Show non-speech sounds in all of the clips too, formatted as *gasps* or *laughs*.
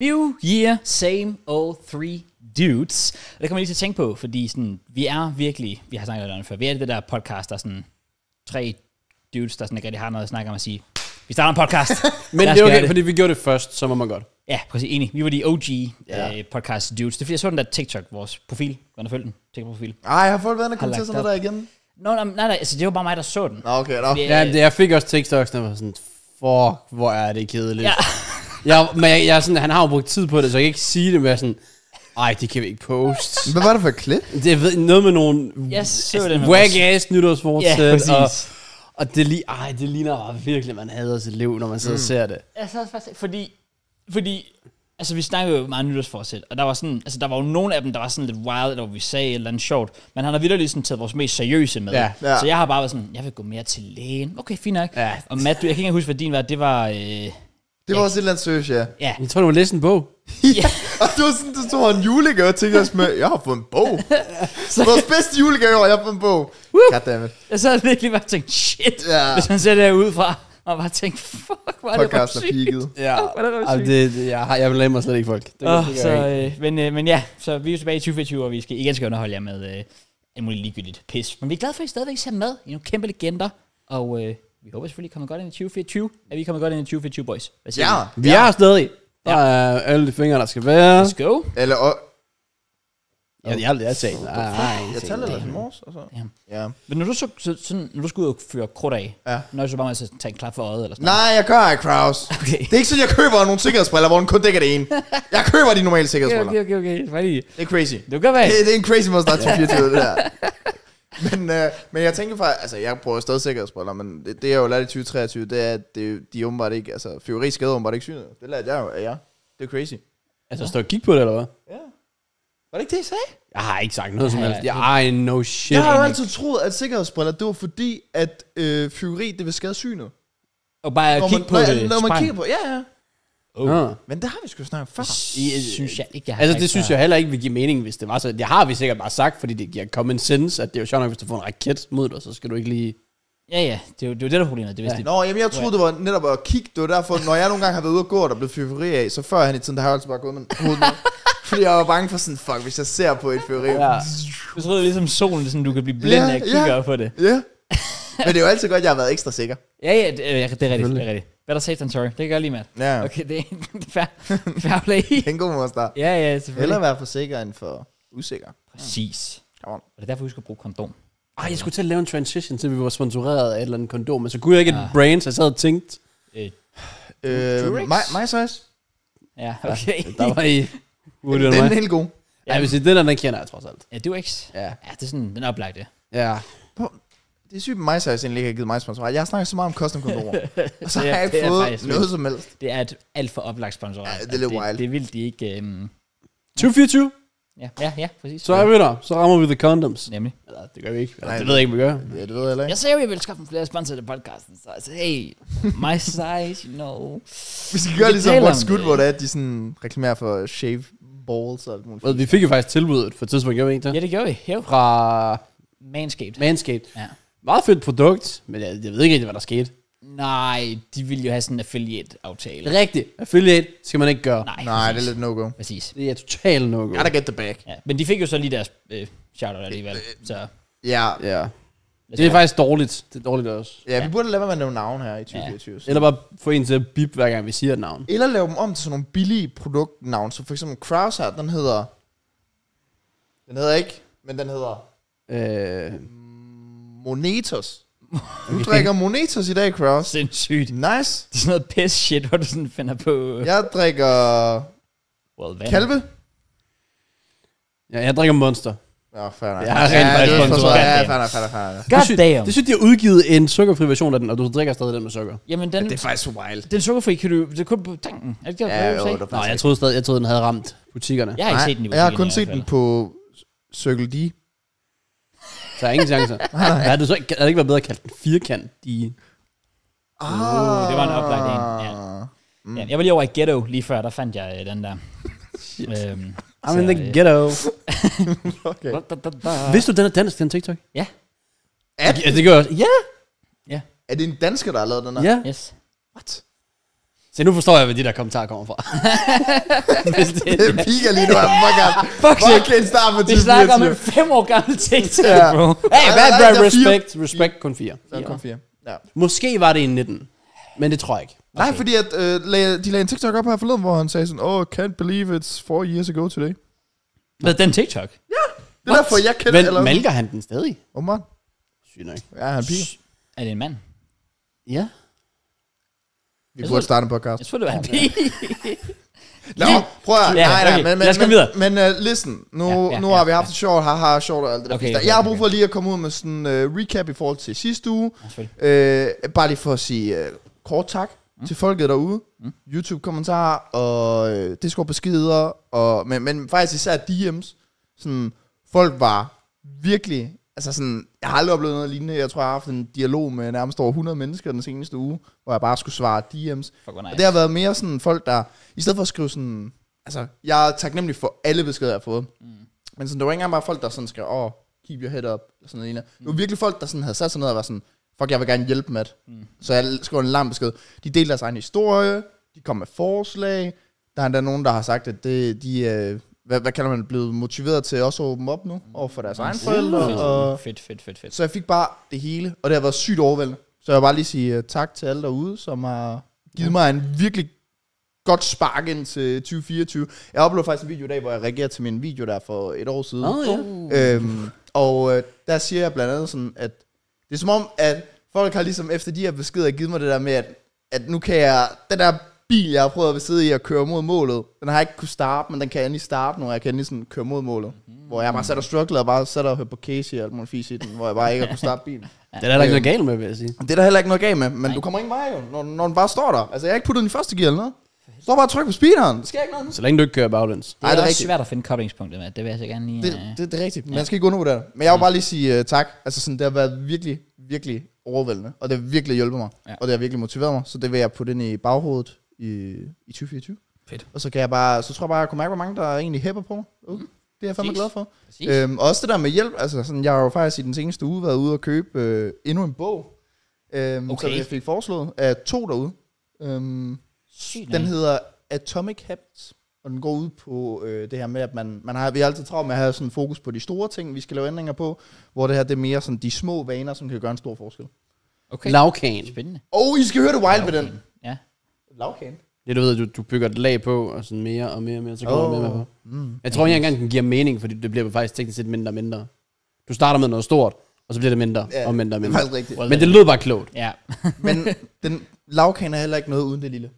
New year, same old three dudes. Og det kommer lige til at tænke på, fordi sådan, vi er virkelig, vi har snakket om det før, vi er det der podcast, der er sådan tre dudes, der sådan ikke rigtig har noget at snakke om at sige, vi starter en podcast. *laughs* Men det er okay, fordi vi gjorde det først, så må man godt. Ja, præcis, enig. Vi var de OG Ja. uh, podcast dudes. Det er fordi, jeg så den der TikTok, vores profil. Ind og følg den. TikTok-profil. Ej, har folk været Har kommet til sådan noget der igen? Nå, nej, nej, nej, altså det var bare mig, der så den. Nå, okay. Fordi, Ja, øh, det, jeg fik også TikToks, der var sådan, fuck, hvor er det kedeligt. Ja. *laughs* Jeg, men jeg, jeg, er sådan, han har jo brugt tid på det, så jeg kan ikke sige det med sådan, ej, det kan vi ikke poste. *laughs* Hvad var det for et klip? Det er ved- noget med nogle Jeg så det med whack ass nytårsfortsæt. Ja, præcis. og, og det, li- ej, det ligner bare virkelig, at man hader sit liv, når man sidder mm. og ser det. Altså, faktisk, fordi, fordi, altså vi snakkede jo meget nytårsforsæt, og der var sådan, altså der var jo nogle af dem, der var sådan lidt wild, eller hvor vi sagde et eller andet sjovt, men han har virkelig sådan taget vores mest seriøse med. Ja. Ja. Så jeg har bare været sådan, jeg vil gå mere til lægen. Okay, fint nok. Ja. Og Matt, du, jeg kan ikke huske, hvad din var, det var, øh, Det var også et eller andet seriøst, ja. ja. Jeg tror, du må læse en bog. *laughs* ja. Og det var sådan, det stod en julegave til os med, jeg har fået en bog. *laughs* Vores bedste julegave, og jeg har fået en bog. Goddammit. Jeg så virkelig bare tænkt, shit, Ja. hvis man ser det udefra, og bare tænkt, fuck, hvor er det Podcast er røvsygt. peaked. *laughs* Ja, Hvor er det altså, det, det, jeg, har, jeg blamer slet ikke folk. Det, Oh, det så, øh, men, øh, men ja, så vi er tilbage i 2024, og vi skal igen skal underholde jer med øh, en mulig ligegyldigt pis. Men vi er glade for, at I stadigvæk ser med. I er nogle kæmpe legender, og øh, vi håber selvfølgelig, at I kommer godt ind i 2024. At vi kommer godt ind i 2024, boys. Hvad siger Ja. Vi er stadig. Der er alle de fingre, der skal være. Let's go. Eller, og, Jeg, jeg, jeg sagde, nej, nej, jeg talte lidt i morges, og så. Ja. Ja. Men når du, så, så, sådan, når du skal ud og føre krudt af, Ja. når du så bare med at tage en klap for øjet, eller sådan Nej, jeg gør ikke, Kraus. *laughs* Okay. Det er ikke sådan, jeg køber nogle sikkerhedsbriller, hvor den kun dækker det ene. Jeg køber de normale *laughs* Okay, sikkerhedsbriller. okay, okay, okay. Fordi, Det er crazy. det kan godt være. Det, det er en crazy måde at starte 2024, det der. *laughs* *laughs* Men, øh, men jeg tænker faktisk, altså jeg prøver stadig sikkerhedsbriller, men det, det jeg jo lært i 2023, det er, at det, de åbenbart ikke, altså fyrværkeri skader åbenbart ikke synet. Det lærte jeg jo af jer. Det er crazy. Altså, står og kigge på det, eller hvad? Ja. Var det ikke det, I sagde? Jeg har ikke sagt noget som Ja, helst. ja. Jeg I know shit. Jeg har jo altid troet, at sikkerhedsbriller, det var fordi, at øh, fyrværkeri, det vil skade synet. Og bare Når kigge på når, det. når man kigger på, ja, ja. Oh. Men det har vi sgu snakket om før. Synes jeg ikke, jeg har Altså, det synes jeg heller ikke vil give mening, hvis det var så. Det har vi sikkert bare sagt, fordi det giver common sense, at det er jo sjovt nok, hvis du får en raket mod dig, så skal du ikke lige... Ja, ja. Det er jo det, er jo det der er problemet. Det er, hvis Ja. det, Nå, jamen jeg troede, det var netop at kigge. Det var derfor, når jeg nogle gange har været ude og gå, og der er blevet fyrværkeri af, så før han i tiden, der har jeg altid bare gået med hovedet med. Fordi jeg var bange for sådan, fuck, hvis jeg ser på et fyrværkeri. Ja. Ja. Du troede ligesom solen, sådan, du kan blive blind Ja, af at kigge ja. op på det. ja. Men det er jo altid godt, at jeg har været ekstra sikker. Ja, ja, det, øh, det er rigtigt, det er rigtigt. Better safe than sorry. Det kan jeg lige med. Ja, okay. Det er *laughs* det er fair, fair play. *laughs* Det er en god starte. ja, ja, selvfølgelig. Hellere være for sikker end for usikker. Præcis. Come on. Og det er derfor, vi skal bruge kondom. Ej, jeg skulle til at lave en transition, til vi var sponsoreret af et eller andet kondom, men så kunne jeg ikke Ah. et brain, så jeg sad og tænkte, Øh, Øh, my, my size, ja, okay. der var I den er helt god. Ja, jeg vil sige, den der, den kender jeg trods alt. Ja, du ikke? Ja. Ja, det er sådan, den er oplagte. Ja. Det er sygt, at my size egentlig ikke har givet mig sponsorat. Jeg har snakket så meget om custom kondomer. *laughs* og så har Det jeg ikke det fået noget som helst. Det er et alt for oplagt sponsorat. Ja, det er lidt det, wild. Det er vildt, de ikke... Um, 2024, ja, ja, ja, præcis. så er vi der. Så rammer vi the condoms. Nemlig. Eller, det gør vi ikke. Eller, Nej, det ved jeg ikke, vi gør. Ja, det ved jeg heller ikke. Jeg sagde jo, jeg ville skaffe flere sponsorer til podcasten, så altså, hey, my size, you know. Vi skal gøre ligesom What's Good, det. hvor det er, at de sådan reklamerer for shave balls og alt muligt. Well, vi fik jo faktisk tilbuddet for et tidspunkt, gjorde vi ikke det? Ja, det gjorde vi. Jo. Fra Manscaped. Manscaped. Ja. Meget fedt produkt, men jeg, jeg ved ikke rigtig, hvad der skete. Nej, de ville jo have sådan en affiliate-aftale. Rigtigt. Affiliate skal man ikke gøre. Nej, Nej, det er lidt no-go. Præcis. Det er totalt no-go. Gotta get the bag. Ja, men de fik jo så lige deres øh, shout-out alligevel. Så Ja, Ja. Det er faktisk dårligt. Det er dårligt også. ja, vi burde lade være med at nævne navn her i 2024. Eller bare få en til at bip, hver gang vi siger et navn. Eller lave dem om til sådan nogle billige produktnavn. Så for eksempel Kraus her, den hedder... Den hedder ikke, men den hedder Øh, Monetos. Du drikker Monetos i dag, Kraus. Sindssygt. Nice. Det er sådan noget piss shit, hvor du sådan finder på... Jeg drikker Well, hvad? kalve. ja, jeg drikker Monster. Ja, fair nok. Jeg har rent faktisk det er sponsoreret. Ja, fair nok, fair nok, fair nok. God damn. det synes, de har udgivet en sukkerfri version af den, og du drikker stadig den med sukker. Jamen, den, Det er faktisk så wild. den sukkerfri kan du... Det er kun på tanken. Er det ikke Ja, du jo, det Nå, jeg troede stadig, jeg troede, den havde ramt butikkerne. Jeg har ikke Nej, set den i Jeg har kun set den på Circle D. Så er ingen chance. *laughs* Har du så ikke, havde det ikke været bedre at kalde den firkant? De, Ah. det var en oplagt en, ja. Mm. Ja, jeg var lige over i Ghetto lige før, der fandt jeg øh, den der. øhm, I'm in så, the øh, ghetto. *laughs* Okay. da, da, da. Vidste du, den er dansk, den TikTok? Ja, Er, Ja, det gør jeg også. Ja! er det en dansker, der har lavet den der? Ja. yes. What? Se, nu forstår jeg, hvad de der kommentarer kommer fra. *laughs* Hvis det, Det piker lige nu. Fuck, Fuck, fuck, fuck en start på Vi snakker om 2024. en fem år gammel TikTok, Ja. bro. hey, der er fire. respect, respect, kun fire. Der kom fire. Ja. Måske var det i 19, men det tror jeg ikke. Nej, fordi at, øh, lag, de lagde en TikTok op her forleden, hvor han sagde sådan, oh, can't believe it's four years ago today. Hvad den TikTok? Det er derfor, jeg kender Men malker han den stadig? Oh, man. Sygt nok. Ja, han piger. Er det en mand? Ja. Vi Jeg burde starte en podcast. Jeg tror, det var en pige. Nå, prøv at, Ja, nej, nej, okay. men, men, Lad os gå men, videre. men uh, listen, nu, Ja, ja, nu ja, har vi ja. haft det sjovt, haha, sjovt og alt det der. Okay, Okay, jeg har brug for lige at komme ud med sådan en uh, recap i forhold til sidste uge. Ja. Uh, bare lige for at sige uh, kort tak mm. til folket derude. Mm. YouTube-kommentarer og uh, Discord-beskeder. Og, men, men faktisk især DM's. Sådan, folk var virkelig... Altså sådan, jeg har aldrig oplevet noget lignende. Jeg tror, jeg har haft en dialog med nærmest over 100 mennesker den seneste uge, hvor jeg bare skulle svare DM's. Nice. Og det har været mere sådan folk, der... I stedet for at skrive sådan... Altså, jeg er taknemmelig for alle beskeder, jeg har fået. Mm. Men sådan, det var ikke engang bare folk, der sådan skrev, åh, oh, keep your head up, eller sådan noget. Mm. Det var virkelig folk, der sådan havde sat sig ned og var sådan, fuck, jeg vil gerne hjælpe med det. Mm. Så jeg skrev en lang besked. De delte deres egen historie, de kom med forslag. Der er endda nogen, der har sagt, at det, de øh, hvad, hvad kalder man blevet motiveret til også at åbne op nu, over for deres egne forældre. Og, Fedt, fedt, fedt, fedt. så jeg fik bare det hele, og det har været sygt overvældende. Så jeg vil bare lige sige uh, tak til alle derude, som har givet mig en virkelig godt spark ind til 2024. Jeg uploadede faktisk en video i dag, hvor jeg reagerede til min video der for et år siden. Åh, ja. Øhm, og øh, der siger jeg blandt andet sådan, at det er som om, at folk har ligesom efter de her beskeder givet mig det der med, at, at nu kan jeg, den der bil, jeg har prøvet at sidde i og køre mod målet, den har jeg ikke kunne starte, men den kan endelig starte nu, og jeg kan endelig sådan køre mod målet. Mm. Hvor jeg bare satte og strugglede, og bare satte og hørte på Casey og alt muligt fisk i den, hvor jeg bare ikke har kunne starte bilen. *laughs* Det er der heller ikke noget galt med, vil jeg sige. Det er der heller ikke noget galt med, men Nej. Du kommer ingen vej jo, når, når den bare står der. Altså, jeg har ikke puttet den i første gear eller noget. Står bare og tryk på speederen. Det sker ikke noget. Så længe du ikke kører baglæns. Det Ej, er, det er også svært at finde koblingspunktet med. Det vil jeg så gerne lige... Det, øh, det, det er rigtigt. Man skal ikke undervurdere det. Men jeg vil bare lige sige uh, tak. Altså sådan, det har været virkelig, virkelig overvældende. Og det har virkelig hjulpet mig. Ja. Og det har virkelig motiveret mig. Så det vil jeg putte ind i baghovedet i, i 2024. Fedt. Og så kan jeg bare, så tror jeg bare, jeg kunne mærke, hvor mange der egentlig hæpper på. Uh, det er jeg fandme Præcis. glad for. Præcis. Øhm, og også det der med hjælp. Altså sådan, jeg har jo faktisk i den seneste uge været ude og købe øh, endnu en bog. Øhm, Okay. Som jeg fik foreslået af to derude. Øhm, Sygt den hedder Atomic Habits, og den går ud på øh, det her med, at man, man har, vi har altid travlt med at have sådan fokus på de store ting, vi skal lave ændringer på, hvor det her det er mere sådan de små vaner, som kan gøre en stor forskel. Okay. Lavkagen. Spændende. Og I skal høre det wild ved den. Ja. Lavkagen. Det du ved, du, du bygger et lag på, og sådan mere og mere og mere, så kommer oh. mere og mere på. Mm. Jeg tror ikke engang, den giver mening, fordi det bliver faktisk teknisk set mindre og mindre. Du starter med noget stort, og så bliver det mindre Ja, og mindre og Det er mindre. faktisk rigtigt. Men det lød bare klogt. Ja. *laughs* Men den lavkagen er heller ikke noget uden det lille.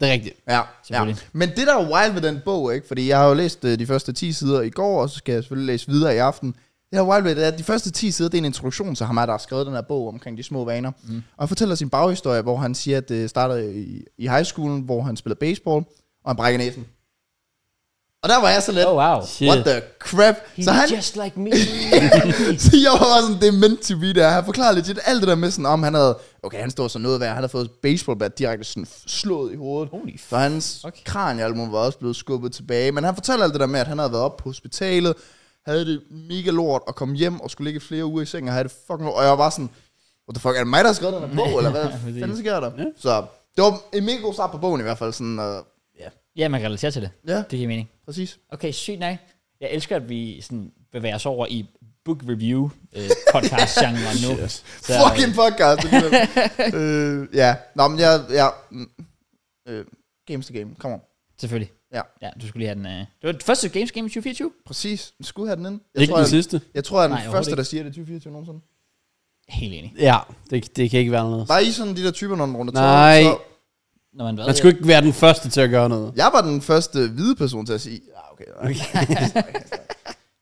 Det er rigtigt. Ja, ja. Men det der er wild ved den bog, ikke? fordi jeg har jo læst øh, de første 10 sider i går, og så skal jeg selvfølgelig læse videre i aften. Det der er wild det er, at de første 10 sider, det er en introduktion til ham, der har skrevet den her bog omkring de små vaner. Mm. Og han fortæller sin baghistorie, hvor han siger, at det startede i, i high school, hvor han spillede baseball, og han brækker næsen. Og der var jeg så lidt, Oh, wow. Shit. what the crap? Så han, just like me. *laughs* så jeg var bare sådan, det er meant to be der. Han forklarer legit alt det der med sådan, om han havde, okay, han stod så noget værd, han havde fået et baseballbat direkte sådan slået i hovedet. Holy Så hans okay. kranialbum var også blevet skubbet tilbage. Men han fortæller alt det der med, at han havde været op på hospitalet, havde det mega lort, og kom hjem og skulle ligge flere uger i seng, og havde det fucking lort. Og jeg var bare sådan, what the fuck, er det mig, der har skrevet den her bog, eller hvad *laughs* fanden sker der? Ja. Så det var en mega god start på bogen i hvert fald. Sådan, uh, ja. Ja, man kan relatere til det. ja, Det giver mening. præcis. Okay, sygt nok. Jeg elsker, at vi sådan bevæger os over i book review øh, podcast *laughs* genre nu. Så, Fucking podcast. *laughs* øh, ja, nå, men jeg, ja, mm, øh, games to game, come on. Selvfølgelig. Ja. Ja, du skulle lige have den. Øh. Det var det første Games Game i 2024? Præcis, du skulle have den ind. Jeg Ikke tror, den jeg, sidste. jeg tror, jeg er den Nej, første, ikke. der siger det 2024 nogensinde. Helt enig. Ja, det, det kan ikke være noget. Var I sådan de der typer, når den runder Nej. Så, Når man, hvad, Man skulle ikke være den første til at gøre noget. jeg var den første hvide person til at sige, ja, okay. okay.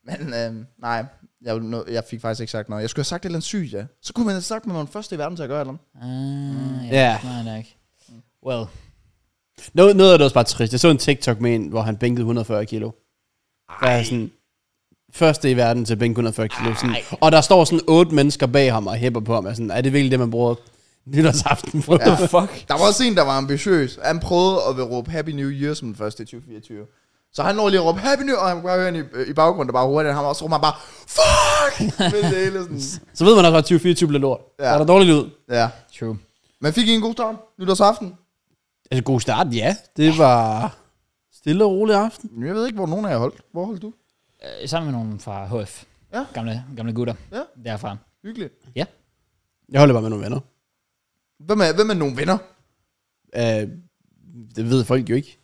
Men øh, nej, jeg, jeg fik faktisk ikke sagt noget. Jeg skulle have sagt et eller andet sygt, ja. Så kunne man have sagt, at man var den første i verden til at gøre et eller andet. Ah, Ja. ja. Nej, nok. Well, Noget, noget af det også bare trist. Jeg så en TikTok med en, hvor han bænkede 140 kilo. Der er sådan, første i verden til at bænke 140 kilo. Sådan, og der står sådan otte mennesker bag ham og hæpper på ham. Er, sådan, er det virkelig det, man bruger nytårsaften på? Ja. *laughs* fuck. Der var også en, der var ambitiøs. Han prøvede at vil råbe Happy New Year som den første i 2024. Så han når lige at råbe Happy New Year, og han kunne bare høre i, i baggrunden, der bare hurtigt, han også råber bare, fuck! *laughs* Det hele sådan, Så ved man også, at 2024 bliver lort. Ja. Så er der dårligt ud. ja. True. Men fik I en god start? Nytårsaften? Altså, god start, ja. Det var stille og rolig aften. Jeg ved ikke, hvor nogen af jer holdt. Hvor holdt du? Øh, sammen med nogen fra HF. Ja. Gamle, gamle gutter. Ja. Derfra. Hyggeligt. Jeg holder bare med nogle venner. Hvem er, hvem er nogle venner? Uh, det ved folk jo ikke.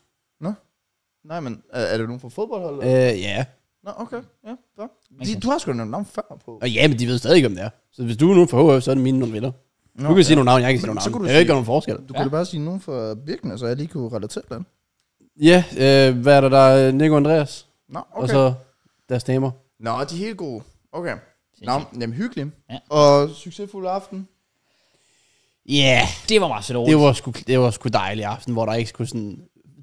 Nej, men er, er det nogen fra fodboldhold? Uh, eller? ja. Nå, okay. Ja, så. De, du har sgu nogle navn før på. Og ja, men de ved stadig ikke, om det er. Så hvis du er nogen fra HF, så er det mine nogle venner. Nå, Du kan sige nogle navne, jeg kan sige nogle så navne. kunne du Jeg kan ikke gøre nogen forskel. Du kunne da bare sige nogen fra Birkene, så jeg lige kunne relatere den. Ja, øh, hvad er der der? er Nico Andreas. Nå, Okay. Og så deres damer. Nå, de er helt gode. Okay. Nå, jamen hyggeligt. Ja. Og succesfuld aften. Ja, yeah, Det var meget fedt det var sgu, det var sgu dejlig aften, hvor der ikke skulle sådan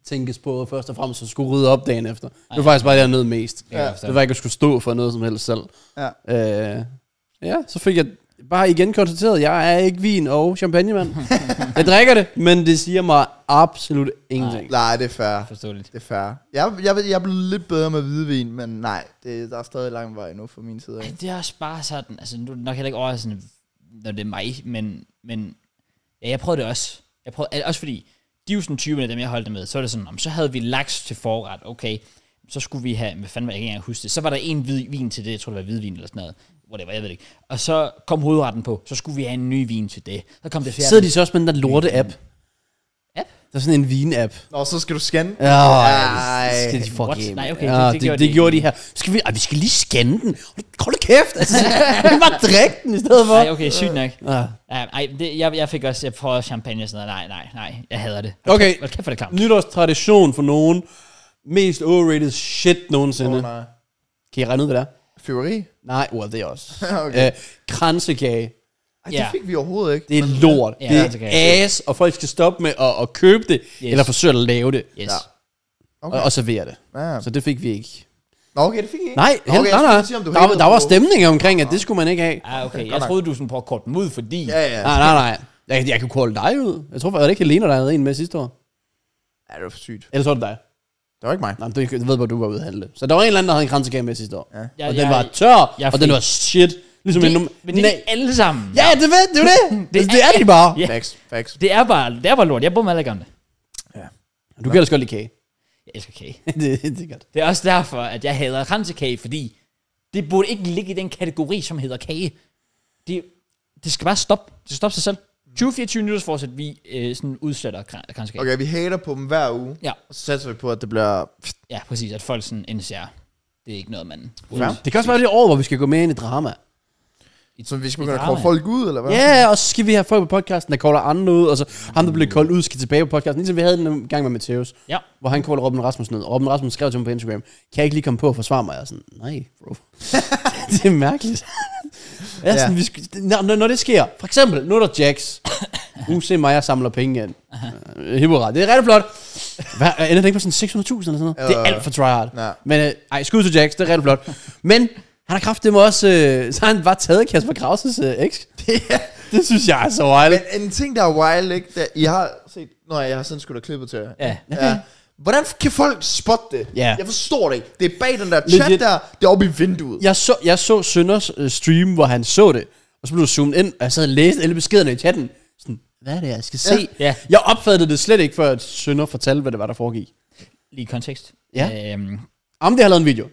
tænkes på, og først og fremmest så skulle rydde op dagen efter. Det var faktisk bare det, jeg nød mest. Ja, Det var ikke at skulle stå for noget som helst selv. Ja. Øh, ja, så fik jeg bare igen konstateret, at jeg er ikke vin og champagnemand. jeg drikker det, men det siger mig absolut ingenting. Nej, det er fair. Forståeligt. Det er fair. Jeg, jeg, jeg er blevet lidt bedre med hvidvin, men nej, det, der er stadig lang vej nu fra min side. Ej, det er også bare sådan, altså nu er det nok heller ikke overraskende, når det er mig, men, men ja, jeg prøvede det også. Jeg prøvede, også fordi, de er jo sådan 20 af dem, jeg holdt det med, så er det sådan, om, så havde vi laks til forret, okay, så skulle vi have, hvad fanden var jeg ikke engang huske det, så var der en hvid vin til det, jeg tror det var hvidvin eller sådan noget, whatever, jeg ved det ikke. Og så kom hovedretten på, så skulle vi have en ny vin til det. Så kom det fjerde. Sidder de så også med den der lorte-app? App? Der er sådan en vin-app. Nå, så skal du scanne. Ja, Ej. det skal de fuck What? hjem. Nej, okay, ja, det- det det, gjorde det, de det gjorde de her. Skal vi, ej, vi skal lige scanne den. Hold da kæft. Altså, vi bare drikke den i stedet for. Nej, okay, sygt nok. Ja. Ej, det, jeg, jeg fik også, jeg prøvede champagne og sådan noget. Nej, nej, nej, jeg hader det. Okay. Hvad kæft for det klamt. Nytårstradition for nogen. Mest overrated shit nogensinde. Åh, nej. Kan I regne ud, hvad det er? Fyrværkeri? Nej, well, det er også. *laughs* Okay. Øh, kransekage. Ej, Ja. det fik vi overhovedet ikke. Det er lort. Ja, det kransekage. er ass, og folk skal stoppe med at, at købe det, Yes. eller forsøge at lave det, Yes. Ja. og, og servere det. Ja. Så det fik vi ikke. Nå, okay, det fik I ikke. Nej, Nå, helt, okay, nej, jeg nej. skulle sige, om du Der, var, hatede der var på- stemning omkring, at det skulle man ikke have. Ah, okay. Jeg troede, du sådan prøvede at korte dem ud, fordi... Ja, ja. Nej, nej, nej. Jeg, jeg kunne kolde dig ud. Jeg tror faktisk, det ikke Helena, der havde en med sidste år. Ja, det var for sygt. Eller så var det dig. Det var ikke mig. Nej, men det, jeg ved, hvor du var ude at handle. Så der var en eller anden, der havde en kransekage med sidste år. Ja. Jeg, og den var tør, jeg og den var shit. Ligesom en det, men det er Nej. ikke alle sammen. Ja, det ved det, er jo det. *laughs* det, det er de bare. Ja. Facts, facts. Det er bare, det er bare lort. Jeg bor med alle om det. Du kan ellers godt lide kage. Jeg elsker kage. *laughs* det, det er godt. Det er også derfor, at jeg hader kransekage, fordi det burde ikke ligge i den kategori, som hedder kage. Det, det skal bare stoppe. Det skal stoppe sig selv. 2024 nytårsforsæt, vi øh, sådan udsætter kransekage. Okay, vi hater på dem hver uge. Ja. Og så satser vi på, at det bliver... Ja, præcis. At folk sådan indser, det er ikke noget, man... Ja. Det kan også være det år, hvor vi skal gå med ind i drama. Så vi skal I begynde at kåre folk ud, eller hvad? Ja, yeah, og så skal vi have folk på podcasten, der kolder andre ud, og så ham, der bliver koldt ud, skal tilbage på podcasten. Ligesom vi havde den en gang med Matheus, Ja. hvor han kolder Robin Rasmussen ud. Og Robin Rasmussen skrev til mig på Instagram, kan jeg ikke lige komme på og forsvare mig? Jeg er sådan, nej, bro. *laughs* det er mærkeligt. Er sådan, vi skal, når, når, når, det sker, for eksempel, nu er der Jax. *coughs* Nu se mig, jeg samler penge ind. Uh, det er rigtig flot. Hvad, ender det ikke på sådan 600.000 eller sådan noget? Det er alt for tryhard. Ja. Men øh, ej, skud til Jax, det er rigtig flot. Men han har kraftigt med også, øh, så han bare taget Kasper Krauses øh, eks. *laughs* Det synes jeg er så wild. Men en ting, der er wild, ikke? Der, I har set... Nå, jeg har sådan skudt klippet til jer. Ja. ja. Hvordan kan folk spotte det? Ja. Jeg forstår det ikke. Det er bag den der chat Legit. der, det er oppe i vinduet. Jeg så, jeg så Sønders øh, stream, hvor han så det, og så blev du zoomet ind, og jeg sad og læste alle beskederne i chatten. Sådan, hvad er det, jeg skal se? Ja. Jeg opfattede det slet ikke, før Sønder fortalte, hvad det var, der foregik. Lige kontekst. Ja. Øhm, Om det har lavet en video.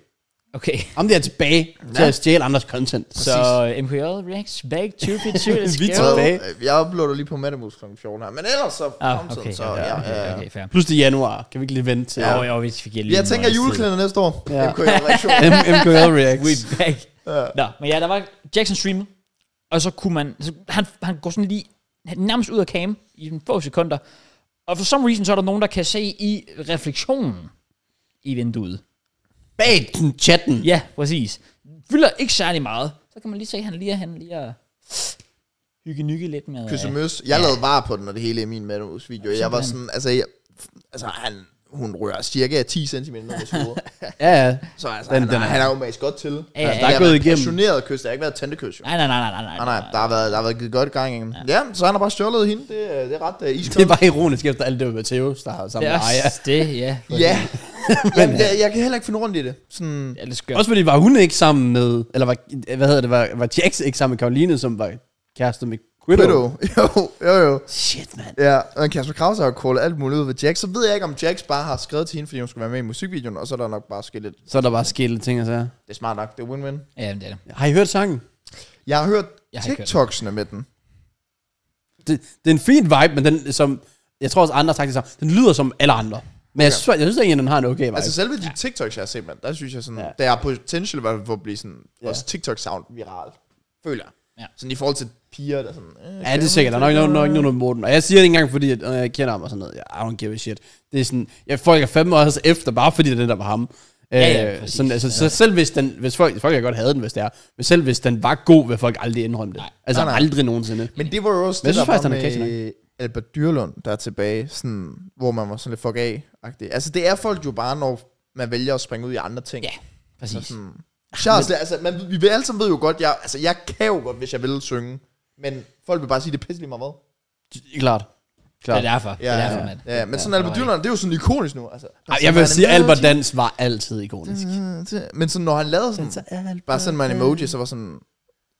Okay. *laughs* Om det er tilbage til Ja. at stjæle andres content. Så uh, MKJ reacts back 2024. *laughs* Let's Vi tager- tilbage. Så, jeg uploader lige på Metamus kl. 14 her. Men ellers så Ah, fremtiden, okay, så ja, ja, okay, okay, fair. Plus det er januar. Kan vi ikke lige vente til? Ja. Jo, jo, vi fik lige Jeg tænker juleklæder næste år. Ja. Ja. MK reaktion. *laughs* M- MKL Reacts. We back. Ja. Nå, men ja, der var Jackson streamet, og så kunne man, så han, han går sådan lige nærmest ud af cam i en få sekunder, og for some reason, så er der nogen, der kan se i refleksionen i vinduet. Bag den chatten. Ja, præcis. Fylder ikke særlig meget. Så kan man lige se, at han lige er han lige er hygge lidt med... Kysse øh, møs. Jeg lavede var på den, og det hele i min Metamus video. Jeg var sådan, altså, jeg, altså han, hun rører cirka 10 cm ned med. *laughs* Ja, ja. Så altså, Den- den, den han, er- han er jo magisk godt til. Ja, altså, ja, det ja. har Der er gået igennem. passioneret kys, det har ikke været tændekys jo. Nej, nej, nej, nej, nej, nej. Nej, nej, der har været, der har været givet godt gang i den. Ja. så han har bare stjålet hende. Det, er- det er ret uh, *laughs* Det iskoldt. er bare ironisk efter alt det med Matheus, der har sammen Det med også det, ja. *laughs* Ja. Jamen, jeg, jeg kan heller ikke finde rundt i det. Sådan, Ja, det skørt. Også fordi var hun ikke sammen med, eller var, hvad hedder det, var, var Jax ikke sammen med Karoline, som var kæreste med Quiddo. *laughs* Jo, jo, jo. Shit, mand. Ja, og Kasper Krause har jo callet alt muligt ud ved Jax. Så ved jeg ikke, om Jax bare har skrevet til hende, fordi hun skulle være med i musikvideoen, og så er der nok bare sket lidt. Så er der bare sket lidt ting og sager. Det er smart nok, det er win-win. Ja, det er det. Har I hørt sangen? Jeg har hørt Jeg har TikToksene med den. Det, det er en fin vibe, men den, som, jeg tror også andre har sagt det samme, den lyder som alle andre. Men jeg, Okay. synes, jeg synes egentlig, den har en okay vibe. Altså selve de TikToks, jeg har set, man, der synes jeg sådan, Ja. ja. der er potential for at blive sådan, Ja. ja. også TikTok-sound viralt. Føler jeg. Ja. Sådan i forhold til piger, der sådan... Øh, Ja, det er sikkert. Der er nok, nok, nok, noget Morten. Og jeg siger det ikke engang, fordi at, øh, jeg kender ham og sådan noget. I don't give a shit. Det er sådan, jeg folk er fandme også efter, bare fordi det er den, der var ham. Ja, ja, Øh, præcis. sådan, altså, så selv hvis den, hvis folk, folk kan godt have den, hvis det er, men selv hvis den var god, vil folk aldrig indrømme det. Nej. Altså Nej, nej. aldrig nogensinde. Men det var jo også Men det, der faktisk, var den er med Albert Dyrlund, der er tilbage, sådan, hvor man var sådan lidt fuck af -agtig. Altså det er folk jo bare, når man vælger at springe ud i andre ting. Ja, Så præcis. sådan, Charles, det, altså, man, vi vil alle sammen ved jo godt, jeg, altså, jeg kan jo godt, hvis jeg vil synge, men folk vil bare sige, det er pisselig meget hvad. Klart. Det Klart. er derfor. Det er derfor, ja, mand. ja, men sådan Albert Dyrlund, det er jo sådan ikonisk nu. Altså, Ej, jeg vil sige, Albert Dans var altid ikonisk. Men sådan, når han lavede sådan, bare send mig en emoji, så var sådan,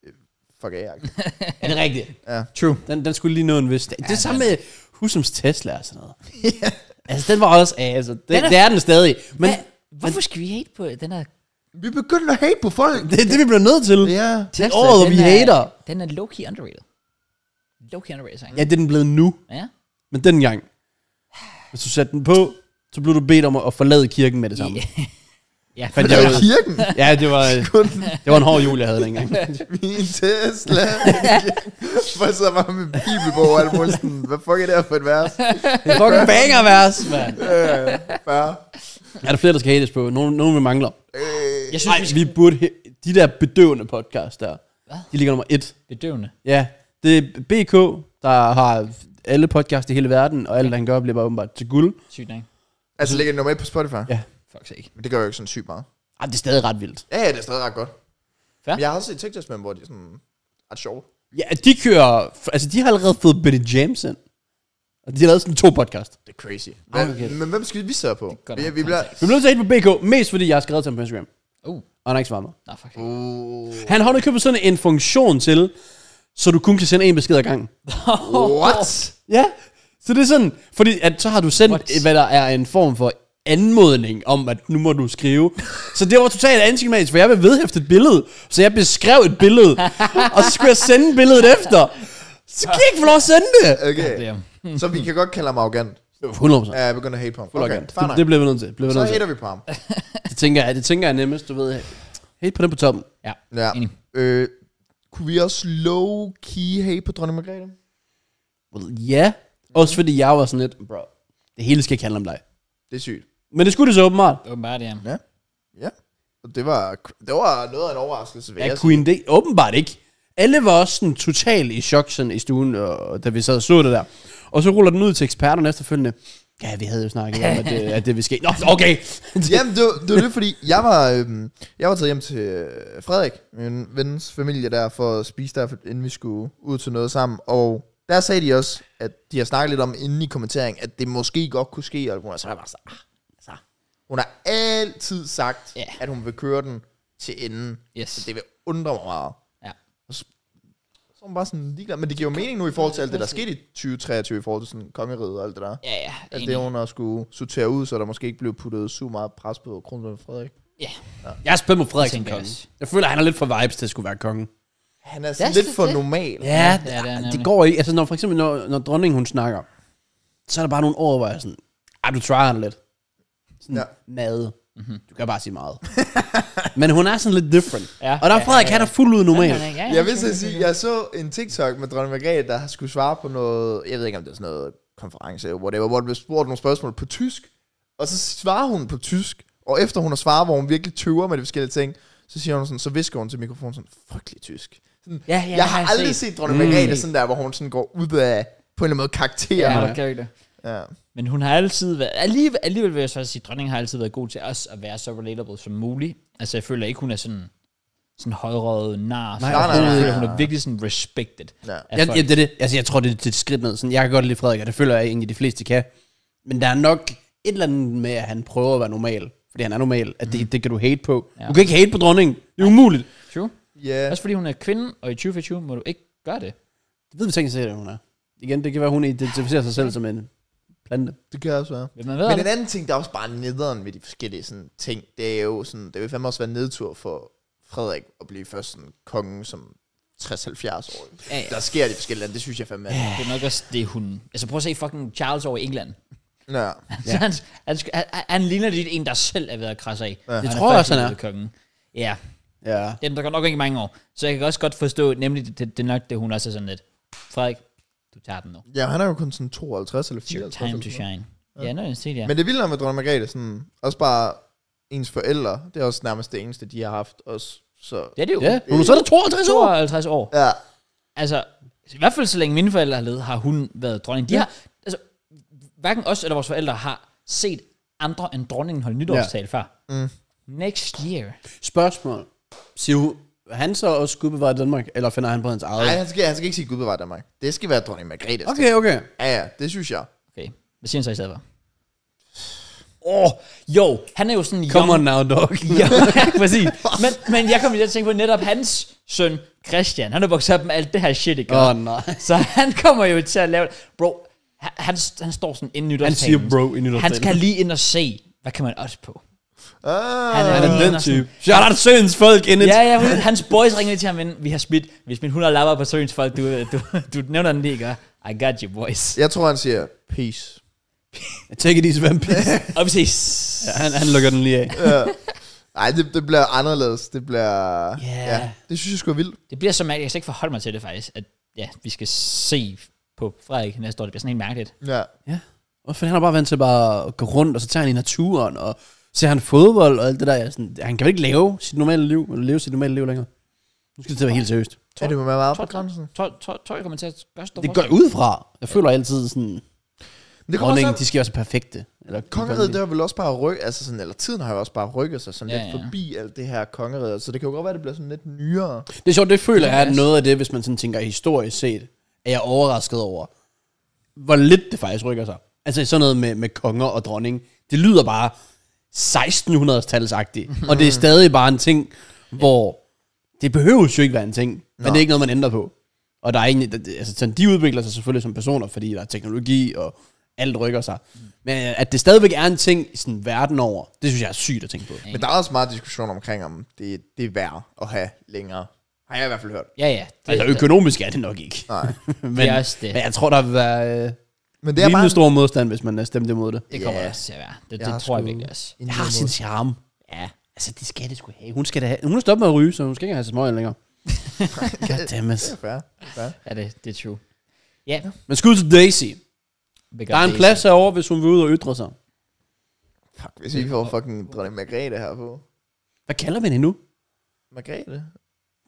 øh, fuck af, *laughs* Er det rigtigt? Ja. True. Den, den skulle lige nå en vis... Det er samme med Husums Tesla og sådan noget. *laughs* Altså, den var også... Altså, det, Den er- det er den stadig. Men Hvad? Hvorfor skal vi hate på den her Vi begyndte at hate på folk. det er det, vi bliver nødt til. Ja. Det er året, hvor den vi er- hater. Den er low-key underrated. Low-key underrated sang. Ja, det er den blevet nu. Ja. Men dengang, hvis du satte den på, så blev du bedt om at, forlade kirken med det samme. Ja, *laughs* Fandt Det var kirken. Ja, det var, det var en hård jul, jeg havde dengang. *laughs* Min Tesla. For så var med bibelbog og alt muligt sådan, hvad fuck er det her for et vers? Det er fucking banger vers, mand. Øh, fair. Er der flere, der skal hates på? Nogen, nogen vi mangler. Øh, Jeg synes, Nej, vi skal vi burde... he- De der bedøvende podcast der, Hvad? de ligger nummer et. bedøvende. Ja, det er BK, der har alle podcast i hele verden, og alt, han gør, bliver bare åbenbart til guld. Sygt nok. altså ligger det nummer et på Spotify? Ja. Fuck sake. Men det gør jo ikke sådan sygt meget. Ej, det er stadig ret vildt. Ja, ja, det er stadig ret godt. Fair. Men jeg har også set TikToks med dem, hvor de er sådan ret sjovt. Ja, de kører... Altså, de har allerede fået Betty James ind. Og de har lavet sådan to podcast. Det er crazy. Ah, Hvad, okay. Men hvem skal vi se på? godt Vi, nok vi bliver... Vi bliver nødt til at hate på BK, mest fordi jeg har skrevet til ham på Instagram. Uh. Og han har ikke svaret mig. Nå, fuck. Uh, Han har nu købt sådan en funktion til, så du kun kan sende en besked ad gangen. *laughs* what? Ja, så det er sådan, fordi at så har du sendt, What? hvad der er en form for anmodning om, at nu må du skrive. *laughs* Så det var totalt antiklimatisk, for jeg vil vedhæfte et billede. Så jeg beskrev et billede, *laughs* og så skulle jeg sende billedet efter. Så kan jeg ikke få lov at sende det. Okay. Så vi kan godt kalde ham arrogant. 100%. Ja, jeg begynder at hate på ham. Okay, Okay, det, det, bliver vi nødt til. Det bliver vi Så nødt til. hater vi på ham. *laughs* Det tænker jeg, det tænker jeg nemmest, du ved. Helt på den på toppen. Ja, Ja. enig. Øh, kunne vi også low-key hate på dronning Margrethe? Well, ja, også fordi jeg var sådan lidt, bro, det hele skal ikke handle om dig. Det er sygt. Men det skulle det så åbenbart. Åbenbart, ja. Ja. Ja. Og det var, det var noget af en overraskelse, Ja. Queen D, åbenbart ikke. Alle var også sådan totalt i chok sådan i stuen, og, da vi sad og så det der. Og så ruller den ud til eksperterne efterfølgende. Ja, vi havde jo snakket om, at det, at det ville ske. Nå, okay. *laughs* Jamen, det var, det var det, fordi jeg var, øhm, jeg var taget hjem til øh, Frederik, min vens familie der, for at spise der, inden vi skulle ud til noget sammen. Og der sagde de også, at de har snakket lidt om inden i kommentering, at det måske godt kunne ske. Og så var jeg bare så, ah, altså, hun har altid sagt, Ja. at hun vil køre den til enden. Yes. Så det vil undre mig meget. Ja. Og så, så hun bare sådan ligeglad. Men det giver jo mening nu i forhold til alt det, der skete i 2023, i forhold til sådan kongeriget og alt det der. Ja, ja. Enig. det, hun har skulle sortere ud, så der måske ikke blev puttet super meget pres på kronprins Frederik. Ja. Jeg er spændt på Frederik som konge. Jeg føler, at han er lidt for vibes til at skulle være konge. Han er sådan lidt for det. normal. Ja, Ja, det, det er det det, det går ikke. Altså, når, for eksempel, når, når dronningen hun snakker, så er der bare nogle ord, hvor jeg er sådan, ej, du tryer han lidt. Sådan, Ja. ja. mad. Mm-hmm. Du kan bare sige meget. *laughs* Men hun er sådan lidt different. Ja. Og der er Frederik, han er fuldt ud normal. Ja, ja, ja, Jeg vil så sige, jeg så en TikTok med dronning Margrethe, der skulle svare på noget, jeg ved ikke om det er sådan noget konference, whatever, hvor der blev spurgt nogle spørgsmål på tysk, og så svarer hun på tysk, og efter hun har svaret, hvor hun virkelig tøver med de forskellige ting, så siger hun sådan, så visker hun til mikrofonen sådan, frygtelig tysk. Sådan, Ja, ja, jeg har jeg aldrig set. set dronning Margrethe sådan der, hvor hun sådan går ud af, på en eller anden måde karakter. Ja, Ja. det. Ja. Men hun har altid været, alligevel, alligevel vil jeg så sige, dronningen har altid været god til os at være så relatable som muligt. Altså jeg føler ikke, hun er sådan, sådan højrøget nar. Nej, Nej, nej, nej, Jeg hun er virkelig sådan respected. Ja. folk. ja, det er det. Altså, jeg tror, det er det er et skridt ned. Sådan, jeg kan godt lide Frederik, og det føler jeg egentlig, de fleste kan. Men der er nok et eller andet med, at han prøver at være normal. Fordi han er normal. At det, det kan du hate på. Ja. Du kan ikke hate på dronningen. Det er umuligt. True. Ja. Også fordi hun er kvinde, og i 2024 må du ikke gøre det. Det ved vi tænkt sikkert, at hun er. Igen, det kan være, hun identificerer sig selv som en plante. Det kan også være. Man ved Men det? en anden ting, der er også bare nederen ved de forskellige sådan, ting, det er jo sådan, det vil fandme også være nedtur for Frederik at blive først sådan kongen som 60-70 år. Ja, ja. Der sker de forskellige lande, det synes jeg fandme er. Det er nok også det, hun... Altså prøv at se fucking Charles over i England. Ja. Ja. *laughs* Så han, han, han, han ligner lidt en, der selv er ved at krasse af. Ja. Det Han tror jeg også, han er. Kongen. Ja, Ja. det, der går nok ikke mange år. Så jeg kan også godt forstå, nemlig det, det, det er nok det, hun også er sådan lidt. Frederik, du tager den nu. ja, han er jo kun sådan 52 eller It's your 54. time to shine. Ja, jeg siger det, ja. Men det vilde med dronning Margrethe, sådan, også bare ens forældre, det er også nærmest det eneste, de har haft også. Så, det er det jo. Ja, hun er så der 52 år. 52 år. ja. Altså, i hvert fald så længe mine forældre har levet, har hun været dronning. De ja. har, altså, hverken os eller vores forældre har set andre end dronningen holde nytårstal ja. før. Mm. Next year. Spørgsmål. Siger hun, han så også Gud bevare Danmark, eller finder han på hans eget? Nej, han skal, han skal ikke sige Gud bevare Danmark. Det skal være dronning Margrethe. Okay, okay. Ja, ja, det synes jeg. Okay, hvad siger han så i stedet for? Åh, oh, jo, han er jo sådan Come on young. now, dog. *laughs* ja, præcis. Men, men jeg kommer lige til at tænke på netop hans søn, Christian. Han er vokset op med alt det her shit, ikke? Åh, oh, nej. Så han kommer jo til at lave... Bro, han, han, han står sådan inden Han nytårstalen. siger bro i nytårstalen. Han skal lige ind og se, hvad kan man også på. Ah, Han er Han er den type. Shout out Søens folk in it. Ja, ja, hans boys ringede til ham, men vi har smidt, vi har smidt 100 lapper på Søens folk. Du, du, du nævner den lige? I got you, boys. Jeg tror, han siger peace. Take it easy, vampire. Og vi ses. ja, han, han lukker den lige af. ja. Nej, det, det bliver anderledes. Det bliver... Ja. ja. Det synes jeg sgu er vildt. Det bliver så mærkeligt, jeg slet ikke forholde mig til det faktisk, at ja, vi skal se på Frederik næste år. Det bliver sådan helt mærkeligt. Ja. Ja. Og for han er bare vant til bare at gå rundt, og så tager han i naturen, og ser han fodbold og alt det der. Jeg er sådan, han kan vel ikke leve sit normale liv, eller leve sit normale liv længere. Nu skal det til at være helt seriøst. Er det må være meget på grænsen? Jeg kommer til at gøre Det går ud fra. Jeg føler altid sådan, det kommer også dronningen, an- de skal være så perfekte. Eller Kongeriget, det har vel også bare rykket, altså sådan, eller tiden har jo også bare rykket sig sådan Ja, lidt ja. forbi alt det her kongeriget, så det kan jo godt være, det bliver sådan lidt nyere. Det er sjovt, det føler jeg er Ja. noget af det, hvis man sådan tænker historisk set, er jeg overrasket over, hvor lidt det faktisk rykker sig. Altså sådan noget med, med konger og dronning. Det lyder bare 1600-talsagtigt, og det er stadig bare en ting, hvor det behøver jo ikke være en ting, men Nå. det er ikke noget, man ændrer på. Og der er det- altså sådan, de udvikler sig selvfølgelig som personer, fordi der er teknologi, og alt rykker sig. Men øh, at det stadigvæk er en ting i sådan verden over, det synes jeg er sygt at tænke på. Men der er også meget diskussion omkring, om det, det er værd at have længere. Har jeg i hvert fald hørt. Ja, ja. Det, Altså økonomisk er det nok ikke. Nej. *laughs* men, det er også det. men jeg tror, der vil være øh, Men det er bare stor modstand, hvis man er stemt imod det. Det kommer Ja. også til at være. Det, Jeg det tror jeg virkelig også. Det har sin charme. Ja. Altså, det skal det sgu have. Hun skal da have. Hun er stoppet med at ryge, så hun skal ikke have så smøg længere. *laughs* Goddammit. Det er fair. Det er fair. Ja, det, det er true. Ja. Men skud til Daisy. Big Der er en Daisy. plads herovre, hvis hun vil ud og ytre sig. Fuck, hvis vi får fucking dronning Margrethe her på. Hvad kalder man hende nu? Margrethe?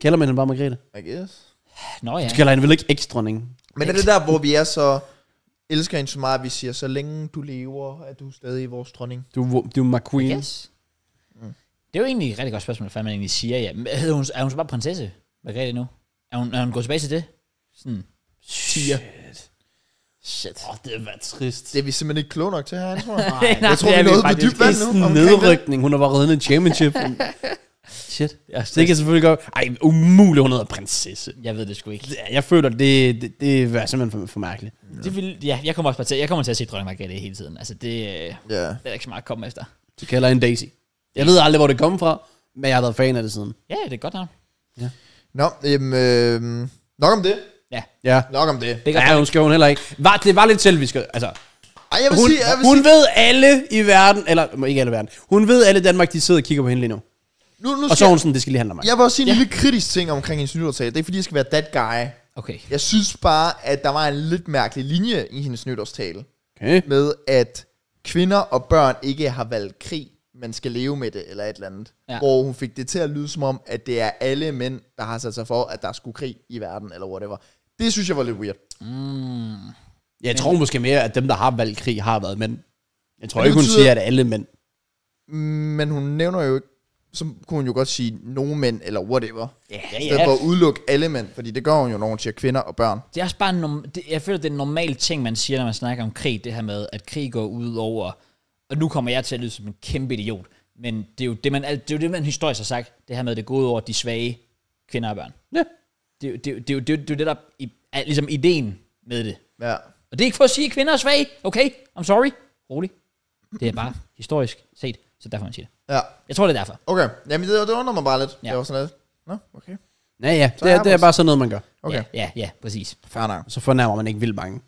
Kalder man hende bare Margrethe? I guess. Nå ja. Du kalder hende vel ikke eksdronning? Men er det der, hvor vi er så... Elsker hende så meget, at vi siger, så længe du lever, er du stadig vores dronning. Du, du er McQueen. Yes. Det er jo egentlig et rigtig godt spørgsmål, hvad man egentlig siger. Ja. Men hedder hun, er hun så bare prinsesse? Margrethe nu? Er hun, er hun gået tilbage til det? Sådan. Shit. Shit. Åh, det er været trist. Det er vi simpelthen ikke kloge nok til her, tror jeg. *laughs* Nej, jeg tror, det vi er er nået på dybt vand Det er nu. sådan en omkring det. nedrykning. Hun har bare reddet en championship. *laughs* Shit. Ja, Det kan selvfølgelig godt... Ej, umuligt, hun hedder prinsesse. Jeg ved det sgu ikke. Jeg føler, det, det, det er simpelthen for, for mærkeligt. Det vil, ja, jeg kommer også til, jeg kommer til at se dronning Margrethe hele tiden. Altså, det, øh, det Ja. er ikke så meget at komme efter. Så kalder en Daisy. Jeg ved aldrig, hvor det kommer fra, men jeg har været fan af det siden. Ja, det er godt navn. Nå, jamen, øh, nok om det. Ja, Ja. Nok om det. det er Ja, hun skal hun heller ikke. Var, det var lidt selvisk. Altså, Ej, jeg vil hun, sige, jeg vil hun sige, ved alle i verden, eller ikke alle i verden, hun ved alle i Danmark, de sidder og kigger på hende lige nu. Nu, nu Og så hun sådan, det skal lige handle om mig. jeg vil også sige en Ja. lille kritisk ting omkring hendes nytårstale. Det er fordi, jeg skal være that guy. Okay. Jeg synes bare, at der var en lidt mærkelig linje i hendes nytårstale. Okay. Med at kvinder og børn ikke har valgt krig, men skal leve med det, eller et eller andet. Ja. Hvor hun fik det til at lyde som om, at det er alle mænd, der har sat sig for, at der skulle krig i verden, eller whatever. Det synes jeg var lidt weird. Mm. Jeg tror måske mere, at dem, der har valgt krig, har været mænd. Jeg tror Men ikke, hun betyder- siger, at alle mænd. Men hun nævner jo ikke, så kunne hun jo godt sige nogle mænd, eller whatever. Ja, I stedet for at udelukke alle mænd, fordi det gør hun jo, når hun siger kvinder og børn. Det er også bare en norm- det, jeg føler, det er en normal ting, man siger, når man snakker om krig, det her med, at krig går ud over, og nu kommer jeg til at lyde som en kæmpe idiot, men det er jo det, man, alt- det, er jo det, man historisk har sagt, det her med, at det går ud over de svage kvinder og børn. Ja. Det, er jo- det, det, er det, er jo- det er jo det, der i er ligesom ideen med det. Ja. Og det er ikke for at sige, at kvinder er svage. Okay, I'm sorry. Rolig. Det er bare historisk set, så derfor man siger det. Ja. Jeg tror, det er derfor. Okay. Jamen, det, det undrer mig bare lidt. Ja. Ja. Det var sådan lidt. Nå, okay. Ja, ja, Så det er, det er vores- bare sådan noget, man gør. Okay. Ja, ja, ja, præcis. Fair nok. Så fornærmer man ikke vildt mange.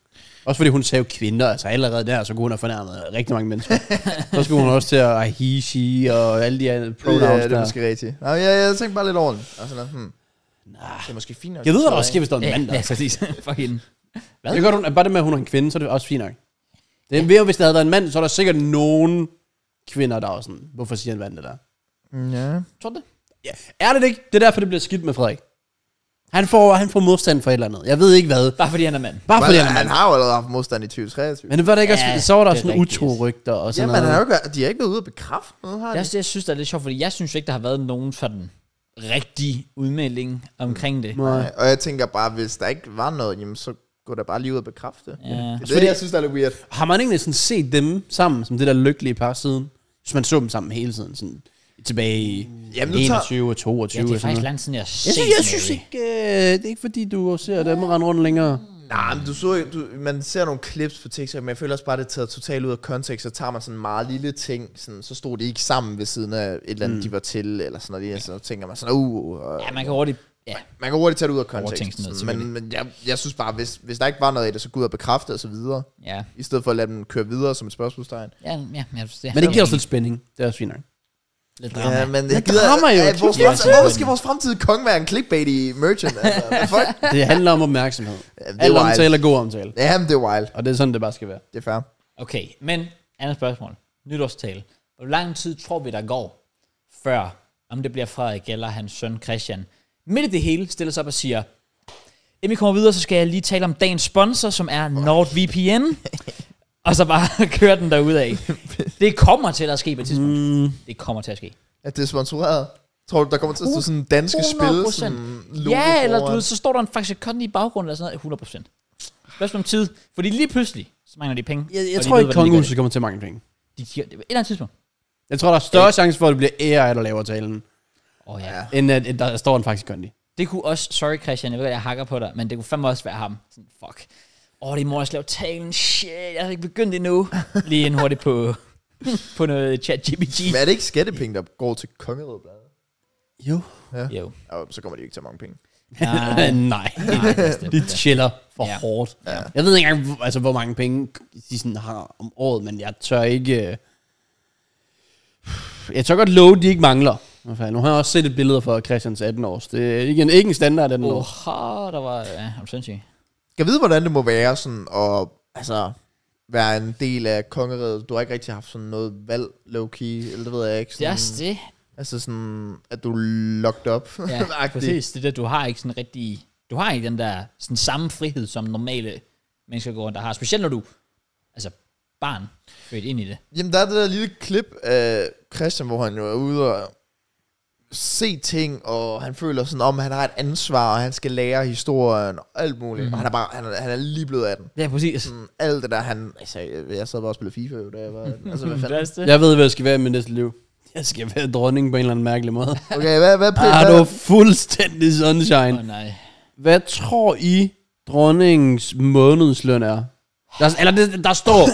Også fordi hun sagde jo kvinder, altså allerede der, så kunne hun have fornærmet rigtig mange mennesker. *laughs* så skulle hun også til at he, she og alle de her pronouns Ja, det er der. måske rigtigt. Nå, jeg, jeg tænkte bare lidt over det. Og sådan, hmm. Det er måske fint nok. Jeg ved, hvad der er- også sker, hvis der er en Ja, mand der. ja præcis. *laughs* For hende. Hvad? Det er godt, at bare det med, at hun er en kvinde, så er det også fint nok. Det er mere, hvis der havde været en mand, så er der sikkert nogen kvinder, der er sådan, hvorfor siger en mand det der? Mm, Ja. Tror du det? Ja. Er det ikke? Det er derfor, det bliver skidt med Frederik. Han får, han får modstand for et eller andet. Jeg ved ikke hvad. Bare fordi han er mand. Bare fordi han er han mand. har jo allerede haft modstand i 2023. Men det var der ikke Ja, også, så var der det er sådan rigtigt. utro rygter og sådan Jamen, han noget. har jo ikke, været- de har ikke været ude at bekræfte noget, har de? Jeg, jeg synes, det er lidt sjovt, fordi jeg synes ikke, der har været nogen sådan rigtig udmelding omkring det. Nej. Og jeg tænker bare, hvis der ikke var noget, jamen, så gå der bare lige ud og bekræfte det. Ja. Det er Fordi- det, jeg synes, der er lidt weird. Har man egentlig sådan set dem sammen, som det der lykkelige par siden? Hvis man så dem sammen hele tiden, sådan tilbage i Jamen, nu tager- 21 og 22 Ja, det er og sådan faktisk noget. lang siden, jeg har Jeg set synes, jeg synes Mary. ikke, øh, det er ikke fordi, du ser dem rende rundt længere. Nej, men du så jo- du, man ser nogle clips på TikTok, men jeg føler også bare, det er taget totalt ud af kontekst, så tager man sådan en meget lille ting, sådan, så stod de ikke sammen ved siden af et eller andet, mm. de var til, eller sådan noget, så tænker man sådan, uh, og, Ja, man kan hurtigt... Ja, man kan hurtigt tage det ud af kontekst, noget, men, men jeg, jeg synes bare, hvis, hvis der ikke var noget i det, så gå ud og bekræfte og så videre, ja, i stedet for at lade dem køre videre som et spørgsmålstegn. ja, ja, ja det, Men det giver også lidt spænding. Det er også fint nok. lidt drama. Ja, men Det jeg gider, drama jo. Ja, vores, Ja, fremtid, hvorfor skal vores fremtidige konge være en clickbait i merchant? Altså, *laughs* fuck? Det handler om opmærksomhed. Ja, det er omtale wild. er god omtale. Ja, men det er wild. Og det er sådan, det bare skal være. Det er fair. Okay, men andet spørgsmål. Nytårstale. Hvor lang tid tror vi, der går, før, om det bliver Frederik eller hans søn Christian, midt i det hele stiller sig op og siger, inden vi kommer videre, så skal jeg lige tale om dagens sponsor, som er NordVPN. *laughs* og så bare *laughs* køre den af. Det kommer til at ske på et tidspunkt. Mm, Det kommer til at ske. At det er sponsoreret. Tror du, der kommer til at stå sådan danske spil? 100%. Sådan logo Ja, eller du ved, så står der en faktisk kondi i baggrunden, eller sådan noget, 100%. Spørgsmål om tid, fordi lige pludselig, så mangler de penge. jeg, jeg tror ikke, kongehuset kommer til mange penge. det. De giver, et eller andet tidspunkt. Jeg tror, der er større chance for, at det bliver AI, der laver talen, oh, ja. Ja. end at at der står en faktisk kondi. Det kunne også, sorry Christian, jeg ved, at jeg hakker på dig, men det kunne fandme også være ham. Sådan, fuck. Åh, oh, det er mor, jeg talen. Shit, jeg har ikke begyndt endnu. Lige en hurtigt på, *laughs* på noget chat GPT. Men er det ikke skattepenge, der går til kongeriget bladet? Jo. Jo. Ja, så kommer de ikke til mange penge. Nej, *laughs* Nej. nej, bestemt. De chiller for Ja. ja. hårdt. Ja. Jeg ved ikke engang, hvor- altså, hvor mange penge de sådan har om året, men jeg tør ikke... øh, Jeg tør godt love, at de ikke mangler. Nu har jeg også set et billede fra Christians 18 års. Det er ikke en, ikke en standard 18 år. Oha, der var, ja, du sindssyg. Jeg vide, hvordan det må være sådan at altså, være en del af kongeriget. Du har ikke rigtig haft sådan noget valg, low-key, eller det ved jeg ikke. Sådan, også det. Altså sådan, at du er locked up. Ja, *laughs* præcis. Det der, du har ikke sådan rigtig, du har ikke den der sådan samme frihed, som normale mennesker går rundt og har. Specielt når du, altså barn, født ind i det. Jamen, der er det der lille klip af Christian, hvor han jo er ude og se ting, og han føler sådan om, han har et ansvar, og han skal lære historien, og alt muligt. Mm. Og han er, bare, han, er, han er lige blevet 18. Ja, præcis. Sådan, alt det der, han... Altså, jeg, jeg sad bare og spillede FIFA, da jeg var 18. *laughs* Altså, hvad fanden? Jeg ved, hvad jeg skal være i mit næste liv. Jeg skal være dronning på en eller anden mærkelig måde. *laughs* Okay, hvad, hvad, Ah, du er fuldstændig sunshine. Oh, nej. Hvad tror I, dronningens månedsløn er? Der, eller det, der står,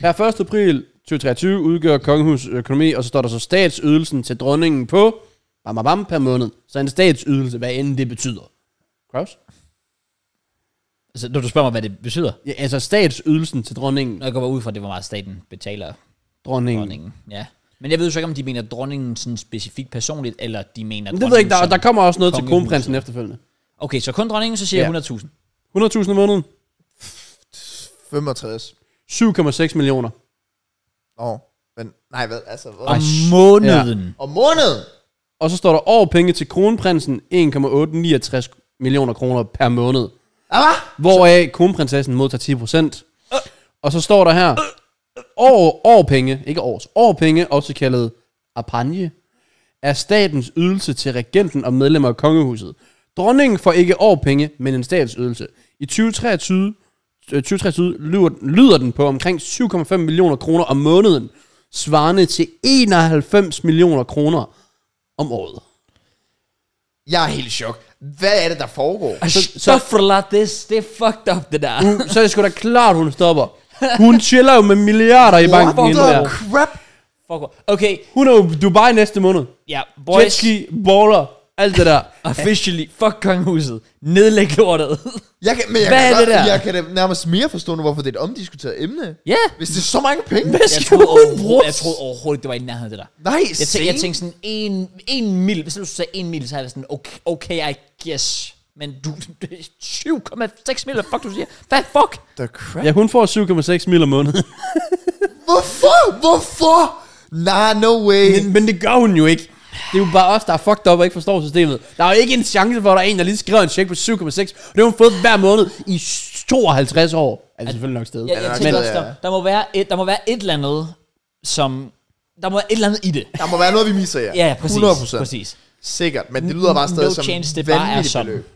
her 1. april 2023 udgør kongehus økonomi, og så står der så statsydelsen til dronningen på bam, bam, bam, per måned. Så en statsydelse, hvad end det betyder. Kraus? Altså, når du spørger mig, hvad det betyder, Ja, altså statsydelsen til dronningen. når jeg går bare ud fra, at det var meget staten betaler Dronningen. dronningen. Ja. Men jeg ved jo så ikke, om de mener dronningen sådan specifikt personligt, eller de mener Men det ved jeg ikke, der, der kommer også noget til kronprinsen efterfølgende. Okay, så kun dronningen, så siger Ja. jeg 100.000. 100.000 om måneden. 65 7,6 millioner. år. Men, nej, hvad, altså, hvad? Om måneden. Om måneden? Og så står der over penge til kronprinsen 1,869 millioner kroner per måned. Ah? Hvoraf kronprinsessen modtager 10 procent. Og så står der her, år, årpenge, ikke års, årpenge, også kaldet apanje, er statens ydelse til regenten og medlemmer af kongehuset. Dronningen får ikke årpenge, men en statsydelse. I 2023, øh, 2023 lyder, lyder den på omkring 7,5 millioner kroner om måneden, svarende til 91 millioner kroner om året. Jeg er helt i chok. Hvad er det, der foregår? Astaghfirullah, this, det er fucked up, det der. Hun, så er det sgu da klart, hun stopper. Hun *laughs* chiller jo med milliarder i banken. What the der. crap? Fuck, okay, Hun er jo Dubai næste måned. ja, boys, Jetski, baller, alt det der. officially, fuck kongehuset. Nedlæg lortet. Jeg kan, men jeg Hvad kan, er det der? Jeg kan da nærmest mere forstå nu, hvorfor det er et omdiskuteret emne. Ja. Hvis det er så mange penge. Hvad Jeg troede, hun overhovedet, bruge? jeg troede overhovedet ikke, det var i nærheden af det der. Nej, Jeg, tænkte, jeg tænkte sådan, en, en mil, hvis du sagde en mil, så er det sådan, okay, okay I guess. Men du, 7,6 mil, fuck du siger. Hvad fuck? The crap. Ja, hun får 7,6 mil om måneden. Hvorfor? Hvorfor? Nah, no way. men, men det gør hun jo ikke. Det er jo bare os, der er fucked up og ikke forstår systemet. Der er jo ikke en chance for, at der er en, der lige skriver en check på 7,6. Og det har hun fået hver måned i 52 år. Altså selvfølgelig nok sted. Jeg, jeg tænker noget, også, ja. der, der, må være et, der må være et eller andet, som... Der må være et eller andet i det. Der må være noget, vi misser, ja. Ja, ja præcis. 100%. Præcis. Sikkert, men det lyder bare stadig No som chance, det bare er sådan. beløb.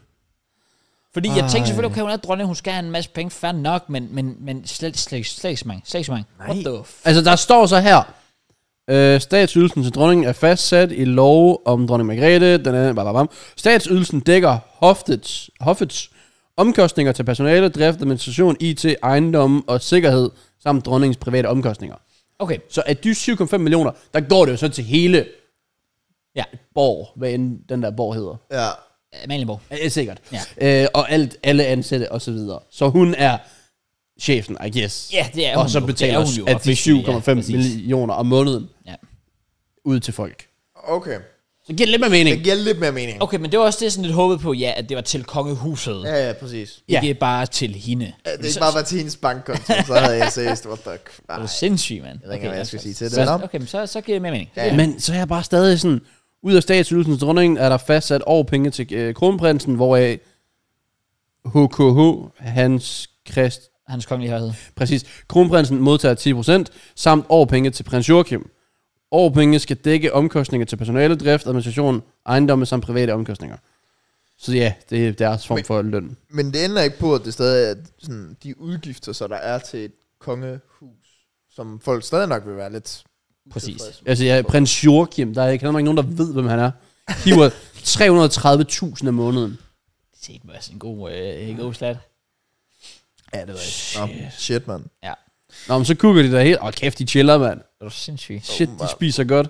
Fordi jeg tænkte selvfølgelig, okay, hun er dronning, hun skal have en masse penge, fair nok, men, men, men slet, slet, slet ikke så mange. Slet ikke så mange. What the f- Altså, der står så her. Øh, statsydelsen til dronningen er fastsat i lov om dronning Margrethe. Den er, bam, bam, bam. Statsydelsen dækker hoftets, hoffets omkostninger til personale, drift, administration, IT, ejendom og sikkerhed, samt dronningens private omkostninger. Okay, Så af de 7,5 millioner, der går det jo så til hele ja. borg, hvad end den der borg hedder. Ja. Malienborg. Er sikkert. Ja. Øh, og alt, alle ansatte og så videre. Så hun er chefen, I guess. Ja, det er og hun så jo. Det er betaler hun jo at de officially, ja, 7,5 præcis. millioner om måneden Ja. ud til folk. Okay. Så giver det lidt mere mening. Det giver lidt mere mening. Okay, men det var også det, sådan lidt håbet på, ja, at det var til kongehuset. Ja. Ja, præcis. Ja. Ikke bare til hende. Ja, det er ikke bare var til hendes bankkonto, så havde jeg seriøst, what the... *laughs* Er Nej. du sindssyg, mand? Jeg ved ikke, hvad jeg skal sige til det. Så, okay, men så, så giver det mere mening. Ja. Men så er jeg bare stadig sådan, ud af statsydelsen til dronningen er der fastsat over penge til øh, kronprinsen, hvoraf HKH, hans Krist, Hans kongelige hørhed. præcis, kronprinsen modtager 10%, samt over penge til prins Joachim. Over penge skal dække omkostninger til personale, drift, administration, ejendomme samt private omkostninger. Så ja, det er deres form Men- for løn. Men det ender ikke på, at det stadig er sådan, de udgifter, så der er til et kongehus, som folk stadig nok vil være lidt Præcis. Altså ja, prins Joachim, der er ikke, der ikke nogen, der ved, hvem han er. Hiver *laughs* 330.000 om måneden. Det er ikke en god, øh, en god slat. Ja, det ved jeg Nå, shit, mand. Ja. Nå, men så kukker de der helt. Åh, kæft, de chiller, mand. Er du sindssyg? Shit, de spiser godt.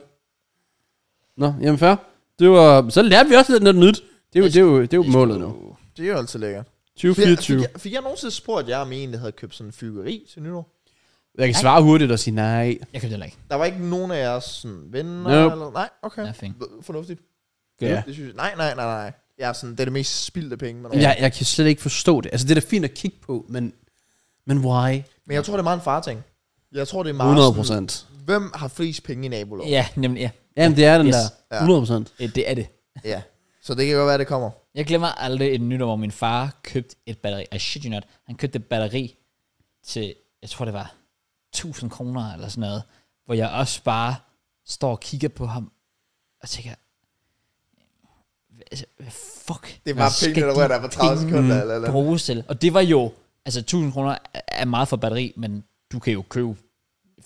Nå, jamen fair. Det var, så lærte vi også lidt noget nyt. Det er jo, det er jo, det er jo målet nu. Det er jo altid lækkert. Fik, 2024. jeg, fik jeg nogensinde spurgt jer, om I egentlig havde købt sådan en fyrkeri til nytår? Jeg kan svare hurtigt og sige nej. Jeg kan det heller ikke. Der var ikke nogen af jeres sådan, venner? Nope. Eller? Nej, okay. Nothing. Fornuftigt. Ja. Det synes jeg. Nej, nej, nej, nej. Er sådan, det er det mest spildte penge. Man Men jeg, jeg kan slet ikke forstå det. Altså, det er da fint at kigge på, men, men why? Men jeg tror, det er meget en farting. Jeg tror, det er meget 100 sådan, procent. hvem har flest penge i nabolaget? Ja, nemlig, ja. Jamen, det er den Yes. der. Ja. 100 procent. Øh, Det er det. ja. Så det kan godt være, det kommer. Jeg glemmer aldrig et nytår, hvor min far købte et batteri. I shit you not. Han købte et batteri til, jeg tror det var 1000 kroner eller sådan noget. Hvor jeg også bare står og kigger på ham og tænker, altså, fuck? Det er bare penge, der de rører der på 30 penge sekunder, eller- eller? bruges til? Og det var jo, altså 1000 kroner er meget for batteri, men du kan jo købe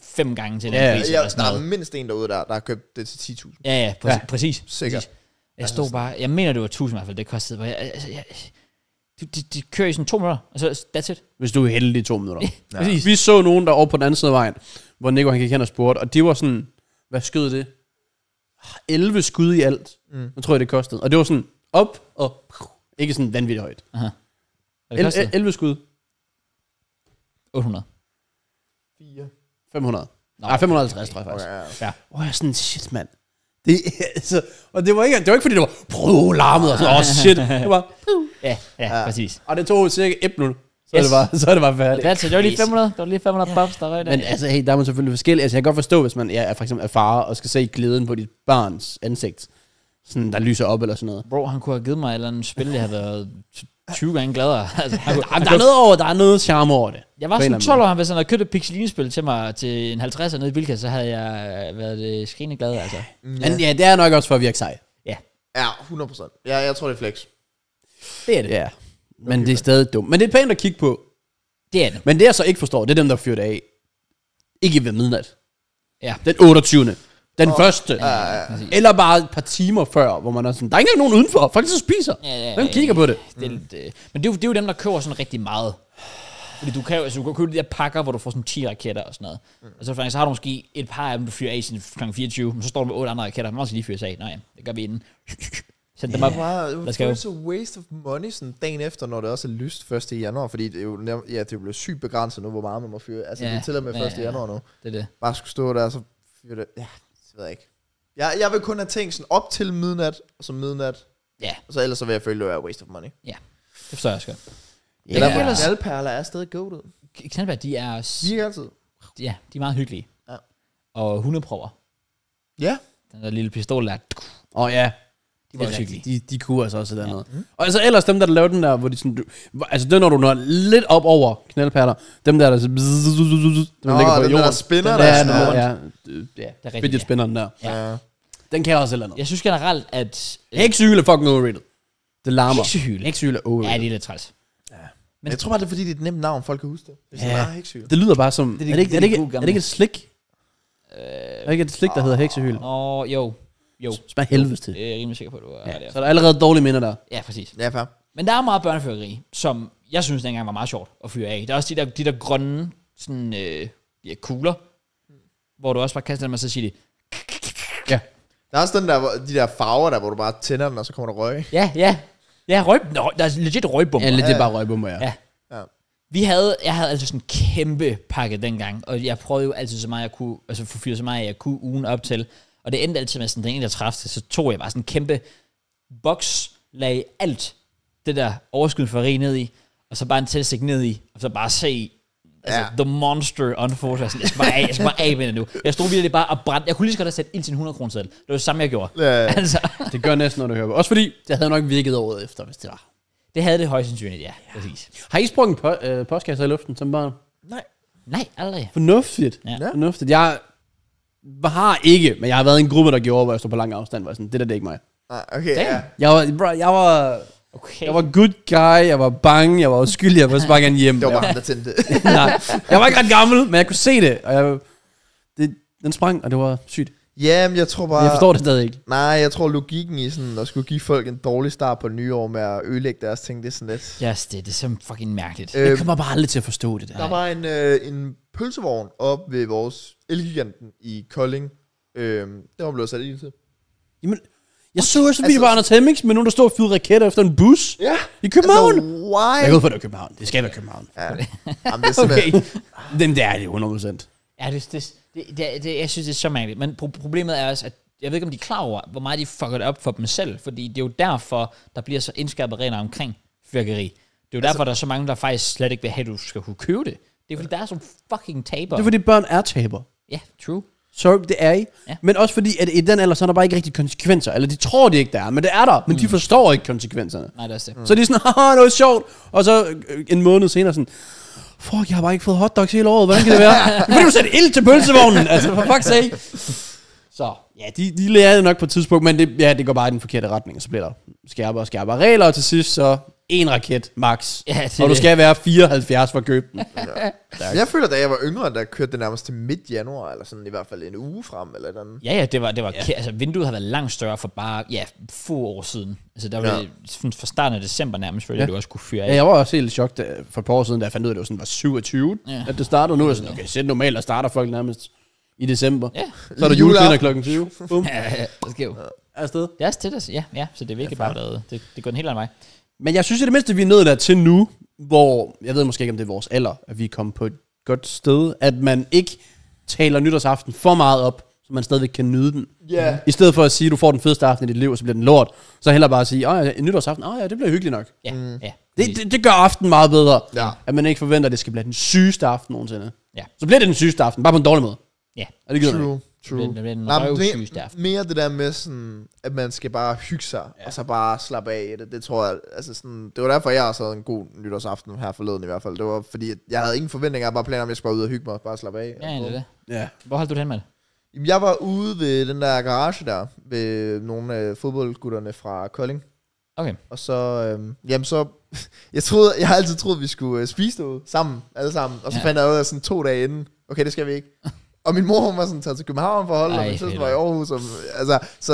fem gange til den Ja, pris Ja, eller sådan der er noget. mindst en derude, der, der har købt det til 10.000. Ja, ja, præcis. Ja. Præcis Sikkert. Præcis. Jeg stod bare, jeg mener det var 1000 i hvert fald, det kostede. Hvor jeg, altså, jeg, de, de, de kører i sådan to minutter, og så that's it. Hvis du er heldig i to minutter. *laughs* Ja. Præcis. Vi så nogen der over på den anden side af vejen, hvor Nico han gik hen og spurgte, og de var sådan, hvad skød det? 11 skud i alt. Mm. Jeg tror jeg, det kostede. Og det var sådan op og ikke sådan vanvittigt højt. Hvad det El- kostede? 11 skud. 800. 4. 500. Nå, Nej, 550 tror jeg faktisk. Okay, ja. Ja. Åh, jeg er sådan, shit, mand. Det, *laughs* altså, og det var, ikke, det var ikke, fordi det var prøv larmet og sådan, åh, oh, shit. Det var, *laughs* Ja, ja, ja, præcis. og det tog cirka et minut. Så, yes. Er det bare, så er det bare færdigt. Det, det var lige 500, det var lige 500 bobs, der røg der. Men altså, hey, der er man selvfølgelig forskellig. Altså, jeg kan godt forstå, hvis man ja, er for eksempel er far og skal se glæden på dit barns ansigt. Sådan, der lyser op eller sådan noget. Bro, han kunne have givet mig et eller andet spil, jeg havde været 20 gange gladere. *laughs* Altså, han kunne, Jamen, der er noget over, der er noget charme over det. jeg var sådan eller anden 12 år, hvis han havde købt et pixelinespil til mig til en 50'er nede i Bilka, så havde jeg øh, været øh, skrigende glad, altså. Men ja, det er nok også for at virke sej. Ja, Ja, 100%. Ja, jeg tror, det er flex. det er det. Ja. Men det er stadig dumt. Men det er pænt at kigge på. Det er det. Men det jeg så ikke forstår, det er dem, der fyrer det af. Ikke ved midnat. Ja. Den 28. Den første. Ja, ja. Eller bare et par timer før, hvor man er sådan, der er ikke engang nogen udenfor, folk så spiser. Ja, ja, Hvem ja, kigger på det? Det, er lidt, øh, men det er, jo, det er jo dem, der køber sådan rigtig meget. Fordi du kan jo altså, du kan købe de der pakker, hvor du får sådan 10 raketter og sådan noget. Mm. Og så, faktisk, så har du måske et par af dem, du fyrer af i sin kl. 24, men så står du med otte andre raketter, man også lige fyres af. Nej, det gør vi inden. Send dem op. Det var så waste of money sådan dagen efter, når det også er lyst 1. januar, fordi det er jo, nær- ja, det er blevet sygt begrænset nu, hvor meget man må fyre. Altså, Ja, det er til og med ja, 1. ja, ja. januar nu. Det er det. Bare skulle stå der, og så fyre det. Ja, det ved jeg ikke. Jeg, jeg vil kun have tænkt sådan op til midnat, og så midnat, Ja, og så ellers så vil jeg føle, at det er waste of money. det forstår jeg også godt. Det er derfor, ellers- knaldperler er stadig goated. Knaldberg, de er, Virker altid. ja, de er meget hyggelige. Ja. Og hundeprøver. Ja. Den der lille pistol der, Åh oh, ja, de var også hyggelige. de, de kunne altså også et andet. Og altså ellers dem, der lavede den der, hvor de sådan, du, altså det er, når du når lidt op over knaldperler, dem der, der så, dem, der Nå, ligger på den jorden. der spinner, den der der, er den der, ja, øh, ja, er rigtigt, fidget ja. spinneren der. Ja. Den kan også et eller andet. Jeg synes generelt, at... Heksehyl er fucking overrated. Det larmer. Heksehyl? Heksehyl er Ja, overrated. det er lidt træls. Men jeg tror bare, det er fordi, det er et nemt navn, folk kan huske det. Det er Ja. ja. heksyge. Det lyder bare som... Det Det er er, de- det ikke, det er, er det de ikke, er det ikke et slik? er det ikke et slik, der hedder heksehyl? Nå, jo. Jo. Smager helvedes til. Det er jeg rimelig sikker på, at du er ja, der. så er der allerede dårlige minder der. Ja, præcis. Ja, fair. Men der er meget børnefyrkeri, som jeg synes dengang var meget sjovt at fyre af. Der er også de der, de der grønne sådan, øh, ja, kugler, hvor du også bare kaster dem, og så siger de, Ja. Der er også den der, hvor- de der farver der, hvor du bare tænder den, og så kommer der røg. ja, ja, ja, røg, Nå, der er legit røgbomber. Ja, lidt, det er bare røgbomber, ja. Ja. Ja. Vi havde, jeg havde altså sådan en kæmpe pakke dengang, og jeg prøvede jo altid så meget, jeg kunne, altså få fyret så meget, jeg kunne ugen op til. Og det endte altid med sådan, den ene, der træffede, så tog jeg bare sådan en kæmpe boks, lagde alt det der overskydende fyrværkeri ned i, og så bare en tændstik ned i, og så bare se altså, Ja. the monster unfold. Jeg, skal bare af, jeg skal bare af med det nu. Jeg stod virkelig bare og brændte. Jeg kunne lige så godt have sat ild til en 100 kroner selv. Det var det samme, jeg gjorde. Ja. Altså, Det gør næsten, når du hører på. Også fordi, det havde nok virket året efter, hvis det var. det havde det højst sandsynligt, ja. Præcis. Har I sprunget på, øh, postkasser i luften som barn? Nej. Nej, aldrig. Fornuftigt. Ja. Ja. Fornuftigt. Jeg har ikke, men jeg har været i en gruppe, der gjorde, hvor jeg stod på lang afstand, var sådan, det der, det er ikke mig. Nej, okay, Damn. ja. Jeg var, bro, jeg var, Okay. jeg var good guy, jeg var bange, jeg var uskyldig, jeg ville bare gerne hjem. Det var bare ham, der tændte. *laughs* Nej, jeg var ikke ret gammel, men jeg kunne se det, og jeg, det, den sprang, og det var sygt. Jamen, jeg tror bare... Men jeg forstår det stadig ikke. Nej, jeg tror logikken i sådan at skulle give folk en dårlig start på det nye år med at ødelægge deres ting, det er sådan lidt... Yes, det, det er så fucking mærkeligt. Jeg Øh, kommer bare aldrig til at forstå det der. der var en, øh, en pølsevogn op ved vores Elgiganten i Kolding. Øh, den var blevet sat ild til. Jamen, jeg så også Altså- på Anders Hemmings, med nogen, der stod og fyrede raketter efter en bus Ja. i København. Altså, why? jeg går ud for, at det er København. Det skal være København. Ja. Jamen, det er simpelthen... *laughs* Okay. Den der er det 100%. Ja, det, det, det, det, det, jeg synes, det er så mærkeligt. Men pro- problemet er også, at jeg ved ikke, om de er klar over, hvor meget de fucker det op for dem selv. Fordi det er jo derfor, der bliver så indskærpet regler omkring fyrkeri. Det er jo derfor, der er så mange, der faktisk slet ikke vil have, at du skal kunne købe det. Det er fordi, der er sådan fucking taber. Det er fordi børn er taber. Ja, true. Så det er I. Ja. Men også fordi, at i den alder, så er der bare ikke rigtig konsekvenser. Eller de tror det ikke, der er, men det er der. Men mm. de forstår ikke konsekvenserne. Nej, det er det. Mm. Så de er sådan, *laughs* haha, det var sjovt. Og så øh, en måned senere sådan, fuck, jeg har bare ikke fået hotdogs hele året. Hvordan kan det være? *laughs* Vil du sætte ild til pølsevognen? altså, for fuck's sake. Så ja, de, de lærer det nok på et tidspunkt, men det, ja, det går bare i den forkerte retning, og så bliver der skærpere og skærpere regler, og til sidst så en raket max. Ja, det er og du det. skal være 74 for at købe den. Jeg føler, da jeg var yngre, der kørte det nærmest til midt januar, eller sådan i hvert fald en uge frem, eller andet. Ja, ja, det var, det var ja. altså vinduet har været langt større for bare, ja, få år siden. Altså der var Ja. ja. det, fra starten af december nærmest, følte Ja. ja. du også kunne fyre af. Ja, jeg var også helt chok da, for et par år siden, da jeg fandt ud af, at det var, sådan, var 27, Ja. ja. at det startede. Nu er det sådan, okay, sæt normalt, der starter folk nærmest i december. Ja. Så er der Juleaften. julekvinder klokken 20. Bum, *laughs* Ja, ja, det sker jo. afsted. Det er også der, ja, ja, så det er virkelig bare været, det, det går en helt anden vej. Men jeg synes i det mindste, vi er nået der til nu, hvor, jeg ved måske ikke, om det er vores alder, at vi er kommet på et godt sted, at man ikke taler nytårsaften for meget op, så man stadigvæk kan nyde den. Ja. I stedet for at sige, at du får den fedeste aften i dit liv, og så bliver den lort, så hellere bare at sige, at ja, nytårsaften, åh ja, det bliver hyggeligt nok. Ja, mm. ja. Det, det, det gør aften meget bedre, Ja. at man ikke forventer, at det skal blive den sygeste aften nogensinde. Ja. Så bliver det den sygeste aften, bare på en dårlig måde. Ja. Og det gider ikke. True, true. Det bliver- det bliver en Nej, men røvsyg mere, mere det der med sådan, at man skal bare hygge sig, ja. og så bare slappe af i det. Det tror jeg, altså sådan, det var derfor, jeg også havde en god nytårsaften her forleden i hvert fald. Det var fordi, at jeg havde ingen forventninger, jeg bare planer om, at jeg skulle ud og hygge mig, og bare slappe af. Ja, det er det. Ja. Hvor holdt du det hen med det? Jamen, jeg var ude ved den der garage der, ved nogle af fodboldgutterne fra Kolding. Okay. Og så, øhm, jamen så, *laughs* jeg troede, jeg har altid troet, vi skulle øh, spise noget sammen, alle sammen. Og så ja. fandt jeg ud af sådan to dage inden, okay, det skal vi ikke. *laughs* Og min mor, hun var sådan taget til København for at holde, Ej, og min søster var i Aarhus. Og, altså, så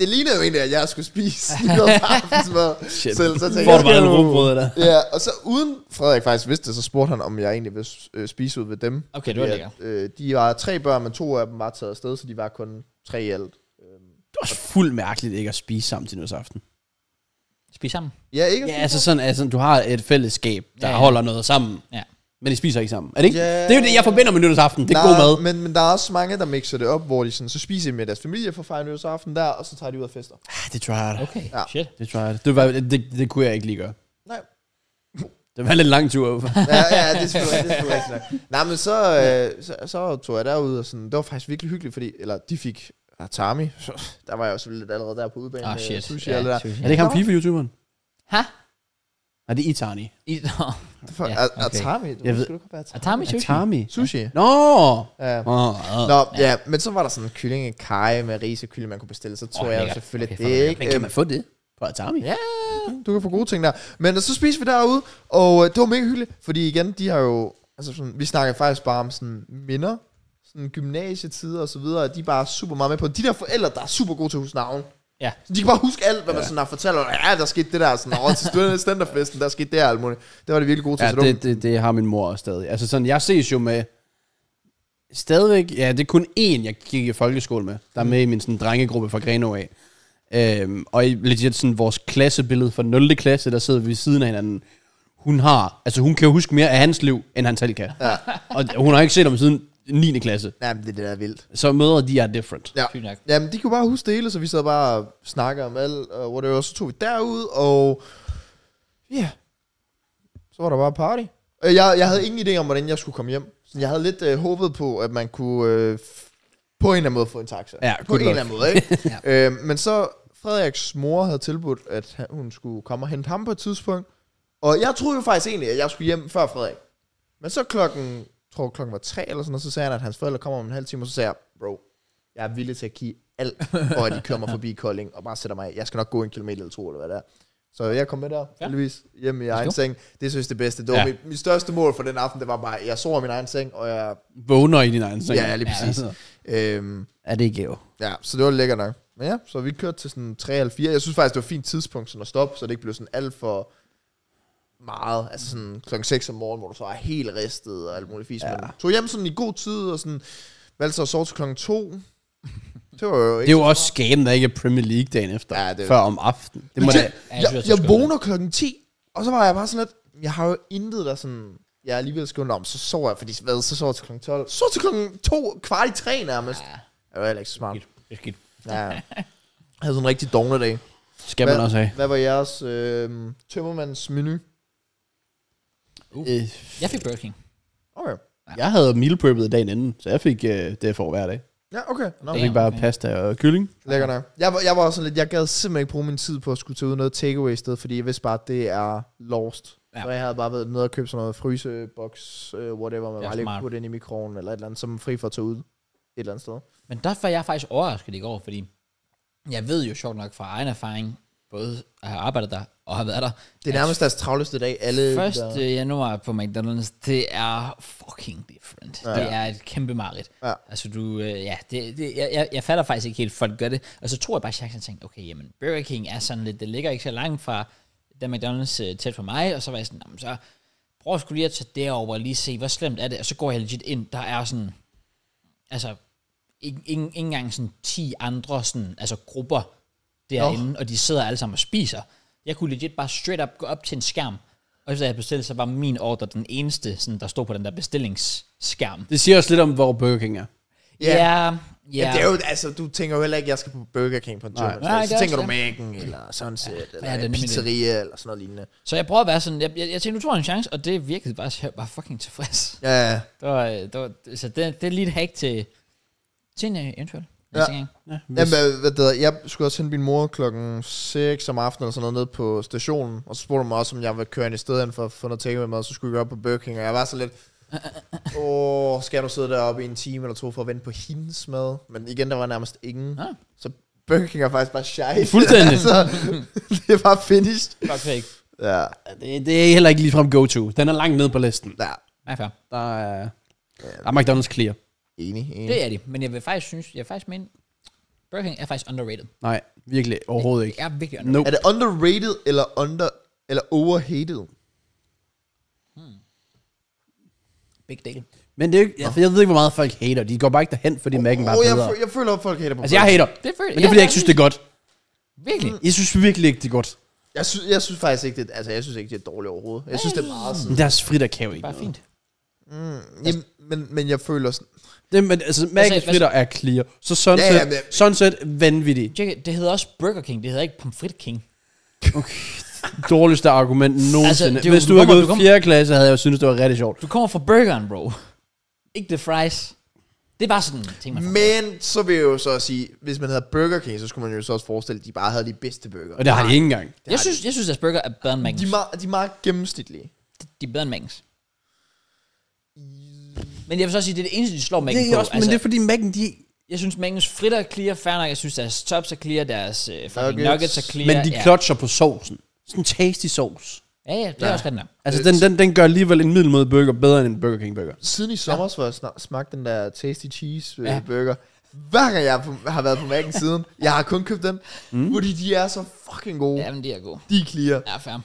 det lignede jo egentlig, at jeg skulle spise *laughs* nytårsaftensmad Shit. selv. Så tænkte Får jeg, du bare en rugbrød der? *laughs* Ja, og så uden Frederik faktisk vidste det, så spurgte han, om jeg egentlig ville øh, spise ud ved dem. Okay, det var lækkert. øh, de var tre børn, men to af dem var taget afsted, så de var kun tre i alt. Øhm, Det er også fuldt mærkeligt ikke at spise sammen til nytårsaften. Spis sammen. Ja, ikke? Ja, altså sådan, altså, du har et fællesskab, der ja, ja. holder noget sammen. Ja. Men de spiser ikke sammen. Er det ikke? Ja. Det er jo det, jeg forbinder med nytårsaften. Det er god mad. Men, men der er også mange, der mixer det op, hvor de sådan, så spiser de med deres familie for fejre nytårsaften der, og så tager de ud og fester. Ah, Det tror jeg. Okay, Ja. shit. Det tror jeg. Det, var, det, det, det kunne jeg ikke lige gøre. Nej. *laughs* Det var en lidt lang tur. ja, ja, det selvfølgelig rigtigt nok. Nej, men så, øh, så, så tog jeg derud, og sådan, det var faktisk virkelig hyggeligt, fordi, eller de fik Atami, så *laughs* der var jeg jo selvfølgelig lidt allerede der på udbanen Ah, shit. sushi det der. sushi. Er det ikke ham FIFA-youtuberen? Ha? Nej, det er Itani. I, *laughs* nå. For, Ja, ja, okay. Atami, du Jeg ved- skulle være Atami. Atami sushi? Atami? Sushi. Nå! Ja. Oh, oh. Nå, ja, men så var der sådan en kylling kaj med risekylling, man kunne bestille. Så tog Åh, jeg jo selvfølgelig Okay, det, ikke? Men kan man få det på Atami? Ja, du kan få gode ting der. Men så spiste vi derude, og øh, det var mega hyggeligt, fordi igen, de har jo, altså sådan, vi snakker faktisk bare om sådan minder, sådan gymnasietider og så videre, og de er bare super meget med på. De der forældre, der er super gode til at huske navn. Ja. Så de kan bare huske alt, hvad man sådan har fortalt. Ja, der skete det der, sådan, og til standardfesten, der skete det alt muligt. Det var det virkelig gode til. Ja, det, det, det har min mor også stadig. Altså sådan, jeg ses jo med... Stadigvæk, ja, det er kun én, jeg gik i folkeskole med, der er med i min sådan, drengegruppe fra Greno af. Øhm, og i legit sådan vores klassebillede fra 0. klasse, der sidder vi ved siden af hinanden. Hun har, altså hun kan jo huske mere af hans liv, end han selv kan. Ja. Og hun har ikke set ham siden 9. klasse. Ja, men det er det der er vildt. Så mødre, de er different. Ja. Sygt nok. Jamen, de kunne bare huske det hele, så vi sad bare og snakkede om alt, og whatever. Så tog vi derud, og ja, så var der bare party. Øh, Jeg, jeg havde ingen idé om, hvordan jeg skulle komme hjem. Så jeg havde lidt øh, håbet på, at man kunne øh, f- på en eller anden måde få en taxa. Ja, på good en luck. eller anden måde, ikke? *laughs* Ja. øh, men så Frederiks mor havde tilbudt, at han, hun skulle komme og hente ham på et tidspunkt. Og jeg troede jo faktisk egentlig, at jeg skulle hjem før Frederik. Men så klokken, tror klokken var tre eller sådan noget, så sagde han, at hans forældre kommer om en halv time, og så sagde jeg, bro, jeg er villig til at give alt, for at de kører mig forbi Kolding, og bare sætter mig af. Jeg skal nok gå en kilometer eller to, eller hvad det er. Så jeg kom med der, Ja. ja. heldigvis, hjem i egen seng. Det synes jeg det bedste. Det var Ja. ja. mit, mit, største mål for den aften, det var bare, jeg sover i min egen seng, og jeg... Vågner i din egen seng. Ja, ja, lige præcis. altså. Øhm, Er det ikke jo? ja, så det var lækkert nok. Men ja, så vi kørte til sådan 3 eller 4. Jeg synes faktisk, det var et fint tidspunkt sådan at stoppe, så det ikke blev sådan alt for meget. Altså sådan klokken 6 om morgenen, hvor du så er helt ristet og alt muligt fisk. Ja. Men tog hjem sådan i god tid, og sådan valgte så at sove til klokken 2. *laughs* Det var jo ikke Det er jo også skam, der ikke er Premier League dagen efter. Ja, det- Før om aftenen. Det må da, jeg jeg, er vågner klokken 10, og så var jeg bare sådan lidt, jeg har jo intet der sådan, jeg er alligevel skyndt om, så sover jeg, fordi hvad, så sover jeg til klokken 12. Så til klokken 2, kvart i 3 nærmest. Ja. Det var heller ikke så smart. Det er skidt. Ja. Jeg havde sådan en rigtig dognedag. skal man også have. Hvad var jeres øh, tømmermands menu? Øh, Jeg fik Burger King. Okay. jeg havde meal preppet dagen inden, så jeg fik øh, det for hver dag. Ja, okay. Nå, Jeg Ja, fik bare okay. pasta og kylling. lækker nok. Jeg var, jeg var også sådan lidt, jeg gad simpelthen ikke bruge min tid på at skulle tage ud noget takeaway i stedet, fordi jeg vidste bare, at det er lost. Ja. Ja. Så jeg havde bare været nede og købt sådan noget fryseboks, øh, whatever, man Ja, bare lige putte ind i mikroen, eller et eller andet, som fri for at tage ud et eller andet sted. Men der var jeg faktisk overrasket i går, fordi jeg ved jo sjovt nok fra egen erfaring, både at have arbejdet der og have været der, Det er nærmest deres travleste dag. Alle 1. der, januar på McDonald's, det er fucking different. Ja. Ja. Det er et kæmpe mareridt. Ja. Altså du, øh, ja, det, det, jeg, jeg, jeg fatter faktisk ikke helt, at folk gør det. Og så tror jeg bare, at jeg tænkte, okay, jamen Burger King er sådan lidt, det ligger ikke så langt fra den McDonald's øh, tæt for mig, og så var jeg sådan, "Nå, men så prøv sgu lige at tage derover og lige se, hvor slemt er det, og så går jeg legit ind, der er sådan, altså, ikke, ikke, ikke engang sådan 10 andre sådan, altså grupper derinde, og de sidder alle sammen og spiser. Jeg kunne legit bare straight up gå op til en skærm, og efter jeg bestilte, så var min ordre den eneste, sådan, der stod på den der bestillingsskærm. Det siger også lidt om, hvor Burger King er. Ja. Ja, Ja. ja. det er jo, altså, du tænker jo heller ikke, at jeg skal på Burger King på en tur. Nej, det Så er tænker også du det. Mac'en, eller Sunset, ja. eller Ja, det en pizzeria, eller sådan noget lignende. Så jeg prøver at være sådan, jeg, jeg, jeg tænkte, nu tror jeg en chance, og det virkede bare, så jeg var fucking tilfreds. Ja, ja. Det var, det var, så det, det er lige et hack til, til en øh, eventuel Ja. gang. Ja, Jamen, hvad, hvad det hedder, jeg skulle også hente min mor klokken 6 om aftenen, eller sådan noget, ned på stationen. Og så spurgte hun mig også, om jeg ville køre ind i stedet for at få noget takeaway med, og så skulle vi op på Burger King. Og jeg var så lidt, *laughs* åh, skal jeg nu sidde deroppe i en time eller to for at vente på hendes mad? Men igen, der var nærmest ingen. Ah. Så Burger King er faktisk bare shy. *laughs* Fuldstændig. så, *laughs* det er bare finished. Fuck fake. Ja, det, det er heller ikke ligefrem go-to. Den er langt nede på listen. ja. Ja, fair. Der er, der er McDonald's clear. Enig, enig. Det er de, men jeg vil faktisk synes, jeg vil faktisk mene, Burger King er faktisk underrated. Nej, virkelig overhovedet ikke. Det er virkelig underrated. Nope. Er det underrated eller under eller overhated? Big deal. Men det er ikke, altså, jeg ved ikke, hvor meget folk hater. De går bare ikke derhen, fordi Mac'en bare Åh, er jeg, bedre. jeg føler, at folk hater på Altså, jeg hater. Det føler Men det er, fordi jeg ikke synes, det er godt. Virkelig. Jeg synes virkelig ikke, det er godt. Jeg synes, jeg synes faktisk ikke, det, altså, jeg synes ikke, det er dårligt overhovedet. Jeg synes, det er meget sådan. Men deres fritter kan jo ikke Bare noget. Fint. Jamen, men, men jeg føler sådan, Det, men, altså, Mac'ens hvad- fritter er clear. Så Sunset, Ja, ja, men- Sunset vanvittigt. Tjek, det hedder også Burger King, det hedder ikke Pomfrit King. Dårligste argument nogensinde. Altså, det er Altså, jo- Hvis du du, havde gået du kommer- 4. klasse, havde jeg jo syntes, det var rigtig sjovt. Du kommer fra burgeren, bro. Ikke the fries. Det er bare sådan en ting, man får. men så vil jeg jo så sige, hvis man havde Burger King, så skulle man jo så også forestille, at de bare havde de bedste burger. Og det har de ikke engang. Jeg synes, jeg synes, at burger er bedre end Magnus. De er, meget, de er meget gennemsnitlige. De er bedre end Magnus. Men jeg vil så sige, det er det eneste, de slår Magnus Det er på. også, men det er fordi Mac'en, de... Jeg synes, Magnus fritter er clear, fair nok. Jeg synes, deres tops er clear, deres uh, fucking Nuggets. nuggets. er clear. Men de ja. klotcher på sovsen. Sådan en tasty sovs. Ja, ja, det er også rigtig nok. Altså, den, den, den gør alligevel en middelmåde burger bedre end en Burger King burger. Siden i sommer, hvor jeg snak- smagte den der Tasty Cheese øh, Ja. burger, hver gang jeg er på, har været på Mac'en siden, *laughs* jeg har kun købt den, mm. fordi de er så fucking gode. Ja, men de er gode. De er clear. Ja, fair.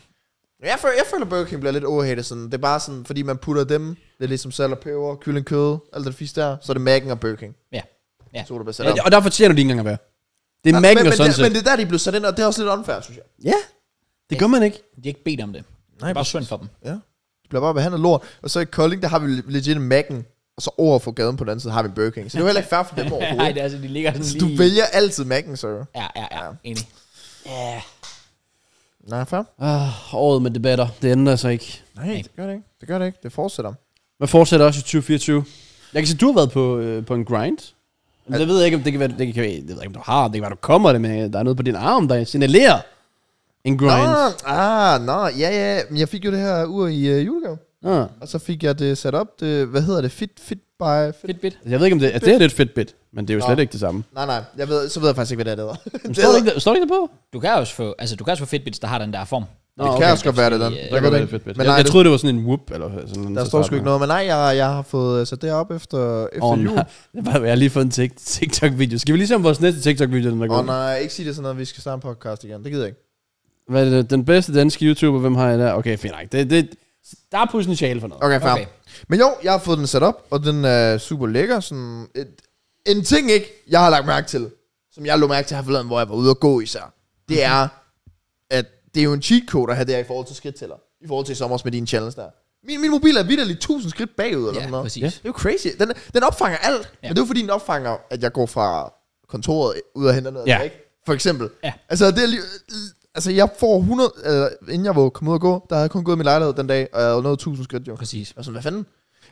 Jeg føler, jeg føler Burger King bliver lidt overhated sådan. Det er bare sådan, fordi man putter dem, det er ligesom salt og peber, kylling kød, alt det fisk der, så er det Mac'en og Burger King. Ja. Ja. Så er det Ja, og der fortjener de ikke engang at være. Det er Nej, Mac'en men, og men, det, Sunset. men det er der, de blev sat ind, og det er også lidt unfair, synes jeg. Ja, det gør man ikke. De har ikke bedt om det. Det Nej, er bare synd for dem. Ja. De bliver bare behandlet lort. Og så i Kolding, der har vi legit Mac'en, og så over for gaden på den anden side har vi Burger King. Så det er jo heller ikke fair for dem *laughs* Nej, overhovedet. det er altså, de ligger sådan Så lige... du vælger altid Mac'en, så. Ja, ja, ja. Enig. Nej, fair. Ah, året med debatter, det ændrer sig ikke. Nej, det gør det ikke. Det gør det ikke. Det fortsætter. Man fortsætter også i 2024. Jeg kan se, du har været på, øh, på en grind. Men det ved jeg ikke, om det kan være, det kan, det ved ikke, om du har, det kan være, du kommer det med, der er noget på din arm, der signalerer en grind. Nå, ah, nå, ja, ja. Men jeg fik jo det her ur i uh, julegave. Ah. Og så fik jeg det sat op. Det, hvad hedder det? Fit, fit by... Fit. Fitbit. Jeg ved ikke, om det, altså, det er lidt Fitbit, men det er jo Nå. slet ikke det samme. Nej, nej. Jeg ved, så ved jeg faktisk ikke, hvad det er, det hedder. Men *laughs* Står det ikke, der- står det ikke på? Du kan også få, altså du kan også få Fitbits, der har den der form. Nå, det okay. kan også godt være, det den. Det Der kan det. Men Jeg, nej, jeg det- troede, det var sådan en whoop, eller sådan Der står sgu ikke noget, men nej, jeg, jeg har fået sat det op efter, efter Åh, oh, jul. nej. Jeg har- Jeg lige fået en tik- TikTok-video. Skal vi lige se om vores næste TikTok-video, den der Åh går? oh, nej, ikke sige det sådan noget, vi skal starte en podcast igen. Det gider jeg ikke. Hvad er det? Den bedste danske YouTuber, hvem har jeg der? Okay, fint nok. Det, det, der er potentiale for noget. Okay, fair. Okay. Men jo, jeg har fået den sat op, og den er super lækker. Sådan et, en ting ikke, jeg har lagt mærke til, som jeg lå mærke til her forleden, hvor jeg var ude og gå især, det er, at det er jo en cheat code at have der i forhold til skridttæller. I forhold til i sommer med dine challenge der. Min, min mobil er vidderligt 1000 skridt bagud, eller sådan Ja, noget. præcis. Ja. Det er jo crazy. Den, den opfanger alt. Ja. Men det er jo fordi, den opfanger, at jeg går fra kontoret ud og henter noget Ja. ikke? For eksempel. Ja. Altså, det er lige, altså, jeg får 100, eller, inden jeg var kommet ud og gå, der havde jeg kun gået i min lejlighed den dag, og jeg havde nået 1000 skridt jo. Præcis. Og sådan, hvad fanden?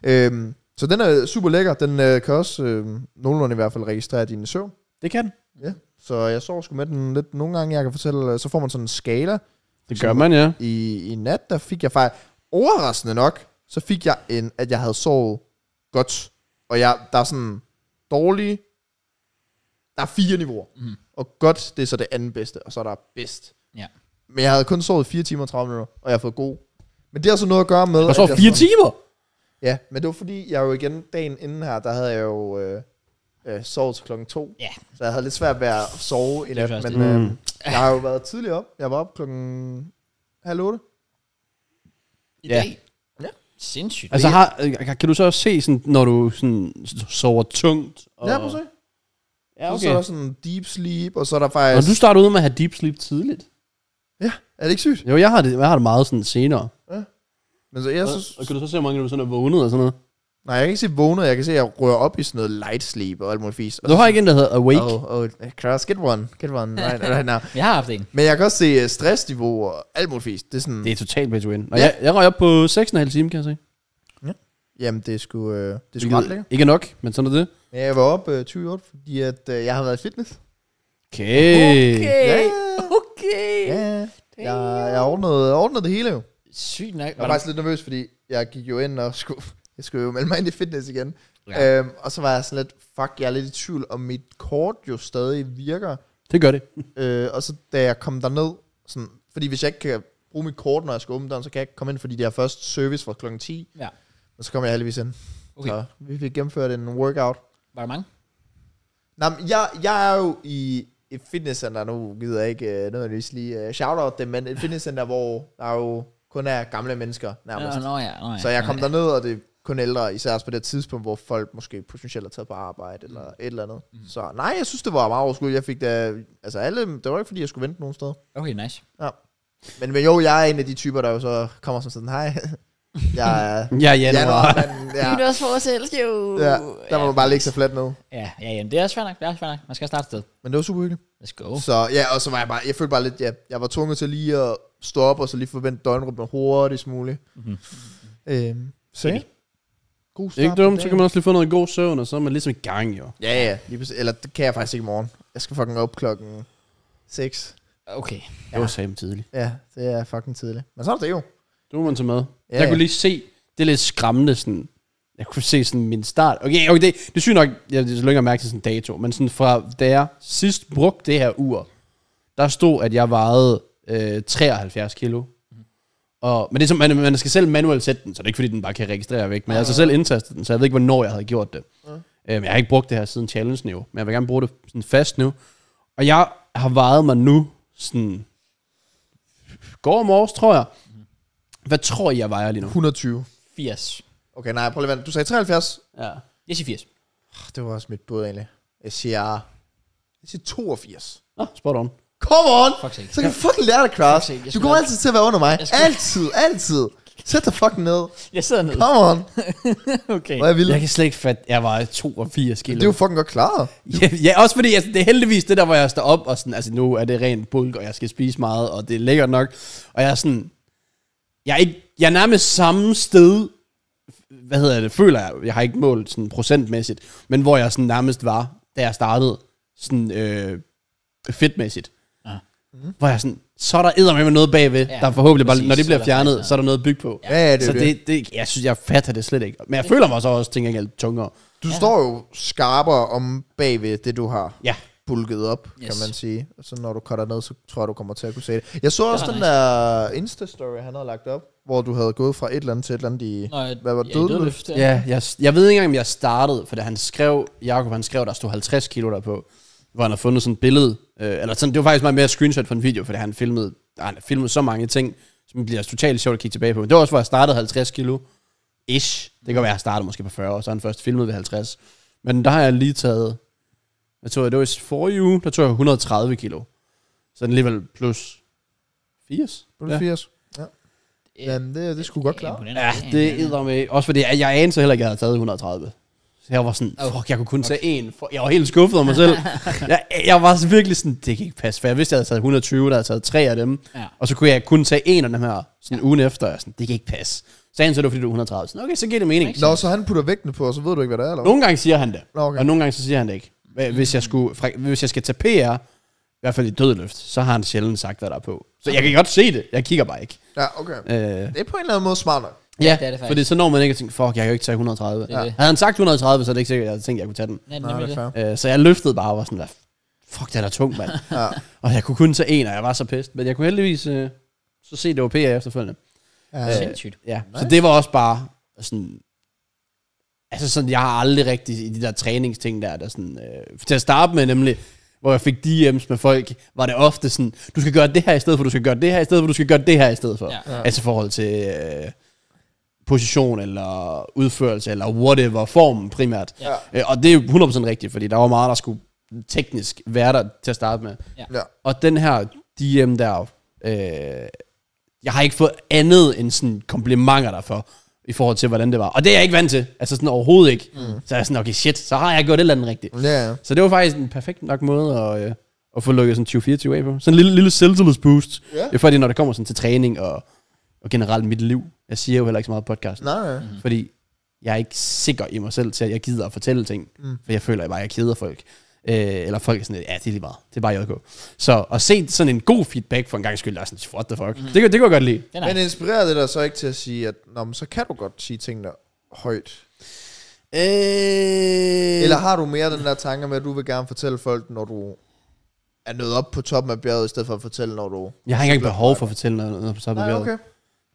Øhm, så den er super lækker. Den øh, kan også øh, nogenlunde i hvert fald registrere din søvn. Det kan den. Ja. Så jeg sover sgu med den lidt nogle gange. Jeg kan fortælle, øh, så får man sådan en skala. Det gør man, ja. I, i nat, der fik jeg faktisk, overraskende nok, så fik jeg en, at jeg havde sovet godt. Og jeg, der er sådan dårlige, der er fire niveauer. Mhm. Og godt, det er så det anden bedste, og så er der bedst. Ja. Men jeg havde kun sovet 4 timer og 30 minutter, og jeg har fået god. Men det har så noget at gøre med... At så jeg fire timer. Ja, men det var fordi, jeg jo igen dagen inden her, der havde jeg jo øh, øh, sovet til klokken to. Ja. Så jeg havde lidt svært ved at sove i nat, men det. øh, Mm. jeg har jo været tidligere op. Jeg var op klokken halv otte. I Ja. dag. Ja. Sindssygt. Altså, har, kan du så også se, sådan, når du sådan, sover tungt? Og, Ja, se. Ja, Okay. Så er der sådan deep sleep, og så er der Og faktisk... du starter ud med at have deep sleep tidligt? Ja, er det ikke sygt? Jo, jeg har det, jeg har det meget sådan senere. Men så jeg Og, synes... og kan du så se, hvor mange du sådan er vågnet og sådan noget? Nej, jeg kan ikke se vågnet. Jeg kan se, at jeg rører op i sådan noget light sleep og alt muligt fisk. Du har ikke en, der hedder Awake. Oh, oh, Cross, get one. Get one right, right now. Jeg har haft en. Men jeg kan også se uh, stressniveau og alt muligt fisk. Det er sådan... Det er totalt pay to win. Og Ja. jeg, jeg røg op på 6,5 timer, kan jeg se. Jamen, det er sgu, øh, det er sgu Hvilket ret lækkert. Ikke nok, men sådan er det. Ja, jeg var op øh, 28, fordi at, øh, jeg har været i fitness. Okay. Ja, Okay. ja. Jeg, jeg ordnede, ordnede det hele jo. Sygt nok. Jeg var faktisk lidt nervøs, fordi jeg gik jo ind og skulle, jeg skulle jo melde mig ind i fitness igen. Ja. Øhm, og så var jeg sådan lidt, fuck, jeg er lidt i tvivl, om mit kort jo stadig virker. Det gør det. Øh, og så da jeg kom derned, sådan, fordi hvis jeg ikke kan bruge mit kort, når jeg skal åbne døren, så kan jeg ikke komme ind, fordi det er først service fra klokken 10. Ja. Og så kommer jeg heldigvis ind. Okay. Så vi fik gennemført en workout. Var der mange? Nå, men jeg, jeg er jo i et fitnesscenter, nu gider jeg ikke uh, nødvendigvis lige uh, shout-out det, men et *laughs* fitnesscenter, hvor der jo kun er gamle mennesker nærmest. Nå, nå ja, nå ja. Så jeg kom ja. derned, og det kun ældre, især også på det tidspunkt, hvor folk måske potentielt har taget på arbejde, eller et eller andet. Mm. Så nej, jeg synes, det var meget overskueligt. Jeg fik da, altså alle, det var ikke fordi, jeg skulle vente nogen sted. Okay, nice. Men, men jo, jeg er en af de typer, der jo så kommer som sådan, hej, *laughs* jeg er Ja, januar. januar, men ja, også for os selv, jo. ja, der må man bare ligge sig fladt ned. Ja, ja, jamen, det er også fair nok. Det er også fair nok. Man skal starte et sted. Men det var super hyggeligt. Let's go. Så ja, og så var jeg bare, jeg følte bare lidt, ja, jeg var tvunget til lige at stå op, og så lige forvente døgnrytmen hurtigst muligt. Mhm. Øhm, så ja. God start Ikke dumt, så kan man også lige få noget god søvn, og så er man ligesom i gang, jo. Ja, ja, lige præcis. Eller det kan jeg faktisk ikke i morgen. Jeg skal fucking op klokken 6. Okay. Det var sammen tidligt. Ja, det er fucking tidligt. Men så er det jo. Du må man tage med. Ja, jeg kunne ja. lige se, det er lidt skræmmende, sådan, jeg kunne se sådan min start. Okay, okay det, det er sygt nok, jeg er så længere mærke til sådan en dato, men sådan fra da jeg sidst brugte det her ur, der stod, at jeg vejede øh, 73 kilo. Og, men det er som, man, man skal selv manuelt sætte den, så det er ikke fordi, den bare kan registrere væk. Men jeg har så selv indtastet den, så jeg ved ikke, hvornår jeg havde gjort det. Ja. Øhm, jeg har ikke brugt det her siden challenge nu, men jeg vil gerne bruge det sådan fast nu. Og jeg har vejet mig nu sådan går morges, tror jeg. Hvad tror I, jeg vejer lige nu? 120. 80. Okay, nej, prøv lige at vente. Du sagde 73. Ja. Jeg siger 80. Det var også mit bud egentlig. Jeg siger, jeg siger 82. Nå, spot on. Come on! Fuck. Så kan du fucking lære dig, Kraus. Du kommer altid til at være under mig. Altid, altid. Sæt dig fucking ned. Jeg sidder ned. Come on. *laughs* Okay. Hvor er jeg vild. Jeg kan slet ikke fatte, jeg var 82 kilo. Det er jo fucking godt klaret. Ja, ja, også fordi altså, det er heldigvis det der, hvor jeg står op, og sådan, altså nu er det rent bulk, og jeg skal spise meget, og det er lækkert nok. Og jeg er sådan, jeg er, ikke, jeg er nærmest samme sted, hvad hedder det, føler jeg, jeg har ikke målt sådan procentmæssigt, men hvor jeg sådan nærmest var, da jeg startede, sådan øh, fedtmæssigt. Ja. Hvor jeg sådan, så er der eddermame noget bagved, Ja, ja, der forhåbentlig bare, præcis, når det bliver er fjernet, så er der noget at bygge på. Ja, ja, det er så det. det, det, jeg synes, jeg fatter det slet ikke. Men jeg føler mig så også, tænker jeg, lidt tungere. Du står jo skarpere om bagved det, du har Ja. bulket op, yes. Kan man sige. Og så når du cutter ned, så tror jeg, du kommer til at kunne se det. Jeg så også den nice. der Insta-story, han havde lagt op, hvor du havde gået fra et eller andet til et eller andet i... Nå, Hvad var ja, i dødløft? Ja. Ja, jeg, jeg ved ikke engang, om jeg startede, for da han skrev, Jacob han skrev, der stod 50 kilo der på, hvor han har fundet sådan et billede, øh, eller sådan, det var faktisk meget mere screenshot fra en video, fordi han filmede, han har filmet så mange ting, som bliver totalt sjovt at kigge tilbage på. Men det var også, hvor jeg startede 50 kilo, ish. Det kan være, at jeg startede måske på 40, og så har han først filmet ved 50. Men der har jeg lige taget, jeg tror, det var i forrige uge, der tog jeg 130 kilo. Så den alligevel plus 80. På ja. 80. Ja. Jamen, det, det skulle godt klare. Ja, det er med. Også fordi jeg, jeg anede så heller ikke, at jeg havde taget 130. Så jeg var sådan, fuck, jeg kunne kun tage en. Jeg var helt skuffet over mig selv. *laughs* jeg, jeg var så virkelig sådan, det kan ikke passe. For jeg vidste, at jeg havde taget 120, der havde taget tre af dem. Ja. Og så kunne jeg kun tage en af dem her, sådan ugen efter. Jeg sådan, det kan ikke passe. Så han så, det var fordi du er 130. Sådan, okay, så giver det mening. Nå, så han putter vægtene på, og så ved du ikke, hvad det er, eller? Nogle gange siger han det, Nå, okay. og nogle gange så siger han det ikke. Hvis jeg, skulle, hvis jeg skal tage PR, i hvert fald i dødløft, så har han sjældent sagt, hvad der er på. Så jeg kan godt se det, jeg kigger bare ikke. Ja, okay. Øh, Det er på en eller anden måde smart nok. Ja, det er det faktisk. fordi så når man ikke og tænker, fuck, jeg kan jo ikke tage 130. Det Ja. det. Havde han sagt 130, så er det ikke sikkert, at jeg havde tænkt, at jeg kunne tage den. Ja, Nej, det er. Øh, så jeg løftede bare og var sådan, fuck, det er da tungt, mand. *laughs* Ja. og jeg kunne kun tage en, og jeg var så pissed. Men jeg kunne heldigvis øh, så se, det var PR efterfølgende. Ja. Sindssygt. Ja, Nice. så det var også bare sådan... Altså sådan, jeg har aldrig rigtig i de der træningsting der, der sådan... Øh, til at starte med nemlig, hvor jeg fik DM's med folk, var det ofte sådan, du skal gøre det her i stedet for, du skal gøre det her i stedet for, du skal gøre det her i stedet for. Ja. Ja. Altså i forhold til øh, position, eller udførelse, eller whatever, formen primært. Ja. Øh, og det er jo 100% rigtigt, fordi der var meget, der skulle teknisk være der til at starte med. Ja. Og den her DM der, øh, jeg har ikke fået andet end sådan komplimenter derfor, i forhold til, hvordan det var. Og det er jeg ikke vant til. Altså sådan overhovedet ikke. Mm. Så er jeg sådan, okay shit, så har jeg gjort et eller andet rigtigt. Ja. Så det var faktisk en perfekt nok måde at, øh, at få lukket sådan 2024 af på. Sådan en lille, lille selvtillidsboost. Ja. Fordi når det kommer sådan til træning og, og generelt mit liv. Jeg siger jo heller ikke så meget på podcasten. Nej, nej. Fordi jeg er ikke sikker i mig selv til, at jeg gider at fortælle ting. Mm. For jeg føler, at jeg bare jeg keder folk. Øh, eller folk er sådan ja, det er lige meget. Det er bare JK. Så at se sådan en god feedback for en gang skyld, der er sådan, what the fuck. Mm. Det, kan- det kan jeg godt lide. Det er Men nice. inspirerer det dig så ikke til at sige, at Nå, men så kan du godt sige tingene højt? Øh, Eller har du mere den der tanke med, at du vil gerne fortælle folk, når du er nået op på toppen af bjerget, i stedet for at fortælle, når du... jeg har ikke engang behov for at fortælle noget, noget på toppen af Nej, bjerget. okay.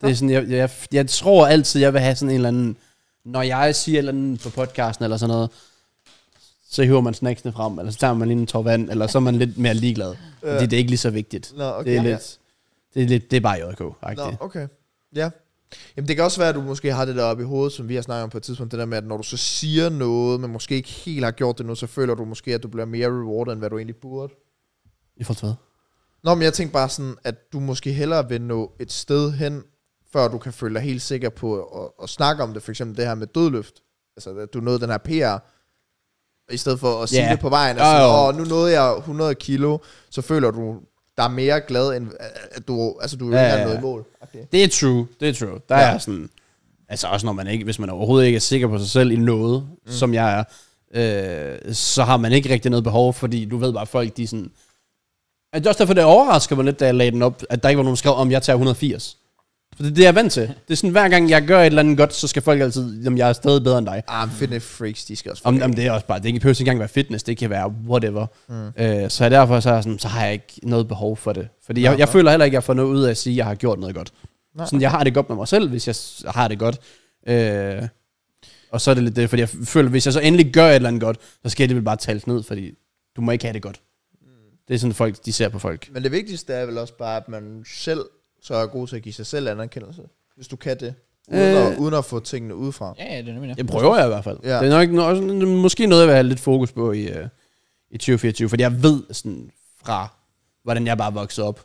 Det er sådan, jeg, jeg, jeg tror altid, jeg vil have sådan en eller anden, når jeg siger eller andet på podcasten eller sådan noget, så hiver man snacksene frem, eller så tager man lige en tår vand, eller så er man lidt mere ligeglad. Fordi det er ikke lige så vigtigt. Nå, okay. Det er lidt, det er, lidt, det er bare JK, Nå, okay. Ja. Jamen det kan også være, at du måske har det der oppe i hovedet, som vi har snakket om på et tidspunkt, det der med, at når du så siger noget, men måske ikke helt har gjort det nu, så føler du måske, at du bliver mere rewarded, end hvad du egentlig burde. I forhold til hvad? Nå, men jeg tænker bare sådan, at du måske hellere vil nå et sted hen, før du kan føle dig helt sikker på at, at snakke om det. For eksempel det her med dødløft. Altså, at du nåede den her PR, i stedet for at sige Ja. det på vejen. Altså, jo. Åh, nu nåede jeg 100 kilo, så føler du dig mere glad, end at du, altså, du Ja, ja, ja, er nået i mål. Okay. Det er true, det er true. Der Ja. er sådan, altså også når man ikke, hvis man overhovedet ikke er sikker på sig selv i noget, mm. som jeg er, øh, så har man ikke rigtig noget behov, fordi du ved bare, folk de er sådan, at det er også derfor, det overrasker mig lidt, da jeg lagde den op, at der ikke var nogen, der skrev, om jeg tager 180. For det er det, jeg er vant til. Det er sådan, hver gang jeg gør et eller andet godt, så skal folk altid, jamen jeg er stadig bedre end dig. Ah, men fitness freaks, de skal også Om, om det er også bare, det ikke behøver ikke engang være fitness, det kan være whatever. Mm. Øh, så derfor så, er jeg sådan, så har jeg ikke noget behov for det. Fordi jeg, jeg føler heller ikke, at jeg får noget ud af at sige, at jeg har gjort noget godt. Nej. Sådan, jeg har det godt med mig selv, hvis jeg har det godt. Øh, og så er det lidt det, fordi jeg føler, hvis jeg så endelig gør et eller andet godt, så skal det vel bare tales ned, fordi du må ikke have det godt. Det er sådan, folk, de ser på folk. Men det vigtigste er vel også bare, at man selv så er god til at give sig selv anerkendelse. Hvis du kan det. Uden, øh, Øh. at, uden at få tingene udefra. Ja, ja, det er nemlig det. Det prøver jeg i hvert fald. Ja. Det er nok no- også, måske noget, jeg vil have lidt fokus på i, uh, i 2024, fordi jeg ved sådan fra, hvordan jeg bare vokset op,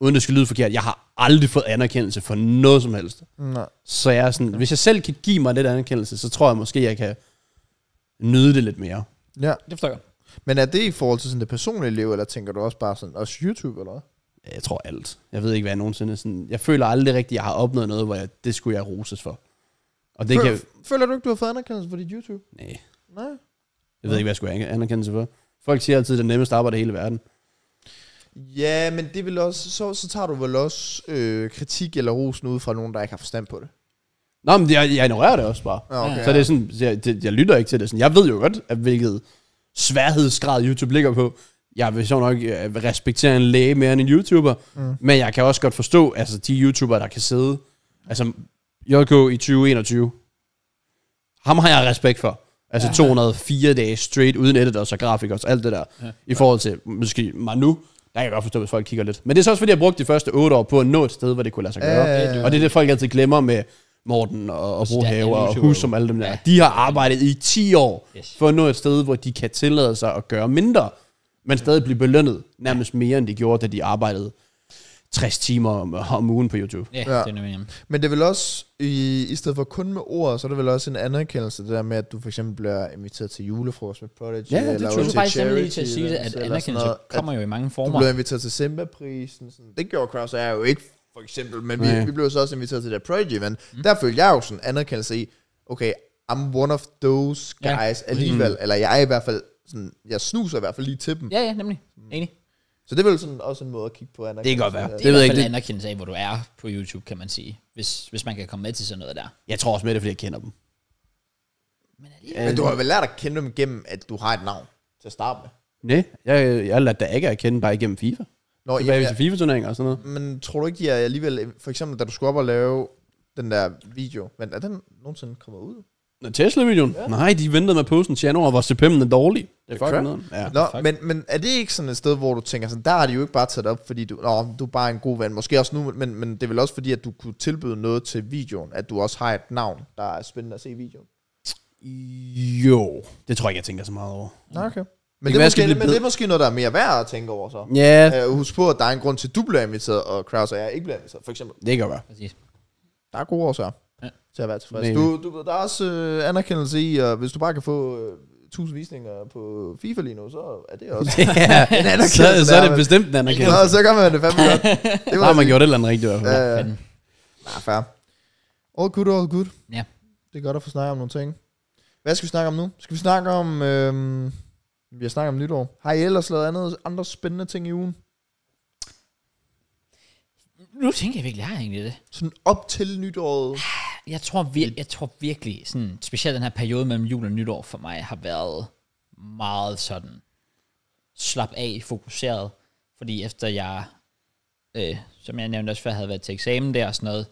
uden det skal lyde forkert, jeg har aldrig fået anerkendelse for noget som helst. Nej. Så jeg er sådan, hvis jeg selv kan give mig lidt anerkendelse, så tror jeg måske, jeg kan nyde det lidt mere. Ja. Det forstår jeg. Men er det i forhold til sådan det personlige liv, eller tænker du også bare sådan, også YouTube, eller hvad? Jeg tror alt. Jeg ved ikke, hvad jeg nogensinde sådan... Jeg føler aldrig rigtigt, jeg har opnået noget, hvor jeg, det skulle jeg roses for. Og det Føl, kan... Føler du ikke, du har fået anerkendelse for dit YouTube? Nej, Nej. jeg ved ikke, hvad jeg skulle have anerkendelse for. Folk siger altid, at det nemmeste arbejde i hele verden. Ja, men det vil også, så, så tager du vel også øh, kritik eller rosen ud fra nogen, der ikke har forstand på det. Nå, men jeg, jeg ignorerer det også bare. Ja, okay. Så det er sådan, jeg, det, jeg lytter ikke til det. Sådan, jeg ved jo godt, at hvilket sværhedsgrad YouTube ligger på. Jeg vil så nok øh, respektere en læge mere end en YouTuber. Mm. Men jeg kan også godt forstå, altså de YouTubere, der kan sidde. Altså, JK i 2021. Ham har jeg respekt for. Altså ja. 204 dage straight, uden editors og grafikers og alt det der. Ja. I forhold til måske mig nu, der kan jeg godt forstå, hvis folk kigger lidt. Men det er så også, fordi jeg brugte de første 8 år på at nå et sted, hvor det kunne lade sig gøre. Ja, Og det er det, folk altid glemmer med Morten og, og Så der er Brohave og Hus, som alle dem der. Ja. De har arbejdet i 10 år Yes. for at nå et sted, hvor de kan tillade sig at gøre mindre, men stadig blive belønnet nærmest mere, end de gjorde, da de arbejdede 60 timer om, om ugen på YouTube. Ja, Ja. det er nemlig. Men det er vel også, i, i stedet for kun med ord, så er det vel også en anerkendelse, det der med, at du for eksempel bliver inviteret til julefrokost med Prodigy. Ja, det eller tror Jeg faktisk nemlig lige til at charity sige det, at eller sådan anerkendelse noget, kommer jo i mange at Du former. blev inviteret til Simba-prisen. Sådan. Det gjorde Kraus og jeg jo ikke, for eksempel. Men vi, Nej. vi blev så også inviteret til det der Prodigy event. Mm. Der følte jeg jo sådan anerkendelse i, okay, I'm one of those Ja. guys alligevel. Eller jeg er i hvert fald, sådan, jeg snuser i hvert fald lige til dem. Ja, ja, nemlig. Enig. Så det er vel sådan også en måde at kigge på anerkendelse. Det kan godt være. Ja. Det er Det i ved hvert jeg fald ikke, en det- anerkendelse af, hvor du er på YouTube, kan man sige. Hvis, hvis man kan komme med til sådan noget der. Jeg tror også med det, fordi jeg kender dem. Men alligevel. Men du har vel lært at kende dem gennem, at du har et navn til at starte med. Nej, jeg, jeg har ladt da ikke at kende bare igennem FIFA. Nå, Tilbage jamen, til FIFA-turneringer og sådan noget. Men tror du ikke, de er alligevel... For eksempel, da du skulle op og lave den der video, men er den nogensinde kommet ud? Tesla-videoen? Ja. Nej, de ventede med posten til januar, hvor CPM'en er dårlig. Det er fucking noget. Ja. Nå, fuck? men, men er det ikke sådan et sted, hvor du tænker sådan, der har de jo ikke bare taget op, fordi du, nå, du er bare en god ven, måske også nu, men, men det er vel også fordi, at du kunne tilbyde noget til videoen, at du også har et navn, der er spændende at se i videoen. Jo, det tror jeg ikke, jeg tænker så meget over. Nå, okay. Men, det, er skal måske, men det er måske noget, der er mere værd at tænke over så. Ja, Uh, husk på, at der er en grund til, at du bliver inviteret, og Kraus og jeg ikke bliver inviteret, for eksempel. det kan være. Præcis. Der er gode årsager. Til at være tilfreds. Men- Du, du, der er også øh, anerkendelse i, og hvis du bare kan få øh, 1000 visninger på FIFA lige nu, så er det også *laughs* ja, en anerkendelse. så, så er der, det men- bestemt en anerkendelse. Nå, så gør man det fandme godt. *laughs* Det Så har man gjort et eller andet rigtigt i hvert fald. Ja, Nej, fair. All good, all good. Ja. Det er godt at få snakket om nogle ting. Hvad skal vi snakke om nu? Skal vi snakke om... Øhm, vi har snakket om nytår. Har I ellers lavet andet, andre spændende ting i ugen? nu tænker jeg virkelig, har jeg egentlig det? Sådan op til nytåret? Jeg tror, vir- jeg tror virkelig, sådan, specielt den her periode mellem jul og nytår for mig, har været meget sådan slap af, fokuseret. Fordi efter jeg, øh, som jeg nævnte også før, havde været til eksamen der og sådan noget,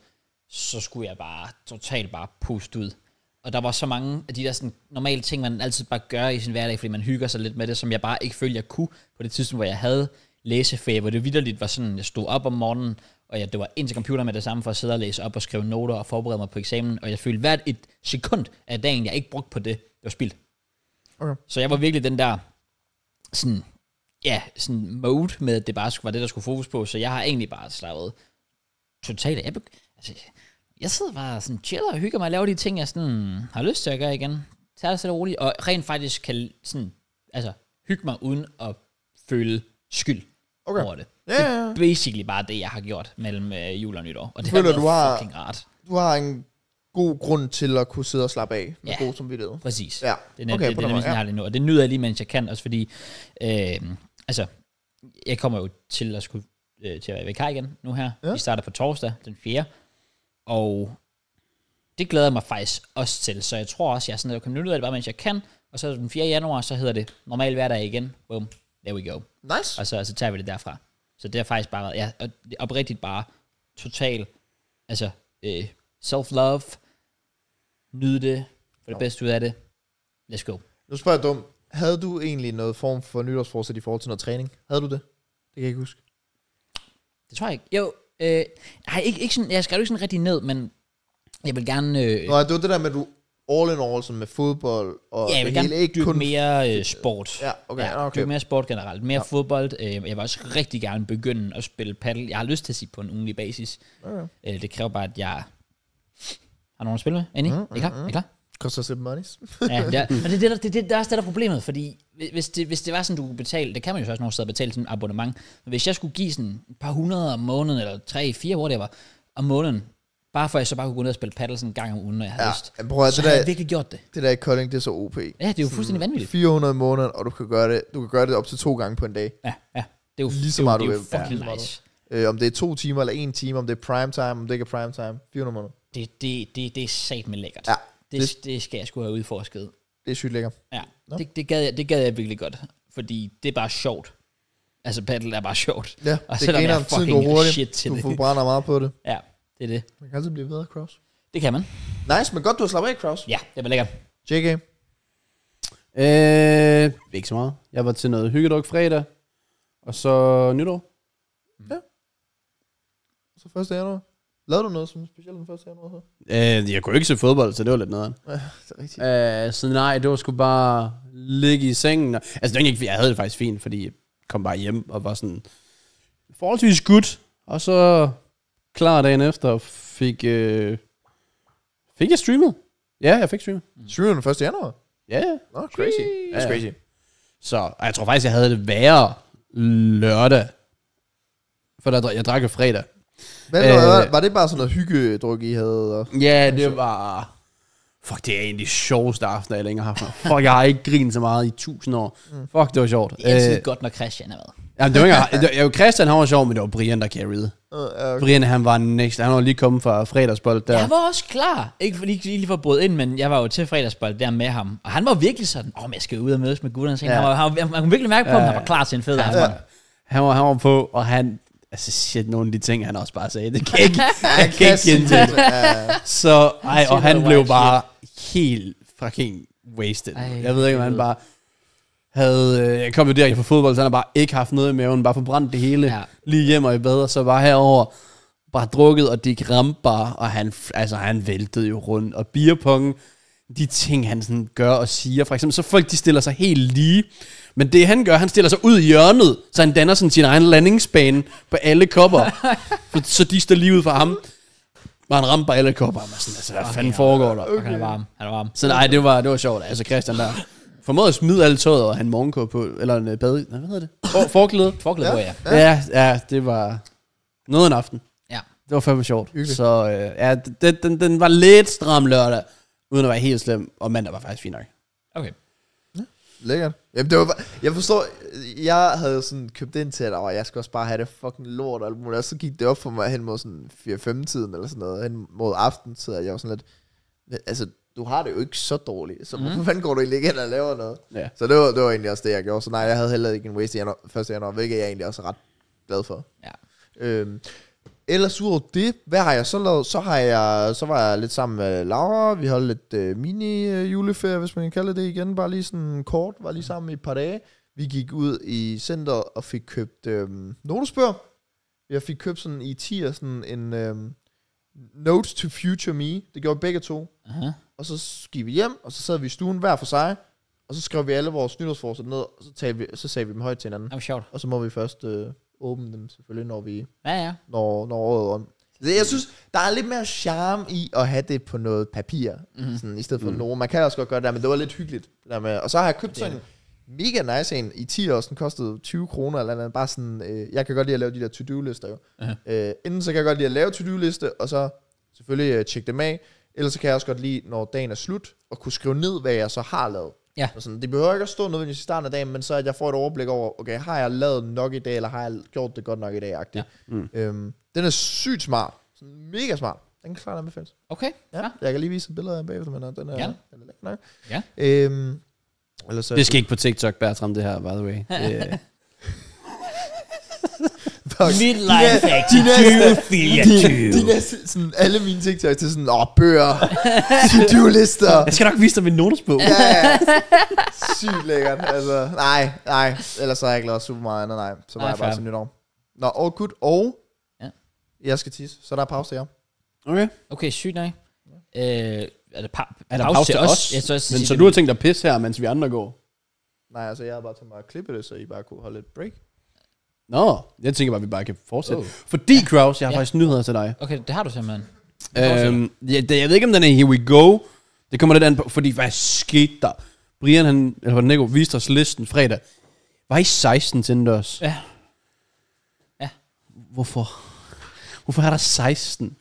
så skulle jeg bare totalt bare puste ud. og der var så mange af de der sådan, normale ting, man altid bare gør i sin hverdag, fordi man hygger sig lidt med det, som jeg bare ikke følte, jeg kunne på det tidspunkt, hvor jeg havde læseferie, hvor det vidderligt var sådan, jeg stod op om morgenen, og jeg, det var ind til computer med det samme for at sidde og læse op og skrive noter og forberede mig på eksamen, og jeg følte hvert et sekund af dagen, jeg ikke brugte på det, det var spildt. Okay. Så jeg var virkelig den der, sådan, ja, sådan mode med, at det bare skulle- var det, der skulle fokus på, så jeg har egentlig bare slappet totalt af. Altså, jeg sidder bare sådan chiller og hygger mig og laver de ting, jeg sådan har lyst til at gøre igen. Tag det og roligt, og rent faktisk kan sådan, altså, hygge mig uden at føle skyld Okay. over det. Ja, Det ja, er ja. basically bare det, jeg har gjort mellem øh, jul og nytår. Og det Føler har du har- fucking rart. Du har en god grund til at kunne sidde og slappe af med Ja. god samvittighed. Præcis. Ja, Det er, okay, det, det, er sådan, jeg har det nu. Og det nyder jeg lige, mens jeg kan, også fordi, øh, altså, jeg kommer jo til at skulle øh, til at være vikar igen nu her. Ja. Vi starter på torsdag, den 4. Og det glæder jeg mig faktisk også til. Så jeg tror også, jeg er sådan, at jeg kan nyde af det bare, mens jeg kan. Og så den 4. januar, så hedder det normal hverdag igen. Boom. There we go. Nice. Og så, så tager vi det derfra. Så det har faktisk bare været, ja, oprigtigt bare total, altså, øh, self-love, nyde det, få det bedste ud af det. Let's go. Nu spørger jeg dumt. Havde du egentlig noget form for nytårsforsæt i forhold til noget træning? Havde du det? Det kan jeg ikke huske. Det tror jeg ikke. Jo, øh, nej, ikke, ikke sådan, jeg skrev det ikke sådan rigtig ned, men jeg vil gerne, øh, Nå, det var det der med, at du all in all sådan med fodbold og ja, jeg vil det gerne ikke kun... mere øh, sport. Ja, okay, ja, okay. dyrke mere sport generelt. Mere ja. fodbold. Øh, jeg vil også rigtig gerne begynde at spille paddle. Jeg har lyst til at sige på en ugenlig basis. Okay. Øh, det kræver bare, at jeg har nogen at spille med. Annie? Mm, er I klar? Er I klar? Koster lidt monies. Ja, det er, *laughs* og det er, det, der, det, det, der er også det, der er problemet, fordi hvis det, hvis det var sådan, du kunne betale, det kan man jo så også nogle steder betale sådan en abonnement, men hvis jeg skulle give sådan et par hundrede om måneden, eller tre, fire, whatever, om måneden, bare for at jeg så bare kunne gå ned og spille paddle sådan en gang om ugen, når jeg havde Ja, lyst, prøv at så det har der, jeg virkelig gjort det. det der i Kolding, det er så OP. Ja, det er jo fuldstændig vanvittigt. 400 om måneden, og du kan gøre det, du kan gøre det op til to gange på en dag. Ja, ja. Det er jo, Lige så det er jo- meget, det er jo. Ja, fucking meget, nice. Øh, om det er to timer eller en time, om det er prime time, om det ikke er prime time. 400 måneder. Det, det, det, det er sat med lækkert. Ja, det, det- det, skal jeg skulle have udforsket. Det er sygt lækkert. Ja, Nå. det, det, gad jeg, det gad jeg virkelig godt, fordi det er bare sjovt. Altså paddle er bare sjovt. Ja, Og det griner, er tiden fucking går hurtigt. shit til du forbrænder meget på det. Ja, det er det. Man kan altid blive bedre, Cross. Det kan man. Nice, men godt, du har slappet af, Cross. Ja, det var lækkert. JK. Øh, ikke så meget. Jeg var til noget hyggedruk fredag, og så nytår. Så 1. januar. Lavede du noget som specielt den 1. januar? Så? Øh, jeg kunne ikke se fodbold, så det var lidt noget. Ja, det er rigtigt. Øh, så nej, det var sgu bare ligge i sengen. Og, altså, det var ikke, jeg havde det faktisk fint, fordi jeg kom bare hjem og var sådan forholdsvis good. Og så klar dagen efter og fik, øh, fik jeg streamet. Ja, jeg fik streamet. Streamer den 1. januar? Ja, ja. Nå, crazy. That's crazy. Så og jeg tror faktisk, jeg havde det værre lørdag. For der, jeg drak jo fredag. Men Øh. var, var det bare sådan noget hyggedruk, I havde? Og... Ja, det var... Fuck, det er en af de sjoveste aftener, jeg længere har haft. Fuck, jeg har ikke grinet så meget i tusind år. Fuck, det var sjovt. Det er altid Øh, godt, når Christian er med. Jamen, det var ikke, det var, Christian han var sjov, men det var Brian, der carried. Uh, okay. Brian, han var next. Han var lige kommet fra fredagsbold der. Jeg var også klar. Ikke fordi lige for at bryde ind, men jeg var jo til fredagsbold der med ham. Og han var virkelig sådan, åh, oh, jeg skal ud og mødes med gutterne. Ja. han var, han, man kunne virkelig mærke på, at han var klar til en fed aften. Han var, han var, han var på, og han... Altså, shit, nogle af de ting, han også bare sagde, det kan ikke, *laughs* jeg kan ikke gentage. Ja, Så, ej, og han blev bare helt fucking wasted. Ej, jeg ved ikke, om han bare havde... Øh, jeg kom jo direkte fra fodbold, så han har bare ikke haft noget i maven, bare forbrændt det hele, Ja. lige hjem og i bad, og så bare herover bare drukket, og det ramte bare, og han, altså, han væltede jo rundt, og beerpong, de ting, han sådan gør og siger, for eksempel, så folk, de stiller sig helt lige, men det han gør, han stiller sig ud i hjørnet, så han danner sådan sin egen landingsbane på alle kopper, *laughs* så, de står lige ud for ham, og han ramte bare alle kopper, og man sådan, altså, hvad fanden foregår der? Okay. Han er varm. Han er varm. Så nej, det var, det var sjovt. Altså Christian der formåede at smide alt tøjet og han morgenkåb på, eller en øh, bade, nej, hvad hedder det? For, forklæde. Forklæde på, ja. Ja. ja, det var noget en aften. Ja. Det var fandme sjovt. Hyggeligt. Så øh, ja, den, den, den var lidt stram lørdag, uden at være helt slem, og mandag var faktisk fint nok. Okay. Lækkert. Jamen, det var bare, jeg forstår, jeg havde sådan købt ind til, at åh, jeg skal også bare have det fucking lort og alt muligt, og så gik det op for mig hen mod sådan 4-5-tiden eller sådan noget, hen mod aften, så jeg var sådan lidt, altså, du har det jo ikke så dårligt, så hvorfor fanden går du egentlig ikke hen og laver noget? Ja. Så det var, det var egentlig også det, jeg gjorde. Så nej, jeg havde heller ikke en waste i januar, 1. januar, hvilket jeg egentlig også er ret glad for. Ja. Øhm, ellers udover det, hvad har jeg så lavet? Så har jeg, så var jeg lidt sammen med Laura. Vi holdt lidt øh, mini øh, hvis man kan kalde det igen. Bare lige sådan kort, var lige sammen i et par dage. Vi gik ud i centret og fik købt øh, notesbøger. Jeg fik købt sådan i tier sådan en øh, Notes to Future Me. Det gjorde begge to. Aha. Og så gik vi hjem, og så sad vi i stuen hver for sig. Og så skrev vi alle vores nytårsforsæt ned, og så, talte vi, så sagde vi dem højt til hinanden. Det var sjovt. Og så må vi først øh, åbne dem selvfølgelig, når vi Ja, ja. når, når året er om. Jeg synes, der er lidt mere charme i at have det på noget papir, mm. sådan, i stedet for mm. nogen. Man kan også godt gøre det der, men det var lidt hyggeligt. Der med. Og så har jeg købt sådan en mega nice en i 10 år, den kostede 20 kroner eller andet. Bare sådan, øh, jeg kan godt lide at lave de der to-do-lister jo. Uh-huh. Øh, enten så kan jeg godt lide at lave to-do-liste, og så selvfølgelig øh, tjekke dem af. Ellers så kan jeg også godt lide, når dagen er slut, at kunne skrive ned, hvad jeg så har lavet. Ja. Og sådan, det behøver ikke at stå nødvendigvis i starten af dagen, men så at jeg får et overblik over, okay, har jeg lavet nok i dag, eller har jeg gjort det godt nok i dag? Ja. Ja. Mm. Øhm, den er sygt smart. Sådan mega smart. Den kan klart anbefales. Okay. Ja. Ja. Jeg kan lige vise et billede af bagefter, men øh, den er, Gerne. den er lækker nok. Ja. Øhm, ellers så Det skal ikke på TikTok, Bertram, det her, by the way. *laughs* Det, Fuck. Mit De life næ- hack til næste- 2024. De, næste, sådan, alle mine TikToks til sådan, åh, bøger, *laughs* to-do-lister. jeg skal nok vise dig min notesbog. Ja, ja. Sygt lækkert. Altså, nej, nej. Ellers så har jeg ikke lavet super meget andet, nej. Så var Nej, jeg bare til nytår. Nå, og good. Og Ja. jeg skal tisse, så der er pause til jer. Okay. Okay, sygt nok. Øh, er der, pa- Er der pause til os? Jeg tror, også, Men så du har tænkt dig pisse her, mens vi andre går? Nej, altså jeg har bare tænkt mig at klippe det, så I bare kunne holde et break. Nå, jeg tænker bare, at vi bare kan fortsætte. Oh. Fordi, Kraus, jeg har Ja. ja. faktisk nyheder til dig. Okay, det har du simpelthen. Øhm, ja, det, jeg ved ikke, om den er here we go. Det kommer lidt an på, fordi hvad skete der? Brian, han, eller Nico, viste os listen fredag. Var I 16 til indendørs? Ja. Ja. Hvorfor? Hvorfor er der 16?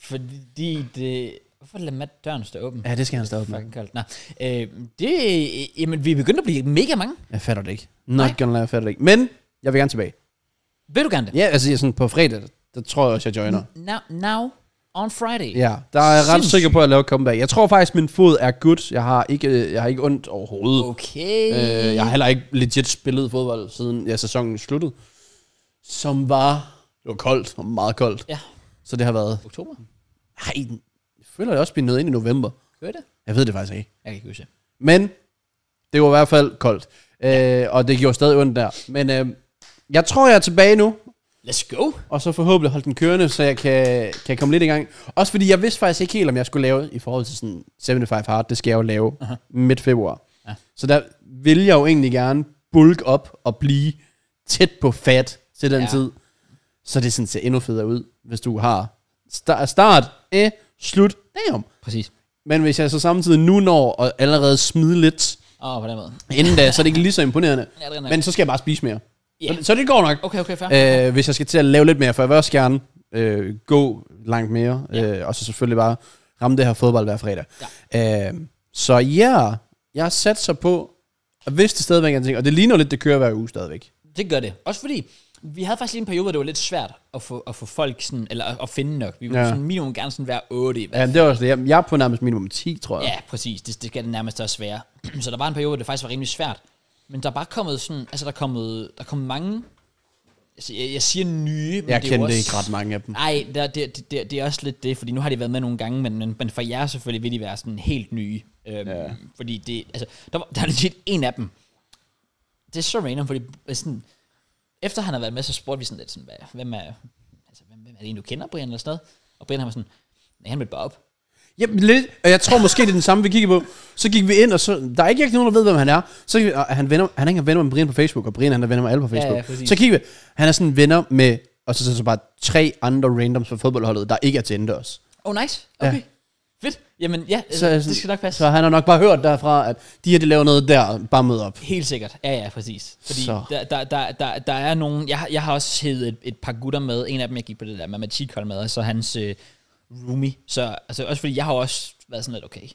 Fordi det... Hvorfor lader Matt døren stå åben? Ja, det skal han stå op med. Fucking koldt. Nå, øh, det... Jamen, vi er begyndt at blive mega mange. Jeg fatter det ikke. Not Nej. gonna lie, jeg fatter det ikke. Men, jeg vil gerne tilbage. Vil du gerne det? Ja, altså jeg er sådan på fredag, der tror jeg også, jeg joiner. Now, now on Friday. Ja, der er jeg ret Sindssygt. sikker på at lave et comeback. Jeg tror faktisk, min fod er good. Jeg har ikke, jeg har ikke ondt overhovedet. Okay. Øh, jeg har heller ikke legit spillet fodbold, siden ja, sæsonen sluttede. Som var... Det var koldt, og meget koldt. Ja. Så det har været... Oktober? Ej, jeg føler, det også bliver noget ind i november. Gør det? Jeg ved det faktisk ikke. Jeg kan ikke huske det. Men det var i hvert fald koldt. Øh, og det gjorde stadig ondt der. Men øh, jeg tror, jeg er tilbage nu. Let's go. Og så forhåbentlig holde den kørende, så jeg kan, kan komme lidt i gang. Også fordi jeg vidste faktisk ikke helt, om jeg skulle lave i forhold til sådan 75 hard. Det skal jeg jo lave uh-huh. midt februar. Ja. Så der vil jeg jo egentlig gerne bulk op og blive tæt på fat til den Ja. ja. tid. Så det sådan ser endnu federe ud, hvis du har start, start eh, slut, damn. Præcis. Men hvis jeg så samtidig nu når og allerede smide lidt Åh, oh, på den måde. inden da, så er det ikke lige så imponerende. Ja, det er nok. Men så skal jeg bare spise mere. Ja. Så, så det går nok. Okay, okay, fair. Øh, hvis jeg skal til at lave lidt mere, for jeg vil også gerne øh, gå langt mere, Ja. øh, og så selvfølgelig bare ramme det her fodbold hver fredag. Ja. Øh, så ja, jeg satser på, at hvis det stadigvæk er en ting, og det ligner lidt, det kører hver uge stadigvæk. Det gør det. Også fordi, vi havde faktisk lige en periode, hvor det var lidt svært at få, at få folk sådan, eller at, at finde nok. Vi ville Ja. sådan minimum gerne sådan være 8 i hvert Ja, det er også det. Jeg- Jeg er på nærmest minimum 10, tror jeg. Ja, præcis. Det, det skal det nærmest også være. *clears throat* så der var en periode, hvor det faktisk var rimelig svært. Men der er bare kommet sådan, altså der er kommet, der er kommet mange, altså jeg, jeg siger nye, men jeg det er kendte også, ikke ret mange af dem. Nej, det, det, det, det er også lidt det, fordi nu har de været med nogle gange, men, men, men for jer selvfølgelig vil de være sådan helt nye. Øhm, ja. Fordi det, altså, der, var, der er legit en af dem. Det er så random, fordi øh, sådan, efter han har været med, så spurgte vi sådan lidt sådan, hvad, hvem er, altså, hvem, hvem er det en, du kender, Brian, eller sådan noget? Og Brian han var sådan, nej, han vil bare op. Jamen lidt, og jeg tror måske, det er den samme, vi kigger på. Så gik vi ind, og så, der er ikke rigtig nogen, der ved, hvem han er. Så gik vi, og han, venner, han er ikke venner med Brian på Facebook, og Brian han er venner med alle på Ja, Facebook. ja, præcis. så kigger vi, han er sådan venner med, og så, så, så bare tre andre randoms fra fodboldholdet, der ikke er til indendørs. Oh, nice. Okay. Ja. Fedt. Jamen, ja, Så, så, altså, det skal nok passe. Så han har nok bare hørt derfra, at de her, de laver noget der, bare mød op. Helt sikkert. Ja, ja, præcis. Fordi Så. der, der, der, der, der er nogen... Jeg, jeg har også hævet et, et par gutter med. En af dem, jeg gik på det der matematikhold med, og så hans øh, roomie. Så altså, også fordi jeg har også været sådan lidt, okay,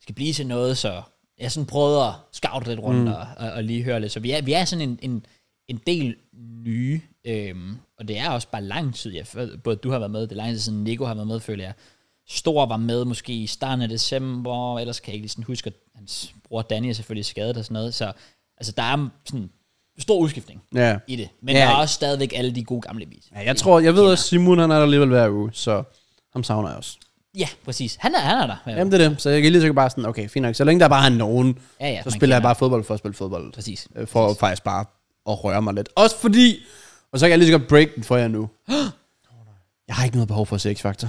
skal blive til noget, så jeg sådan prøvet at scout lidt rundt mm. og, og, og, lige høre lidt. Så vi er, vi er sådan en, en, en del nye, øhm, og det er også bare lang tid. Jeg, både du har været med, det er lang tid siden Nico har været med, føler jeg. Stor var med måske i starten af december, ellers kan jeg ikke lige sådan huske, at hans bror Danny er selvfølgelig skadet og sådan noget. Så altså, der er sådan stor udskiftning Ja. i det. Men Ja. der er også stadigvæk alle de gode gamle vis. ja jeg tror, jeg ved også, Simon han er der alligevel hver uge, så ham savner jeg også. Ja, præcis. Han er, han er der. Ja, Jamen det er det, så jeg kan lige så bare sådan, okay, fint nok. Så længe der bare er nogen, ja, ja så spiller jeg bare fodbold for at spille fodbold. Præcis. Øh, For at faktisk bare at røre mig lidt. Også fordi, og så kan jeg lige så godt break den for jer nu. *gasps* Jeg har ikke noget behov for at se X-Factor.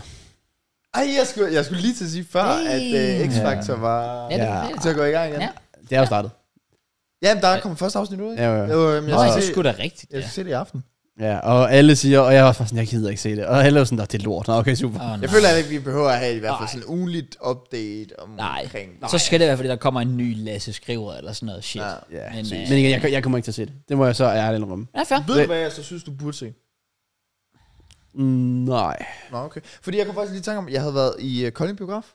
Ej, jeg skulle, jeg skulle lige til at sige før, Hey. at uh, X-Factor var Ja, det, Ja. det, det, til at gå i gang igen. Ja. Det er jo startet. Jamen, der kommer første afsnit ud, ikke? Ja, ja. Jo, jamen, jeg Nå, er se, sgu da rigtigt. jeg Ja. se det i aften. Ja, og alle siger, og jeg er også sådan, jeg gider ikke se det. Og alle er sådan, det er lort. Nå, okay, super. Oh, Jeg føler ikke, vi behøver at have i hvert fald Nej. sådan en ugenligt update om, Nej. omkring. Så skal det være, fordi der kommer en ny Lasse Skriver eller sådan noget shit. Ja. Ja, Men, øh, men igen, jeg, jeg kommer ikke til at se det. Det må jeg så ærligt indrømme. Ja, fair. Ved du, hvad jeg så synes, du burde se? Mm, nej. Nå, okay. Fordi jeg kunne faktisk lige tænke om, at jeg havde været i uh, Kolding Biograf.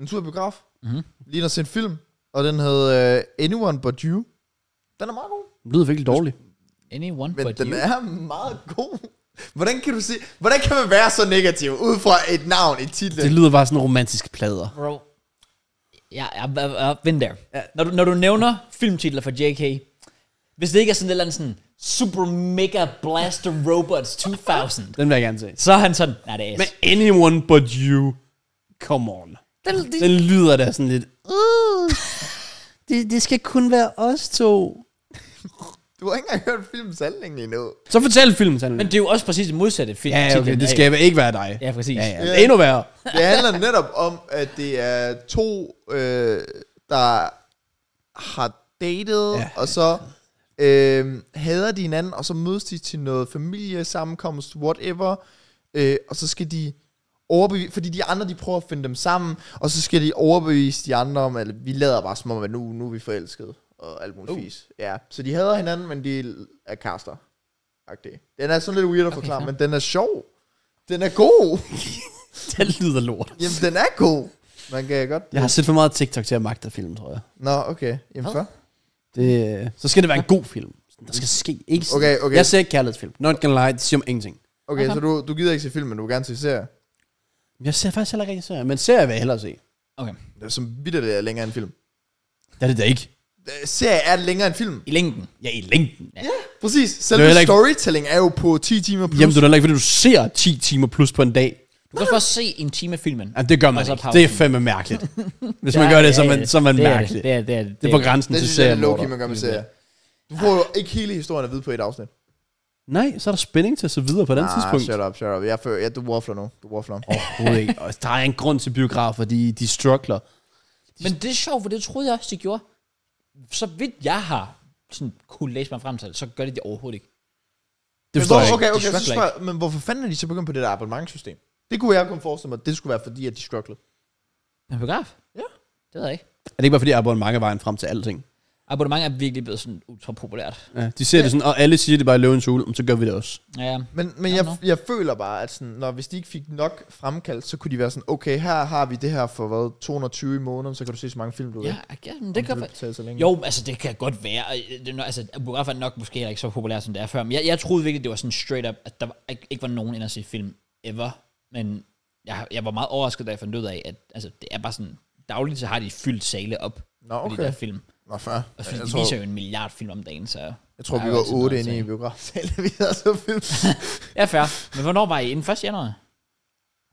En tur i biograf. Mhm. Lige at se en film. Og den hed uh, Anyone But You. Den er meget god. Det lyder virkelig dårligt. Anyone Men but den you. er meget god. Hvordan kan du sige, hvordan kan man være så negativ, ud fra et navn i titlen? Det lyder bare sådan romantiske plader. Bro. Ja, ja, ja, ja been there. Når, du, når du nævner filmtitler for JK, hvis det ikke er sådan et eller andet sådan Super Mega Blaster Robots 2000, Den vil jeg gerne se. så er han sådan, nej, det er Men anyone but you. Come on. Den, Den lyder da sådan lidt... Uh, *laughs* det, det skal kun være os to. *laughs* Du har ikke engang hørt filmens handling endnu. Så fortæl filmen sådan men det er jo også præcis det modsatte film. Ja, okay, det skal ikke være dig. Ja, præcis. Ja, ja. Ja. Det er endnu værre. Det handler netop om, at det er to, øh, der har datet, Ja. ja. og så øh, hader de hinanden, og så mødes de til noget familiesammenkomst, whatever, øh, og så skal de overbevise, fordi de andre, de prøver at finde dem sammen, og så skal de overbevise de andre om, at vi lader bare som om, at nu, nu er vi forelskede, og alt muligt uh. fis. Ja, så de hader hinanden, men de er kaster. Den er sådan lidt weird at Okay, forklare, fair. men den er sjov. Den er god. *laughs* Det lyder lort. Jamen, den er god. Man kan godt... Jeg har set for meget TikTok til at magte film, tror jeg. Nå, okay. Jamen, så. Det, så skal det være en god film. Der skal ske. Ikke Okay, okay. Jeg ser ikke kærlighedsfilm. Not gonna lie, det siger om ingenting. Okay, Okay. så du, du gider ikke se film, men du vil gerne se serier. Jeg ser faktisk heller ikke rigtig serier, men serier vil jeg hellere se. Okay. Det er som vidt det er længere end film. Det er det da ikke. Øh, Serie er længere end film. I længden. Ja, i længden. Præcis. Det er Selve ikke- storytelling er jo på 10 timer plus. Jamen, det er heller ikke, fordi du ser 10 timer plus på en dag. Du kan bare se en time af filmen. Jamen, det gør man ikke. pausen. Det er fandme mærkeligt. *laughs* Hvis man gør det, så er man, så er man det er det, mærkelig. Det er det. Er, Det er på grænsen det til synes jeg er low-key, man gør med serier. Du får jo ikke hele historien at vide på et afsnit. Nej, så er der spænding til at se videre på den ah, tidspunkt. shut up, shut up. Jeg føler, ja, du waffler nu. Du waffler. Overhovedet ikke. Og der er en grund til biografer, de, de struggler. Men det er sjovt, for det troede jeg også, de gjorde. Så vidt jeg har sådan, kunne læse mig frem til, så gør de det overhovedet ikke. Det Men forstår jeg ikke. okay, De okay, så struggler spørger, jeg, men hvorfor fanden er de så begyndt på det der abonnementssystem? Det kunne jeg kun forestille mig, at det skulle være fordi, at de strugglede. Men biograf? Ja. Det ved jeg ikke. Er det ikke bare fordi, abonnement er vejen frem til alting? Abonnement er virkelig blevet sådan ultra populært. Ja, de ser det sådan, og alle siger det bare i løvens hule, så gør vi det også. Ja, Men, men Ja, jeg, jeg føler bare, at sådan, når, hvis de ikke fik nok fremkaldt, så kunne de være sådan, okay, her har vi det her for hvad, 220 i måneden, så kan du se så mange film, du ja, vil. ja men det kan betale så længe. Jo, altså det kan godt være. Øh, Det, er altså, biograf er nok måske heller ikke så populær, som det er før. Men jeg, jeg troede virkelig, det var sådan straight up, at der var, ikke, ikke var nogen ind at se film ever. Men jeg, jeg var meget overrasket, da jeg fandt ud af, at altså, det er bare sådan, dagligt så har de fyldt sale op Nå, på de der okay. film. Nå, fair. Og så, Jeg de tror, viser jo en milliard film om dagen, så... jeg tror vi var altid noget 8 at inde i tage. biografsalen, *laughs* vi havde så film. Ja, fair. Men hvornår var I? Inden 1. januar?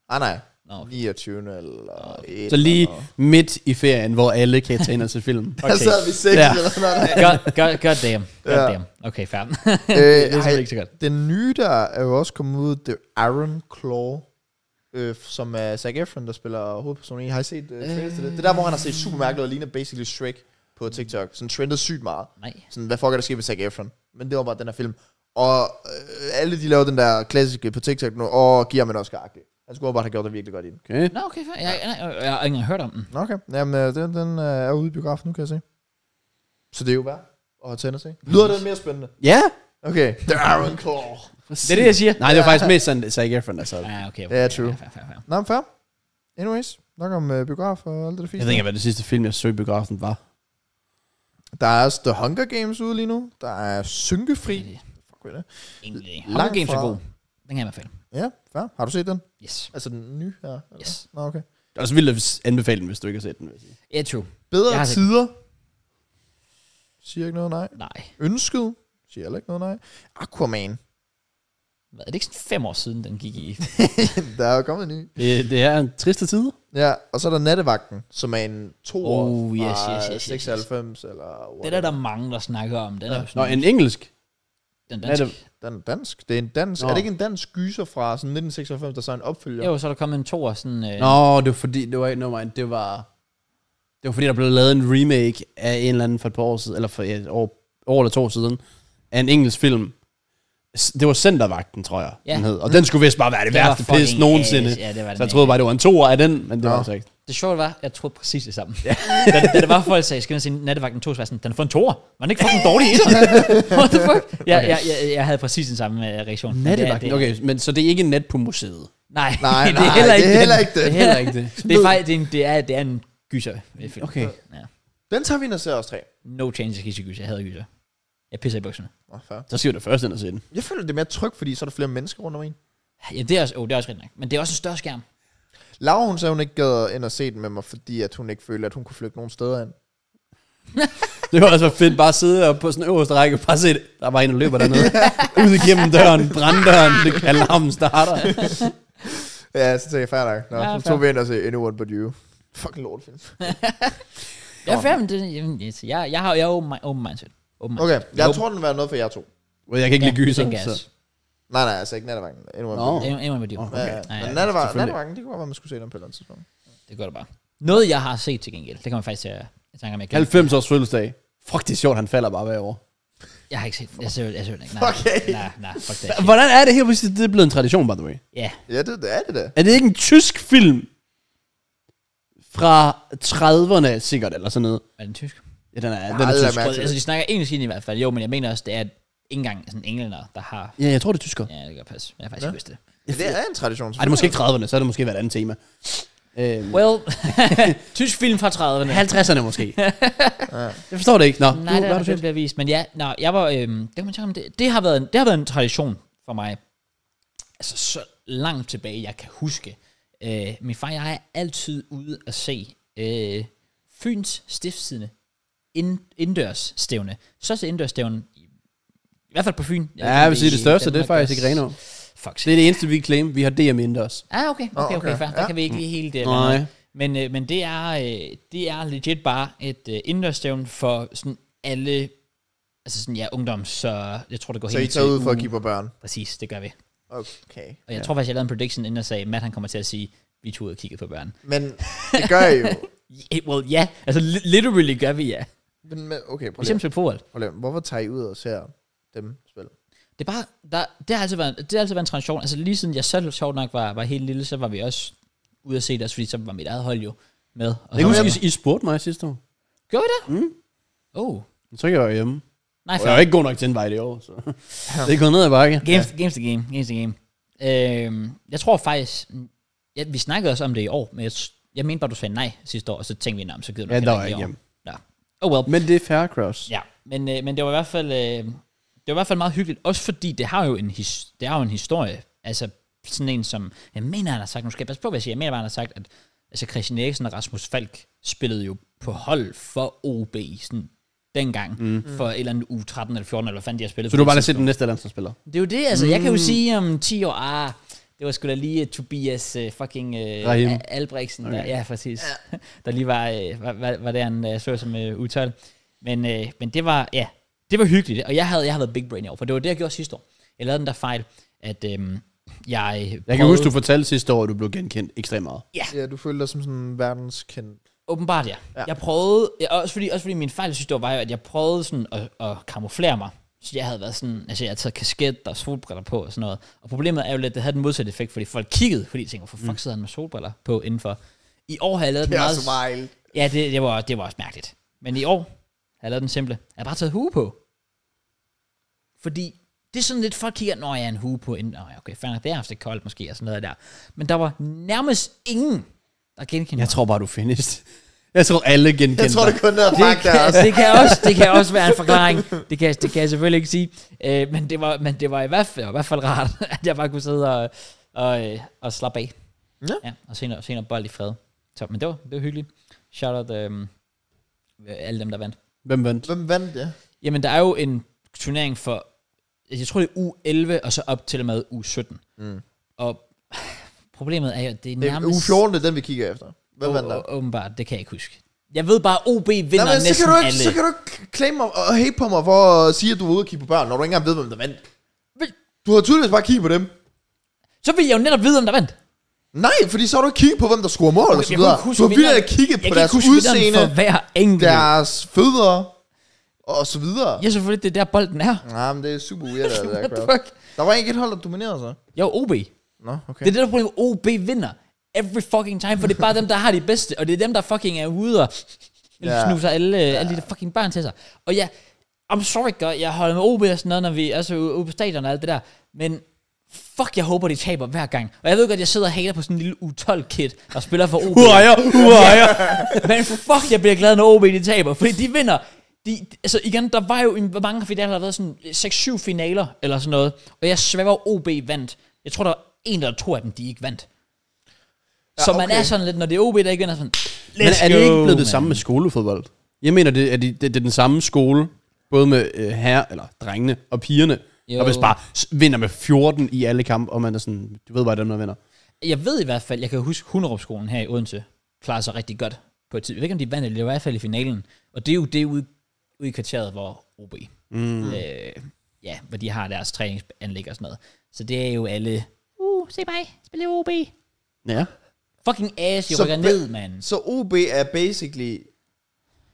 ah, nej. Nå, okay. 29. eller et Så lige eller midt i ferien, hvor alle kan tage ind og se film. *laughs* Der sad vi seks Ja. eller sådan noget. God, god, god damn. God Ja. damn. Okay, fair. *laughs* det Øh, er selvfølgelig hej, ikke så godt. den nye, der er jo også kommet ud, det er Iron Claw, øh, som er Zac Efron, der spiller hovedpersonen i. Har I set uh, trailers til det? Det er der, hvor han har set super mærkeligt og ligner basically Shrek på TikTok. Sådan trendet sygt meget. Nej. Sådan, hvad fuck er der sket med Zac Efron? Men det var bare den her film. Og øh, alle de laver den der klassiske på TikTok nu, og giver man også agtig Han skulle bare have gjort det virkelig godt i den. Okay. Nå, okay. Jeg, jeg, jeg, jeg har ikke engang hørt om den. Nå, Okay, jamen øh, den, den øh, er ude i biografen nu, kan jeg se. Så det er jo værd at at se. Lyder den mere spændende? Ja. Okay. The Iron Claw. Det er det, jeg siger. Nej, det var faktisk mest sådan, Zac Efron, altså. Ja, okay. Ja, okay, true. Fair, fair, fair. Nå, men fair. Anyways, nok om øh, biograf og alt det fint. Jeg ved ikke, hvad det sidste film, jeg så i biografen var. Der er også The Hunger Games ude lige nu. Der er Synkefri. Er Fuck ved det. Egentlig. Hunger Games er fra- god. Den kan jeg fald. Ja, fair. Har du set den? Yes. Altså den nye her? eller Yes. Nå, okay. Det er også vildt at anbefale den, hvis du ikke har set den, vil jeg sige. Ja, true. Bedre tider. Siger ikke noget, nej. Nej. Ønsket. Siger heller ikke noget, nej. Aquaman. Hvad, er det ikke sådan fem år siden, den gik i? *laughs* der er jo kommet en ny. Det, det er en triste tid. Ja, og så er der Nattevagten, som er en to år Oh, yes, fra yes, yes, yes, yes. 96, eller Det er der, der er mange, der snakker om. Den er jo Nå, en engelsk. den er danske. det? Den er dansk. Det er en dansk. Nå. Er det ikke en dansk gyser fra sådan 1996, der så er en opfølger? Jo, så er der kommet en toer, sådan... Øh, Nå, det var fordi, det var ikke noget, det var, det var fordi, der blev lavet en remake af en eller anden for et par år siden, eller for et år, år eller to år siden, af en engelsk film. Det var Centervagten, tror jeg, Ja. den hed. Og den skulle vist bare være det, det værste pis nogensinde. ass. Ja, det var så jeg troede bare, det var en toer af den, men det Nå. var altså ikke. Det sjove var, jeg troede præcis det samme. da, da, det var folk sagde, skal man sige nattevagten 2, så var sådan, den har fået en toer. Var den ikke fucking dårlig i *laughs* What the fuck? Jeg, jeg, jeg, jeg, havde præcis den samme øh, reaktion. Det er- Nattevagten, det er- okay, men så det er ikke net på museet. Nej, Nej, *laughs* det er nej, heller ikke det er heller ikke det. Det er Heller ikke det. Det er faktisk, det er en, det er, det er en gyser. Okay. Ja. Den tager vi ind og ser os tre. No change, jeg gyser. Jeg hader gyser. Jeg pisser i bukserne. Oh, fair. Så skal vi da først ind og se den. Jeg føler, det er mere trygt, fordi så er der flere mennesker rundt om en. Ja, det er også, oh, det er også rigtigt nok. Men det er også en større skærm. Laura, hun sagde, hun ikke gad ind og se den med mig, fordi at hun ikke følte, at hun kunne flygte nogen steder ind. *laughs* Det var også fedt bare at sidde oppe på sådan en øverste række, bare se det. Der var en, der løber dernede. *laughs* Ud igennem døren, branddøren, det alarmen starter. *laughs* Ja, så tænkte jeg, fair nok. Nå, Ja, så tog vi ind og se Anyone But You. Fucking lortefilm. Jeg er fair, men det, jamen, yes, jeg, jeg har jeg open, mi- open mindset. Open Okay, jeg tror, den vil være noget for jer to. Well, jeg kan ikke lide gyser. jeg Så. Nej, nej, altså ikke. Anyone- Anyone with you. Åh, Ja, Okay. ja. Ja, Men nattevagten, det kunne godt være, at man skulle se den på et eller andet tidspunkt. Det gør det bare. Noget, jeg har set til gengæld, det kan man faktisk tage jeg tænker, om jeg kan. 90 års fødselsdag. Fuck, det er sjovt, han falder bare hver år. Jeg har ikke set Jeg ser, jeg ser det ikke. Nej, Okay. Nej, nej, fuck det. Hvordan er det her, hvis det er blevet en tradition, by the way? Ja, Ja, det, det er det da. Er det ikke en tysk film fra 30'erne sikkert, eller sådan noget? er den tysk? Ja, den er, den er tysk. Altså, de snakker engelsk i hvert fald. Jo, men jeg mener også, det er ikke engang sådan englænder, der har... Ja, jeg tror, det er tysker. Ja, det kan passe. Jeg har faktisk Ja. ikke vidst det. Ja, det er en tradition. Ej, det er måske ikke 30'erne, så er det måske været et andet tema. Øhm, Well, *laughs* tysk film fra 30'erne. 50'erne måske. *laughs* Jeg forstår det ikke. Nå, Nej, du, det er det set? bliver vist. Men ja, nå, jeg var, øhm, det, kan man tænke om, det, det, har været en, det har været en tradition for mig. Altså så langt tilbage, jeg kan huske. Øh, min far og jeg er altid ude at se øh, Fyns stiftstidende ind, indendørs stævne. Så til indendørs stævne, i, i hvert fald på Fyn. Ja, jeg vil sige, det største, det er faktisk i Grenaa. Fuck Det er det eneste, vi claim. Vi har DM indendørs. Ah, okay, okay, okay, okay. okay fair. Der Ja. kan vi ikke lige helt det. Nej. Men, øh, men det er, øh, det er legit bare et øh, indendørsstævn for sådan alle, altså sådan, ja, ungdom, så jeg tror, det går Så I helt tager ud for at kigge på børn. Præcis, det gør vi. Okay. Og jeg ja. tror faktisk, jeg lavede en prediction, inden jeg sagde, Matt han kommer til at sige, vi tog ud og kiggede på børn. Men det gør I jo. *laughs* Yeah, well, ja, altså li- literally gør vi, ja. Men, men okay, prøv Vi lige, simpelthen fodbold. prøv lige. Hvorfor tager I ud og ser dem spille? Det er bare, der, det, har altid været, det har altid været en tradition. Altså lige siden jeg selv sjovt nok var, var helt lille, så var vi også ude at se det, fordi så var mit eget hold jo med. Og Jeg kan huske, I, I spurgte mig sidste år. Gjorde vi det? Mm. Oh, Så kan jeg være hjemme. nej, Og jeg er ikke god nok til invite i år, så det er gået ned ad bakke. Games, games the game, games the game. Øhm, jeg tror faktisk, ja, vi snakkede også om det i år, men jeg, jeg mente bare, du sagde nej sidste år, og så tænkte vi, nej, så gider du Ja, nok der heller var i ikke år." Oh well. Men det er fair cross. Ja, men, øh, men det var i hvert fald, øh, det var i hvert fald meget hyggeligt, også fordi det har jo en, his, det har jo en historie, altså sådan en som, jeg mener han har sagt, nu skal jeg passe på, hvad jeg siger, jeg mener bare han har sagt, at altså Christian Eriksen og Rasmus Falk spillede jo på hold for OB, sådan dengang, mm. for et eller andet u 13 eller 14, eller hvad fanden de har spillet. Så du har bare lige set den næste landsholdsspiller. Det er jo det, altså. Mm. Jeg kan jo sige om 10 år, ah, det var sgu da lige uh, Tobias uh, fucking uh, Rahim. Albrechtsen, okay. der, ja, præcis. Ja. *laughs* der lige var, uh, var, var, var der han uh, så som uh, udtal. Men, uh, men det var, ja, det var hyggeligt, og jeg havde, jeg havde været big brain i år, for det var det, jeg gjorde sidste år. Jeg lavede den der fejl, at um, jeg Jeg kan huske, du fortalte sidste år, at du blev genkendt ekstremt meget. Ja, du følte dig som sådan en verdenskendt. Åbenbart, ja. Ja. ja. Jeg prøvede, ja, også, fordi, også fordi min fejl sidste år var jo, at jeg prøvede sådan at, at kamuflere mig. Så jeg havde været sådan, altså jeg havde taget kasket og solbriller på og sådan noget. Og problemet er jo lidt, at det havde den modsatte effekt, fordi folk kiggede, fordi de tænkte, hvorfor fuck sidder han med solbriller på indenfor? I år har jeg lavet den Det er meget... så wild. Ja, det, det, var, det var også mærkeligt. Men i år har jeg lavet den simple. Jeg har bare taget hue på. Fordi det er sådan lidt, folk kigger, når jeg er en hue på inden. Nå, okay, fair nok, det er haft det koldt måske og sådan noget der. Men der var nærmest ingen, der genkendte mig. Jeg tror bare, du finished. Jeg tror, alle genkendte Jeg tror, det kun er det fakt der kan, også. det, kan også, det kan også være en *laughs* forklaring. Det kan, det kan jeg selvfølgelig ikke sige. Øh, men, det var, men det var i hvert fald, i hvert fald rart, *laughs* at jeg bare kunne sidde og, og, øh, og slappe af. Ja. ja og se noget, se noget bold i fred. Så, men det var, det var hyggeligt. Shout out øhm, alle dem, der vandt. Hvem vandt? Hvem vandt, ja? Jamen, der er jo en turnering for, jeg tror det er u 11, og så op til og med u 17. Mm. Og problemet er jo, at det er Det er nærmest... uge 14, det er den, vi kigger efter. Hvem vandt der? Åbenbart, det kan jeg ikke huske. Jeg ved bare, OB vinder Nej, men så næsten kan, du ikke, alle. så kan du ikke claim mig og hate på mig for at sige, at du var ude og kigge på børn, når du ikke engang ved, hvem der vandt. Du har tydeligvis bare kigget på dem. Så vil jeg jo netop vide, om der vandt. Nej, fordi så har du ikke kigget på, hvem der scorer mål og så videre. Du har vildt kigget på deres udseende, for hver enkelt. deres fødder og så videre. Ja, selvfølgelig, det er der bolden er. Nej, men det er super weird, *laughs* det der What the crap. fuck? Der var ikke et hold, der dominerede så. Jo, OB. Nå, okay. Det er det, der er problemet. OB vinder. Every fucking time, for det er bare dem, der har de bedste, og det er dem, der fucking er ude og ja. snuser alle, ja. alle de der fucking børn til sig. Og ja, I'm sorry, God, jeg holder med OB og sådan noget, når vi er så ude på stadion og alt det der, men fuck, jeg håber, de taber hver gang. Og jeg ved godt, jeg sidder og hater på sådan en lille U12-kid, der spiller for OB. Uejer, uejer. Men fuck, jeg bliver glad, når OB de taber, fordi de vinder. De, altså igen, der var jo, en- hvor mange finaler, der har været sådan 6-7 finaler, eller sådan noget. Og jeg svæver, OB vandt. Jeg tror, der var en eller to af dem, de ikke vandt. Så Ja, man okay. er sådan lidt, når det er OB, der ikke vinder, sådan, Men er det ikke blevet det man. samme med skolefodbold? Jeg mener, det er, det, det, det er den samme skole, både med øh, herre, eller drengene og pigerne. Jo. Og hvis bare vinder med 14 i alle kampe, og man er sådan, du ved bare, dem der vinder. Jeg ved i hvert fald, jeg kan huske, Hunderup-skolen her i Odense klarer sig rigtig godt på et tid. Jeg ved ikke, om de vandt, eller i hvert fald i finalen. Og det er jo det ude, ude i kvarteret, hvor OB, mm. øh, ja, hvor de har deres træningsanlæg og sådan noget. Så det er jo alle, uh, se mig, spille OB. Ja. Fucking ass, jeg Så rykker ned, mand. Så OB er basically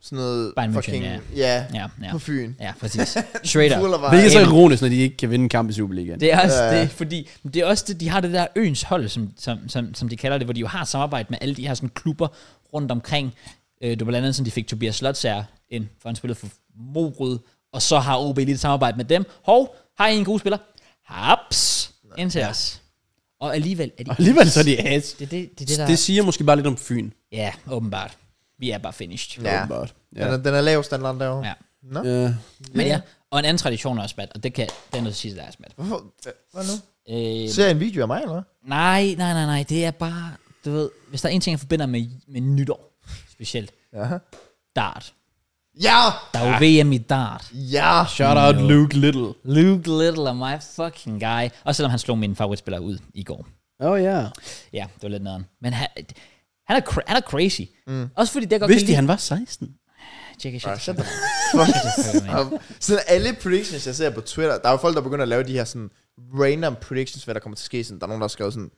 sådan noget Bayern München, fucking, ja. ja, Ja, ja. på Fyn. Ja, præcis. *laughs* Straight up. Det er så ironisk, når de ikke kan vinde en kamp i Superligaen. Det er også Ja, ja, ja. det, fordi det er også det, de har det der øens hold, som, som, som, som de kalder det, hvor de jo har samarbejde med alle de her sådan, klubber rundt omkring. Øh, det var blandt andet sådan, de fik Tobias Slotsager ind, for han spillede for Morud, og så har OB lige et samarbejde med dem. Hov, har I en god spiller? Haps! Ind til os. Og alligevel er de... Og alligevel så er de ass. Det, det, det, det, der, Det siger måske bare lidt om Fyn. ja, åbenbart. Vi er bare finished. Ja. åbenbart. Den, er, den er lav standard derovre. Ja. Nå, Ja. Men ja, og en anden tradition er også, Matt, og det kan noget at sige, der er Matt. hvorfor? Hvad nu? Øh, Ser jeg en video af mig, eller hvad? Nej, nej, nej, nej. Det er bare, du ved, hvis der er en ting, jeg forbinder med, med nytår, specielt, Ja. dart. Ja! Der er jo VM i dart. Ja! Shout out Luke Little. Luke Little er my fucking guy. Og selvom han slog min favoritspiller ud i går. Oh ja. Ja, det var lidt nederen. Men han, han, er, han er crazy. Mm. Også fordi det godt Vidste de, han var 16? Tjek, tjek, Ah, tjek. shut the Fuck. Og *laughs* Sådan alle predictions, jeg ser på Twitter, der er jo folk, der begynder at lave de her sådan random predictions, hvad der kommer til at ske. Sådan, der er nogen, der har skrevet sådan,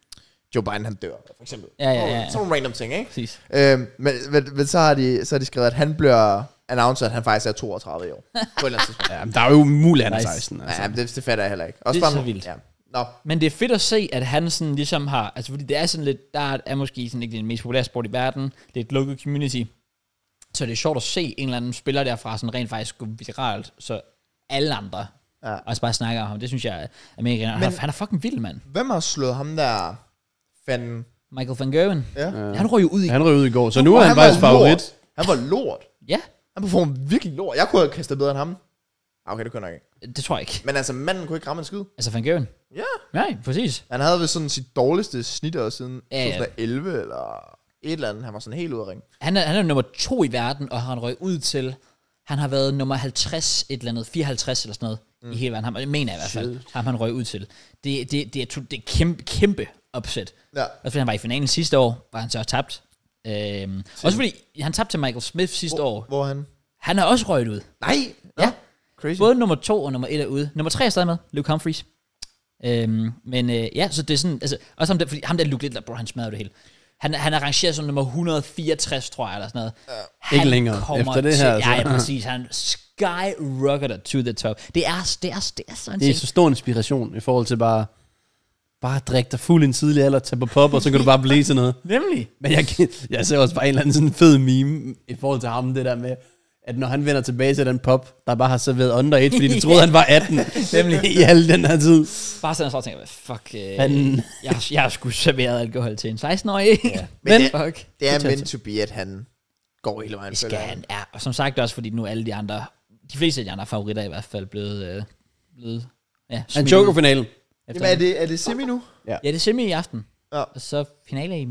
Joe Biden han dør, for eksempel. Ja, ja, ja, ja. Sådan nogle random ting, ikke? Præcis. Øhm, men, men, men, så, har de, så har de skrevet, at han bliver announceret, at han faktisk er 32 i år. *laughs* På et eller andet tidspunkt. Ja, men der er jo umuligt, at han er Nice. 16. Ja, Altså. men det, det fatter jeg heller ikke. Også Det er bare, så vildt. Ja. Nå, Men det er fedt at se, at han sådan ligesom har, altså fordi det er sådan lidt, der er måske sådan ikke den mest populære sport i verden, det er et lukket community, så det er sjovt at se en eller anden spiller derfra sådan rent faktisk gå viralt, så alle andre Ja. også bare snakker om ham. Det synes jeg er mega Men, han, er, han er fucking vild, mand. hvem har slået ham der fanden? Michael van Gerwen. Ja. Ja. Han røg jo ud i... Han røg ud i går, så nu er han var faktisk favorit. Han var lort. Ja, Han performede virkelig lort. Jeg kunne have kastet bedre end ham. Ah, Okay, det kunne jeg nok ikke. det tror jeg ikke. Men altså, manden kunne ikke ramme en skid. Altså van Gerwen. Ja. Nej, præcis. Han havde vist sådan sit dårligste snit også siden Ja, ja. 2011 eller et eller andet. Han var sådan helt ude af ring. Han er, han er nummer to i verden, og han røg ud til... Han har været nummer 50, et eller andet, 54 eller sådan noget, mm. i hele verden. Han, det mener jeg i hvert fald, ham han røg ud til. Det, det, det, er, to- det er kæmpe, kæmpe upset. Ja. Også fordi han var i finalen sidste år, var han så tabt. Øhm, også fordi han tabte til Michael Smith sidste Hvor, år. hvor han? Han er også røget ud. Nej! Nå, Ja. Crazy. Både nummer to og nummer et er ude. Nummer tre er stadig med, Luke Humphries. Øhm, men øh, ja, så det er sådan, altså, også ham der, fordi ham der Luke Littler, bro, han smadrede det hele. Han, han er rangeret som nummer 164, tror jeg, eller sådan noget. Han Ikke længere, kommer efter det til, her, altså. Ja, ja, præcis. Han skyrocketer to the top. Det er, det er, det er sådan Det er så stor inspiration i forhold til bare, bare drikke dig fuld i en tidlig alder, tage på pop, og så kan du bare blive til noget. *laughs* Nemlig. Men jeg, jeg ser også bare en eller anden sådan fed meme i forhold til ham, det der med, at når han vender tilbage til den pop, der bare har serveret underage, fordi de *laughs* troede, han var 18, *laughs* Nemlig. i al den her tid. Bare sådan, så tænker jeg, fuck, øh, Han- jeg, jeg har sgu serveret alkohol til en 16-årig. Ja. Men Men, det- fuck. Det er meant to be, at han går hele vejen. Det skal han, ja. Og som sagt også, fordi nu er alle de andre, de fleste af de andre favoritter er i hvert fald blevet, øh, blevet ja, Han ud finalen. Jamen, er det, er det semi nu? Ja, det er semi i aften. Ja. Og så finale i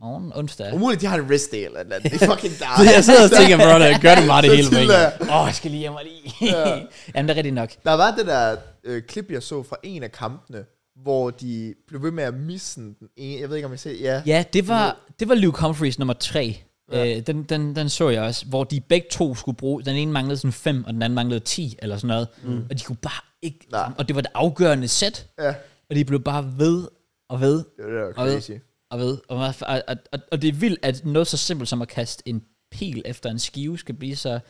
morgen, onsdag. Umuligt, de har en wrist day eller et eller andet. Det er fucking *laughs* dark. Så jeg sidder og tænker, bro, der *laughs* gør det meget det Så hele Åh, oh, jeg skal lige hjem og lige. Ja. *laughs* Jamen, det er rigtigt nok. Der var det der øh, klip, jeg så fra en af kampene, hvor de blev ved med at misse den ene. Jeg ved ikke, om jeg ser... Ja. Ja, det var, det var Luke Humphreys nummer tre. Ja. Ja. Øh, den, den, den så jeg også, hvor de begge to skulle bruge, den ene manglede sådan 5, og den anden manglede 10, eller sådan noget. Mm. Og de kunne bare ikke, Nej. og det var det afgørende sæt, ja. og de blev bare ved og ved Det var det, der Og ved- og ved. Og, og, og, og, og det er vildt, at noget så simpelt som at kaste en pil efter en skive skal blive så...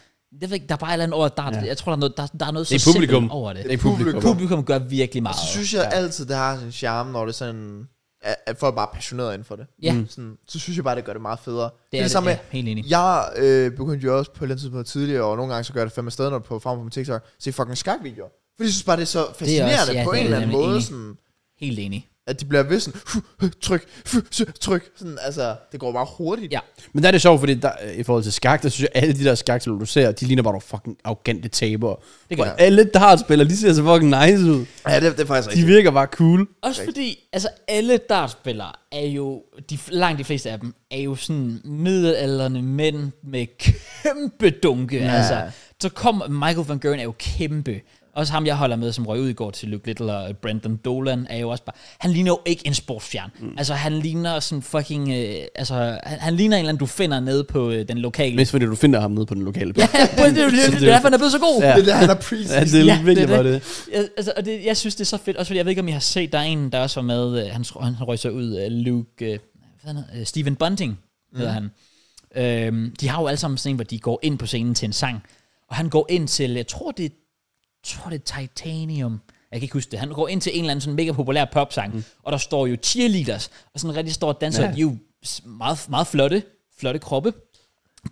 Jeg ved ikke, der er bare et eller andet over dart. Ja. Ja. Jeg tror, der er noget, der, der er noget Det er så publikum. simpelt over det. Det er publikum. Publikum gør virkelig meget. Så synes jeg altid, det har sin charme, når det er sådan... At, folk bare er passionerede inden for det. Ja. Mm. Sådan, så synes jeg bare, det gør det meget federe. det er det, samme ja, helt enig. Jeg øh, begyndte jo også på et eller andet tidspunkt tidligere, og nogle gange så gør jeg det fandme stadig, når det på frem på min TikTok, se fucking skakvideoer. Fordi jeg synes bare, det er så fascinerende også- ja, på det en er eller anden måde, enig. sådan, Helt enig. at de bliver ved sådan, "Fuh, øh, tryk, tryk. Sådan, altså, det går bare hurtigt. Ja. Men der er det sjovt, fordi der, i forhold til skak, der synes jeg, alle de der skak, du ser, de ligner bare nogle fucking arrogante tabere. Det jeg. alle dartspillere, de ser så fucking nice ud. Ja, det, det er faktisk De rigtigt. virker bare cool. Også fordi, altså alle dartspillere er jo, de, langt de fleste af dem, er jo sådan middelalderne mænd med kæmpe dunke. Ja. Altså, så kom Michael Van Geuren er jo kæmpe. Også ham, jeg holder med, som røg ud i går til Luke Little og Brandon Dolan, er jo også bare... Han ligner jo ikke en sportsfjern. Mm. Altså, han ligner sådan fucking... Øh, altså, han, han ligner en eller anden, du finder nede på øh, den lokale... Mest fordi du finder ham nede på den lokale. Ja, *laughs* det er det, det, det er derfor, han er blevet så god. Ja. Det er han er Ja, preseason. det er Ja, virkelig det er det. Jeg, altså, og det, jeg synes, det er så fedt, også fordi jeg ved ikke, om I har set, der er en, der også var med, øh, han, han røg så ud af Luke, øh, hvad hedder han, øh, Stephen Bunting hedder han. Øhm, de har jo alle sammen sådan en, hvor de går ind på scenen til en sang, og han går ind til, jeg tror det, jeg tror det er Titanium, jeg kan ikke huske det, han går ind til en eller anden sådan mega populær popsang, mm. og der står jo cheerleaders, og sådan rigtig står og danser, Ja. de er jo meget, meget flotte, flotte kroppe,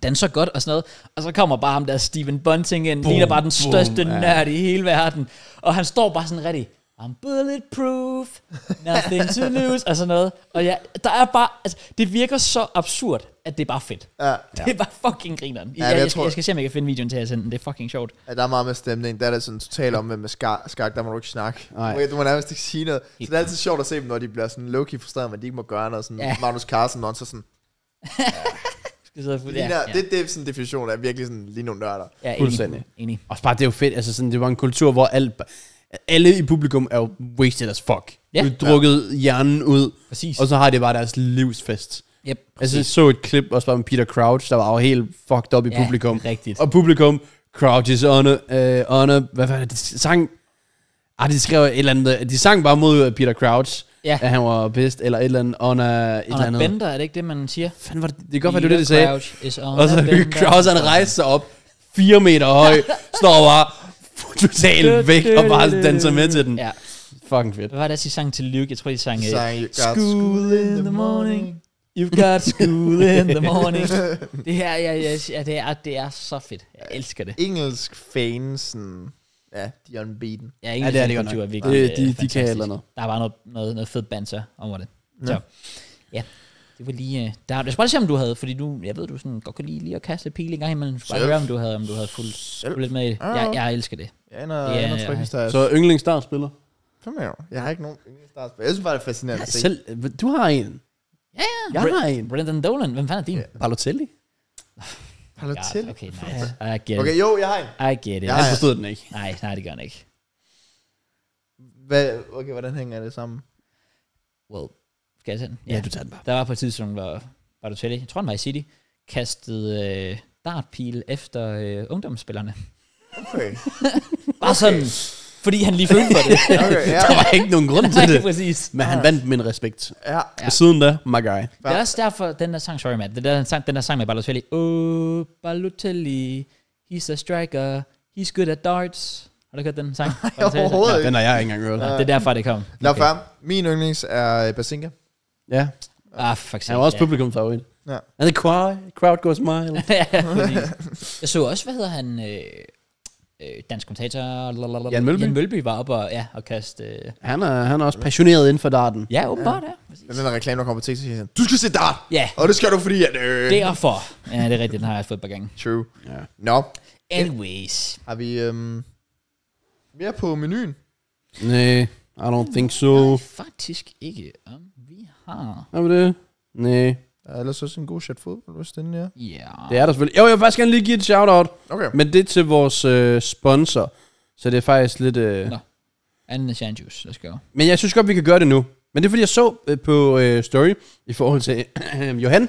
danser godt og sådan noget, og så kommer bare ham der Steven Bunting ind, ligner bare den største boom, ja. nørd i hele verden, og han står bare sådan rigtig, I'm bulletproof, nothing to lose, og sådan noget, og ja, der er bare, altså, det virker så absurd, at det er bare fedt. Ja. Det er bare fucking grineren. Ja, Ja, jeg, jeg skal, tror- jeg skal se, om jeg kan finde videoen til at sende den. Det er fucking sjovt. Ja, der er meget med stemning. Der er det sådan totalt om med skak, skak, der må du ikke snakke. Nej. Okay, du må nærmest ikke sige noget. Så det er altid sjovt at se dem, når de bliver sådan low-key frustreret, men de ikke må gøre noget. Sådan Ja. Magnus Carlsen, når så sådan, *laughs* Skal sidde ligner, ja, ja. det, det er sådan en definition af virkelig sådan lige nogle nørder. ja, enig. Fuldstændig. enig. Og bare, det er jo fedt, altså sådan, det var en kultur, hvor alt, alle i publikum er jo wasted as fuck. Ja. Du drukket hjernen ud, Præcis. og så har det bare deres livsfest. Yep, Altså, jeg præcis. så et klip også bare med Peter Crouch, der var jo helt fucked up i Ja, publikum. rigtigt. Og publikum, Crouch is on a, uh, on a hvad var det, de sang, ah, de skrev et eller andet, de sang bare mod Peter Crouch, Ja. at han var bedst, eller et eller andet, on a, et On eller andet. bender, er det ikke det, man siger? Fanden var det, det kan godt være, det var det, de sagde. Crouch is on Og så. Kraus, han rejste sig op, fire meter høj, *laughs* står bare totalt væk, og bare danser med til den. Ja. Fucking fedt. Hvad var det, de sang til Luke? Jeg tror, de sang... Øh, sang, "You got School in the morning. You've got school in the morning. *laughs* det her, ja, ja, ja, det, er, det er så fedt. Jeg elsker det. Engelsk fans, sådan, ja, de er unbeaten. Ja, Ja, det er det godt kultur nok. virkelig, øh, de, de kan fantastisk. et eller andet. Der var noget, noget, noget fedt banter over det. Ja. Så, ja. Det var lige... øh, Der, jeg skulle bare lige se, om du havde, fordi du, jeg ved, du sådan, godt kan lide, lige at kaste pil en gang imellem. Jeg bare Selv. høre, om du havde, om du havde fulgt, Selv. lidt med i det. Ja. Jeg, jeg elsker det. Ja, en af, Ja, ja. trykkestars. Så yndlingsstartspiller? Fem år. Jeg har ikke nogen yndlingsstartspil. Jeg synes bare, det er fascinerende at se. Selv, du har en. Ja, ja. Jeg har en. Brendan Dolan, hvem fanden er din? Ja. Balotelli? Balotelli? Ja, okay, nice. I get it. Okay, jo, jeg har en. I get it. Ja, Han ja. forstod den ikke. Nej, nej, det gør han ikke. Hvad, okay, hvordan hænger det sammen? Well, skal jeg tage den? Ja, du tager den bare. Der var på et tidspunkt, hvor Bartotelli, jeg tror han var i City, kastede øh, dartpil efter øh, ungdomsspillerne. Okay. *laughs* Bare sådan, fordi han lige følte for det. *laughs* Okay, ja. Der var ikke nogen grund *laughs* til det. præcis. Men han vandt min respekt. Ja. Ja. Og siden da, my guy. Det er også derfor, den der sang, sorry Matt, det der sang, den der sang med Balotelli, oh, Balotelli, he's a striker, he's good at darts. Har du hørt den sang? Overhovedet ikke. Den har jeg ikke engang hørt. Nå, Det er derfor, det kom. Lad okay. Min yndlings er Basinga. Ja, Ah, for han var også ja. publikum favorit. Ja. And the crowd, crowd goes mile. *laughs* ja, jeg så også, hvad hedder han, øh, øh, dansk kommentator, lalalala. Jan Mølby. Jan Mølby var oppe og, ja, og kaste, øh, Han er, han er også passioneret inden for darten. ja, åbenbart, ja. Præcis. Men den der reklame, der kommer på TikTok, siger sådan, du skal se dart! Ja, Og det skal du, fordi at... Øh. derfor. Ja, det er rigtigt, den har jeg fået et par gange. True. Ja. Nå, Anyways. har vi øhm, mere på menuen? Nej, I don't think so. Nej, faktisk ikke. Vi Ah, Er det det? Nej, Der er ellers også en god chat fodbold, hvis den er. ja. det er der selvfølgelig. Jo, jeg vil faktisk gerne lige give et shout-out. Okay. Men det er til vores øh, sponsor. Så det er faktisk lidt... Øh... Nå. Anden Sand Juice, let's go. Men jeg synes godt, vi kan gøre det nu. Men det er fordi, jeg så øh, på øh, Story, i forhold til øh, *clears throat* Johan,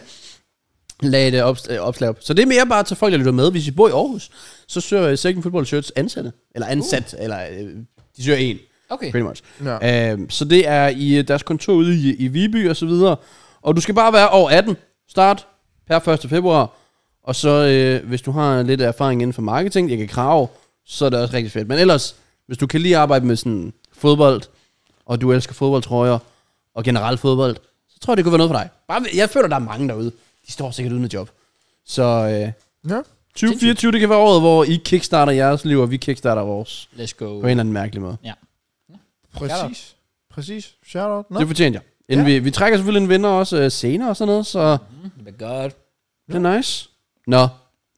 lagde det op, øh, opslag op. Så det er mere bare til folk, der lytter med. Hvis I bor i Aarhus, så søger Second Football Shirts ansatte. Eller ansat, uh. eller øh, de søger en, Okay. pretty much. Ja. Øh, så det er i øh, deres kontor ude i, i Viby og så videre. Og du skal bare være over 18. Start per 1. februar. Og så, øh, hvis du har lidt erfaring inden for marketing, jeg kan krave, så er det også rigtig fedt. Men ellers, hvis du kan lige arbejde med sådan fodbold, og du elsker fodboldtrøjer, og generelt fodbold, så tror jeg, det kunne være noget for dig. Bare, jeg føler, der er mange derude. De står sikkert uden et job. Så øh, Ja. 2024, det kan være året, hvor I kickstarter jeres liv, og vi kickstarter vores. Let's go. På en eller anden mærkelig måde. Ja. Præcis. Præcis. Shout out. Nå. Det fortjener jeg. Inden Ja. vi, vi trækker selvfølgelig en vinder også øh, senere og sådan noget, så Det er godt. det er nice. Nå,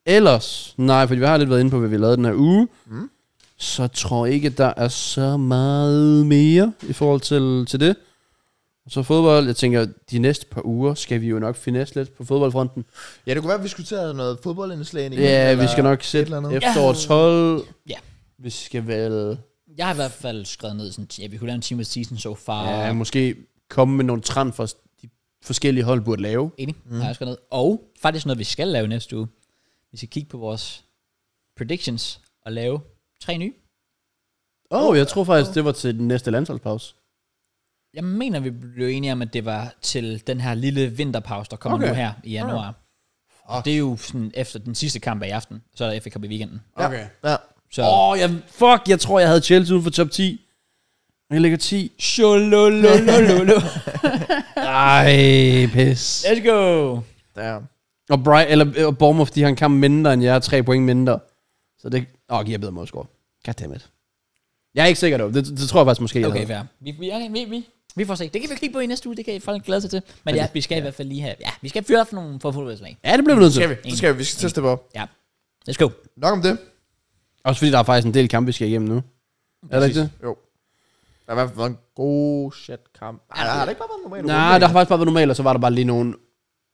ellers, nej, fordi vi har lidt været inde på, hvad vi lavede den her uge, Mm. så tror jeg ikke, at der er så meget mere i forhold til, til det. Så fodbold, jeg tænker, de næste par uger skal vi jo nok finesse lidt på fodboldfronten. Ja, det kunne være, at vi skulle tage noget fodboldindslag igen. Ja, eller vi skal nok et sætte eller andet. efterårets hold. Ja. Vi skal vel, Jeg har i hvert fald skrevet ned, sådan, ja, vi kunne lave en team of season so far. ja, måske komme med nogle trend for de forskellige hold burde lave. Enig, mm. har jeg skrevet ned. Og faktisk noget, vi skal lave næste uge. Vi skal kigge på vores predictions og lave tre nye. Åh, oh, jeg tror faktisk, det var til den næste landsholdspause. Jeg mener, vi blev enige om, at det var til den her lille vinterpause, der kommer Okay. okay. nu her i januar. Og det er jo sådan efter den sidste kamp af i aften, så er der FA Cup i weekenden. Okay. Ja. Så Åh, oh, jeg, fuck, jeg tror, jeg havde Chelsea uden for top 10. Jeg ligger 10. Sholololololo. *laughs* Ej, pis. Let's go. Ja. Og, Bright, eller, og Bournemouth, de har en kamp mindre end jeg, tre point mindre. Så det... Åh, oh, giver bedre målscore. Goddammit. Jeg er ikke sikker dog. Det, det tror jeg faktisk måske, jeg Okay, havde. fair. Vi, vi, okay, vi, vi, vi får se. Det kan vi kigge på i næste uge, det kan I folk glæde sig til. Men ja, vi skal i hvert fald lige have, ja, vi skal fyre for nogle for fodboldslag. Ja, det bliver vi nødt til. Skal vi? Det skal vi. Vi skal teste det op. Ja, let's go. Nok om det. Også fordi der er faktisk en del kampe, vi skal igennem nu. Er det ikke det? Jo. Der har i hvert fald været en god shit kamp. Ej, har det ikke bare været normalt? Nej, der har faktisk bare været normalt, og så var der bare lige nogle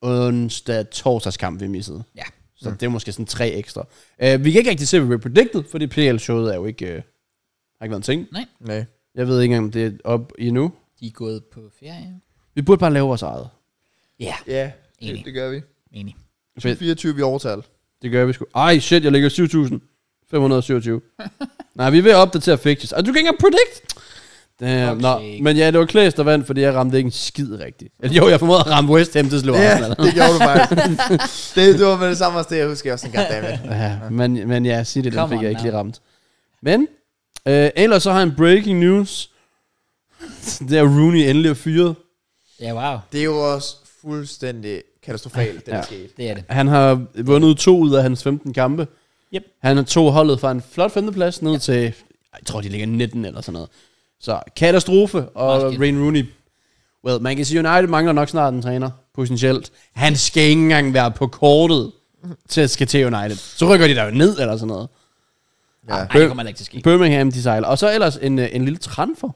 onsdag torsdagskamp, vi missede. Ja. Så det er måske sådan tre ekstra. Uh, vi kan ikke rigtig se, hvad vi predicted, fordi PL-showet er jo ikke, uh, har ikke været en ting. Nej. Jeg ved ikke engang, om det er op endnu. De er gået på ferie. Vi burde bare lave vores eget. Ja, Ja, Enig. det, det gør vi. enig. Fedt. 24 vi overtal. Det gør vi sgu. Ej, shit, jeg ligger 7.527. *laughs* Nej, vi er ved at opdatere fixtures. Og du kan ikke engang predict! Damn, nå, Okay. men ja, det var Klaas, der vandt, fordi jeg ramte ikke en skid rigtigt. Eller jo, jeg formåede at ramme West Ham til slå Ja, det gjorde du faktisk. *laughs* det, det var med det samme det, jeg husker også en gang, David. Ja, men, men ja, sig det, den Come fik on jeg ikke lige ramt. Men, øh, ellers så har jeg en breaking news. Det er Rooney endelig er fyret. Ja, wow. Det er jo også fuldstændig katastrofalt, det der Ja. skete. Det er det. Han har vundet to ud af hans 15 kampe. Yep. Han har to holdet fra en flot femteplads ned til, jeg tror de ligger 19 eller sådan noget. Så katastrofe, og. Rain Rooney, well, man kan sige, United mangler nok snart en træner, potentielt. Han skal ikke engang være på kortet til at skal til United. Så rykker de der jo ned eller sådan noget. Ja. Nej, det kommer ikke til at ske. Birmingham, de sejler. Og så ellers en, øh, en lille transfer.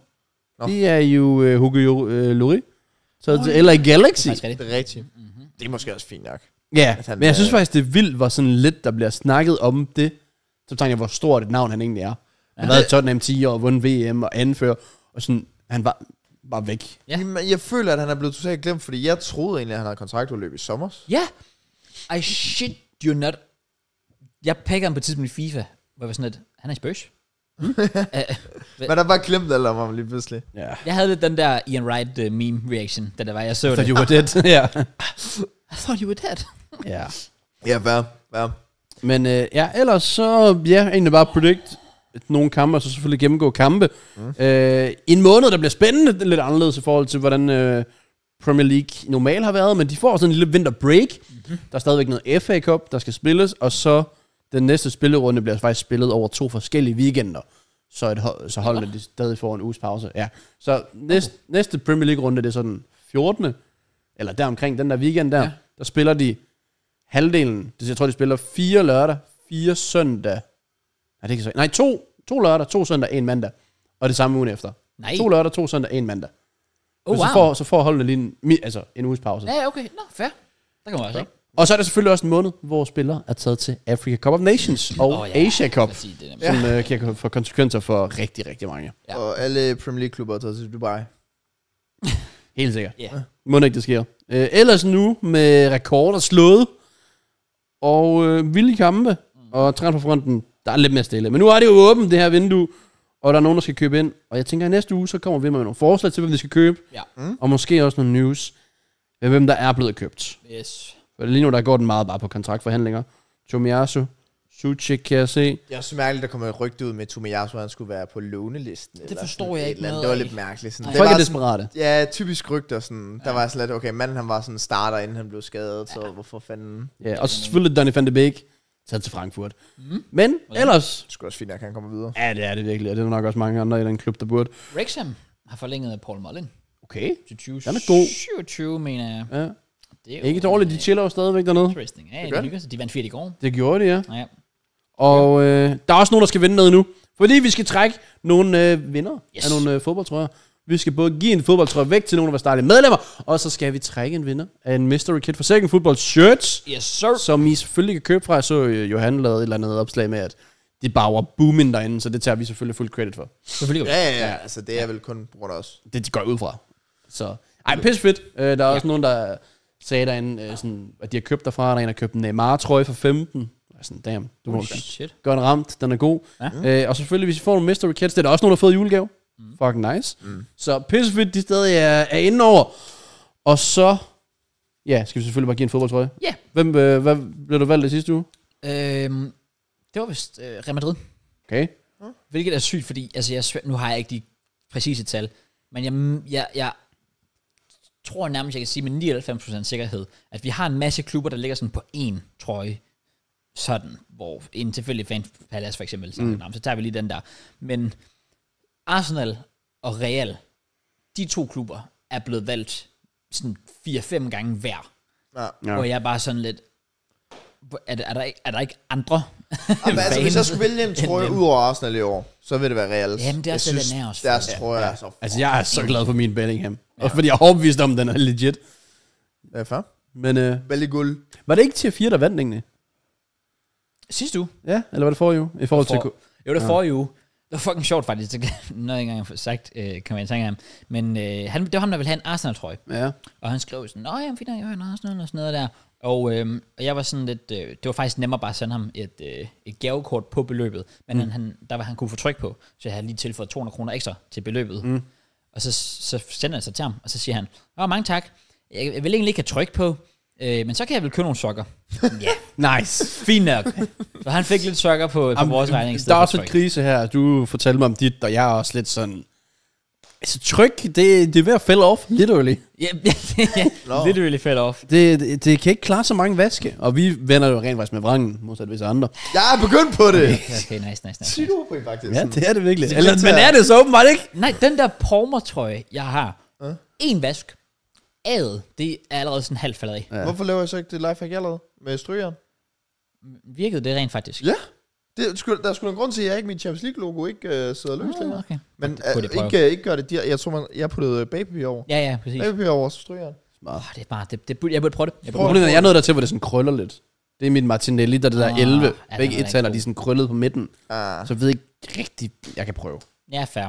Nå. Det er jo uh, Hugo uh, Lloris. Så til LA Galaxy. Faktisk rigtigt. Det er rigtigt. Det er måske også fint nok. Ja, At han, men jeg synes øh, faktisk, det er vildt, hvor sådan lidt, der bliver snakket om det. Så tænker jeg, hvor stort et navn han egentlig er. Han har været i Tottenham 10 år, vundet VM og anfører, og sådan, han var bare væk. Ja. Jamen, jeg føler, at han er blevet totalt glemt, fordi jeg troede egentlig, at han havde kontraktudløb i sommer. Ja. I shit you not. Jeg pækker ham på et tidspunkt i FIFA, hvor jeg var sådan lidt, han er i Spurs. *laughs* Men der bare glemt alt om ham lige pludselig. Ja. Jeg havde lidt den der Ian Wright uh, meme reaction, da der var, jeg så det. you were dead. *laughs* ja. I thought you were dead. ja. Ja, hvad? Hvad? Men øh, ja, ellers så, ja, egentlig bare predict nogle kampe, og så selvfølgelig gennemgå kampe. Mm. Øh, en måned, der bliver spændende, det er lidt anderledes i forhold til, hvordan øh, Premier League normalt har været, men de får sådan en lille vinterbreak. Mm-hmm. Der er stadigvæk noget FA Cup, der skal spilles, og så den næste spillerunde bliver faktisk spillet over to forskellige weekender. Så, et, hold- så holdene de stadig får en uges pause. Ja. Så næste, næste Premier League-runde, det er sådan 14. Eller deromkring den der weekend der. Ja. Ja. Der spiller de halvdelen. Det, jeg tror, de spiller fire lørdag, fire søndag. Nej, det kan så, nej, to, to lørdag, to søndag, en mandag. Og det samme ugen efter. Nej. To lørdag, to søndag, en mandag. Oh, så, wow. får, så får holdene lige en, altså, en uges pause. Ja, okay. Nå, fair. Der kan man også, ikke? Og så er der selvfølgelig også en måned, hvor spillere er taget til Africa Cup of Nations og oh, ja. Asia Cup, sige det som øh, kan få konsekvenser for rigtig, rigtig mange. Ja. Og alle Premier League-klubber er taget til Dubai. *laughs* Helt sikkert. Ja. Må ikke, det sker. Øh, ellers nu med rekorder slået, og øh, vilde kampe, og transferfronten, der er lidt mere stille. Men nu er det jo åbent, det her vindue, og der er nogen, der skal købe ind. Og jeg tænker, at næste uge, så kommer vi med nogle forslag til, hvem vi skal købe, Ja. Mm. og måske også nogle news, hvem der er blevet købt. Yes. For lige nu, der går den meget bare på kontraktforhandlinger. Tomiyasu, Suchik kan jeg se. Det er også mærkeligt, der kommer et rygte ud med, at Tomiyasu han skulle være på lånelisten. eller forstår sådan jeg ikke noget Det var lidt mærkeligt. Sådan. Nej. Det Folk var er sådan, desperate. ja, typisk rygter. Sådan. Der var sådan lidt, okay, manden han var sådan en starter, inden han blev skadet, så hvorfor fanden... Ja, og så selvfølgelig Donny van de Beek, taget til Frankfurt. Mm. Men ellers, Det skulle også fint, at han kommer videre. ja, det er det virkelig, og det er nok også mange andre i den klub, der burde. Wrexham har forlænget Paul Mullin Okay. til 20, Den er god. 27, mener jeg. Ja. Det er jo Ikke dårligt, de chiller jo stadigvæk dernede. Interesting. Ja, Det de de. hygger sig. De vandt 4 i går. Det gjorde de, ja. Ja. Og øh, der er også nogen, der skal vinde noget nu. Fordi vi skal trække nogle øh, vinder Yes. af nogle øh, fodboldtrøjer. Vi skal både give en fodboldtrøje væk til nogle af vores dejlige medlemmer, og så skal vi trække en vinder af en Mystery Kit for Second Football Shirts, Yes, sir. som I selvfølgelig kan købe fra. Jeg så øh, Johan lavede et eller andet opslag med, at det bare var booming derinde, så det tager vi selvfølgelig fuld credit for. Selvfølgelig. Ja, ja, ja. Altså, det er vel kun på grund af os. Det går jeg ud fra. Så, ej, pis fedt. Øh, der er også nogen, der sagde derinde, øh, sådan, at de har købt derfra. Der er en, der har købt en Neymar-trøje for 15. Jeg er sådan, damn, du må shit. godt ramt. Den er god. Ja. Øh, og selvfølgelig, hvis I får nogle mystery kits, det er der også nogen, der har fået julegave. Mm. Fucking nice. Mm. Så pisse fedt, de stadig er, er inde over. Og så, ja, skal vi selvfølgelig bare give en fodboldtrøje. Ja. Hvem, øh, hvad blev du valgt i sidste uge? Øhm, det var vist øh, Real Madrid. Okay. Hvilket er sygt, fordi altså, jeg, nu har jeg ikke de præcise tal, men jeg, jeg, jeg tror nærmest, jeg kan sige med 99% sikkerhed, at vi har en masse klubber, der ligger sådan på én trøje, sådan, hvor en tilfældig fan Palace for eksempel, så, mm. så tager vi lige den der. Men Arsenal og Real, de to klubber er blevet valgt sådan 4-5 gange hver, Ja. Ja. ja. hvor jeg er bare sådan lidt, er, der, er, der, ikke, er der ikke andre Jamen, altså, hvis jeg skulle vælge en trøje ud over Arsenal i år, så vil det være Real. Jamen, det er jeg også det, den er også. Deres Ja. trøje er så... Altså, jeg er så glad for min Bellingham. Ja. Også fordi jeg er overbevist om, den er legit. Ja, fair. Men øh, Vældig guld. var det ikke til 4, der vandt egentlig? sidste uge. Ja, eller var det for jo? I forhold til... For, jo, det var forrige uge. Det var fucking sjovt faktisk. Det noget, jeg ikke engang har sagt, øh, kan man tænke ham. Men øh, han, det var ham, der ville have en Arsenal-trøje. Ja. Og han skrev sådan, Nå, jamen, fint, nok, jeg har en Arsenal og sådan noget der. Og, øh, og jeg var sådan lidt, øh, det var faktisk nemmere bare at sende ham et, øh, et gavekort på beløbet. Men mm. han, der var han kunne få tryk på, så jeg havde lige tilføjet 200 kroner ekstra til beløbet. Mm. Og så, så sender jeg sig til ham, og så siger han, Åh, mange tak. Jeg, jeg vil egentlig ikke have tryk på, øh, men så kan jeg vel købe nogle sokker. *laughs* ja, Nice. fint nok. Så han fik lidt sokker på, på Jamen, vores regning. Der er også tryk. et krise her. Du fortalte mig om dit, og jeg er også lidt sådan... Altså, tryk, det, det er ved at fell off, literally. Ja, *laughs* Nå. literally fell off. Det, det, det kan ikke klare så mange vaske, og vi vender jo rent faktisk med vrangen, modsat visse andre. Jeg er begyndt på det! *laughs* Okay, nice, nice, nice. Sygt point, faktisk. Ja, det er det virkelig. Det er Eller, lidt men er det så åbenbart ikke? Nej, den der Palmer-trøje, jeg har, Ja. en vask, ad, det er allerede sådan halvt faldet af. Ja. Hvorfor laver jeg så ikke det lifehack, jeg lavede med strygeren? Virkede det rent faktisk? Ja. Det, skulle, der er sgu en grund til, at jeg ikke min Champions League-logo ikke uh, sidder løs Ah, længere. okay. Men uh, prøve. ikke, uh, ikke gør det Jeg tror, man, jeg puttede bagpapir over. Ja, ja, præcis. Bagpapir over, så strygeren. Oh, det er bare, det, det, jeg burde prøve det. Jeg burde Prøv prøve Problemet er, jeg er nået dertil, hvor det sådan krøller lidt. Det er mit Martinelli, der er det der Ah, 11. ja, Begge er god. de er sådan krøllet på midten. Ah. Så jeg ved ikke rigtigt, jeg kan prøve. det. Ja, fair.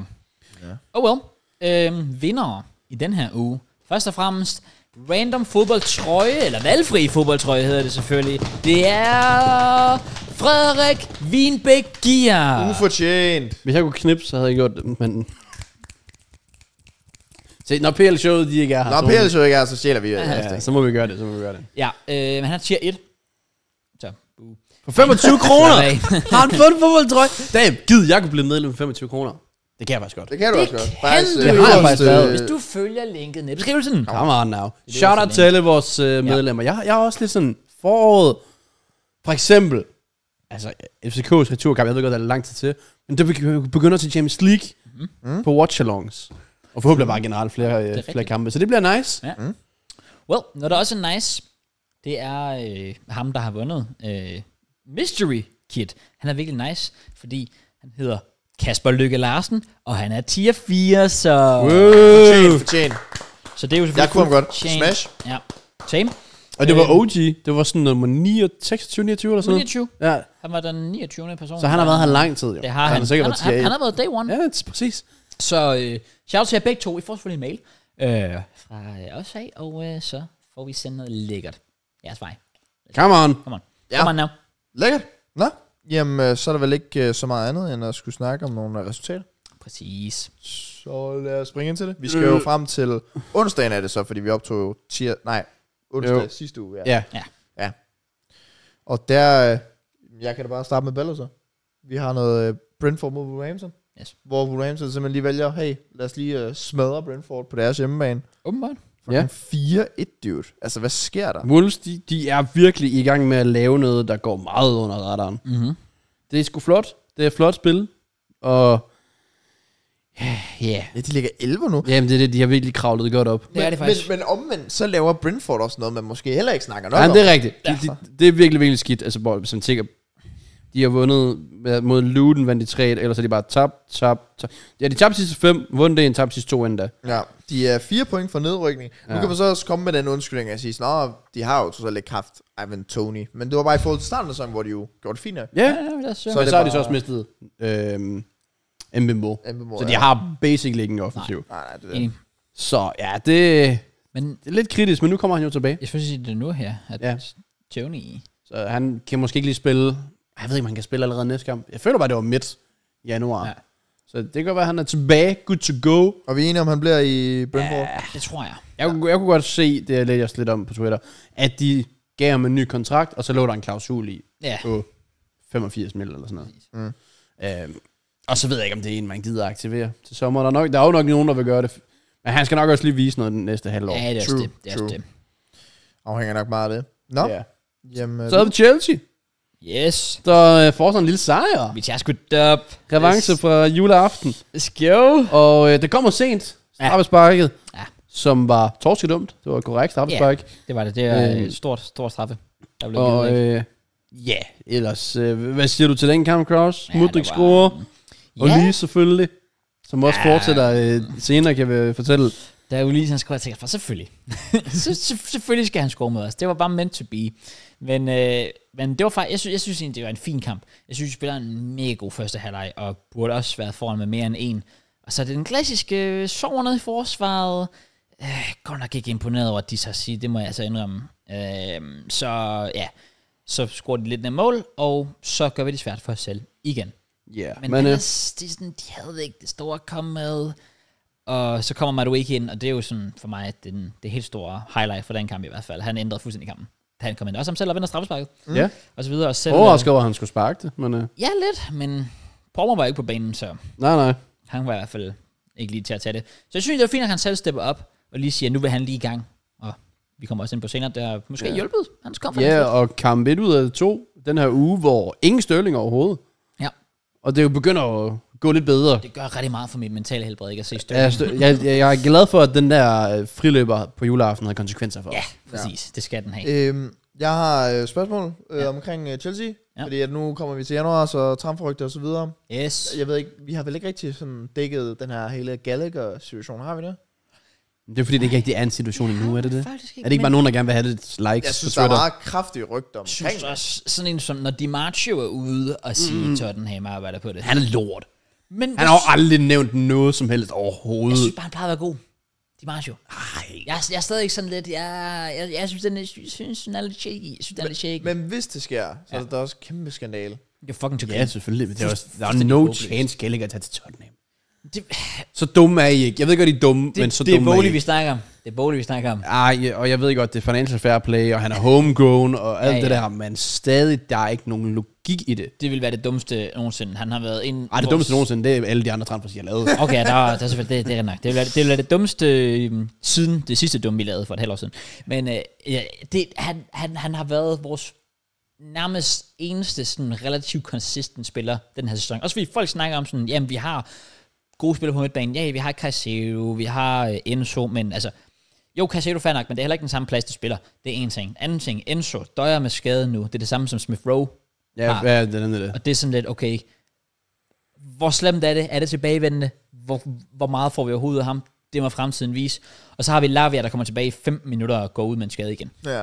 Ja. Oh well. Øhm, vinder i den her uge. Først og fremmest, random fodboldtrøje, eller valgfri fodboldtrøje hedder det selvfølgelig. Det er Frederik Wienbæk Gier. Ufortjent. Hvis jeg kunne knippe, så havde jeg gjort det, men... Se, når PL-showet de ikke er her, Nå, så, må PL så ikke er, så stjæler vi. Ja, ja, så må vi gøre det, så må vi gøre det. Ja, øh, men han har tier 1. Så, buh. For 25 *laughs* kroner har han fået en fodboldtrøje. Damn, gid, jeg kunne blive medlem for 25 kroner. Det kan jeg faktisk godt. Det kan du Det også godt. kan du. øh, Det har jeg øverste- faktisk været. Hvis du følger linket ned i beskrivelsen. Come on now. Shout out til alle vores uh, medlemmer. Jeg, jeg er også lidt sådan foråret. For eksempel, altså FCK's returkamp, jeg ved godt, der er lang tid til, men det begy- begynder til Champions League mm. på watch-alongs. Og forhåbentlig bare generelt flere, øh, flere kampe. Så det bliver nice. Ja. Well, noget der også er nice, det er øh, ham, der har vundet øh, Mystery Kid. Han er virkelig nice, fordi han hedder Kasper Lykke Larsen, og han er tier 4, så... Fortjent, fortjent. Så det er jo Jeg kunne ham godt. tjent. Smash. Ja. Same. Og det var Øhm. OG. Det var sådan nummer 9, 26, 29 eller sådan noget. 29. Ja, Han var den 29. person. så han har været her lang tid, jo. Det har han. han. har sikkert han, været han, han, har været day one. Ja, det er præcis. Så øh, shout til jer begge to. I får selvfølgelig en mail øh, fra øh, os af, og øh, så får vi sendt noget lækkert. Jeres vej. Come on. Come on. Ja. Come on now. Lækkert. Nå, jamen, øh, så er der vel ikke øh, så meget andet, end at skulle snakke om nogle øh, resultater. Præcis. Så lad os springe ind til det. Vi skal jo frem til onsdagen er det så, fordi vi optog jo tir... Nej, onsdag Jo. sidste uge. Ja. Ja. ja. Og der... Jeg kan da bare starte med Bella så. Vi har noget Brentford mod Wolverhampton. Yes. Hvor Wolverhampton simpelthen lige vælger, hey, lad os lige smadre Brentford på deres hjemmebane. Åbenbart. Ja. Ja. 4-1, dude. Altså, hvad sker der? Wolves, de, de er virkelig i gang med at lave noget, der går meget under radaren. Mm-hmm. Det er sgu flot. Det er et flot spil. Og... Ja, yeah. Ja, de ligger 11 nu. Jamen, det er det, de har virkelig kravlet godt op. Det er det faktisk. Men, men omvendt, så laver Brentford også noget, man måske heller ikke snakker nok Nej, om. det er rigtigt. De, Derfor. de, det er virkelig, virkelig skidt. Altså, man tænker, de har vundet med- mod Luton, vandt de 3 ellers har de bare tabt, tabt, tabt. Ja, de tabte sidste 5, vundet det en tabt sidste 2 endda. Ja, de er fire point for nedrykning. Nu Ja. kan man så også komme med den undskyldning og sige, at de har jo totalt ikke haft Ivan Tony. Men det var bare i forhold til starten af sæsonen, hvor de jo gjorde det fint nok. Ja, Ja, os se. så, er det så har de så også mistet øhm, Mbembo. Mbembo, Så de ja. har basically ikke en offensiv. Nej, nej, det er det. Så ja, det, Men det er lidt kritisk, men nu kommer han jo tilbage. jeg synes, det er nu her, at ja. Tony... Så han kan måske ikke lige spille. Jeg ved ikke, om han kan spille allerede næste kamp. Jeg føler bare, det var midt januar. Ja. Så det kan godt være, at han er tilbage. Good to go. Og vi er enige om, han bliver i Brentford. Ja, det tror jeg. Jeg, kunne- jeg kunne godt se, det jeg læste også lidt om på Twitter, at de gav ham en ny kontrakt, og så lå der en klausul i Ja. på 85 mil eller sådan noget. Mm. Øhm, og så ved jeg ikke, om det er en, man gider at aktivere til sommer. Der er, nok, der er jo nok nogen, der vil gøre det. Men han skal nok også lige vise noget den næste halvår. Ja, det er også True, det. Det er true. også det. Afhænger nok meget af det. Nå, Ja. jamen... Så er det Chelsea, Yes. der øh, får sådan en lille sejr. Vi tager sgu op. Revanche fra juleaften. Let's go. Og øh, det kommer sent. Straffesparket. Ja. Som var torskedumt. Det var et korrekt straffespark. Det var det. Det er Øh. stort, stort straffe. Der blev Og givet, øh, ja, ellers, øh, hvad siger du til den kamp, Kraus? Ja, Ja, Mudrik var- scorer. Og Ja. lige selvfølgelig. Som også Ja. fortsætter øh, senere, kan vi fortælle. Da lige han skulle have tænkt, for selvfølgelig. *laughs* selvfølgelig skal han score mod os. Det var bare meant to be. Men, øh, men det var faktisk, jeg synes, jeg synes egentlig, det var en fin kamp. Jeg synes, vi spiller en mega god første halvleg, og burde også være foran med mere end en. Og så er det den klassiske øh, sover ned i forsvaret. Øh, godt nok ikke imponeret over, at de så siger, det må jeg altså indrømme. Øh, så ja, så scorer de lidt ned mål, og så gør vi det svært for os selv igen. Ja, yeah. Men, men øh, ellers, det er sådan, de havde ikke det store at komme med. Og så kommer Madueke ind, og det er jo sådan for mig den, det helt store highlight for den kamp i hvert fald. Han ændrede fuldstændig kampen. Han kom ind også ham selv og vinder straffesparket, mm. ja, og så videre. Og selv, overrasket over, at han skulle sparke det. Men øh, Ja, lidt, men Palmer var ikke på banen, så nej, nej. han var i hvert fald ikke lige til at tage det. Så jeg synes, det var fint, at han selv stepper op og lige siger, at nu vil han lige i gang. Og vi kommer også ind på senere, der måske Ja. hjulpet hans confidence Ja, og kamp 1 ud af 2 den her uge, hvor ingen Sterling overhovedet. Ja. Og det jo begynder at gå lidt bedre. Det gør rigtig meget for mit mentale helbred, ikke at se Jeg, støtten. stø- jeg, jeg, jeg er glad for, at den der øh, friløber på juleaften havde konsekvenser for. Ja, præcis. Det skal den have. Øhm, jeg har øh, spørgsmål øh, Ja. omkring øh, Chelsea, Ja. ja. fordi at nu kommer vi til januar, så transferrygter og så videre. Yes. Jeg ved ikke, vi har vel ikke rigtig sådan dækket den her hele Gallagher-situation, har vi det? Det er fordi, det ikke rigtig er en situation endnu, er det det? Faktisk Er det ikke bare nogen, der gerne vil have lidt likes Jeg synes, på der er meget kraftige rygter Jeg omkring synes det. også, sådan en som, når DiMarcio er ude og sige, mm. Tottenham arbejder på det. Han er lort. Men Han har jo aldrig nævnt noget som helst overhovedet. Jeg synes bare, han plejer at være god. DiMarcio. Ej. Jeg, jeg er stadig ikke sådan lidt, jeg, jeg, jeg synes, den er, synes, den er lidt shaky. Jeg synes, den er lidt shaky. Men hvis det sker, så Ja. er der også kæmpe skandale. det er fucking too Ja, selvfølgelig. Men det er også, der er no chance, Gallagher tager til Tottenham. Det, Så dumme er I ikke. Jeg ved godt, I er dumme, det, men så det er dumme er I Bowley, vi snakker om. Det er Bowley, vi snakker om. Ej, og jeg ved godt, det er financial fair play, og han er homegrown, og alt Ja, det ja. der, men stadig, der er ikke nogen logik i det. Det vil være det dummeste nogensinde. Han har været en... Ej, det dummeste nogensinde, det er alle de andre transfers, de har lavet. Okay, der, er- der er selvfølgelig, det, det er nok. Det vil, være, det vil være det dummeste øhm, siden det sidste dumme, vi lavede for et halvt år siden. Men øh, ja, det, han, han, han har været vores nærmest eneste sådan relativt consistent spiller den her sæson. Også fordi folk snakker om sådan, jamen vi har gode spillere på midtbanen. Ja, vi har Caicedo, vi har øh, Enzo, men altså, jo, er fair nok, men det er heller ikke den samme plads, de spiller. Det er en ting. Anden ting, Enzo døjer med skade nu. Det er det samme som Smith Rowe. Ja, Ah. ja det er nemlig det. Og det er sådan lidt, okay, hvor slemt er det? Er det tilbagevendende? Hvor, hvor meget får vi overhovedet af ham? det må fremtiden vise. Og så har vi Lavia, der kommer tilbage i 15 minutter og går ud med en skade igen. Ja.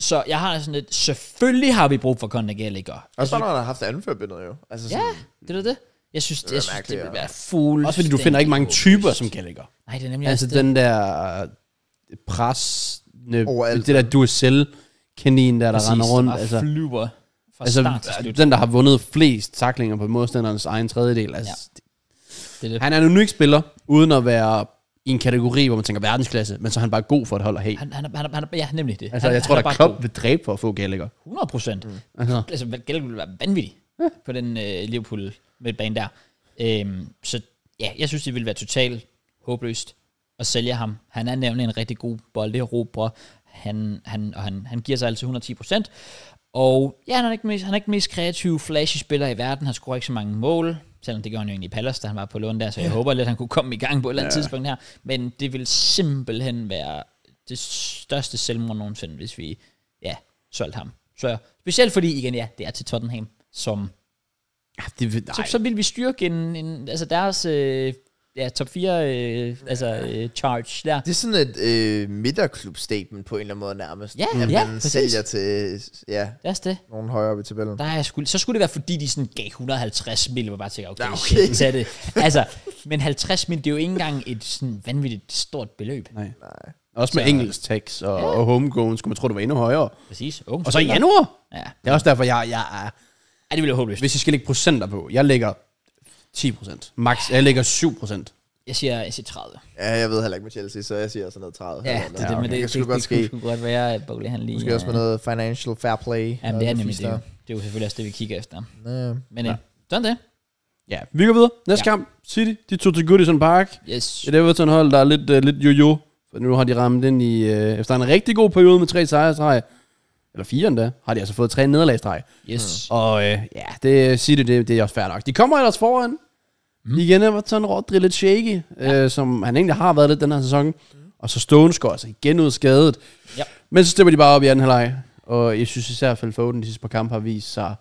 Så jeg har sådan lidt, selvfølgelig har vi brug for Conor Gallagher. Og så når han har haft anførbindet jo. Altså Ja, sådan, det er da det. Jeg synes, det, jeg synes, det vil ja. være fuld. Også fordi du finder ikke mange typer som Gallagher. Nej, det er nemlig Altså det. den der øh, pres, Overalt. det der duacell kanin der, der Præcis, render rundt. bare Altså, flyver fra start til altså slut. den, der har vundet flest taklinger på modstanderens egen tredjedel. Altså, Ja. Det det. Han er en unik spiller, uden at være i en kategori, hvor man tænker verdensklasse, men så er han bare god for et hold at have. Han, han, han, han, ja, nemlig det. Altså, han, jeg tror, han der er er Klopp vil dræbe for at få Gallagher. 100 procent. Mm. Altså, Altså, Gallagher ville være vanvittig på den øh, Liverpool midtbane der. Øhm, så ja, jeg synes, det ville være totalt håbløst at sælge ham. Han er nemlig en rigtig god bolderobre. Han, han, og han, han giver sig altid 110 procent. Og ja, han er ikke mest, han er ikke den mest kreative, flashy spiller i verden. Han scorer ikke så mange mål. Selvom det gjorde han jo egentlig i Palace, da han var på lån der. Så jeg håber lidt, at han kunne komme i gang på et eller andet ja. tidspunkt her. Men det vil simpelthen være det største selvmord nogensinde, hvis vi ja, solgte ham. Så specielt fordi, igen, ja, det er til Tottenham, som ja, det, vil- så, nej. så vil vi styrke en, en altså deres øh, ja, top 4 øh, altså, øh, charge der. Det er sådan et øh, midterklub-statement på en eller anden måde nærmest. Ja, at ja, man præcis. sælger til ja, Det er det. nogen højere op i tabellen. Der er sgu, så skulle det være, fordi de sådan gav 150 mil, hvor jeg bare tænker, okay, Ja, okay. okay. shit, så er det. Altså, men 50 mil, det er jo ikke engang et sådan vanvittigt stort beløb. nej. Nej. Også med Så- engelsk tax og, Ja. og homegrown, skulle man tro, det var endnu højere. Præcis. Unge Og så i januar. Ja. Det er også derfor, jeg, jeg er... ja, det ville være håbløst. Hvis jeg skal lægge procenter på, jeg lægger 10 procent. Max, jeg lægger 7 procent. Jeg siger, jeg siger 30. Ja, jeg ved heller ikke med Chelsea, så jeg siger sådan noget 30. Ja, det, noget. det, men Det det, det, godt det, ske. kunne godt være, at Bowley han lige... Måske også med øh, noget financial fair play. Og det er nemlig det. Det er jo selvfølgelig også det, vi kigger efter. Ja. Men ja. sådan det. Ja, vi går videre. Næste Ja. kamp, City, de tog til Goodison Park. Yes. Et Everton-hold, der er lidt, uh, lidt jo-jo. For nu har de ramt ind i, uh, efter en rigtig god periode med tre sejrstreg, eller fire endda, har de altså fået tre nederlagstreg. Yes. Og uh, ja, det City, det, det er også fair nok. De kommer ellers foran. Mm. Igen Everton, Rodri lidt shaky, ja. uh, som han egentlig har været lidt den her sæson. Mm. Og så Stones går altså igen ud skadet. Ja. Men så stepper de bare op i anden halvleg. Og jeg synes især, at Phil Foden de sidste par kampe har vist sig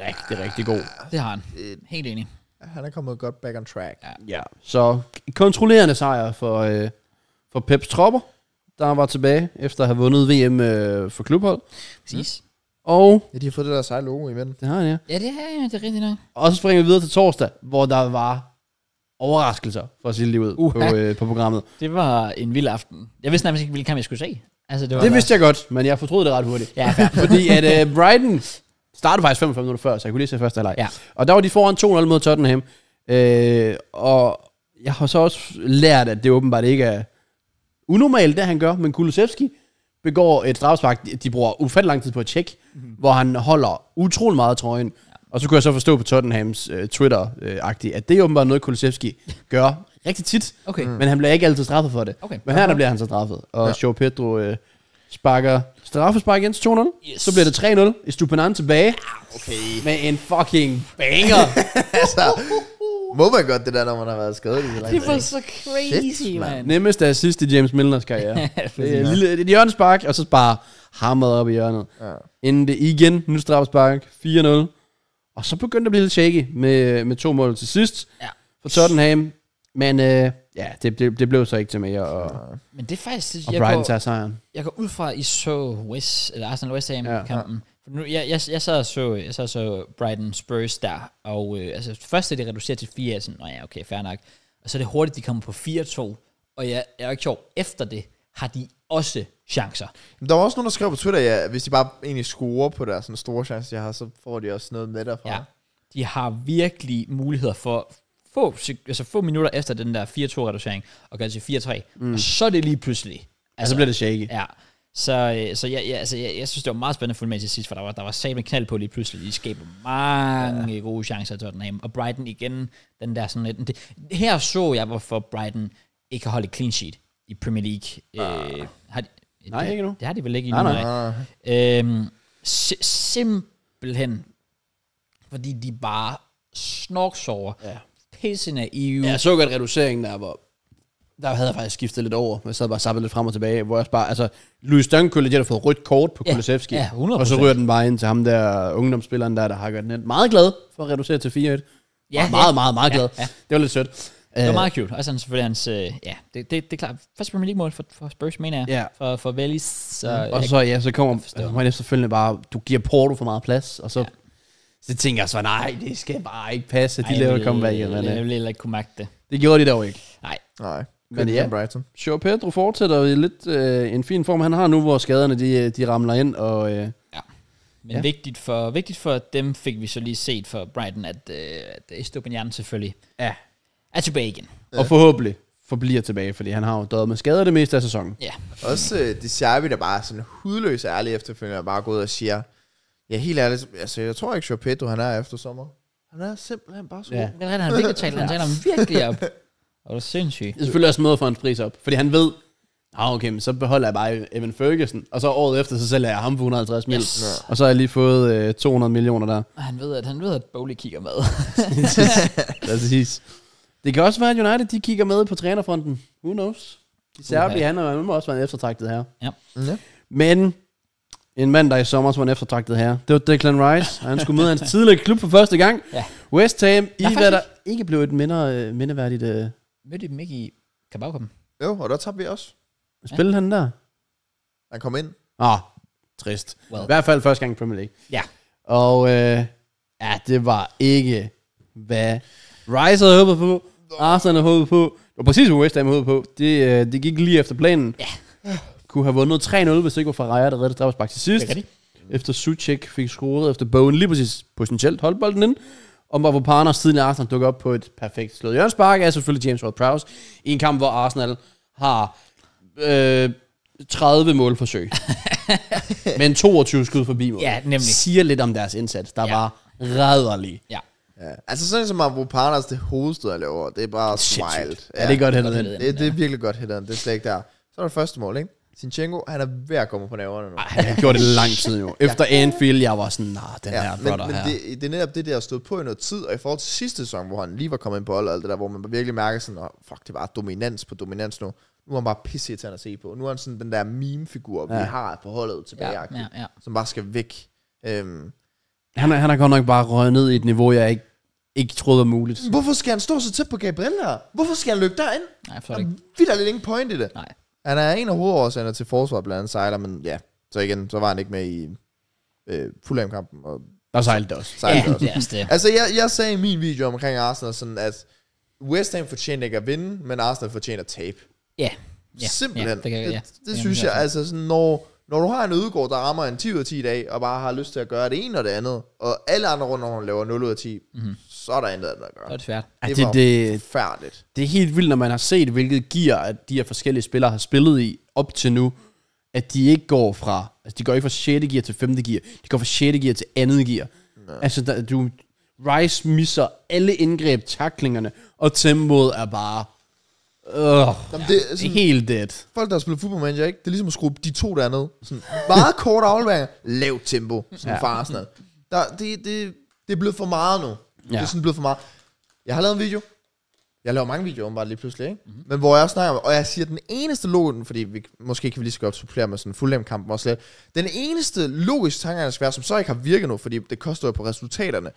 rigtig, rigtig god. Det har han. Helt enig. Han er kommet godt back on track. Ja. Ja, så kontrollerende sejr for, øh, for Peps tropper, der var tilbage efter at have vundet VM øh, for klubhold. Præcis. Og Ja, de har fået det der seje logo i midten. det har han, ja. Ja, det er, ja, det er rigtigt nok. Og så springer vi videre til torsdag, hvor der var overraskelser for at sige det lige ud Uha. på, øh, på programmet. Det var en vild aften. Jeg vidste nærmest ikke, hvilken kamp jeg skulle se. Altså, det var Det vidste jeg godt, men jeg fortrød det ret hurtigt. Ja. *laughs* Fordi at øh, Brighton startede faktisk 45 minutter før, så jeg kunne lige se første halvleg. Ja. Og der var de foran 2-0 mod Tottenham. Øh, og jeg har så også lært, at det åbenbart ikke er unormalt, det han gør, men Kulusevski begår et strafspark, de, de bruger ufattelig lang tid på at tjekke, Mhm. mm-hmm. hvor han holder utrolig meget af trøjen. Ja. Og så kunne jeg så forstå på Tottenhams øh, Twitter-agtigt, at det er åbenbart noget, Kulusevski *laughs* gør rigtig tit, Okay. men han bliver ikke altid straffet for det. Okay. Men her der bliver han så straffet, og Ja. ja. Joe Pedro øh, sparker straffespark igen til 2-0. Yes. Så bliver det 3-0. Estupinan tilbage Okay. med en fucking banger. *laughs* altså, må man godt det der, når man har været skadet i så lang Det var tid? så crazy, Shit, mand. man. Nemmeste assist i James Milners karriere. *laughs* det er et lille et hjørnespark, og så bare hamret op i hjørnet. Ja. Inden det igen, nyt straffespark, 4-0. Og så begyndte det at blive lidt shaky med, med to mål til sidst Ja. for Tottenham. Men øh, ja, det, det, det blev så ikke til mere, og, Men det er faktisk... og Jeg Brighton går, tager sejren. jeg går ud fra, at I så West, eller Arsenal West Ham Ja. Nu, jeg, jeg, jeg, sad og så, jeg sad og så Brighton Spurs der, og øh, altså, først er det reduceret til 4, jeg sådan, nå ja, okay, fair nok. Og så er det hurtigt, de kommer på 4-2, og jeg, jeg er ikke sjov, efter det har de også chancer. Der var også nogen, der skrev på Twitter, ja, hvis de bare egentlig scorer på deres sådan store chance, de har, så får de også noget med derfra. Ja. De har virkelig muligheder for få, altså få minutter efter den der 4-2-reducering, og gøre det til 4-3. Mm. Og så er det lige pludselig. Altså, så bliver det shaky. Ja. Så, øh, så jeg, jeg, altså, jeg, jeg synes, det var meget spændende at følge med til sidst, for der var, der var sat med knald på lige pludselig. De skaber mange ja. gode chancer til Tottenham. Og Brighton igen, den der sådan lidt... Det, her så jeg, hvorfor Brighton ikke har holdt et clean sheet i Premier League. Øh, har de, Nej, det, ikke nu. Det har de vel ikke Nej, endnu, nej. nej. Øhm, si- simpelthen, fordi de bare snorksover. Ja. Pisse naive. Ja, jeg så godt reduceringen der, hvor der havde jeg faktisk skiftet lidt over. Jeg sad bare sappet lidt frem og tilbage, hvor jeg bare, altså, Louis Dunk kunne legit have fået rødt kort på Ja, Kulusevski. ja, 100%. Og så ryger den bare ind til ham der ungdomsspilleren der, der hakker den ind. Meget glad for at reducere til 4-1. Ja, meget, ja. meget, meget Ja, glad. ja. Det var lidt sødt. Det var Øh, meget cute. Og sådan selvfølgelig hans, øh, ja, det, det, det er klart, første Premier League-mål for, for Spurs, mener jeg. Ja. For, for Vellis. Så, Og jeg- så, ja, så kommer altså, man efterfølgende bare, du giver Porto for meget plads, og så, Ja. så tænker jeg så, nej, det skal bare ikke passe, de Ej, laver comeback. Men, Jeg øh, vil heller ikke kunne magte det. det gjorde de dog ikke. Nej. Nej. Men Men ja. ja. Brighton. Joe Pedro fortsætter i lidt øh, en fin form, han har nu, hvor skaderne de, de ramler ind, og øh, Men Ja. ja. vigtigt, for, vigtigt for dem fik vi så lige set for Brighton, at, øh, at Estopinian selvfølgelig ja. er tilbage igen. og forhåbentlig forbliver tilbage, fordi han har jo døjet med skader det meste af sæsonen. Ja. Også øh, det ser vi der bare er sådan hudløs ærlig efterfølgende, og bare går ud og siger, ja helt ærligt, altså jeg tror ikke, Joe Pedro han er efter sommer. Han er simpelthen bare så Ja. ja. Rigtigt, han virkelig taler, han taler virkelig op. *laughs* Og det er sindssygt. Det er selvfølgelig også en måde få hans pris op, fordi han ved, ah, okay, men så beholder jeg bare Evan Ferguson, og så året efter, så sælger jeg ham for 150 mil, Yes. og så har jeg lige fået øh, 200 millioner der. Og han ved, at han ved, at Bowley kigger med. *laughs* Præcis. Det kan også være, at United de kigger med på trænerfronten. Who knows? Serbi, Uha. han han må også være eftertragtet her. ja. Men en mand, der i sommer var en eftertragtet her, det var Declan Rice. og Han skulle møde hans *laughs* tidligere klub for første gang. Ja. West Ham, i Jeg hvad der ikke blev et mindre, øh, mindeværdigt... Øh, Mødte dem ikke i Kabagkom. Jo, og der tabte vi også. spillede han der? Han kom ind. Ah, trist. Well. I hvert fald første gang i Premier League. Ja. Og øh, ja, det var ikke, hvad Rice havde håbet på, Arsenal havde håbet på, og præcis hvad West Ham havde håbet på. Det, øh, det gik lige efter planen. Ja. Kunne have vundet 3-0, hvis det ikke var for Raja, der reddede straffespark til sidst. Det kan de. Efter Suchek fik scoret, efter Bowen lige præcis potentielt holdt bolden ind. Og hvor Parners siden Arsenal dukker op på et perfekt slået hjørnespark, er selvfølgelig James Ward-Prowse. I en kamp, hvor Arsenal har øh, 30 målforsøg. *laughs* men 22 skud forbi mål. Ja, nemlig. Siger lidt om deres indsats, der Ja. var rædderlig. Ja. Ja. Altså sådan som Abu Parnas, det hovedstød, jeg laver, det er bare Sindssygt. wild. Ja, det er godt hættet. Det, det er virkelig godt hættet, det er slet ikke der. Så er det første mål, ikke? Sinchenko, han er ved at komme på næverne nu. Ej, han har gjort det lang tid nu. Efter Anfield, jeg var sådan, nah, den Ja, her men, men her. det, det er netop det, der har stået på i noget tid, og i forhold til sidste sæson, hvor han lige var kommet ind på holdet, og alt det der, hvor man virkelig mærker sådan, oh, fuck, det var dominans på dominans nu. Nu er han bare pisse til at se på. Nu er han sådan den der meme-figur, ja. Vi har på holdet tilbage, Ja, ja, ja. som bare skal væk. Øhm, Han, er- han har godt nok bare røget ned i et niveau, jeg ikke, ikke troede var muligt. hvorfor skal han stå så tæt på Gabriel her? Hvorfor skal han løbe derind? Nej, Der det er ikke. vildt ingen point i det. Nej. Han er en af hovedårsagerne til forsvaret blandt andet sejler, men ja, så igen, så var han ikke med i øh, Fulham-kampen, og Der sejlede det også. sejlede Ja, også. det er også det. Altså, jeg, jeg sagde i min video omkring Arsenal sådan, at West Ham fortjener ikke at vinde, men Arsenal fortjener at tabe. Ja. Ja, Simpelthen. ja, det kan- ja, det, det det, synes jeg, altså sådan, når, når du har en udgård, der rammer en 10 ud af 10 i dag, og bare har lyst til at gøre det ene og det andet, og alle andre rundt om laver 0 ud af 10, mm-hmm. Så er der intet andet at Så er gøre. det svært. Ja, Det det, det, forfærdeligt. det er helt vildt, når man har set, hvilket gear, at de her forskellige spillere har spillet i op til nu, at de ikke går fra, altså de går ikke fra 6. gear til 5. gear, de går fra 6. gear til 2. gear. Ja. Altså, der, du, Rice misser alle indgreb, taklingerne, og tempoet er bare, øh, Jamen, det er sådan, helt dead. folk, der har spillet fodboldmanager, ikke? det er ligesom at skrue de to dernede. Sådan meget kort afleveringer, lavt tempo, sådan Ja. ja. for Arsenal. Der, det, det, det er blevet for meget nu. Ja. Det er sådan blevet for meget. Jeg har lavet en video. Jeg laver mange videoer, bare lige pludselig, ikke? Mm-hmm. Men hvor jeg snakker om, og jeg siger, den eneste logiske, fordi vi, måske kan vi lige så godt supplere med sådan en fuldhjem-kamp også lidt. Den eneste logiske tanke, der skal være, som så ikke har virket nu, fordi det koster jo på resultaterne,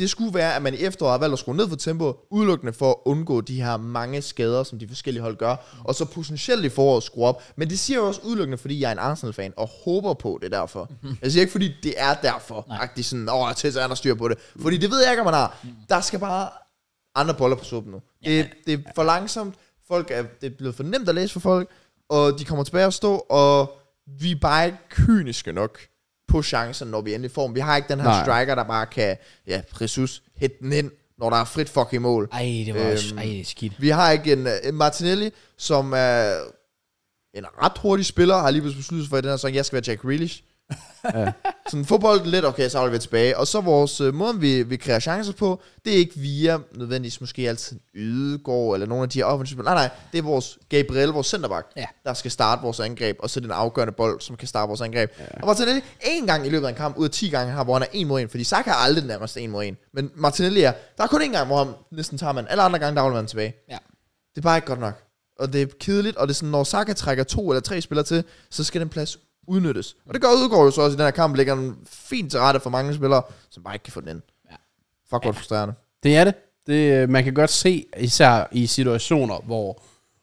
det skulle være, at man i efteråret har valgt at skrue ned for tempo, udelukkende for at undgå de her mange skader, som de forskellige hold gør, og så potentielt i foråret skrue op. Men det siger jeg også udelukkende, fordi jeg er en Arsenal-fan, og håber på det er derfor. Jeg siger ikke, fordi det er derfor, agtigt sådan, åh, oh, til at styr på det. Fordi det ved jeg ikke, om man har. Der skal bare andre boller på suppen nu. Det, det er for langsomt, folk er, det er blevet for nemt at læse for folk, og de kommer tilbage at stå, og vi er bare ikke kyniske nok på chancen, når vi endelig får dem. Vi har ikke den her Nej. Striker, der bare kan, ja, Jesus, hætte den ind, når der er frit fucking mål. Ej, det var også, ej, det er skidt. Vi har ikke en, en Martinelli, som er en ret hurtig spiller, har lige besluttet sig for i den her sæson, jeg skal være Jack Grealish. Ja. Sådan fodbold lidt, okay, så er vi tilbage. Og så vores uh, måde, vi, vi kreerer chancer på, det er ikke via nødvendigvis måske altid Ydegaard, eller nogle af de her offensive. Nej, nej, det er vores Gabriel, vores centerback, Ja. der skal starte vores angreb, og så er det en afgørende bold, som kan starte vores angreb. Ja. Og Martinelli, en gang i løbet af en kamp, ud af 10 gange, har, hvor han er en mod en, fordi Saka har aldrig nærmest en mod en. Men Martinelli er, der er kun en gang, hvor han næsten tager man. Alle andre gange, der afleverer man tilbage. Ja. Det er bare ikke godt nok. Og det er kedeligt, og det er sådan, når Saka trækker to eller tre spillere til, så skal den plads udnyttes. Og det gør Udgaard jo så også i den her kamp, ligger den fint til rette for mange spillere, som bare ikke kan få den ind. Ja. Fuck, hvor frustrerende. Det er det. Det, øh, man kan godt se, især i situationer, hvor,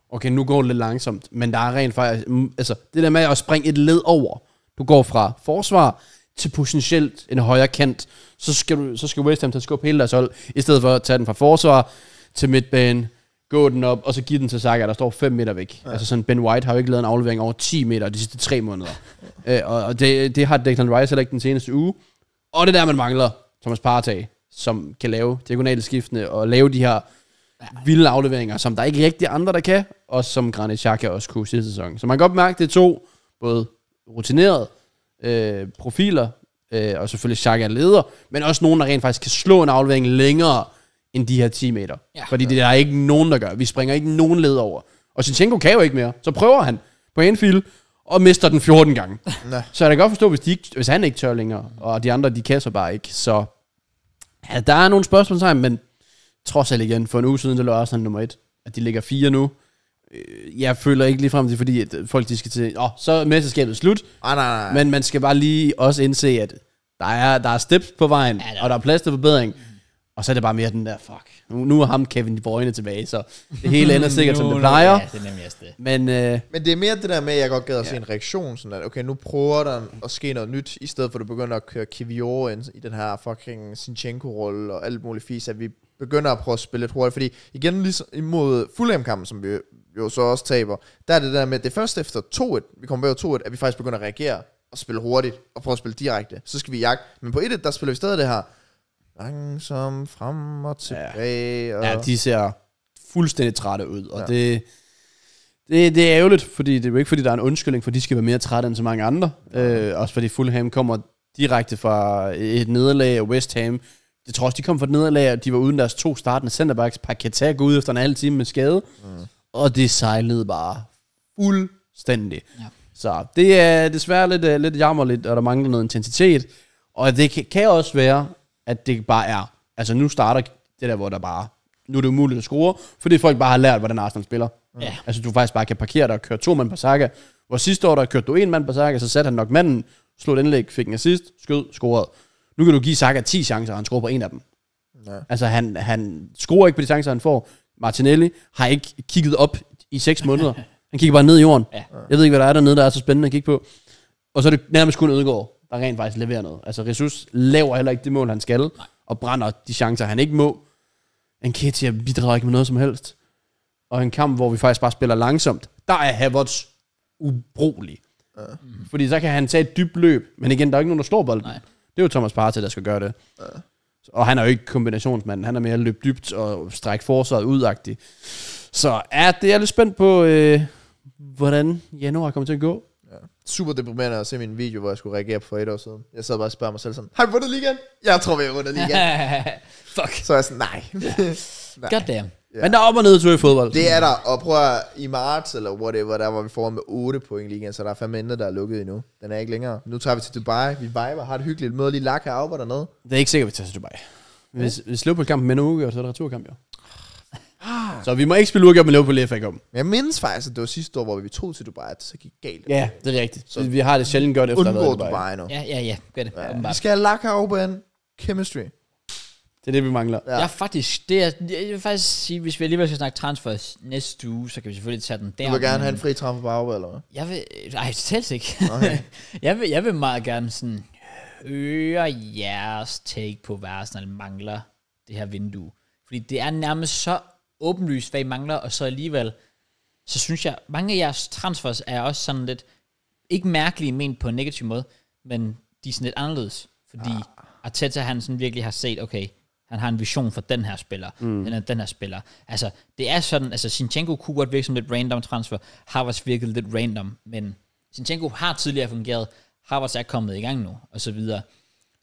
okay, nu går det lidt langsomt, men der er rent faktisk, mm, altså, det der med at springe et led over, du går fra forsvar til potentielt en højre kant, så skal, du, så skal West Ham til at skubbe hele deres hold, i stedet for at tage den fra forsvar til midtbanen, gå den op, og så give den til Saka, der står 5 meter væk. Ja. Altså sådan, Ben White har jo ikke lavet en aflevering over 10 meter de sidste 3 måneder. øh, og det, det har Declan Rice heller ikke den seneste uge. Og det er der, man mangler Thomas Partey, som kan lave diagonale skiftene og lave de her vilde afleveringer, som der ikke rigtig andre, der kan, og som Granit Xhaka også kunne sidste sæson. Så man kan godt mærke, det er to både rutinerede øh, profiler, øh, og selvfølgelig Xhaka er leder, men også nogen, der rent faktisk kan slå en aflevering længere end de her 10 meter. Ja. Fordi det er der ikke nogen, der gør. Vi springer ikke nogen led over. Og Sinchenko kan jo ikke mere. Så prøver han på Anfield, og mister den 14 gange. Nå. Så jeg kan godt forstå, hvis, de ikke, hvis han ikke tør længere, og de andre, de kan så bare ikke. Så ja, der er nogle spørgsmålstegn, men trods alt igen, for en uge siden, det lå Arsenal nummer et, at de ligger fire nu. Øh, Jeg føler ikke lige frem, det er fordi, at folk de skal til, åh, oh, så er mesterskabet slut, nej, nej, nej. men man skal bare lige også indse, at der er, der er steps på vejen, Ja, der er. og der er plads til forbedring. Og så er det bare mere den der, fuck, nu, nu er ham Kevin De Bruyne tilbage, så det hele ender *laughs* sikkert, som det plejer. Ja, det er nemlig også det. Men øh, Men det er mere det der med, at jeg godt gad at se en reaktion, sådan at, okay, nu prøver der at ske noget nyt, i stedet for at du begynder at køre Kivior ind i den her fucking Sinchenko-rolle og alt muligt fisk, at vi begynder at prøve at spille lidt hurtigt, fordi igen, ligesom imod Fulham-kampen, som vi jo så også taber, der er det der med, at det er først efter 2-1, vi kommer bag 2-1, at vi faktisk begynder at reagere og spille hurtigt, og prøve at spille direkte. Så skal vi jagte. Men på 1 der spiller vi stadig det her langsomt frem og tilbage. Og, ja, de ser fuldstændig trætte ud, og Ja. ja. det, det, det er ærgerligt, fordi det er jo ikke, fordi der er en undskyldning, for de skal være mere trætte end så mange andre. Øh, også fordi Fulham kommer direkte fra et nederlag af West Ham. Jeg tror også, de kom fra et nederlag, og de var uden deres to startende centerbacks. Paqueta går ud efter en halv time med skade, mm. og det sejlede bare fuldstændig. Ja. Så det er desværre lidt, uh, lidt jammerligt, og der mangler noget intensitet. Og det kan, kan også være, at det bare er, altså nu starter det der, hvor der bare, nu er det umuligt at score, fordi folk bare har lært, hvordan Arsenal spiller. Ja. Altså du faktisk bare kan parkere dig og køre to mand på Saka. Hvor sidste år, der kørte du en mand på Saka, så satte han nok manden, slog et indlæg, fik en assist, skød, scorede. Nu kan du give Saka 10 chancer, og han scorer på en af dem. Ja. Altså han, han scorer ikke på de chancer, han får. Martinelli har ikke kigget op i 6 måneder. *laughs* Han kigger bare ned i jorden. Ja. Jeg ved ikke, hvad der er dernede, der er så spændende at kigge på. Og så er det nærmest kun Ødegaard, der rent faktisk leverer noget. Altså Jesus laver heller ikke det mål, han skal, Nej. og brænder de chancer, han ikke må. Enketia bidrager ikke med noget som helst. Og en kamp, hvor vi faktisk bare spiller langsomt, der er Havertz ubrugelig. Uh. Fordi så kan han tage et dybt løb, men igen, der er ikke nogen, der slår bolden. Nej. Det er jo Thomas Partey, der skal gøre det. Uh. Og han er jo ikke kombinationsmand, han er mere løb dybt og strække forsvaret udagtig. Så ja, det er lidt spændt på, øh, hvordan januar kommer til at gå. Super deprimerende at se min video, hvor jeg skulle reagere på for et år siden. Jeg sad bare og spørger mig selv sådan, har vi vundet ligaen? Jeg tror, vi har vundet ligaen. *laughs* Fuck. Så er jeg sådan, nej. *laughs* nej. Goddamn. Ja. Men der er op og ned til i fodbold. Det er der, og prøv at, i marts, eller whatever, der var vi foran med 8 point i ligaen, så der er fandme intet, der er lukket endnu. Den er ikke længere. Nu tager vi til Dubai, vi viber, har det hyggeligt, møder lige Laka Auber dernede. Det er ikke sikkert, vi tager til Dubai. Hvis, hvis Liverpool-kampen med en uge, så er der returkamp, jo. Så vi må ikke spille uafgjort med Liverpool i FA Cup. Men jeg mindes faktisk, at det var sidste år, hvor vi tog til Dubai, at det så gik galt. Ja, det er rigtigt. Så vi har det sjældent godt efter at have Undgå været i Dubai. Dubai nu. Ja, ja, ja. Gør det. Ja. åbenbart. Vi skal have Laka ind. Chemistry. Det er det, vi mangler. Ja. Ja. Jeg er faktisk, det er, jeg vil faktisk sige, hvis vi alligevel skal snakke transfers næste uge, så kan vi selvfølgelig tage den der. Du vil gerne men have en fri transfer på Auber, eller hvad? Jeg vil, nej, selv ikke. Okay. *laughs* jeg, vil, jeg vil meget gerne sådan høre jeres take på, hvad Arsenal mangler det her vindue. Fordi det er nærmest så åbenlyst, hvad I mangler, og så alligevel, så synes jeg, mange af jeres transfers er også sådan lidt, ikke mærkelige ment på en negativ måde, men de er sådan lidt anderledes. Fordi ah. Arteta, han sådan virkelig har set, okay, han har en vision for den her spiller, mm. den, her, den her spiller. Altså, det er sådan, altså Sinchenko kunne godt virke som lidt random transfer, Havertz virkede lidt random, men Sinchenko har tidligere fungeret, Havertz er kommet i gang nu, og så videre.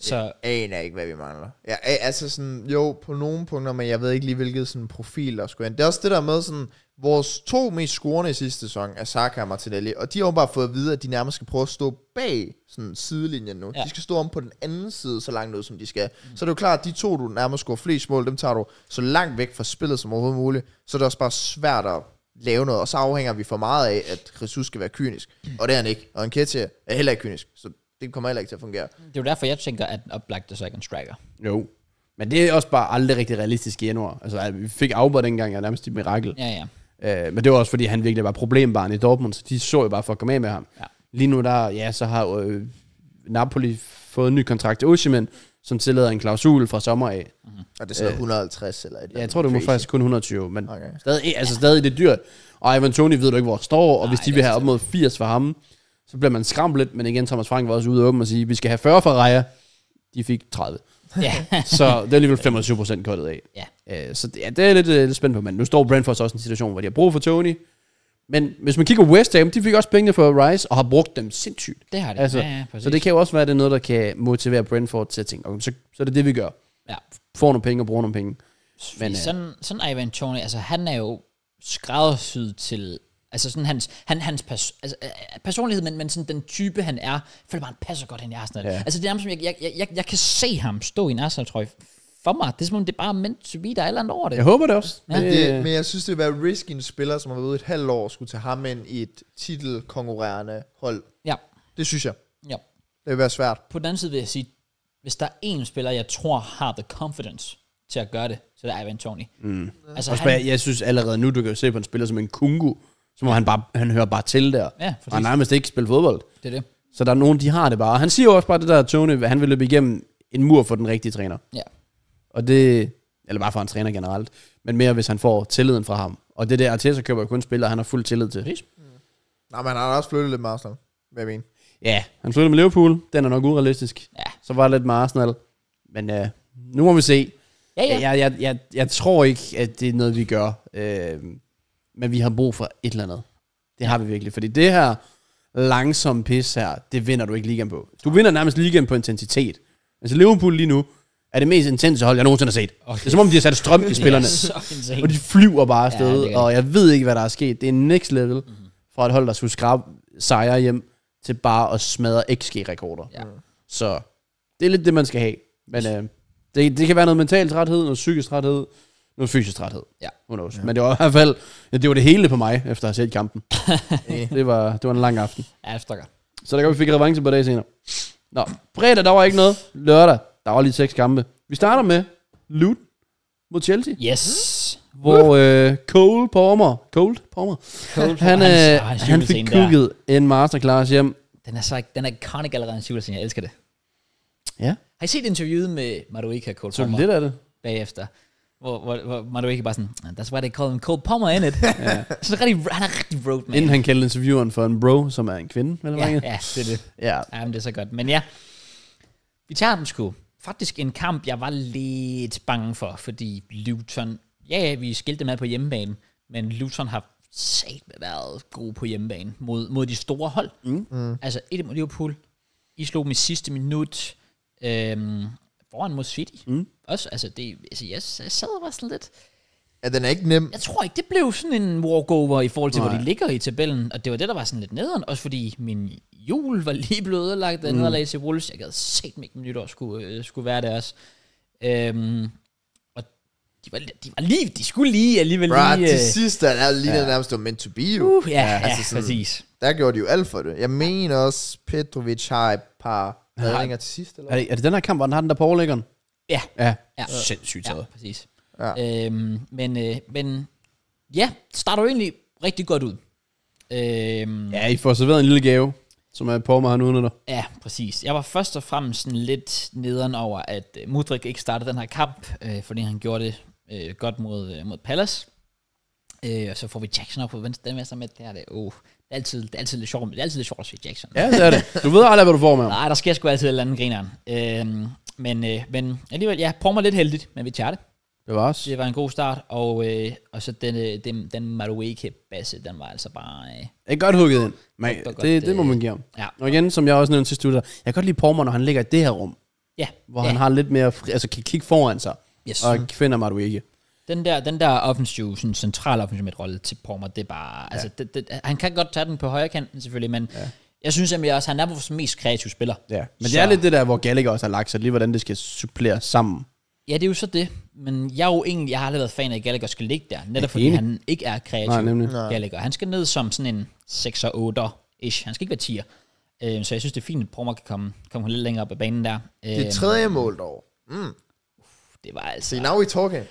Så Jeg aner ikke, hvad vi mangler. Ja, a- altså sådan, jo, på nogle punkter, men jeg ved ikke lige, hvilket sådan profil der skulle ind. Det er også det der med sådan, vores to mest scorende i sidste sæson er Saka og Martinelli, og de har jo bare fået at vide, at de nærmest skal prøve at stå bag sådan sidelinjen nu. Ja. De skal stå om på den anden side, så langt ud som de skal. Mm. Så det er jo klart, at de to, du nærmest scorer flest mål, dem tager du så langt væk fra spillet som overhovedet muligt. Så er det også bare svært at lave noget, og så afhænger vi for meget af, at Jesus skal være kynisk. Og det er han ikke. Og Enketia er heller ikke kynisk, så det kommer heller ikke til at fungere. det er jo derfor, jeg tænker, at oplagt er så ikke en striker. Jo. Men det er også bare aldrig rigtig realistisk i januar. Altså, at vi fik Auber dengang, og nærmest et mirakel. Ja, ja. Øh, men det var også, fordi han virkelig var problembarn i Dortmund, så de så jo bare for at komme af med ham. Ja. Lige nu, der, ja, så har øh, Napoli fået en ny kontrakt til Osimhen, som tillader en klausul fra sommer af. Og det er sådan 150 eller et Ja, jeg tror, det må faktisk kun 120, men Okay. stadig, altså stadig det er dyrt. Og Ivan Toni ved du ikke, hvor han står, og hvis Nej, de det vil er have op mod 80 for ham, så bliver man skræmt lidt, men igen, Thomas Frank var også ude og åbne og sige, vi skal have 40 for Raja. De fik 30. ja. *laughs* Så det er alligevel 25 procent kottet af. Ja. Øh, så det, ja, det er lidt, øh, lidt spændt på, men nu står Brentford så også i en situation, hvor de har brug for Tony. Men hvis man kigger West Ham, de fik også pengene for Rice, og har brugt dem sindssygt. Det har det. Altså, ja, ja, præcis. Så det kan jo også være, at det er noget, der kan motivere Brentford til at tænke, okay, så, så er det det, vi gør. Ja. Får nogle penge og bruger nogle penge. Men, Men, øh, sådan, sådan Ivan Tony, altså han er jo skræddersyet til, altså sådan hans, han, hans pers, altså, øh, personlighed, men, men sådan den type han er, føler bare, han passer godt ind i Arsenal. Ja. Altså det er nærmest som, jeg, jeg, jeg, jeg, jeg kan se ham stå i en Arsenal-trøje for mig. Det er som om, det er bare meant to be, der er et eller andet over det. Jeg håber det også. Ja. Men, det, men jeg synes, det vil være risky en spiller, som har været ude et halvt år, skulle tage ham ind i et titelkonkurrerende hold. Ja, Det synes jeg. ja. Det vil være svært. På den anden side vil jeg sige, hvis der er en spiller, jeg tror har the confidence til at gøre det, så det er Ivan Tony. Mm. Altså Også han, bare, jeg synes allerede nu, du kan jo se på en spiller som en Kungu, som han bare, han hører bare til der. Ja, og han nærmest ikke spiller fodbold. det er det. Så der er nogen, de har det bare. Han siger jo også bare det der, Tony, han vil løbe igennem en mur for den rigtige træner. Ja. Og det, eller bare for en træner generelt, men mere hvis han får tilliden fra ham. Og det der, Arteta køber jo kun spillere, han har fuld tillid til. Præcis. Nej, men han har også flyttet lidt med Arsenal. Hvad jeg mener. Ja, han flyttede med Liverpool, den er nok urealistisk. Ja. Så var det lidt med Arsenal. Men uh, nu må vi se. Ja, ja. Jeg, jeg, jeg, jeg tror ikke, at det er noget, vi gør. Øh, men vi har brug for et eller andet. Det har vi virkelig. Fordi det her langsomme pis her, det vinder du ikke ligaen på. Du vinder nærmest ligaen på intensitet. Altså Liverpool lige nu er det mest intense hold, jeg nogensinde har set. Okay. Det er som om, de har sat strøm i *laughs* er spillerne. Og de flyver bare afsted, ja, og jeg ved ikke, hvad der er sket. Det er next level mm-hmm. fra et hold, der skulle skrabe sejre hjem, til bare at smadre XG-rekorder. Ja. Så det er lidt det, man skal have. Men øh, det, det kan være noget mental træthed, noget psykisk træthed, noget fysisk træthed. Ja. Who knows. Men det var i hvert fald, ja, det var det hele på mig, efter at have set kampen. *laughs* det, var, det var en lang aften. Ja, jeg. Så der kan vi fik revanche på dag senere. Nå, fredag, der var ikke noget. Lørdag, der var lige seks kampe. Vi starter med Luton mod Chelsea. Yes. *laughs* Hvor øh, Cole Palmer, Cold Palmer, Cole han, øh, han fik kukket en masterclass hjem. Den er så den er iconic allerede en julescene. Jeg elsker det. Ja, Har I set interviewet med Maduika Cole så Palmer lidt af det. bagefter? Hvor, hvor, hvor Maduika bare sådan, that's why they call him Cole Palmer, in it? ja. *laughs* Så rigtig, han er rigtig road, man. Inden han kaldte intervieweren for en bro, som er en kvinde, eller ja, hvad? ja, det er det. ja. Ja, men det er så godt. Men ja, vi tager den sgu. Faktisk en kamp, jeg var lidt bange for, fordi Luton, ja, vi skilte med på hjemmebane, men Luton har sat været gode på hjemmebane mod, mod de store hold. Mm. Mm. Altså et mod Liverpool, I slog dem i sidste minut, øhm, foran mod City. Mm. Også, altså, det, altså jeg, jeg sad og var sådan lidt, Ja, den er ikke nem. jeg tror ikke, det blev sådan en walkover i forhold til, Nej. hvor de ligger i tabellen. Og det var det, der var sådan lidt nederen. Også fordi min jul var lige blevet ødelagt af mm. nederlag til Wolves. Jeg gad set mig ikke, min nytår skulle, øh, skulle være der også. Øhm, og de var, de var lige, de skulle lige alligevel Bro, lige... til øh, sidst er det lige ja. nærmest meant to be, jo. uh, ja, ja, altså ja sådan- præcis. Der gjorde de jo alt for det. Jeg mener også, Petrovic har et par redninger til sidst, eller Er, det, er det den her kamp, hvor han har den der på overlæggeren? Ja, Ja. ja. Sindssygt ja taget. præcis. Ja. Øhm, men, øh, men ja, starter jo egentlig rigtig godt ud. Øhm, Ja, I får serveret en lille gave, som er på mig, han udnytter. Ja, præcis. Jeg var først og fremmest sådan lidt nederen over, at øh, Mudrik ikke startede den her kamp, øh, fordi han gjorde det øh, godt mod, øh, mod Palace. Øh, og så får vi Jackson op på venstre, den venstre med, det er det, oh, det er altid, det er altid lidt sjovt, det er altid lidt sjovt at se Jackson. Ja, det er det. Du ved aldrig, hvad du får med ham. Nej, der sker sgu altid et eller andet grineren. Øh, men, øh, men alligevel, ja, prøver mig lidt heldigt, men vi tager det. Det var også. Det var en god start, og, øh, og så den, øh, den, den Madueke basse, den var altså bare, øh, Det er godt hugget ind. Men Det godt, det, det må øh, man give ham. ja, Og igen, som jeg også nævnte sidste uge, jeg kan godt lide Pormer, når han ligger i det her rum, ja, hvor ja, han har lidt mere, fri, altså kan kigge foran sig, yes. og finder ikke. Den der, den der offensiv, sådan central offensiv rolle til Pormer, det er bare, ja. altså, det, det, han kan godt tage den på højre kanten selvfølgelig, men ja. jeg synes simpelthen også, han er vores mest kreative spiller. Ja. Men Så- det er lidt det der, hvor Gallagher også har lagt sig, lige hvordan det skal supplere sammen. Ja, det er jo så det, men jeg er jo egentlig, jeg har aldrig været fan af, at Gallagher skal ligge der, netop fordi enig. han ikke er kreativ, Nej, nemlig. Gallagher. Han skal ned som sådan en 6 8 ish Han skal ikke være 10'er. Øh, så jeg synes, det er fint, at Pormer kan komme, komme lidt længere op ad banen der. Øh, Det tredje mål dog. Mm. det var altså... See, now we talking.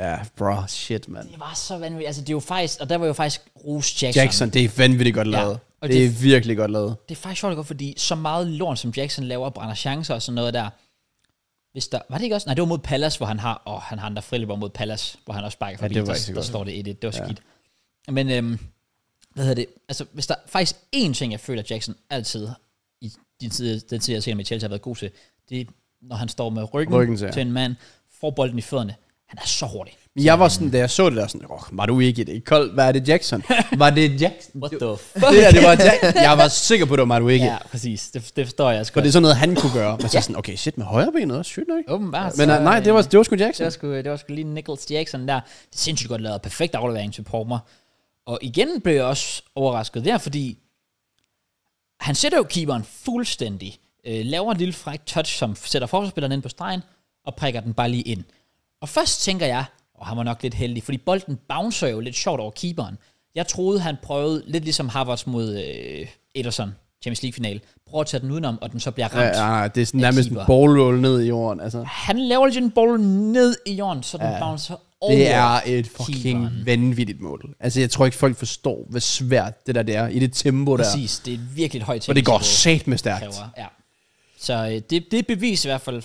Ja, bro, shit, man. Det var så vanvittigt. Altså, det er jo faktisk... Og der var jo faktisk Rose Jackson. Jackson, det er vanvittigt godt Ja, lavet. og det, er det- virkelig godt lavet. Det er faktisk sjovt gå, fordi så meget lort, som Jackson laver, og brænder chancer og sådan noget der. Hvis der, var det ikke også? Nej, det var mod Palace, hvor han har, åh, han har en der friløber mod Palace, hvor han også sparker forbi. det var der, der godt. står det 1 Det var skidt. Men, øhm, hvad hedder det? Altså, hvis der faktisk én ting, jeg føler, Jackson altid i de tid, den tid, jeg ser med Chelsea har været god til, det er, når han står med ryggen, Ryggen til, ja. til en mand, får bolden i fødderne. Han er så hurtig. Men jeg var sådan, da jeg så det der, sådan, oh, var du ikke det koldt? Hvad er det, Jackson? *laughs* Var det Jackson? What the fuck? det der, det var Jackson. Jeg var sikker på, det var Madueke. Ja, præcis. Det, det forstår jeg også For det er sådan noget, han kunne gøre. Men *laughs* så sådan, okay, shit, med højre benet også, sygt nok. Åbenbart. Men uh, nej, det var, det var sgu Det Jackson. var sgu, det var sgu lige Nichols Jackson der. Det er sindssygt godt lavet. Perfekt aflevering til Palmer. Og igen blev jeg også overrasket der, fordi han sætter jo keeperen fuldstændig. Øh, laver en lille fræk touch, som sætter forsvarsspilleren ind på stregen, og prikker den bare lige ind. Og først tænker jeg, og han var nok lidt heldig, fordi bolden bouncer jo lidt sjovt over keeperen. Jeg troede, han prøvede, lidt ligesom Havertz mod øh, Ederson, Champions League-final, prøver at tage den udenom, og den så bliver ramt. Ja, ja, det er sådan nærmest en keeper. ball roll ned i jorden. Altså, Han laver lige en bold ned i jorden, så den ja. bouncer over. det er et fucking keeperen. vanvittigt mål. Altså, jeg tror ikke, folk forstår, hvor svært det der det er i det tempo der. Præcis, det er et virkelig højt Og det går sat med stærkt. kræver. Ja. Så øh, det, det er bevis i hvert fald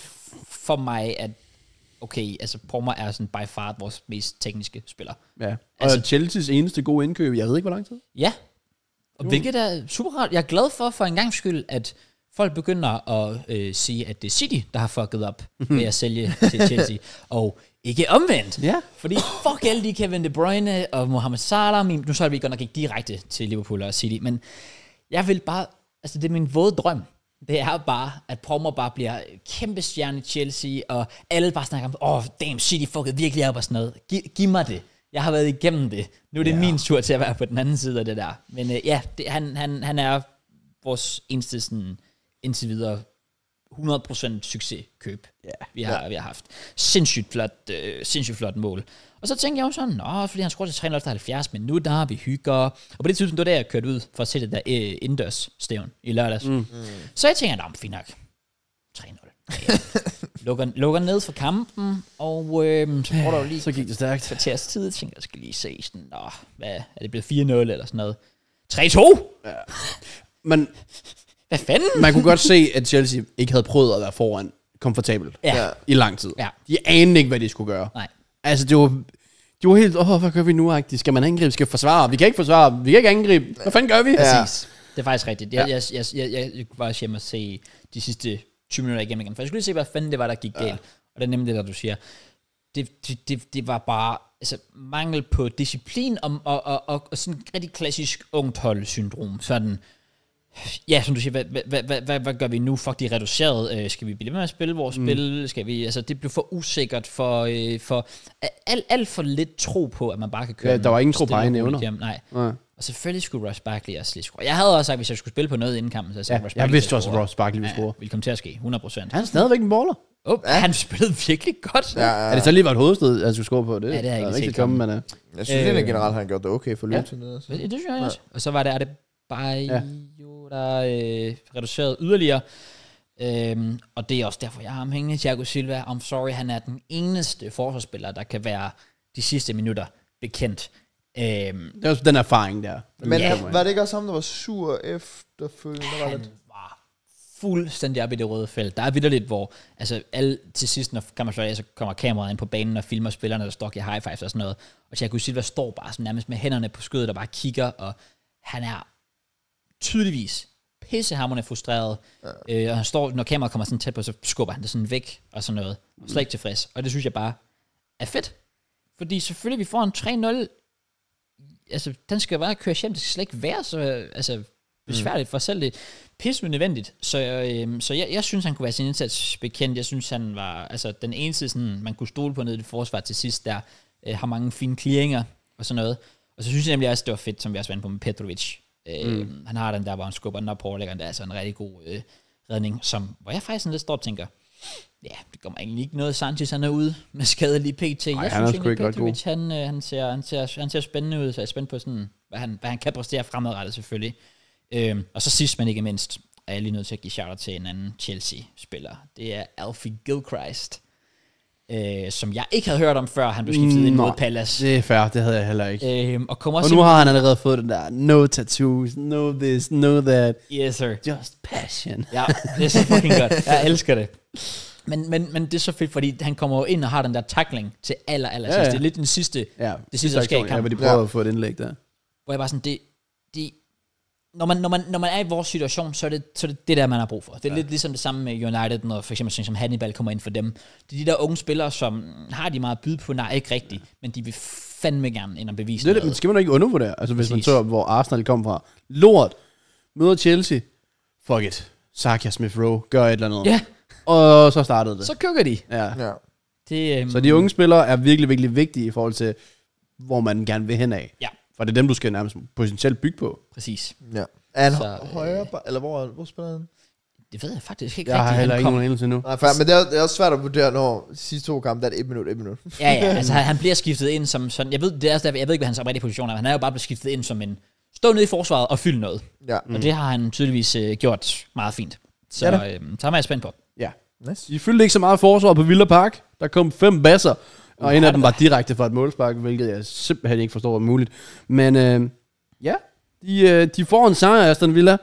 for mig, at okay, altså Palmer er sådan by far vores mest tekniske spiller. Ja. Og Altså- Chelsea's eneste gode indkøb, jeg ved ikke, hvor lang tid. Ja, og hvilket er super rart. Jeg er glad for, for en gang skyld, at folk begynder at øh, sige, at det er City, der har fucket op ved at sælge *laughs* til Chelsea, og ikke omvendt. Ja. Fordi fuck alle de Kevin De Bruyne og Mohamed Salah, min, nu så vi godt nok ikke direkte til Liverpool og City, men jeg vil bare, altså det er min våde drøm, det er bare, at Palmer bare bliver kæmpe stjerne i Chelsea, og alle bare snakker om, åh, oh, damn, City fuckede virkelig op og sådan noget. Giv, giv mig det. Jeg har været igennem det. Nu er det ja. min tur til at være på den anden side af det der. Men øh, ja, det, han, han, han er vores eneste sådan, indtil videre 100% succeskøb, Ja. vi, har, vi har haft. Sindssygt flot, øh, sindssygt flot mål. Og så tænkte jeg jo sådan, nå, fordi han scorede til 3 efter 70 minutter, vi hygger. Og på det tidspunkt, det var der, jeg kørte ud for at se det der øh, indendørs stævn i lørdags. Mm. Så jeg tænker, nå, fint nok. 3-0. Ja. *laughs* lukker, lukker ned for kampen, og øh, så går der jo lige Så gik det stærkt. kvarters tid, jeg tænker, jeg skal lige se sådan, nå, hvad, er det blevet 4-0 eller sådan noget? 3-2? Men Hvad fanden? man kunne godt se, at Chelsea ikke havde prøvet at være foran komfortabelt Ja. Ja. i lang tid. Ja. De anede ikke, hvad de skulle gøre. Nej. Altså, det var, det var helt, åh, hvad gør vi nu, agtigt? Skal man angribe? Skal vi forsvare? Vi kan ikke forsvare. Vi kan ikke angribe. Hvad fanden gør vi? Ja. Præcis. Det er faktisk rigtigt. Jeg, jeg, jeg, jeg, jeg, jeg var også hjemme og se de sidste 20 minutter igennem igen, for jeg skulle lige se, hvad fanden det var, der gik galt. Og det er nemlig det, der du siger. Det, det, det, det var bare altså, mangel på disciplin og, og, og, og, og sådan rigtig klassisk ungt hold-syndrom. Sådan, ja, som du siger, hvad, hvad, hvad, hvad, hvad gør vi nu? Fuck, de er reduceret. Øh, skal vi blive ved med at spille vores mm. spil? Skal vi, altså, det blev for usikkert for, øh, for alt, alt for lidt tro på, at man bare kan køre Ja, der var ingen tro på egne evner. hjem. Nej. Nej. Og selvfølgelig skulle Ross Barkley også lige score. Jeg havde også sagt, at hvis jeg skulle spille på noget inden kampen, så jeg Ja, Ross jeg vidste også, at Ross Barkley ville Ja, score. ville komme til at ske, 100%. Han er stadigvæk en baller. Oh, ja. Han spillede virkelig godt. Ja, Er det så lige var et hovedsted, at du skulle score på det? Ja, det har jeg ikke er set ikke kommet, men... uh, Jeg synes Øh, generelt, han gjort det okay for Luton. Ja. Det, det synes jeg også. Og så var det, er det Bayo, der øh, reduceret yderligere. Øhm, og det er også derfor, jeg har ham hængende. Thiago Silva, I'm sorry, han er den eneste forsvarsspiller, der kan være de sidste minutter bekendt. Øhm, Det er også den erfaring der. Men Ja. var det ikke også ham, der var sur efterfølgende? Var han det? var fuldstændig op i det røde felt. Der er vidderligt, hvor altså, alle, til sidst, når kan man af, så kommer kameraet ind på banen og filmer spillerne, der står og giver high fives og sådan noget. Og Thiago Silva står bare sådan nærmest med hænderne på skødet og bare kigger, og han er tydeligvis pissehammerende frustreret. Ja. Øh, og han står, når kameraet kommer sådan tæt på, så skubber han det sådan væk og sådan noget. Og slet ikke tilfreds. Og det synes jeg bare er fedt. Fordi selvfølgelig, vi får en 3-0. Altså, den skal bare køre hjem. Det skal slet ikke være så altså, besværligt for selv. Det pisse nødvendigt. Så, øh, så jeg, jeg synes, han kunne være sin indsats bekendt. Jeg synes, han var altså, den eneste, sådan, man kunne stole på nede i det forsvar til sidst, der øh, har mange fine clearinger og sådan noget. Og så synes jeg nemlig også, det var fedt, som vi også var inde på med Petrovic. Øh, mm. Han har den der, hvor han skubber den op på overlæggeren. Det er altså en rigtig god øh, redning, som, hvor jeg faktisk sådan lidt står og tænker, ja, det kommer egentlig ikke noget. Sanchez han er ude med skadelig PT. jeg han synes egentlig, Petrovic, han, øh, han, ser, han, ser, han ser spændende ud, så jeg er spændt på, sådan, hvad, han, hvad han kan præstere fremadrettet selvfølgelig. Øhm, og så sidst, men ikke mindst, er jeg lige nødt til at give shout til en anden Chelsea-spiller. Det er Alfie Gilchrist. Øh, som jeg ikke havde hørt om, før han blev skiftet ind mod Palace. Det er fair, det havde jeg heller ikke. Øh, og kommer Og nu har han allerede fået den der, no tattoos, no this, no that, Yes, sir. just passion. Ja, det er så fucking godt. *laughs* Jeg elsker det. Men, men, men det er så fedt, fordi han kommer jo ind og har den der tackling til aller, aller Ja, sidst. ja. Det er lidt den sidste, Ja, det sidste, der sker i aktion, ja, kampen. hvor de prøver Ja. at få et indlæg der. hvor jeg bare sådan, det når man, når, man, når man er i vores situation, så er det så er det, det der, man har brug for. Det er ja. lidt ligesom det samme med United, når for eksempel sådan som Hannibal kommer ind for dem. Det er de der unge spillere, som har de meget at byde på, nej, ikke rigtigt, men de vil fandme gerne ind og bevise Det, det, noget. men skal man da ikke undervurdere. Altså hvis man Præcis. så, hvor Arsenal kom fra. Lort, møder Chelsea. Fuck it. Saka Smith Rowe, gør et eller andet. Ja, Og så startede det. så køkker de. Ja. Ja. Det, øhm, Så de unge spillere er virkelig, virkelig vigtige i forhold til, hvor man gerne vil hen af. Ja. For det er dem, du skal nærmest potentielt bygge på. Præcis. ja. Er han Så, øh, højre, ba- eller hvor, hvor spiller han? Det ved jeg faktisk ikke Jeg har rigtigt. heller Han ikke kom- nogen anelse nu. Nej, fair, men det er, det er også svært at vurdere, når de sidste to kampe, der er det et minut, et minut. Ja, ja, *laughs* altså han, bliver skiftet ind som sådan, jeg ved, det er også derfor, jeg ved ikke, hvad hans oprindelige position er, men han er jo bare blevet skiftet ind som en, stå nede i forsvaret og fylde noget. Ja. Mm. Og det har han tydeligvis øh, gjort meget fint. Så, Ja øhm, så er jeg spændt på. Ja. Nice. De fyldte ikke så meget forsvar på Villa Park. Der kom fem basser. Og en af dem var direkte fra et målspark, hvilket jeg simpelthen ikke forstår var muligt. Men øh, ja, de, øh, de får en sejr, Aston Villa.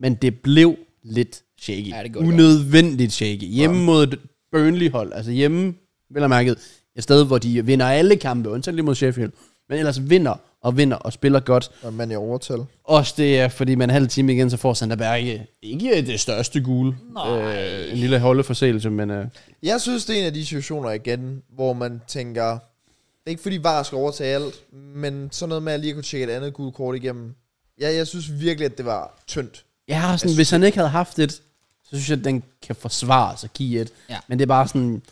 Men det blev lidt shaky. Ja, det Unødvendigt shaky. Hjemme mod et Burnley-hold. Altså hjemme, vel mærket, et sted, hvor de vinder alle kampe, undtagen lige mod Sheffield. Men ellers vinder og vinder og spiller godt. Og man i overtal. Også det er, fordi man en halv time igen, så får Sander Berge ikke det største gule. Øh, en lille holdeforseelse, men... Øh, Jeg synes, det er en af de situationer igen, hvor man tænker, det er ikke fordi VAR skal overtage alt, men sådan noget med at lige kunne tjekke et andet gult kort igennem. Ja, jeg synes virkelig, at det var tyndt. Har sådan, hvis han ikke havde haft et, så synes jeg, at den kan forsvares og give et. Ja. Men det er bare sådan,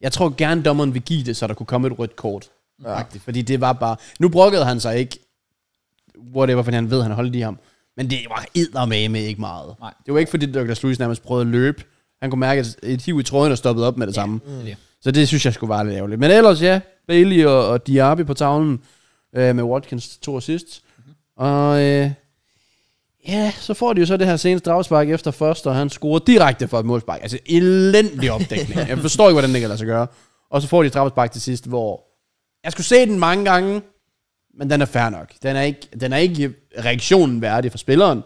jeg tror gerne, dommeren vil give det, så der kunne komme et rødt kort. Ja. Ja. Fordi det var bare, nu brokkede han sig ikke, whatever, fordi han ved, han holdt i ham. Men det var eddermame ikke meget. Nej. Det var ikke fordi, Douglas Luiz nærmest prøvede at løbe. Han kunne mærke, at et hiv i tråden og stoppede op med det samme. Det er det. Så det synes jeg skulle være lidt ærgerligt. Men ellers ja, Bailey og, og Diaby på tavlen øh, med Watkins to assist. Mm-hmm. Og øh, ja, så får de jo så det her seneste dragspark efter først, og han scorer direkte for et målspark. Altså elendig opdækning. *laughs* jeg forstår ikke, hvordan det kan lade sig gøre. Og så får de et dragspark til sidst, hvor jeg skulle se den mange gange, men den er fair nok. Den er ikke, den er ikke reaktionen værdig for spilleren,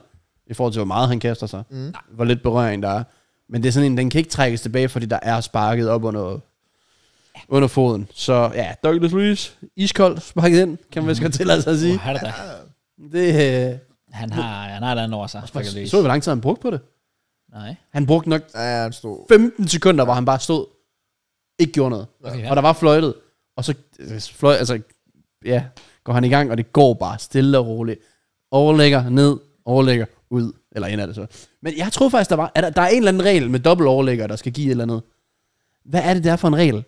i forhold til, hvor meget han kaster sig. Mm. Hvor lidt berøring der er. Men det er sådan en, den kan ikke trækkes tilbage, fordi der er sparket op under, under foden. Så ja, Douglas Luiz, iskold, sparket ind, kan man vist godt tillade sig at sige. Oh, han, er der. Det, øh, han har, han har et andet over sig. Så vi, hvor lang tid han brugte på det. Nej. Han brugte nok Ja, han stod. 15 sekunder, hvor han bare stod, ikke gjorde noget. Okay, ja. Og der var fløjtet, og så øh, fløj, altså, ja, går han i gang, og det går bare stille og roligt. Overlægger, ned, overlægger, ud. Eller ind er det så. Men jeg tror faktisk, der var, er der, der er en eller anden regel med dobbelt overlægger, der skal give et eller andet. Hvad er det der for en regel?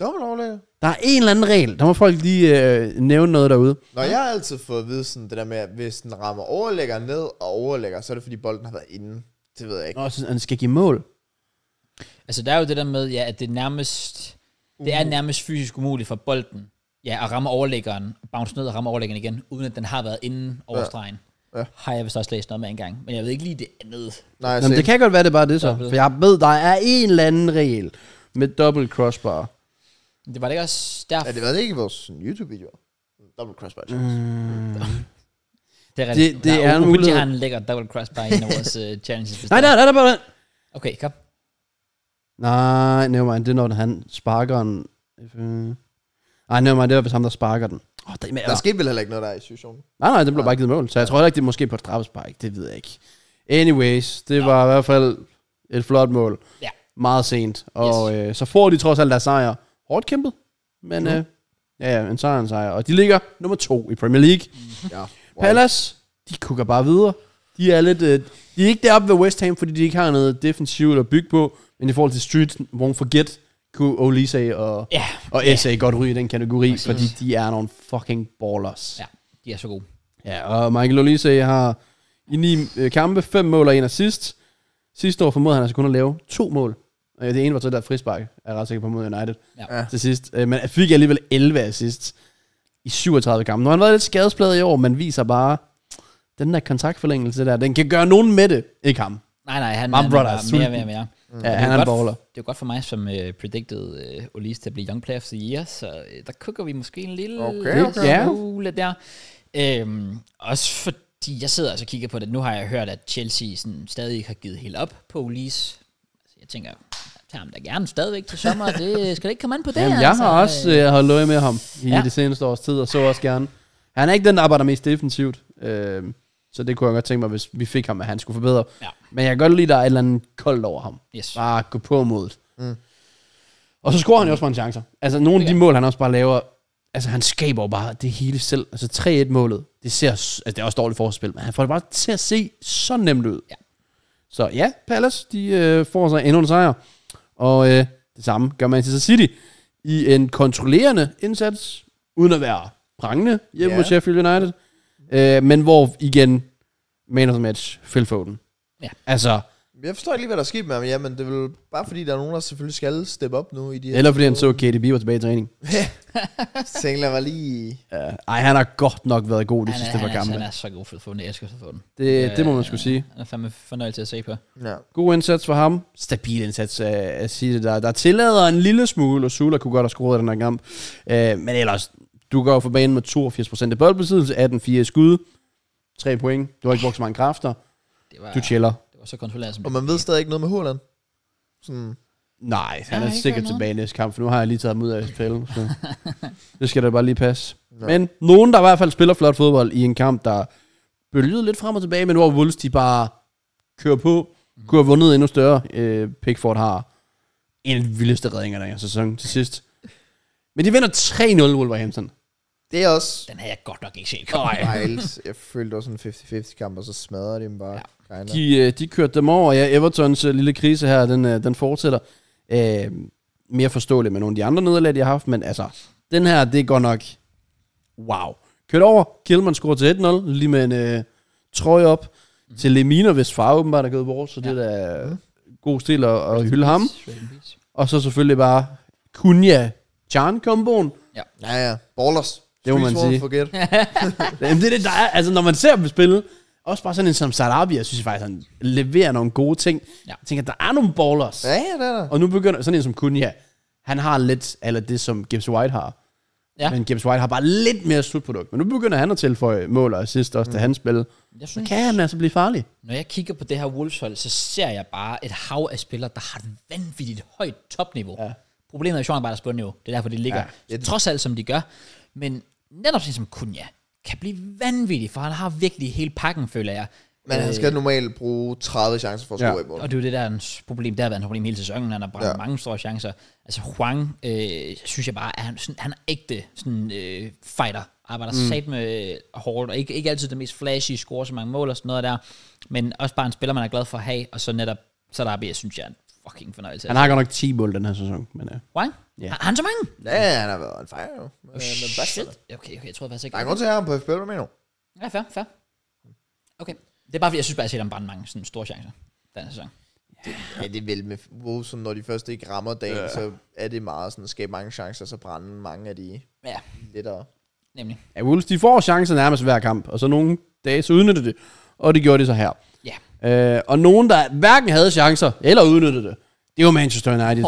Dobbelt overlægger. Der er en eller anden regel. Der må folk lige øh, nævne noget derude. Når jeg har altid fået at vide sådan det der med, at hvis den rammer overlægger ned og overlægger, så er det fordi bolden har været inde. Det ved jeg ikke. Nå, så han skal give mål. Altså, der er jo det der med, ja, at det nærmest, det er nærmest fysisk umuligt for bolden, ja, at ramme overlæggeren, bounce ned og ramme overlæggeren igen, uden at den har været inden over stregen. Ja. Har jeg vist også læst noget med engang. Men jeg ved ikke lige det andet. Nej, Jamen, det kan godt være, det er bare det så. Dobbelt. For jeg ved, der er en eller anden regel med dobbelt crossbar. Det var det ikke også derfor. Ja, det var det ikke i vores YouTube-video. Double crossbar. Mm. det er, det- rigtigt. det Der er en mulighed. har en lækker double crossbar i en af vores uh, challenges. Nej, der nej, er. nej, nej, nej. Okay, kom. Nej, nevermind. Det er, når han sparker den. Øh. Nej, nevermind. Det var hvis ham, der sparker den. Oh, det er Der skete vel heller ikke noget der i situationen. nej, nej, det blev bare givet mål. Så jeg tror heller ikke, det er måske på et straffespark. Det ved jeg ikke. Anyways, det var i hvert fald et flot mål. Ja. Meget sent. Og øh, så får de trods alt deres sejr. Hårdt kæmpet. Men øh, ja, ja, en sejr en sejr. Og de ligger nummer to i Premier League. Ja. Palace, de kukker bare videre. De er lidt, øh, de er ikke deroppe ved West Ham, fordi de ikke har noget defensivt at bygge på. Men i forhold til Street, won't forget, kunne Olise og, Ja, og SA godt ryge i den kategori, Præcis. fordi de er nogle fucking ballers. ja, de er så gode. Ja, og Michael Olise har i ni øh, kampe, fem mål og en assist. Sidste år formåede han altså kun at lave to mål. Og det ene var til der frispark, er jeg ret sikker på mod United Ja. Ja. til sidst. Øh, Men fik alligevel 11 assists i 37 kampe. Nu har han været lidt skadespladet i år, men viser bare, den der kontaktforlængelse der, den kan gøre nogen med det. Ikke ham. Nej, nej, han, My han er bare er mere, sulten. mere, mere. Ja, han er en baller. Det er godt for mig, som uh, predicted uh, Olise til at blive Young Player of the Year, så uh, der kukker vi måske en lille Okay, okay. Smule der. Øhm, også fordi jeg sidder altså og kigger på det. Nu har jeg hørt, at Chelsea sådan stadig ikke har givet helt op på Olise. Altså, jeg tænker, jeg tager ham da gerne stadigvæk til sommer. *laughs* Det skal da ikke komme an på det. Jamen, jeg altså. har også øh, holdt øje med ham i ja. det seneste års tid, og så også gerne. Han er ikke den, der arbejder mest defensivt. Øh, så det kunne jeg godt tænke mig, hvis vi fik ham, at han skulle forbedre. Ja. Men jeg kan godt lide, at der er et eller andet koldt over ham. Yes. Bare gå på modet. Mm. Og så scorer han jo også mange chancer. Altså nogle af de mål, han også bare laver, altså han skaber jo bare det hele selv. Altså 3-1-målet, det ser, altså det er også dårligt forspil, men han får det bare til at se så nemt ud. Ja. Så ja, Palace, de øh, får sig endnu en sejr. Og øh, det samme gør Manchester City i en kontrollerende indsats, uden at være prangende hjemme Ja. mod Sheffield United. Øh, men hvor igen, man of the match, Phil Foden. Ja. Altså, Jeg forstår ikke lige, hvad der er sket med ham. Ja, men det er vel bare fordi, der er nogen, der selvfølgelig skal steppe op nu i de her eller fordi han så KDB var tilbage i træning. *laughs* Så jeg var lige... Uh, ej, han har godt nok været god de Han er, sidste par han, er, kampe. han er så god for at få den. Jeg elsker at få den. Det, det må man skulle sige. Han er fandme fornøjelse at se på. Ja. God indsats for ham. Stabil indsats af at sige det der. Der tillader en lille smule, og Sula kunne godt have scoret den her kamp. Uh, men ellers, du går for banen med 82% af boldbesiddelse, 18-4 i skud, 3 point. Du har ikke brugt så mange kræfter. Det var, Du chiller. det var så kontrolleret som Og man ved stadig ikke noget med Håland. Sådan, Nej, han er ikke sikkert tilbage i næste kamp, for nu har jeg lige taget ham ud af FPL. Så *laughs* det skal da bare lige passe. Ja. Men nogen, der i hvert fald spiller flot fodbold i en kamp, der bølgede lidt frem og tilbage, men hvor Wolves de bare kører på, kunne have vundet endnu større. Øh, Pickford har en af de vildeste redninger den her sæson til sidst. Men de vinder 3-0 Wolverhampton. Det er også Den har jeg godt nok ikke set komme. dejligt. *laughs* Jeg følte også en 50-50 kamp, og så smadrer de dem bare. Ja. De, øh, de kørte dem over. Ja, Evertons øh, lille krise her, den, øh, den fortsætter. Øh, mere forståeligt med nogle af de andre nederlag, de har haft, men altså, den her, det går nok wow. Kørt over, Killman scorer til 1-0, lige med en øh, trøje op mm. til Lemina, hvis far åbenbart er gået bort, så ja. det er da god stil at, at hylde ham. Og så selvfølgelig bare Kunja Chan komboen. Ja, ja. Ballers. Det må man sige. Forget. *laughs* Jamen, det er det, der er. Altså, når man ser dem spille, også bare sådan en som Sarabia, synes jeg faktisk, han leverer nogle gode ting. Ja. Jeg tænker, der er nogle ballers. Ja, ja, det er der. Og nu begynder sådan en som Kunja, han har lidt, eller det som Gibbs White har. Ja. Men Gibbs White har bare lidt mere slutprodukt. Men nu begynder han at tilføje mål og assist også mm. til hans spil. Jeg Så synes, kan han altså blive farlig. når jeg kigger på det her Wolves-hold, så ser jeg bare et hav af spillere, der har et vanvittigt højt topniveau. Ja. Problemet er jo bare deres bundniveau. Det er derfor, de ligger ja. trods alt, som de gør. Men netop sådan som Kunja kan blive vanvittig, for han har virkelig hele pakken, føler jeg. Men han skal normalt bruge 30 chancer for at Ja. score i mål. Og det er jo det, der er hans problem. Det har været en problem hele sæsonen. Han har brændt Ja. ja. mange store chancer. Altså Huang, øh, synes jeg bare, at han, sådan, han er ægte sådan, øh, fighter. Arbejder mm. sat med hårdt, og ikke, ikke altid det mest flashy, scorer så mange mål og sådan noget der. Men også bare en spiller, man er glad for at have. Og så netop, så der jeg synes jeg, er en fucking fornøjelse. Han har godt nok 10 mål den her sæson. Men, uh? Ja. Ja. Har han så mange? Ja, han har været on fire jo. Med, med Shit. bastard. Okay, okay, jeg tror faktisk ikke. Der er grund til at have ham på FBL, hvad mener du? Ja, fair, fair. Okay. Det er bare fordi, jeg synes bare, jeg har set ham brænde mange sådan store chancer. Den her sæson. Ja, det er vel med Wolves, som når de først ikke rammer dagen, ja. så er det meget sådan at skabe mange chancer, så brænde mange af de Ja, lettere. nemlig. ja, Wolves, de får chancer nærmest hver kamp. Og så nogle dage, så udnytter det. Og det gjorde de så her. Øh, og nogen, der hverken havde chancer, eller udnyttede det, det var Manchester United.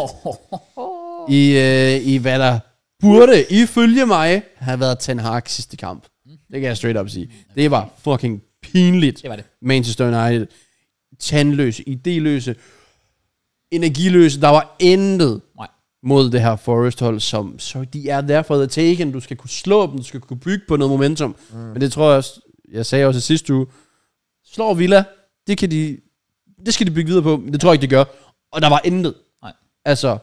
*laughs* i, øh, i hvad der burde, ifølge mig, have været Ten Hag sidste kamp. Det kan jeg straight up sige. Det var fucking pinligt. Det var det. Manchester United. Tandløse, idéløse, energiløse. Der var intet Nej. mod det her Forest-hold, som så de er der for the taken. Du skal kunne slå dem, du skal kunne bygge på noget momentum. Mm. Men det tror jeg også, jeg sagde også sidste uge, slår Villa, det, kan de, det skal de bygge videre på. Det tror jeg ikke, de gør. Og der var intet. Nej. Altså,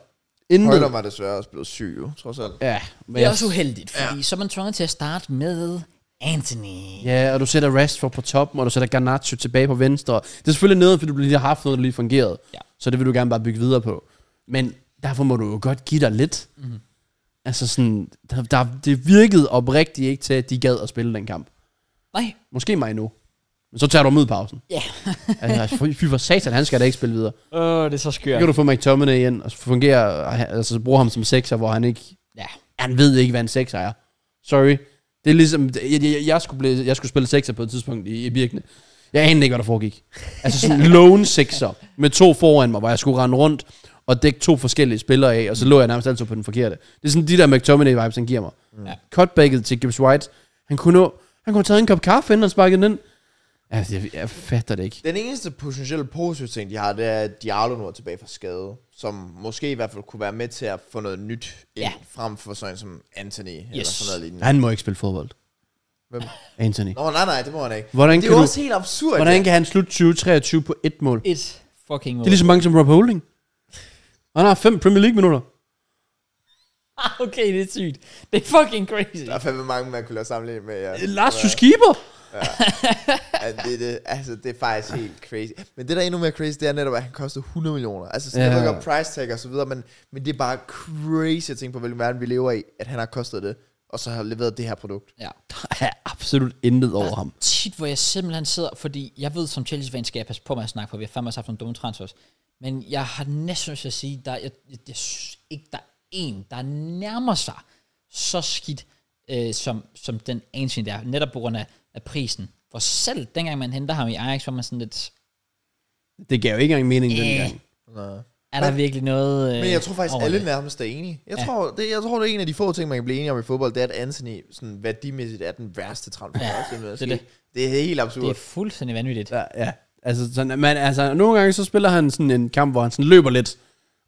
intet. Højler var desværre også blevet syg, jo, trods alt. Ja, men Det er jeg- også uheldigt, fordi ja. så er man tvunget til at starte med Anthony. Ja, og du sætter Rashford på toppen, og du sætter Garnacho tilbage på venstre. Det er selvfølgelig noget, fordi du lige har haft noget, der lige fungerede. Ja. Så det vil du gerne bare bygge videre på. Men derfor må du jo godt give dig lidt. Mhm. Mm-hmm. Altså sådan, der, der, det virkede oprigtigt ikke til, at de gad at spille den kamp. Nej. Måske mig nu. Men så tager du ud i pausen. Ja. *laughs* altså, fy- for satan, han skal da ikke spille videre. Åh, oh, det er så Så skørt. kan du få McTominay ind, og så fungerer, altså så bruger ham som sekser, hvor han ikke, Ja. han ved ikke, hvad en sekser er. Sorry. Det er ligesom, jeg, jeg, jeg, skulle, blive, jeg skulle spille sekser på et tidspunkt i, i Birkene. Jeg anede ikke, hvad der foregik. Altså sådan en *laughs* lone sixer med to foran mig, hvor jeg skulle rende rundt og dække to forskellige spillere af, og så lå jeg nærmest altid på den forkerte. Det er sådan de der McTominay-vibes, han giver mig. Ja. Cutbacket til Gibbs White. Han kunne, nå, han kunne have taget en kop kaffe, inden han sparkede den ind. Altså, jeg, jeg fatter det ikke. Den eneste potentielle positive ting, de har, det er, at Diallo nu er tilbage fra skade. Som måske i hvert fald kunne være med til at få noget nyt ind, Ja. frem for sådan som Anthony, yes. eller sådan noget lignende. Han må ikke spille fodbold. Hvem? Anthony. Nå, nej, nej, det må han ikke. Hvordan det er jo du- også helt absurd. Hvordan ja. kan han slutte 2023 på et mål? Et fucking mål. Det er lige så mange som Rob Holding. Han har fem Premier League minutter. *laughs* okay, det er sygt. Det er fucking crazy. Der er fandme mange, man kunne lade sammenligne med. Ja. Lars Keeper. Ja, det, er det, altså, det er faktisk helt crazy. Men det, der er endnu mere crazy, det er netop, at han koster 100 millioner. Altså, sådan, Ja. jeg ved godt price tag og så videre, men, men det er bare crazy at tænke på, hvilken verden vi lever i, at han har kostet det, og så har leveret det her produkt. Ja. Der er absolut intet over ham. Tit, hvor jeg simpelthen sidder, fordi jeg ved, som Chelsea-fan skal jeg passe på med at snakke, for vi har fandme også haft nogle dumme transfers. Men jeg har næsten lyst til at sige, der, jeg, jeg, jeg synes ikke, der er en, der nærmer sig så skidt, øh, som, som den Ancient der, netop på grund af, af prisen. For selv dengang man henter ham i Ajax, var man sådan lidt, Det gav jo ikke engang mening Øh. dengang. Nå. er der virkelig noget øh, Men jeg tror faktisk, alle det? nærmest er enige. Jeg, Ja. tror, det, jeg tror, det er en af de få ting, man kan blive enige om i fodbold, det er, at Anthony sådan, værdimæssigt er den værste transfer. Ja, det er det. det er helt absurd. Det er fuldstændig vanvittigt. Ja, ja. Altså, sådan, men, altså, nogle gange så spiller han sådan en kamp, hvor han sådan løber lidt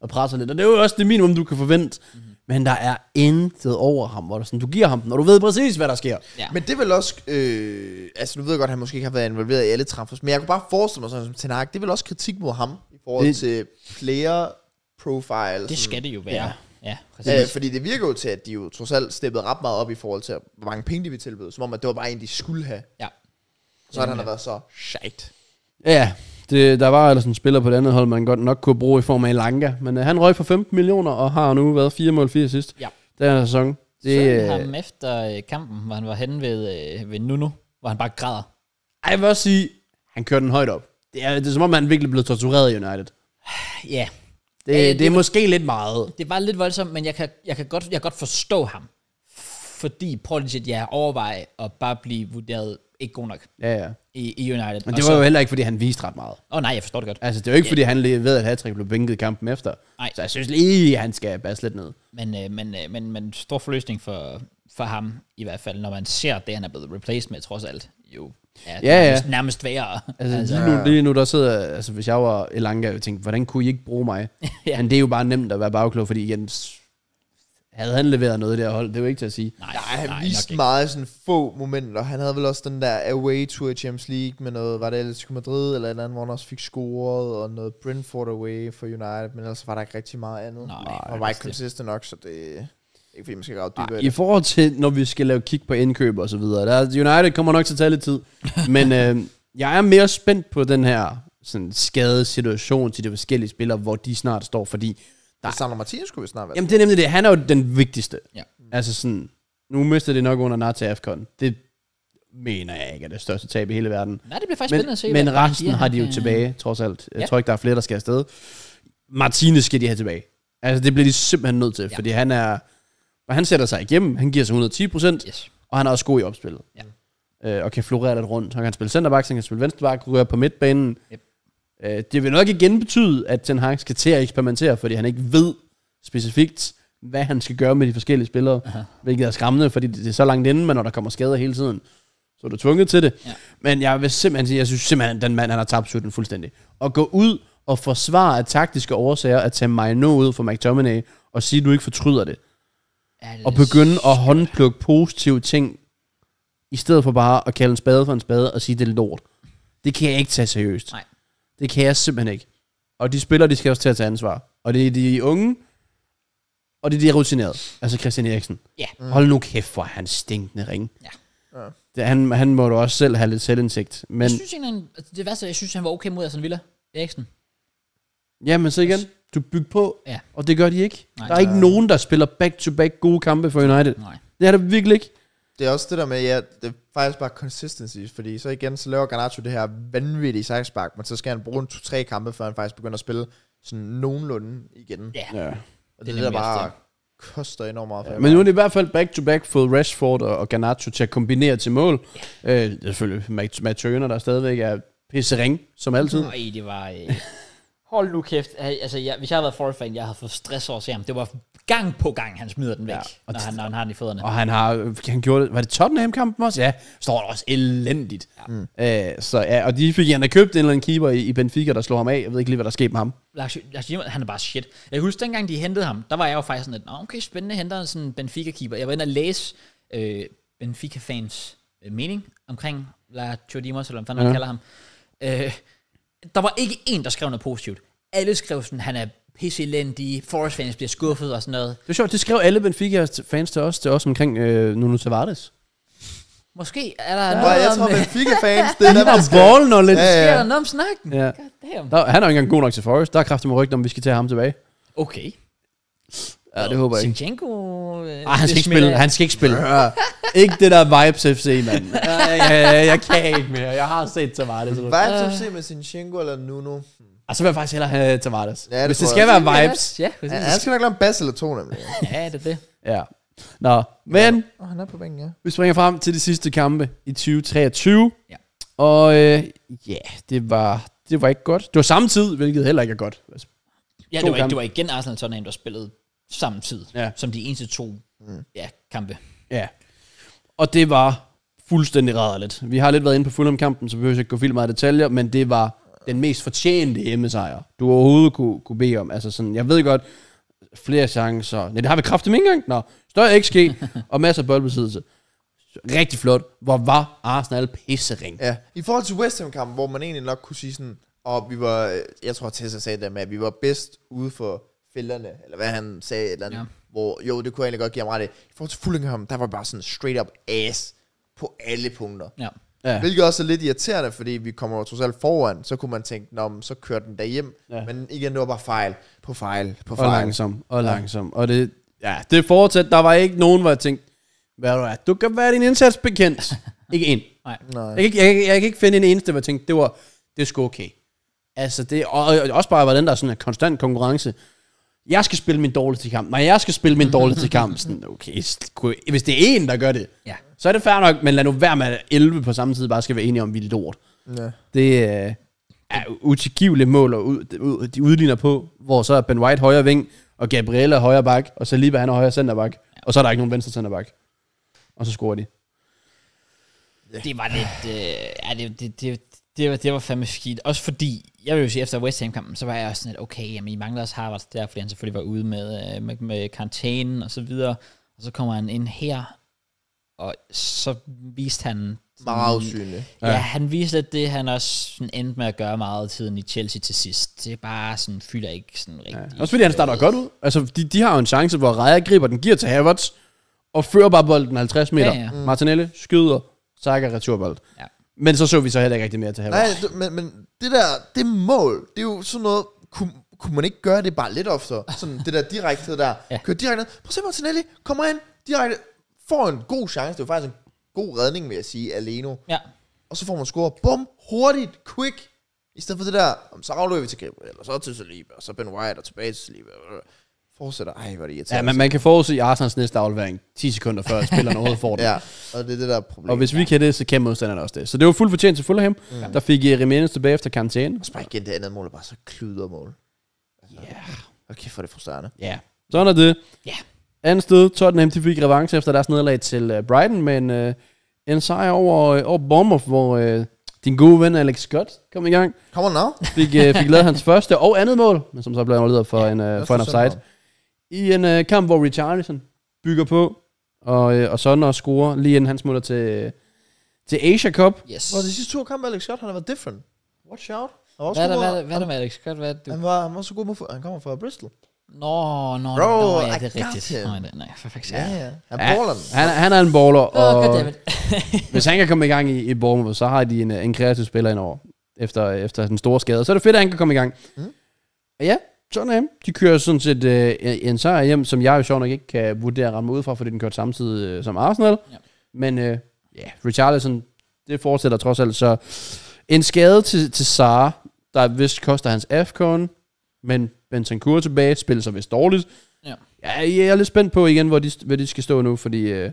og presser lidt. Og det er jo også det minimum, du kan forvente. Mm-hmm. Men der er intet over ham, hvor du, sådan, du giver ham den, og du ved præcis, hvad der sker. Ja. Men det er vel også, øh, altså nu ved jeg godt, at han måske ikke har været involveret i alle transfers, men jeg kunne bare forestille mig sådan som Ten Hag, det er vel også kritik mod ham i forhold Det- til player profile. Det skal det jo være. Ja, ja præcis. Ja, fordi det virker jo til, at de jo trods alt steppede ret meget op i forhold til, hvor mange penge de vil tilbyde. Som om, at det var bare en, de skulle have. ja. Så at han har været så shit. Ja, det, der var ellers en spiller på det andet hold, man godt nok kunne bruge i form af Elanga. Men øh, han røg for 15 millioner, og har nu været 4 mål 4 sidst. Ja. Den her sæson. Det, så øh, ham efter øh, kampen, hvor han var henne ved, øh, ved Nuno, hvor han bare græder. ej, jeg vil også sige, han kørte den højt op. Det er, det er som om, han virkelig blev tortureret i United. *sighs* Ja, Det, Ja, det, det er måske lidt meget. det var lidt voldsomt, men jeg kan, jeg kan, godt, jeg kan godt forstå ham. Fordi prøv lige at jeg overveje at bare blive vurderet ikke god nok Ja, ja. I, i United. Men det så- var jo heller ikke, fordi han viste ret meget. Åh oh, nej, jeg forstår det godt. Altså, det er jo ikke, fordi han lige ved, at Hattrick blev bænket kampen efter. Nej. Så jeg synes lige, at han skal basse lidt ned. Men, øh, men, øh, men, men stor forløsning for, for ham, i hvert fald, når man ser det, han er blevet replaced med, trods alt, jo er Ja, ja. nærmest, nærmest værre. Altså, altså lige, nu, lige nu, der sidder, altså hvis jeg var Elanga, jeg tænkte, hvordan kunne I ikke bruge mig? Ja. *laughs* ja. Men det er jo bare nemt at være bagklog, fordi igen, havde han leveret noget i det her hold, det er jo ikke til at sige. nej, Nej, han nej, viste meget sådan få momenter. Han havde vel også den der away tour i Champions League med noget, var det Atletico Madrid eller et eller andet, hvor han også fik scoret, og noget Brentford away for United, men ellers var der ikke rigtig meget andet. Nej, han var ikke consistent nok, så det er ikke fordi, man skal grave dybere i I det. forhold til, når vi skal lave kig på indkøb og så videre, der, United kommer nok til at tage lidt tid, *laughs* men øh, jeg er mere spændt på den her sådan, skadesituation til de forskellige spillere, hvor de snart står, fordi Der. Sandro Martinez skulle vi snart være. Jamen det er nemlig det, han er jo den vigtigste. Ja. Altså sådan, nu mister det nok under Nata Afcon. Det mener jeg ikke er det største tab i hele verden. Nej, det bliver faktisk Men, spændende at se. men resten siger. har de jo øh, tilbage, trods alt. Jeg Ja. tror ikke, der er flere, der skal afsted. Martinez skal de have tilbage. Altså det bliver de simpelthen nødt til, ja. fordi han er... Og han sætter sig igennem, han giver sig 110 procent, Yes. og han er også god i opspillet. Ja. Øh, og kan florere lidt rundt. Han kan spille centerback, han kan spille venstreback, røre på midtbanen. Yep. Øh, det vil nok igen betyde, at Ten Hag skal til at eksperimentere, fordi han ikke ved specifikt, hvad han skal gøre med de forskellige spillere. Aha. Hvilket er skræmmende, fordi det er så langt inde, men når der kommer skader hele tiden, så er du tvunget til det. Ja. Men jeg vil simpelthen sige, jeg synes simpelthen, at den mand, han har tabt sutten fuldstændig. Og gå ud og forsvare af taktiske årsager at tage Maino ud for McTominay og sige, at du ikke fortryder det. Ja, det Og begynde at håndplukke positive ting, i stedet for bare at kalde en spade for en spade og sige, det er lort. Det kan jeg ikke tage seriøst. Nej. Det kan jeg simpelthen ikke. Og de spillere, de skal også til at tage ansvar. Og det er de unge, og det er de rutinerede. Altså Christian Eriksen. Ja. Mm. Hold nu kæft for hans stinkende ring. Ja. Ja. Det, han, han må da også selv have lidt selvindsigt. Men, Jeg synes ikke, han, altså, det værste, jeg synes, han var okay mod Aston Villa. Eriksen. ja, men så igen, du bygger på, Ja. og det gør de ikke. Nej. der er ikke nogen, der spiller back-to-back gode kampe for United. Nej. Det er der virkelig ikke. Det er også det der med, ja, det faktisk bare consistency, fordi så igen, så laver Garnacho det her vanvittige sejrspark, men så skal han bruge en to-tre kampe, før han faktisk begynder at spille sådan nogenlunde igen. Ja. Ja. Og det, det det er der bare koster enormt meget for Men nu er det i hvert fald back-to-back fået Rashford og, og Garnacho til at kombinere til mål. Øh, det er selvfølgelig Matt, Matt Turner, der stadigvæk er pisse ring, som altid. Ej, det var... Øh, *laughs* hold nu kæft. Altså, jeg, hvis jeg havde været Forrest-fan, jeg havde fået stress over at se ham. Det var gang på gang, han smider den væk, ja, og når, han, når han har den i fødderne. Og han har, han gjorde det, var det Tottenham-kampen også? Ja, står der også elendigt. Ja. Øh, så ja, og de fik han købt en eller anden keeper i, i Benfica, der slog ham af. Jeg ved ikke lige, hvad der skete med ham. Lars, han er bare shit. Jeg kan huske, dengang de hentede ham, der var jeg jo faktisk sådan lidt, "Nå, okay, spændende, henter sådan en Benfica-keeper. Jeg var inde og læse øh, Benfica-fans øh, mening omkring La Chodimos, eller hvad fanden man Ja. kalder ham. Øh, der var ikke en, der skrev noget positivt. Alle skrev sådan, han er pisse elendig, Forest fans bliver skuffet og sådan noget. Det er sjovt, det skrev alle Benfica-fans til os, til os omkring øh, Nuno Tavares. Måske er der Ja, noget jeg tror, øh, Benfica-fans, *laughs* det er Der der er skal... ball knowledge. Ja, Ja, ja. sker der noget om snakken? ja. God damn. Der, han er jo ikke engang god nok til Forest. Der er kraftigt med rygter om, vi skal tage ham tilbage. Okay. Ja, det håber jeg ikke. Sinchenko... Øh, Ah, han skal ikke spille. Han skal ikke spille. ikke det der Vibes FC, mand. *laughs* jeg, jeg, jeg kan ikke mere. Jeg har set Tavares. Vibes FC med Sinchenko eller Nuno. Og så vil jeg faktisk hellere have Tavares. Ja, det Hvis det skal jeg være vibes. Ja. Ja, han skal nok lave en bas eller to, nemlig. Ja, det er det. Ja. Nå, men Åh, han er på bænken, ja. vi springer frem til de sidste kampe i 2023. Ja. Og øh, ja, det var, det var ikke godt. Det var samme tid, hvilket heller ikke er godt. Altså, Ja, det var, ikke, det var igen Arsenal og Tottenham, der spillede samme tid, Ja. som de eneste to ja, kampe. Ja. Og det var fuldstændig rædderligt. Vi har lidt været inde på Fulham-kampen, så vi behøver ikke gå vildt meget detaljer, men det var den mest fortjente hjemmesejr, du overhovedet kunne, kunne bede om. Altså sådan, jeg ved godt, flere chancer. Nej, det har vi kraftigt ikke engang. Nå, større XG og masser af boldbesiddelse. Rigtig flot. Hvor var Arsenal pissering. Ja, i forhold til West Ham-kampen, hvor man egentlig nok kunne sige sådan, og vi var, jeg tror Tessa sagde det med, at vi var bedst ude for fælderne, eller hvad han sagde, et eller andet, Ja. hvor jo, det kunne jeg egentlig godt give ham ret i. I forhold til Fulham, der var bare sådan straight up ass på alle punkter. Ja. Ja. Hvilket også er lidt irriterende, fordi vi kommer jo trods alt foran, så kunne man tænke, Nå, så kører den derhjem. Ja. Ja. Men igen, det var bare fejl på fejl på Og fejl. langsom, og langsom. Og det, ja, det fortsat. Der var ikke nogen, hvor jeg tænkte, hvad du er, du kan være din indsats bekendt. *laughs* ikke en. Nej. Nej. Jeg kan, ikke, jeg, jeg kan ikke finde en eneste, hvor jeg tænkte, det var, det er sgu okay. Altså, det, og, og også bare var den der sådan en konstant konkurrence. Jeg skal spille min dårligste kamp. Nej, jeg skal spille min dårligste kamp. Sådan, okay, hvis det er en, der gør det, Ja. så er det fair nok, men lad nu være med at 11 på samme tid bare skal være enige om, vi er lort. Ja. Det øh, er utilgivelige mål, og ud, ud, de udligner på, hvor så er Ben White højre ving, og Gabriella højre bak, og så Liba han er højre centerback, og så er der ikke nogen venstre centerback. Og så scorer de. Det var lidt... Øh, ja, det, det, det, det, var, det var fandme skidt. Også fordi, jeg vil jo sige, efter West Ham-kampen, så var jeg også sådan lidt, okay, jamen I mangler også Harvard der, fordi han selvfølgelig var ude med, øh, med, med karantænen og så videre. Og så kommer han ind her, og så viste han... Meget usynlig. Ja, ja, han viste lidt det, han også sådan endte med at gøre meget af tiden i Chelsea til sidst. Det er bare sådan, fylder ikke sådan rigtig... Ja. Også fordi han starter godt ud. Altså, de, de har jo en chance, hvor Raja griber den, giver til Havertz, og fører bare bolden 50 meter. Ja, ja. Mm. Martinelli skyder, Saka returbold. Ja. Men så så vi så heller ikke rigtig mere til Havertz. Nej, det, men, men det der, det mål, det er jo sådan noget, kunne, kunne man ikke gøre det bare lidt oftere? Sådan det der direkte der. *laughs* Ja. ja. Kør direkte ned. Prøv at se Martinelli, kommer ind, direkte, får en god chance. Det var faktisk en god redning, vil jeg sige, alene. Ja, Og så får man score, bum, hurtigt, quick. I stedet for det der, om så afløber vi til Gabriel, og så til Saliba, og så Ben White, og tilbage til Saliba. Fortsætter. Ej, hvor er det irriterende. Ja, men man kan forudse Arsens næste aflevering 10 sekunder før spilleren overhovedet får den. *laughs* Ja, og det er det der er problem. Og hvis vi kan det, så kan modstanderne også det. Så det var fuldt fortjent til Fulham. Mm. Der fik uh, Jimenez tilbage efter karantæne. Og så bare igen, det andet mål er bare så kludermål. Ja. Okay, for det er frustrerende. Ja, sådan er det. Ja. Andet sted, Tottenham de fik revanche efter deres nederlag til uh, Brighton, men uh, en sejr over, uh, over Bournemouth, hvor uh, din gode ven Alex Scott kom i gang. On now. Fik, uh, fik lavet hans *laughs* første og andet mål, men som så blev annulleret for, en, uh, for en offside. I en uh, kamp, hvor Richarlison bygger på, og, uh, og sådan og scorer lige inden han smutter til, til Asia Cup. yes. Hvor de sidste to kampe, Alex Scott, han har været different. Watch out. Han var også Hvad er der, god hvad er der, hvad er der med Alex Scott? Hvad er det, du... Han var, han var så god mod, han kommer fra Bristol. Nå, nå, Bro, nå, ja, I det er got rigtigt. him. Nej, nej, nej, for faktisk. Ja, ja. Han Ja, baller den. Han, han er en baller, og goddammit. *laughs* hvis han kan komme i gang i, i Bournemouth, så har de en, en kreativ spiller indover efter, efter den store skade. Så er det fedt, at han kan komme i gang. Mm. Ja, Tottenham, de kører sådan set øh, en sejr hjem, som jeg jo sjovt nok ikke kan vurdere at ramme ud fra, fordi den kørte samtidig øh, som Arsenal. Ja. Men øh, ja, Richarlison, det fortsætter trods alt. Så en skade til, til Sar, der vist koster hans AFCON, men Bentancur tilbage, spiller sig vist dårligt. Ja. Ja, jeg er lidt spændt på igen, hvor de, hvor de skal stå nu, fordi øh,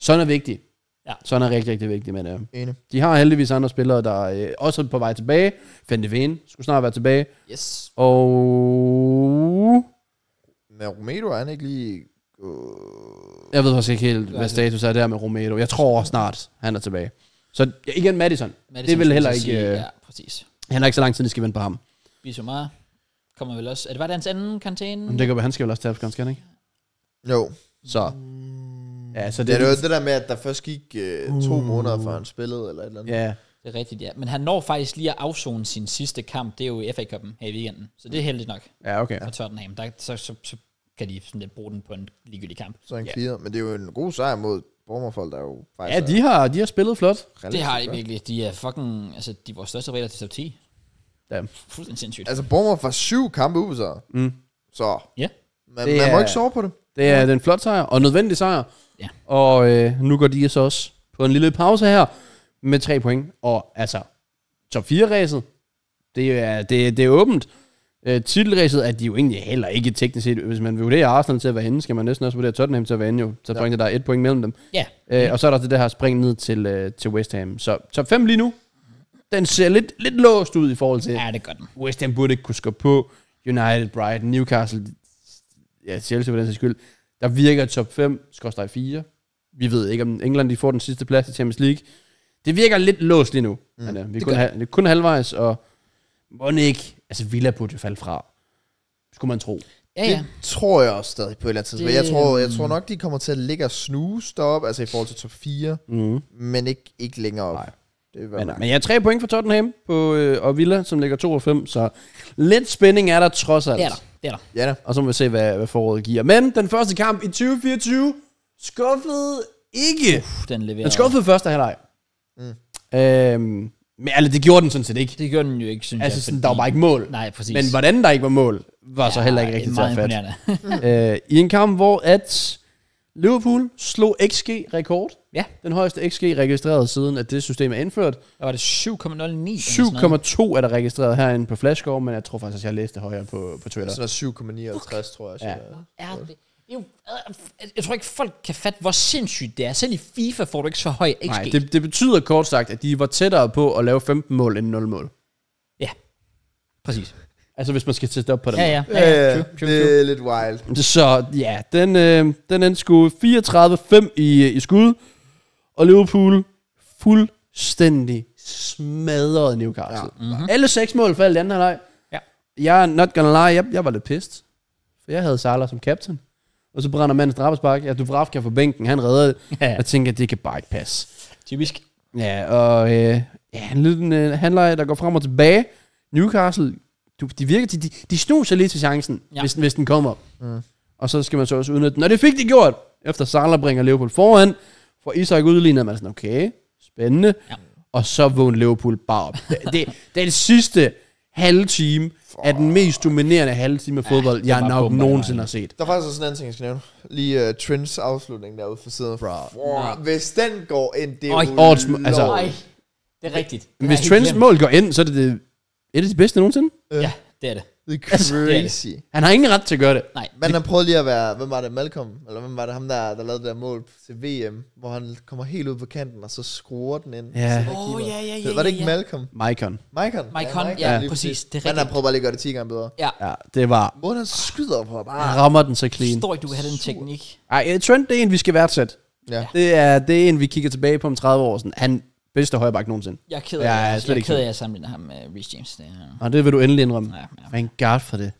sådan er vigtigt. Ja. Så han er rigtig, rigtig vigtig. Men øh, Enig. de har heldigvis andre spillere, der øh, også er på vej tilbage. Fende Ven skulle snart være tilbage. Yes. Og Men Romero er han ikke lige... Uh, jeg ved faktisk ikke helt, hvad status er der med Romero. Jeg tror snart, han er tilbage. Så ja, igen Madison. Madison det er skulle heller ikke... sige, Øh, Ja, præcis. Han har ikke så lang tid, de skal vente på ham. Bissouma kommer vel også... Er det bare hans anden karantæne? Men det kan være, han skal vel også tabe, skal han ikke? jo. Så, ja, så Det, det, det var det der med, at der først gik uh, to måneder, før han spillede, eller et eller andet. ja, Det er rigtigt, ja. Men han når faktisk lige at afzone sin sidste kamp. Det er jo i FA Cup'en her i weekenden. Så det er heldigt nok ja, okay. for Tottenham. Der, så, så, så kan de sådan lidt bruge den på en ligegyldig kamp. Så Ja. clear. Men det er jo en god sejr mod Bormerfolk, der er jo faktisk Ja, de har, de har spillet flot. er Det har de virkelig. De er fucking... Altså, de er vores største regler til top 10. Ja. Fuldstændig sindssygt. Altså, Bormer var syv kampe ude, så. Mm. Så. Ja. Man, Det man må er- ikke sove på det. Det er den flot sejr, og nødvendig sejr. Ja. Og øh, nu går de så også på en lille pause her, med tre point. Og altså, top 4-ræset, det er, det, det er åbent. Øh, titelræset er de jo egentlig heller ikke teknisk set. Hvis man vurderer Arsenal til at være inde, skal man næsten også vurdere Tottenham til at være inde jo. Så Ja. der er et point mellem dem. Ja. Øh, og så er der det der her spring ned til, øh, til West Ham. Så top 5 lige nu, den ser lidt, lidt låst ud i forhold til, Ja, det gør den. West Ham burde ikke kunne skubbe på. United, Brighton, Newcastle, ja, Chelsea for den sags skyld. Der virker top 5, skorstræk 4. Vi ved ikke, om England de får den sidste plads i Champions League. Det virker lidt låst lige nu. Mm, men, ja, vi er det kun, ha- er kun halvvejs, og må ikke, altså Villa burde jo falde fra. Skulle man tro. Ja, ja. Det tror jeg også stadig på et eller andet tidspunkt. Det- Jeg tror, jeg tror nok, de kommer til at ligge og snuse deroppe, altså i forhold til top 4, Mm. men ikke, ikke længere op. Nej. Det Men, men jeg har tre point for Tottenham på, øh, og Villa, som ligger 2 og 5, så lidt spænding er der trods alt. Det er der. Det er der. Ja, da. Og så må vi se, hvad, hvad foråret giver. Men den første kamp i 2024 skuffede ikke. Puh, den leverer. Den skuffede første halvleg. Mm. Øhm, men altså, det gjorde den sådan set ikke. Det gjorde den jo ikke, synes Altså, jeg. sådan, der var bare ikke mål. Nej, præcis. Men hvordan der ikke var mål, var så heller ikke Ja, rigtig til at fatte. *laughs* øh, I en kamp, hvor at Liverpool slog XG-rekord. Ja. Den højeste XG registreret siden, at det system er indført. Der var det 7,09. eller sådan noget. 7,2 er der registreret herinde på Flashscore, men jeg tror faktisk, at jeg læste det højere på, på Twitter. Sådan noget 7,59, tror jeg. Ja. Ja. Det, det er jo, øh, jeg tror ikke, folk kan fatte, hvor sindssygt det er. Selv i FIFA får du ikke så høj XG. Nej, det, det betyder kort sagt, at de var tættere på at lave 15 mål end 0 mål. Ja, præcis. Altså hvis man skal teste op på den Ja, ja. ja, Ja, ja. ja, True, true, det true. er lidt wild. Så ja, den, øh, den endte sgu 34-5 i, i skud, og Liverpool fuldstændig smadrede Newcastle. Ja. Mm-hmm. Alle seks mål faldt i anden halvleg. Ja. Jeg er not gonna lie, jeg, jeg var lidt pissed. For jeg havde Salah som captain. Og så brænder manden straffespark. Ja, Dubravka på bænken, han redder det. Ja. Jeg tænker, at det kan bare ikke passe. Typisk. Ja, og øh, ja, en lille øh, handler, der går frem og tilbage. Newcastle, du, de virker, de, de, de snuser lidt til chancen, Ja. hvis, den- hvis den kommer. Mm. Og så skal man så også udnytte den. Og det fik de gjort, efter Salah bringer Liverpool foran. For Isak udligner man sådan, okay, spændende. Ja. Og så vågner Liverpool bare op. det, det, det er det sidste halve time af den mest dominerende halve time af fodbold, det jeg nok bomber, nogensinde ja. har set. Der er faktisk også en anden ting, jeg skal nævne. Lige uh, Trents afslutning derude for siden. Bro. Wow. Hvis den går ind, det er Oj. altså- det er rigtigt. Det Hvis er glemt. mål går ind, så er det, det et af de bedste nogensinde. Ja, det er det. Det er Altså, det er det. crazy. Han har ingen ret til at gøre det. Nej, Men han prøvede lige at være, hvem var det, Malcolm? Eller hvem var det, ham der, der lavede det der mål til VM, hvor han kommer helt ud på kanten, og så skruer den ind. Ja. Sætter Åh, keeper. ja, ja, ja, Var det ja, ikke ja. Malcolm? Maicon. Maicon? Maicon, ja, lige præcis, det er Men han rigtigt. prøver bare lige at gøre det 10 gange bedre. ja. Ja, det var... Måden han skyder på, er Han bare... rammer den så clean. Forstår ikke, du vil have den teknik. Ej, øh, Trent, det er en, vi skal værdsætte. Ja. Det er, det er en, vi kigger tilbage på om 30 år. Sådan. Han bedste højreback nogensinde. Jeg er ked Ja, jeg er af, jeg, slet jeg ikke ked af, at jeg sammenligner ham med Reece James. Det er, Og det vil du endelig indrømme. ja, ja. Thank God for det.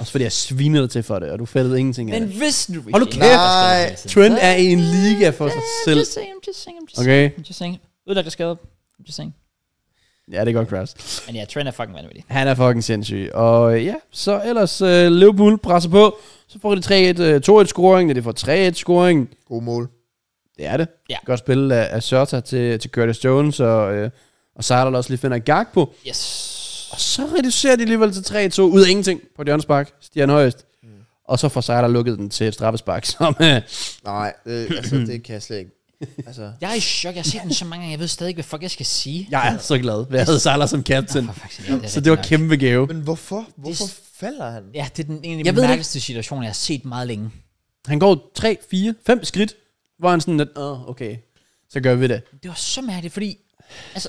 Også fordi jeg sviner dig til for det, og du fattede ingenting af Men det. hvis nu Hold nu kæft. Nej. Trent er i en liga for sig selv. Just saying, just saying, just Okay. saying. Just saying. Udlagt er skadet. Just saying. Ja, det er godt, Kraus. Men ja, Trent er fucking vanvittig. Han er fucking sindssyg. Og ja, så ellers uh, Liverpool presser på. Så får de 3-1, uh, 2-1 scoring, de får 3-1 scoring. God mål. Det er det. Ja. Godt spil af, af Shota til, til Curtis Jones, og, øh, og Sartre der også lige finder gag på. Yes. Og så reducerer de alligevel til 3-2 ud af ingenting på et hjørnespark. Stiger højst. Mm. Og så får Sartre lukket den til et straffespark, *laughs* som... Øh, Nej, det, altså, det kan jeg slet ikke. Altså, Jeg er i chok. Jeg har set den så mange gange. Jeg ved stadig ikke, hvad fuck jeg skal sige. jeg er så glad, jeg havde Sartre som captain. Ja, Så det var rigtigt kæmpe gave. men hvorfor? Hvorfor Det- falder han? nok. Ja, det er den, en af de det mærkeligste situationer, jeg har set meget længe. Han går 3, 4, 5 skridt, hvor han sådan lidt, åh, oh, okay. så gør vi det. Det var så mærkeligt, fordi... Altså,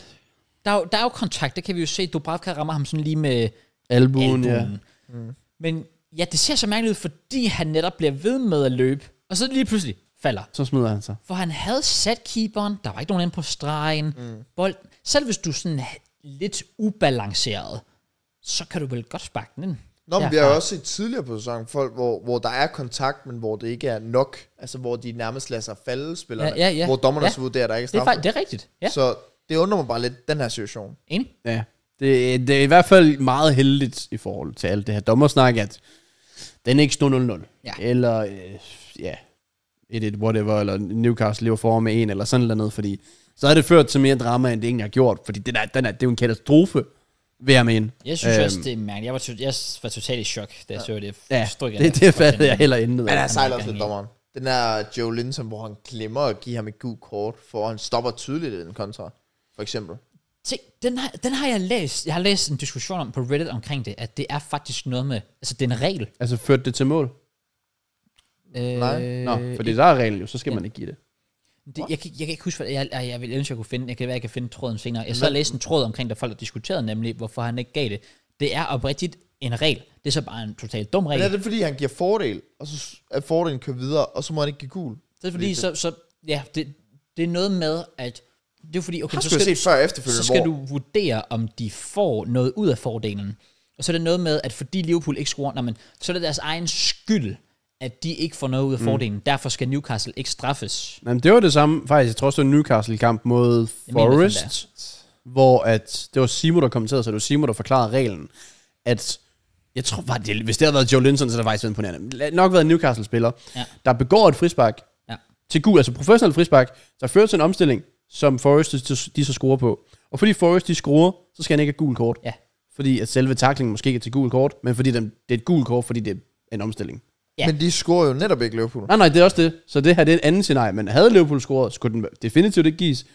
der er, jo, der er jo kontakt, det kan vi jo se. Dubravka rammer ham sådan lige med Albuen, ja. Mm. Men ja, det ser så mærkeligt ud, fordi han netop bliver ved med at løbe, og så lige pludselig falder. Så smider han sig. For han havde sat keeperen, der var ikke nogen inde på stregen, mm. bold. Selv hvis du er sådan lidt ubalanceret, så kan du vel godt sparke den ind. Nå, men vi har jo også set tidligere på sæsonen folk, hvor, hvor der er kontakt, men hvor det ikke er nok. Altså, hvor de nærmest lader sig falde, spillerne. Ja, ja, ja. Hvor dommerne Ja. så vurderer, at der ikke er Det er, det er rigtigt. Ja, Så det undrer mig bare lidt, den her situation. enig. Ja. Det, det er i hvert fald meget heldigt i forhold til alt det her dommersnak, at den ikke stod 0-0. Ja. Eller, øh, ja, 1-1, whatever, eller Newcastle lever foran med en, eller sådan noget, fordi så har det ført til mere drama, end det egentlig har gjort, fordi det, der, den er, det er jo en katastrofe, vil jeg mene. Jeg synes Øhm, også, det er mærkeligt. Jeg var, to- jeg var totalt i chok, da jeg så det. Ja, det, det fuck fattede jeg heller inden. Men han sejler er også lidt dommeren. Den er Joe Linton, hvor han glemmer at give ham et gult kort, for han stopper tydeligt i den kontra, for eksempel. Se, den har, den har jeg læst. Jeg har læst en diskussion om på Reddit omkring det, at det er faktisk noget med, altså det er en regel. Altså, førte det til mål? Øh, Nej. Nå, fordi der er reglen jo, så skal man ikke give det. Det, jeg, kan, jeg kan ikke huske, hvad jeg, jeg, jeg vil ønske, jeg kunne finde. Jeg kan være, jeg kan finde tråden senere. Jeg så har læst en tråd omkring, der folk har diskuteret, nemlig hvorfor han ikke gav det. Det er oprigtigt en regel. Det er så bare en totalt dum Men regel. er det fordi, han giver fordel, og så er fordelen kører videre, og så må han ikke give gul? Det er fordi, så, så ja, det, det er noget med, at det er fordi, okay, så skal, set før så skal du vurdere, om de får noget ud af fordelen. Og så er det noget med, at fordi Liverpool ikke scorer, men, så er det deres egen skyld, at de ikke får noget ud af fordelen. Mm. Derfor skal Newcastle ikke straffes. Men det var det samme, faktisk, jeg tror også, det var Newcastle-kamp mod Jeg mener, er Forest, hvor at, det var Simo, der kommenterede, så det var Simo, der forklarede reglen, at jeg tror, var det, hvis det havde været Joe Linton, så havde det faktisk været imponerende. Nok været en Newcastle-spiller, Ja. der begår et frispark Ja. til gul, altså professionel frispark, der fører til en omstilling, som Forest de, de så scorer på. Og fordi Forest de scorer, så skal han ikke have gul kort. Ja. Fordi at selve taklingen måske ikke er til gul kort, men fordi den, det er et gul kort, fordi det er en omstilling. Ja. Men de scorer jo netop ikke Liverpool. Nej, nej, det er også det. Så det her det er en anden scenarie. Men havde Liverpool scoret, skulle den definitivt ikke gives.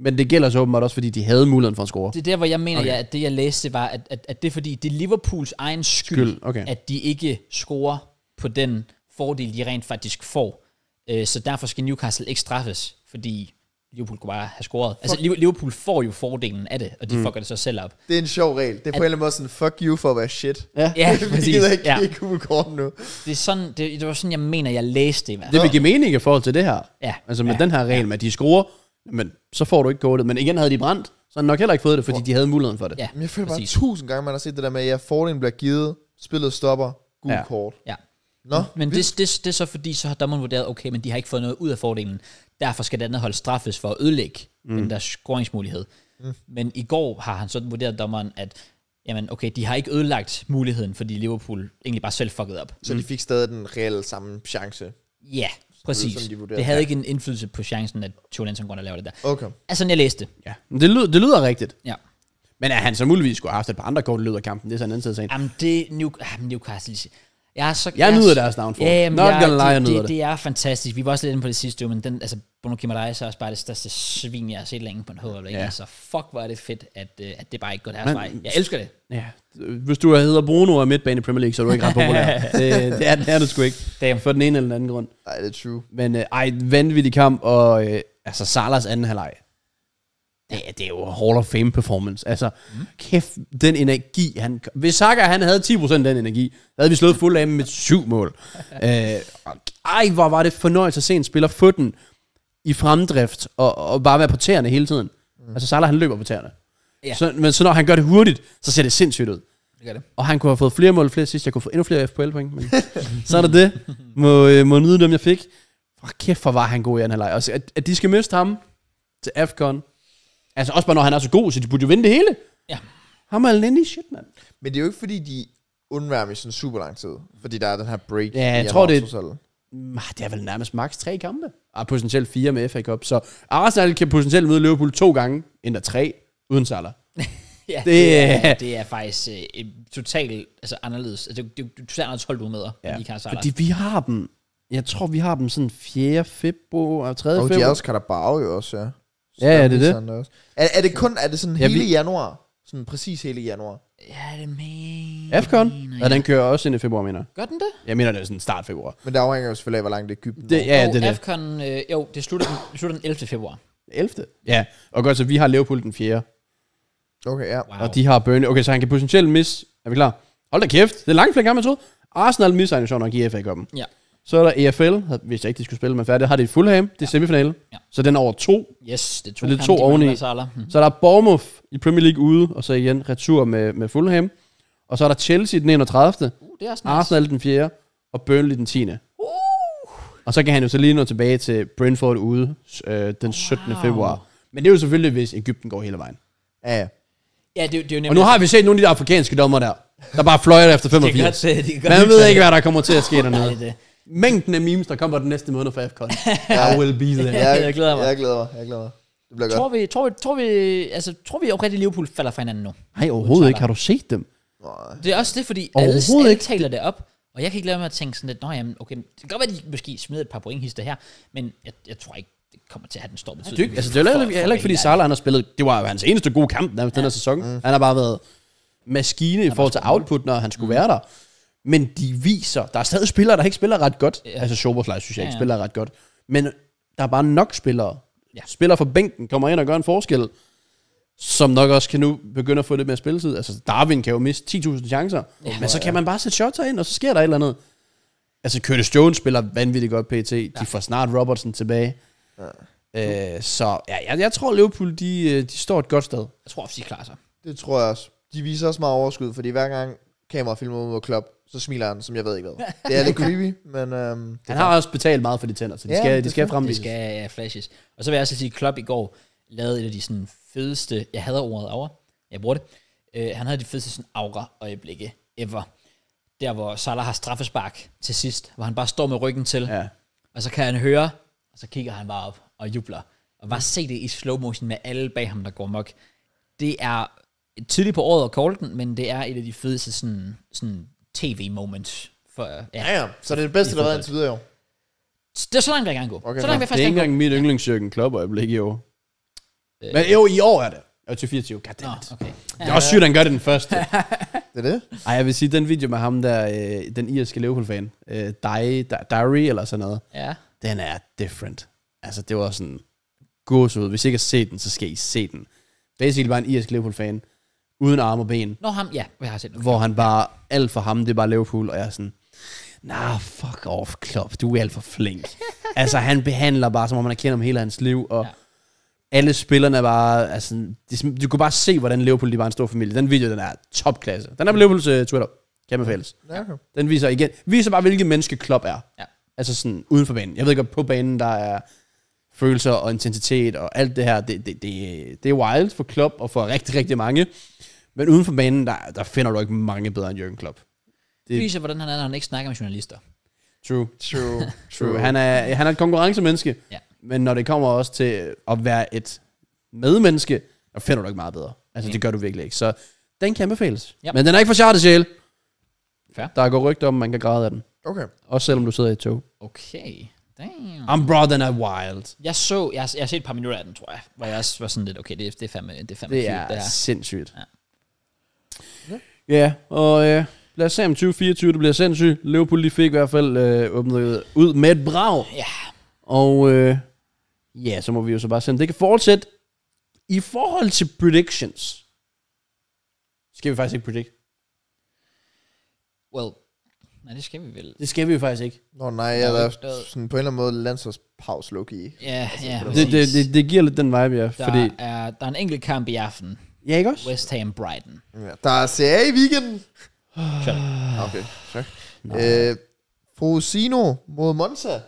Men det gælder så åbenbart også, fordi de havde muligheden for at score. Det er der, hvor jeg mener, Okay. okay. ja, at det jeg læste, var, at, at, at det er fordi, det er Liverpools egen skyld, Skyld, okay. at de ikke scorer på den fordel, de rent faktisk får. Øh, så derfor skal Newcastle ikke straffes, fordi Liverpool kunne bare have scoret. Altså Liv- Liverpool får jo fordelen af det, og de mm. fucker det så selv op. Det er en sjov regel. Det er på en eller anden måde sådan, fuck you for at være shit. Ja. *laughs* Ja, Vi præcis. gider ikke Ja. gul kort nu. Det, er sådan, det, det var sådan, jeg mener, jeg læste det i hvert Det vil give mening i forhold til det her. Ja. Altså med Ja. den her regel med, at de scorer, men så får du ikke kortet. Men igen havde de brændt, så havde de nok heller ikke fået det, fordi de havde muligheden for det. Ja, Men jeg føler bare præcis. tusind gange, man har set det der med, at ja, fordelen bliver givet, spillet stopper, gul Ja. kort. Ja. Nå, Men det, det, det er så fordi, så har dommeren vurderet, okay, men de har ikke fået noget ud af fordelen. Derfor skal det andet hold straffes for at ødelægge mm. den der scoringsmulighed. Mm. Men i går har han så vurderet dommeren, at jamen, okay, de har ikke ødelagt muligheden, fordi Liverpool egentlig bare selv fuckede op. Så de fik stadig den reelle samme chance. Ja, præcis. sådan, de vurderede. det havde Ja. ikke en indflydelse på chancen, at Joe går og laver det der. Okay. Altså, sådan jeg læste det. Ja. Men det, lyder, det lyder rigtigt. Ja. Men at han så muligvis skulle have haft et par andre kort i løbet af kampen, det er så en anden side af sagen. Jamen, det New, ah, Newcastle. Jeg, er så, Jeg er nyder så- deres downfall. Ja, jamen, Not jeg, gonna lie, jeg det, nyder det, det. det. er fantastisk. Vi var også lidt inde på det sidste, jo, men den, altså, Bruno Gimareis er også bare det største svin, jeg har set længe på en HL. Ja. Altså, fuck, hvor er det fedt, at, uh, at det bare ikke går deres Men- vej. Jeg elsker det. Ja. Hvis du hedder Bruno og er midtbane i Premier League, så er du ikke ret populær. *laughs* det, det, er, det er du sgu ikke. Damn. For den ene eller den anden grund. Ej, det er true. Men øh, ej, vanvittig kamp, og øh, altså Salas anden halvleg. Det, er- det er jo Hall of Fame performance. Altså, mm. kæft, den energi, han... Hvis Saka, han havde 10% af den energi, havde vi slået fuld af med syv mål. *laughs* øh, ej, hvor var det fornøjelse at se en spiller få den i fremdrift, og, og bare være på tæerne hele tiden. Mm. Altså, Salah, han løber på tæerne. Ja. Så, men så når han gør det hurtigt, så ser det sindssygt ud. Det gør det. Og han kunne have fået flere mål flere sidst. Jeg kunne få endnu flere FPL-point. Men *laughs* så er det det. Må, øh, må nyde dem, jeg fik. For kæft, hvor var han god i anden halvleg. Og så, at, at de skal miste ham til AFCON. Altså også bare, når han er så god, så de burde jo vinde det hele. Ja. Ham er alene shit, mand. Men det er jo ikke fordi, de undværer mig sådan super lang tid. Fordi der er den her break. Ja, jeg i tror, det er-. Mm, Det er vel nærmest maks tre kampe. Og potentielt fire med FA Cup. Så Arsenal kan potentielt møde Liverpool to gange, endda tre, uden Salah. *laughs* Ja, Det det, er- er, det er faktisk øh, totalt altså, anderledes. Altså, det, det, det, er anderledes hold, du møder, ja. Kan Salah. Fordi vi har dem, jeg tror, vi har dem sådan 4. februar, 3. Og de er februar. også Carabao jo også, ja. Ja, ja, der det er det. også. Er, er det kun, er det sådan Ja, hele vi- januar? Sådan præcis hele januar? Ja, det mener AFCON? jeg. Ja, den kører også ind i februar, mener jeg. Gør den det? Jeg mener, det er sådan start februar. Men det afhænger jo selvfølgelig af, hvor langt det er Egypten. Det, ja, Og det er det. AFCON, øh, jo, det slutter, den, det slutter den 11. februar. 11. Ja, og godt, så vi har Liverpool den 4. Okay, ja. Wow. Og de har Burnley. Okay, så han kan potentielt misse. Er vi klar? Hold da kæft. Det er langt flere gange, man troede. Arsenal misser han jo sjovt nok i FA Cup'en. Ja. Så er der EFL, hvis jeg ikke de skulle spille, men færdig. Har det i Fulham, det er semifinale. Ja. Så den er over to. Yes, det er to, Så det er to de oveni. Salah. Hmm. Så er der Bournemouth i Premier League ude, og så igen retur med, med Fulham. Og så er der Chelsea den 31. Uh, det er nice. Arsenal den 4. Og Burnley den 10. Uh. Og så kan han jo så lige nå tilbage til Brentford ude øh, den 17. Wow. februar. Men det er jo selvfølgelig, hvis Ægypten går hele vejen. Ja, ja. Ja, det, det er jo nemlig... Og nu har vi set nogle af de afrikanske dommer der, der bare fløjer efter *laughs* det kan 85. godt, de kan godt Man ved ikke, hvad der kommer til at ske Nej, dernede. det er det. Mængden af memes, der kommer den næste måned for AFCON. *laughs* I will be there. Ja, jeg glæder mig. Jeg glæder mig, jeg glæder mig. Det bliver godt. Tror vi, tror vi, tror vi, altså, tror vi oprigtigt, Liverpool falder fra hinanden nu? Nej, overhovedet ikke. Har du set dem? Nej. Det er også det, fordi alle, ikke. taler det op, og jeg kan ikke lade mig at tænke sådan lidt, Nå, jamen, okay, det kan godt være, at de måske smider et par pointhister her, men jeg, jeg tror ikke, det kommer til at have den store betydning. Dyk. Altså, det er heller, heller ikke, fordi Salah han har spillet. Det var jo hans eneste gode kamp nærmest den her sæson. Han har bare været maskine i forhold til output, når han skulle være der. Men de viser, der er stadig spillere, der ikke spiller ret godt. Ja. Altså, Soboslej synes jeg Ja, ikke ja. spiller ret godt. Men der er bare nok spillere. Ja. Spillere fra bænken kommer ind og gør en forskel, som nok også kan nu begynde at få lidt mere spilletid. Altså, Darwin kan jo miste 10.000 chancer, ja, men så kan man bare sætte shots ind, og så sker der et eller andet. Altså, Curtis Jones spiller vanvittigt godt PT. De får snart Robertson tilbage. Ja. Øh, så ja, jeg, jeg tror, Liverpool, de, øh, de står et godt sted. Jeg tror også, de klarer sig. Det tror jeg også. De viser også meget overskud, fordi hver gang kamera filmer ud mod Klopp, så smiler han, som jeg ved ikke hvad. *laughs* Det er lidt creepy, men... Øhm, Han har også betalt meget for de tænder, så de Ja, skal, de skal fremvises. Det skal ja, flashes. Og så vil jeg også sige, at Klopp i går lavede et af de sådan fedeste, jeg hader ordet aura, jeg bruger det, uh, han havde de fedeste sådan aura-øjeblikke ever. Der, hvor Salah har straffespark til sidst, hvor han bare står med ryggen til, Ja. og så kan han høre, og så kigger han bare op og jubler. Og bare se det i slow motion med alle bag ham, der går mok. Det er tidligt på året at call den, men det er et af de fedeste sådan, sådan tv-moments. For, ja. ja, ja. Så det er det bedste, der har været indtil videre i år. Det er så langt, vil jeg gerne gå. Okay, så langt vil jeg Det er faktisk ikke gerne gå. engang mit yndlingsjørgen Klopp-øjeblik i år. Øh. Men jo, i år er det. Jeg til 24. Nå, Goddammit. okay. Det er også sygt, at han gør det den første. *laughs* Det er det? Ej, jeg vil sige, den video med ham der, øh, den irske Liverpool-fan, øh, Di, Di, Diary eller sådan noget, Ja. den er different. Altså, det var sådan gåsehud. Hvis I ikke har set den, så skal I se den. Basically bare en irsk Liverpool-fan, uden arme og ben, Nå, ham, ja, jeg har set det. hvor han bare, alt for ham, det er bare Liverpool, og jeg er sådan, nah, fuck off, Klopp, du er alt for flink. *laughs* altså, han behandler bare, som om man har kendt ham hele hans liv, og Ja. alle spillerne er bare, altså, de, du kan bare se, hvordan Liverpool, de bare en stor familie. Den video, den er topklasse. Den er på Liverpools uh, Twitter, kan anbefales. Ja, okay. Den viser igen, viser bare, hvilket menneske Klopp er. Ja. Altså sådan, uden for banen. Jeg ved godt, på banen, der er følelser og intensitet og alt det her, det, det, det, det er wild for Klopp og for rigtig, rigtig mange. Men uden for banen, der, der finder du ikke mange bedre end Jürgen Klopp. Det viser, hvordan han er, når han ikke snakker med journalister. True. *laughs* True. True. Han er, han er et konkurrencemenneske, Ja. men når det kommer også til at være et medmenneske, der finder du ikke meget bedre. Altså, Okay. det gør du virkelig ikke. Så den kan anbefales. Ja. Men den er ikke for sjarte sjæl. Fair. Der går rygter om, at man kan græde af den. Okay. Også selvom du sidder i et tog. Okay. Damn. I'm bro, den er wild. Jeg så, jeg, har- jeg har set et par minutter af den, tror jeg, hvor jeg også var sådan lidt, okay, det, det er fandme, det er fandme Det cute, er det er. sindssygt. Ja. Ja, og øh, lad os se om 2024, det bliver sindssygt. Liverpool, de fik i hvert fald øh, åbnet ud med et brag. Ja. Og øh, ja, så må vi jo så bare se, om det kan fortsætte. I forhold til predictions, skal vi faktisk ikke predict. Well, nej, det skal vi vel. Det skal vi jo faktisk ikke. Nå nej, jeg er sådan på en eller anden måde landsholdspause low key. Ja, ja, Det, det, det, det giver lidt den vibe, ja. der, Fordi, er, der er en enkelt kamp i aften. Ja, ikke også? West Ham Brighton. Ja. Der er CA i weekenden. Shut Okay, tak. Øh, Frosino mod Monza.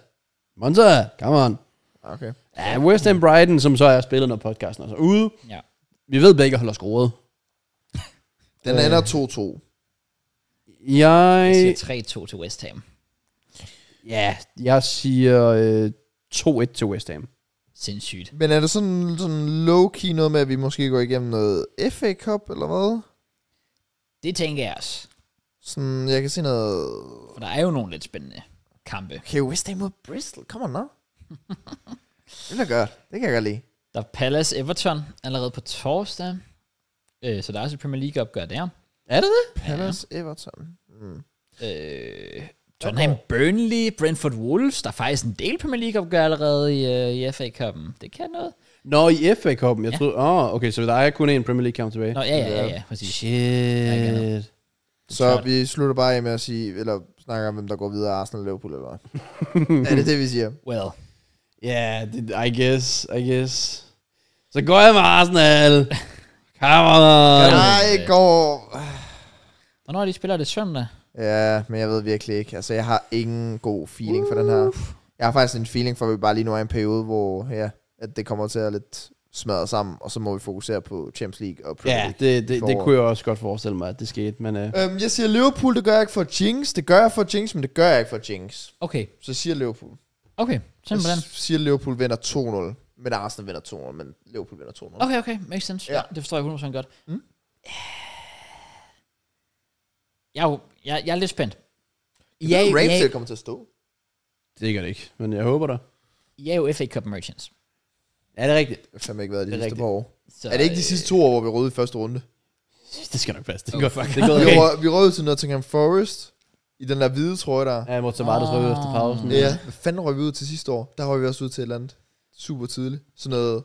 Monza, come on. Okay. Ja, West Ham Brighton, som så er spillet, når podcasten er så ude. Ja. Vi ved begge holder skruet. *laughs* Den Øh. ender 2-2. Jeg Jeg, siger 3-2 til West Ham. ja, jeg siger øh, 2-1 til West Ham. Sindssygt. Men er det sådan, sådan low-key noget med, at vi måske går igennem noget FA Cup, eller hvad? Det tænker jeg også. Sådan, jeg kan se noget... For der er jo nogle lidt spændende kampe. Okay, West Ham mod Bristol. Come on, now. *laughs* det bliver godt. Det kan jeg godt lide. Der er Palace Everton allerede på torsdag. Øh, så der er også et Premier League opgør der. Er det det? Palace, Everton. Mm. Øh, Tottenham Burnley, Brentford Wolves. Der er faktisk en del Premier League opgør allerede i, øh, i FA Cup'en. Det kan noget. Nå, i FA Cup'en. Jeg Ja. troede, åh, oh, okay, så der er kun én Premier League kamp tilbage. Nå, ja, ja, ja, ja, præcis. Shit. Så vi slutter bare af med at sige, eller snakker om, hvem der går videre, Arsenal Liverpool eller hvad? *laughs* er det det, vi siger? Well, Ja, yeah, I guess, I guess. Så går jeg med Arsenal. *laughs* Come on. Nej, går... hvornår er de spiller det søndag? Ja, men jeg ved virkelig ikke. Altså, jeg har ingen god feeling for den her. Jeg har faktisk en feeling for, at vi bare lige nu er i en periode, hvor ja, at det kommer til at lidt smadre sammen, og så må vi fokusere på Champions League og Premier Ja, League. det, det, det foråret. kunne jeg også godt forestille mig, at det skete, men... Uh, Øhm, jeg siger Liverpool, det gør jeg ikke for Jinx. Det gør jeg for Jinx, men det gør jeg ikke for Jinx. Okay, Så siger Liverpool. okay, simpelthen. Jeg siger Liverpool vinder 2-0. Men Arsenal vinder 2-0, men Liverpool vinder 2-0. Okay, okay, makes sense. Ja. Ja. ja det forstår jeg 100% godt. Mm. Jeg, er jo- jeg, jeg er lidt spændt. Ja, Ja, Ramsdale ja, kommer til at stå. det gør det ikke, men jeg håber da. jeg er jo FA Cup Merchants. Ja, det er rigtigt. Det har fandme ikke været de Det er sidste rigtigt. par år. Så, Er det ikke de sidste to år, hvor vi røde i første runde? Det skal nok passe. Det Oh, går fuck. Det går Vi, okay. rød, vi rød til Nottingham Forest. I den der hvide trøje der. Ja, jeg måtte bare det Ah. efter pausen. Ja, hvad fanden røg vi ud til sidste år? Der røg vi også ud til et eller andet super tidligt. Sådan noget...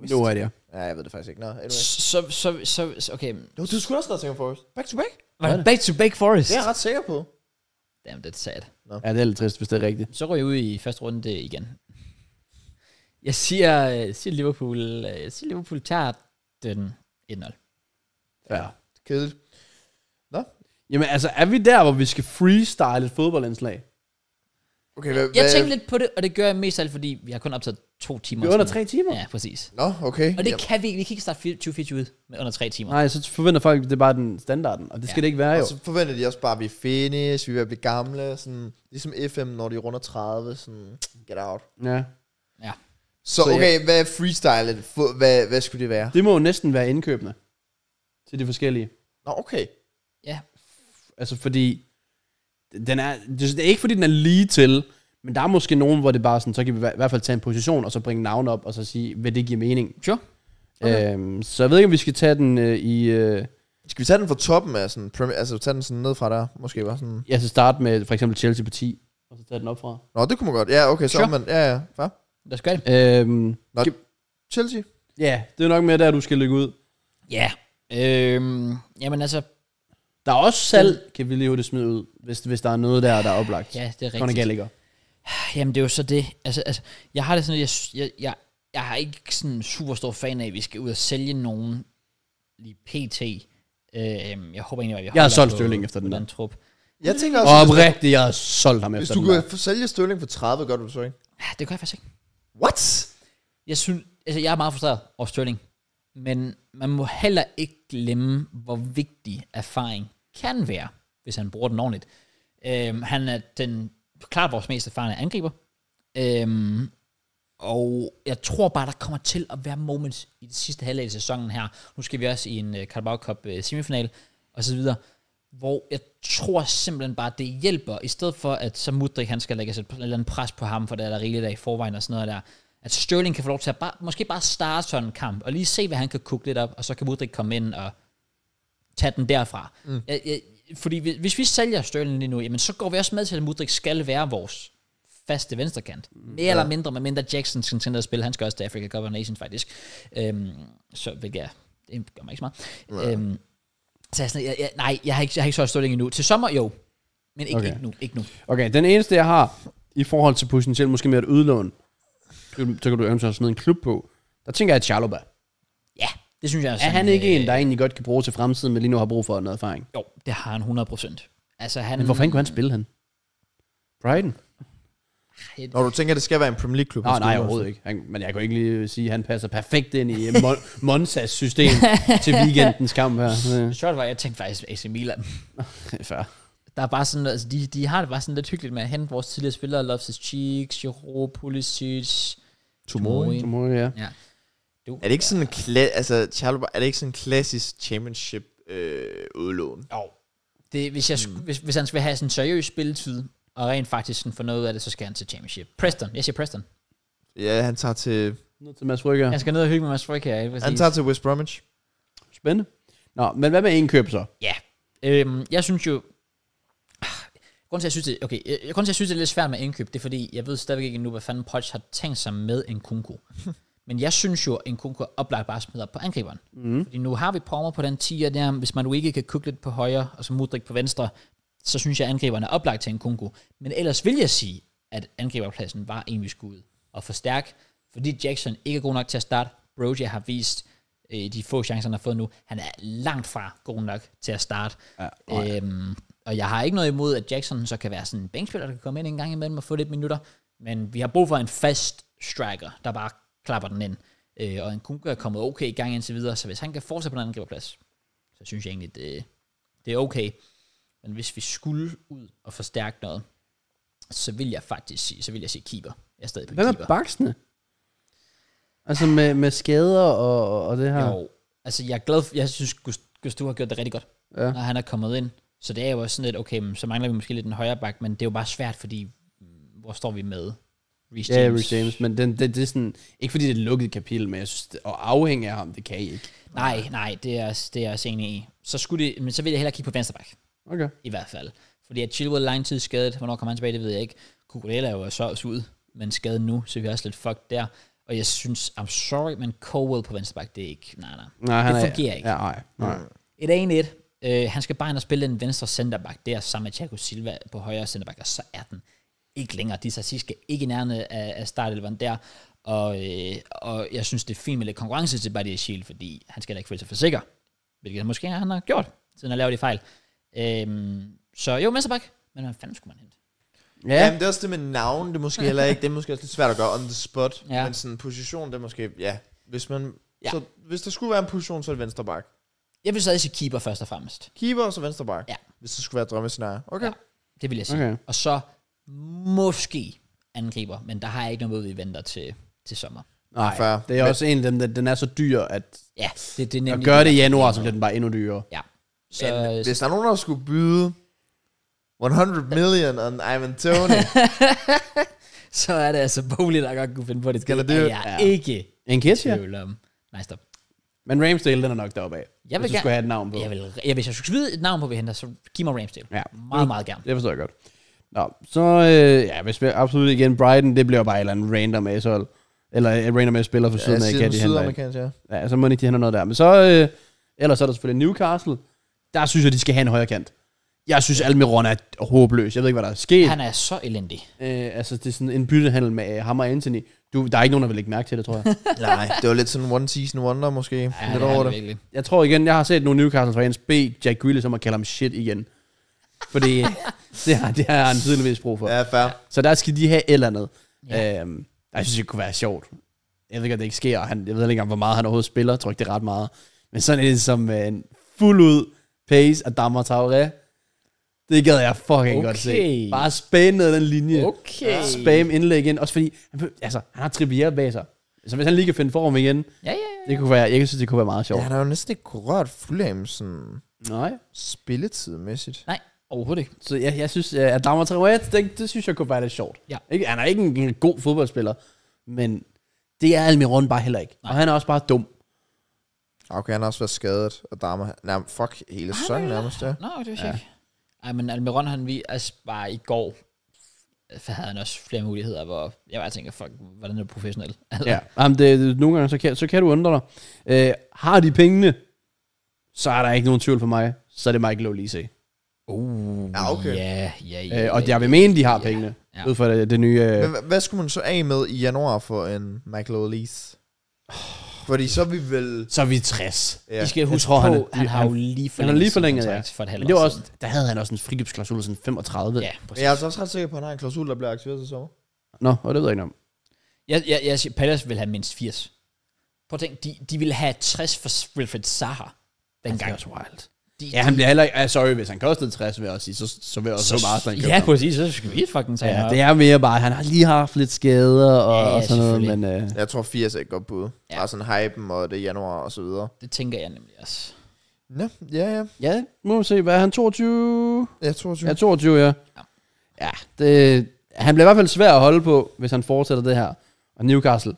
Nu er det, ja. Ja, jeg ved det faktisk ikke. Nå, anyway. så, så, så, så, okay. Jo, du skulle også Nottingham Forest. Back to back. Var det back to back Forest? Det er jeg ret sikker på. Damn, det er sad. Ja, det er lidt trist, hvis det er rigtigt. Så går jeg ud i første runde igen. Jeg siger, jeg siger Liverpool, øh, jeg siger Liverpool tager den 1-0. Ja. Kedeligt. Jamen altså, er vi der, hvor vi skal freestyle et fodboldindslag? Okay, hvad, Jeg tænkte lidt på det, og det gør jeg mest af alt, fordi vi har kun optaget to timer. Vi er under tre timer? Ja, præcis. Nå, okay. Og det Ja, kan vi ikke. Vi kan ikke starte 2024 ud med under tre timer. Nej, så forventer folk, det er bare den standarden, og det skal Ja. det ikke være jo. og så forventer de også bare, at vi er finish, vi er ved at blive gamle, sådan, ligesom FM, når de runder 30, sådan, get out. Ja. Så, Så okay, hvad er freestyle? Hvad, hvad skulle det være? Det må jo næsten være indkøbende til de forskellige. Nå, okay. Ja. Altså fordi, den er, det er ikke fordi, den er lige til, men der er måske nogen, hvor det bare sådan, så kan vi i hvert fald tage en position, og så bringe navn op, og så sige, hvad det giver mening. Sure. Okay. Øhm, så jeg ved ikke, om vi skal tage den øh, i, øh, Skal vi tage den fra toppen af sådan, Premier, altså tage den sådan ned fra der, måske bare sådan. jeg skal starte med for eksempel Chelsea på 10, og så tage den op fra. Nå, det kunne man godt. Ja, okay, så Sure. man, ja, ja, fair. Lad os gøre det. Øhm, Chelsea. ja, det er nok mere der, du skal lægge ud. Ja. Øhm, jamen altså, Der er også salg, kan vi lige hurtigt smide ud, hvis, hvis der er noget der, der er oplagt. ja, det er Conor rigtigt. Gallagher. Jamen, det er jo så det. Altså, altså jeg har det sådan, jeg, jeg, jeg, jeg har ikke sådan en super stor fan af, at vi skal ud og sælge nogen lige pt. Øhm, jeg håber egentlig, at vi Jeg har solgt Sterling efter den der. trup. Jeg tænker også, Og hvis, oprigtigt, jeg har solgt ham hvis efter du den kunne sælge Sterling for 30, gør du det så ikke? Ja, det gør jeg faktisk ikke. What? Jeg synes, altså jeg er meget frustreret over Sterling, men man må heller ikke glemme, hvor vigtig erfaring kan være, hvis han bruger den ordentligt. Øhm, han er den klart vores mest erfarne angriber, øhm, og jeg tror bare, der kommer til at være moments i det sidste halvdel af sæsonen her. Nu skal vi også i en uh, Carabao Cup uh, semifinal, og så videre, hvor jeg tror simpelthen bare, det hjælper, i stedet for at så Mudrik, han skal lægge et eller andet pres på ham, for det er der rigeligt af i forvejen og sådan noget der, at Sterling kan få lov til at bare, måske bare starte sådan en kamp, og lige se, hvad han kan kukke lidt op, og så kan Mudrik komme ind og tage den derfra. Mm. Jeg, jeg, fordi hvis, hvis vi sælger Sterling lige nu, jamen så går vi også med til, at Mudrik skal være vores faste venstrekant. Mere ja. eller mindre, med mindre Jackson skal til at spille. Han skal også til Africa Cup of Nations, faktisk. Øhm, så hvilket er, det gør mig ikke så meget. Ja. Øhm, så jeg, sådan, jeg, jeg, nej, jeg har ikke, jeg har ikke så Sterling endnu. Til sommer, jo. Men ikke, Okay. ikke nu. Ikke nu. Okay, den eneste, jeg har, i forhold til potentielt måske mere et udlån, så kan du- eventuelt smide en klub på, der tænker jeg, at Chalobah. Ja, det synes jeg Er sådan, han ikke øh, en, der egentlig godt kan bruge til fremtiden, men lige nu har brug for noget erfaring? Jo, det har han 100%. Altså, han, Men hvorfor ikke kunne han spille han? Brighton? Når du tænker, at det skal være en Premier League-klub. Nå, nej, overhovedet ikke. Han, men jeg kan ikke lige sige, at han passer perfekt ind i Mon- *laughs* Monsas system til weekendens kamp her. Det sjovt var, jeg tænkte faktisk AC Milan. *laughs* Fair. Der er bare sådan, altså de, de har det bare sådan lidt hyggeligt med at hente vores tidligere spillere, Loftus Cheeks, Giroud, Pulisic, Tomori. Jeg, ja. Ja. Du, Er det ikke sådan en kla- altså, Chalobah, er det ikke sådan en klassisk championship øh, udlån? Jo. Det, hvis, jeg, mm. hvis, hvis han skal have sådan en seriøs spilletid, og rent faktisk sådan få noget af det, så skal han til championship. Preston, jeg siger Preston. Ja, han tager til, Ned til Mads Brygger. Jeg skal ned og hygge med Mads ikke? han tager til West Bromwich. Spændende. Nå, men hvad med indkøb så? Ja. Øhm, jeg synes jo, Grunden til, at jeg synes, det, okay, jeg, grunden til, at jeg synes, det er lidt svært med indkøb, det er fordi, jeg ved stadigvæk ikke endnu, hvad fanden Poch har tænkt sig med en kunku. *laughs* Men jeg synes jo, at en kunku er oplagt bare at smide op på angriberen. Mm. Fordi nu har vi Palmer på den 10'er der, hvis man nu ikke kan kukke lidt på højre, og så Mudrik på venstre, så synes jeg, at angriberen er oplagt til en kunku. Men ellers vil jeg sige, at angriberpladsen var en, vi skulle ud og forstærke, fordi Jackson ikke er god nok til at starte. Brogia har vist øh, de få chancer, han har fået nu. Han er langt fra god nok til at starte. Ja, Øhm, og jeg har ikke noget imod, at Jackson så kan være sådan en bænkspiller, der kan komme ind en gang imellem og få lidt minutter. Men vi har brug for en fast striker, der bare klapper den ind. Øh, og en Kunka er kommet okay i gang indtil videre, så hvis han kan fortsætte på den angriberplads, så synes jeg egentlig, det, det er okay. Men hvis vi skulle ud og forstærke noget, så vil jeg faktisk sige, så vil jeg sige keeper. Jeg er stadig på Hvad med keeper. baksene? Altså med, med skader og, og det her. Jo, altså jeg er glad for, jeg synes, Gust- Gustav har gjort det rigtig godt, Ja. når han er kommet ind. Så det er jo også sådan lidt, okay, så mangler vi måske lidt en højre bak, men det er jo bare svært, fordi mm, hvor står vi med Ja, James? Reece James, men den, det, det er sådan, ikke fordi det er et lukket kapitel, men jeg synes, det, at afhænge af ham, det kan I ikke. Nej, nej, det er, det er jeg også enig i. Så, skulle det, men så vil jeg hellere kigge på venstre bak, Okay. i hvert fald. Fordi at Chilwell er lang tid skadet, hvornår kommer han tilbage, det ved jeg ikke. Kukurella er jo så også ud, men skadet nu, så er vi også lidt fucked der. Og jeg synes, I'm sorry, men Colwell på venstre bak, det er ikke, nej, nej. Nej, han Det er, fungerer ikke. Ja, nej, nej. Et er en et. Øh, han skal bare ind og spille den venstre centerback der, sammen med Thiago Silva på højre centerback, og så er den ikke længere. De skal ikke i nærheden af, af startelveren der, og, øh, og jeg synes, det er fint med lidt konkurrence til Badia Shield, fordi han skal da ikke føle sig for sikker, hvilket måske han har gjort, siden han lavede de fejl. Øhm, så jo, venstreback, men hvad fanden skulle man hente? Ja. Ja, Jamen, det er også det med navn, det er måske heller ikke, det er måske også lidt svært at gøre on the spot, Ja. men sådan en position, det er måske, ja, hvis man, Ja. ja. Så, hvis der skulle være en position, så er det venstre bak. Jeg vil stadig sige keeper først og fremmest. Keeper og så venstre bak. Ja. Hvis det skulle være et drømmescenarie. Okay. Ja, det vil jeg sige. Okay. Og så måske angriber, men der har jeg ikke noget mod, vi venter til, til sommer. nej, Fair. det er Men- også en af dem, der, den er så dyr, at Ja, det, det er at nemlig... gøre det i er januar, så bliver den bare endnu dyrere. Ja. Så, men, så hvis der er nogen, der skulle byde 100 million on Ivan Tony, *laughs* så er det altså Bowley, der godt kunne finde på det. Skal Det er det? jeg Ja. ikke En kiss, ja. tvivl om. Nej, stop. Men Ramsdale, den er nok deroppe af. Jeg vil hvis du gerne- skulle have et navn på. Jeg vil, jeg, hvis jeg skulle vide et navn på, vi henter, så giv mig Ramsdale. Ja. Meget, meget gerne. Det forstår jeg godt. Nå, så øh, ja, hvis vi absolut igen, Brighton, det bliver bare et eller andet random ASL. Eller et random AS spiller for ja, siden af, siden kan de hente. sydamerikansk, ja. Ja, så må de ikke de henter noget der. Men så, øh, ellers er der selvfølgelig Newcastle. Der synes jeg, de skal have en højre kant. Jeg synes, Almiron er håbløs. Jeg ved ikke, hvad der er sket. Han er så elendig. Øh, altså, det er sådan en byttehandel med øh, ham og Anthony. Du, der er ikke nogen, der vil lægge mærke til det, tror jeg. *laughs* Nej, det var lidt sådan one season wonder måske. Ja, lidt det er over det det. virkelig. jeg tror igen, jeg har set nogle Newcastle fans bede Jack Grealish om at kalde ham shit igen. Fordi *laughs* *laughs* det, har, det har han tydeligvis brug for. Ja, fair. Så der skal de have et eller andet. Ja. Øhm, jeg synes, det kunne være sjovt. Jeg ved ikke, om det ikke sker. og Han, jeg ved ikke engang, hvor meget han overhovedet spiller. Jeg tror ikke, det er ret meget. Men sådan en som øh, en fuld ud pace af Dammer Traoré. Det gad jeg fucking okay. godt se. Bare spam ned den linje. Okay. Spam indlæg ind. Også fordi, han, altså, han har Trippier bag sig. Så hvis han lige kan finde form igen, Ja, ja, ja. det kunne være, jeg synes, det kunne være meget sjovt. Ja, han har jo næsten ikke kunne rørt Fulham sådan Nej. spilletidmæssigt. Nej, overhovedet ikke. Så jeg, jeg synes, øh, at Dammer Traoré, det, det synes jeg kunne være lidt sjovt. Ja. Ikke, han er ikke en, en god fodboldspiller, men det er Almiron bare heller ikke. Nej. Og han er også bare dum. Okay, han har også været skadet, og Dama, nej, fuck, hele sæsonen nærmest, ja. Nå, det vidste Ja. jeg ikke. Ej, men Almiron, han vi altså bare i går, så havde han også flere muligheder, hvor jeg bare tænker, fuck, hvordan er du professionel? *laughs* Altså, Ja. Jamen, det, det, nogle gange, så kan, så kan du undre dig. Øh, har de pengene, så er der ikke nogen tvivl for mig. Så er det Michael Olise. Uh, Ja, okay. Ja, ja, ja. Øh, og jeg vil mene, de har ja, pengene. ja. Ud fra det, det nye... Øh, Men hva- hvad skulle man så af med i januar for en Michael O'Lease? Fordi så er vi vel... så er vi 60. Ja. I skal huske tror, på, han han, han har han- jo lige Han har lige sin forlænget, ja. for et halvt Men det var også, siden. der havde han også en frikøbsklausul sådan 35. Ja, præcis. Men jeg er altså også ret sikker på, at han har en klausul, der bliver aktiveret til sommer. Nå, og det ved jeg ikke om. Jeg, jeg, jeg siger, Palace vil have mindst 80. Prøv at tænke, de, de ville have 60 for Wilfred Zaha dengang. Det er også wild. De, Ja, han bliver heller ikke... Ah, sorry, hvis han kostede 60, vil jeg også sige, så, så vil jeg også så, meget, at han Ja, præcis, så skal vi fucking tage Ja, ham det er mere bare, han har lige haft lidt skader og, Ja, og sådan noget, men øh, Jeg tror 80 er et godt bud. Ja. Ja. Bare sådan hypen, og det er januar og så videre. det tænker jeg nemlig også. Ja, ja, ja. ja, må vi se, hvad er han, 22? Jeg tror, Ja, 22, ja. Ja, det, han bliver i hvert fald svær at holde på, hvis han fortsætter det her. Og Newcastle,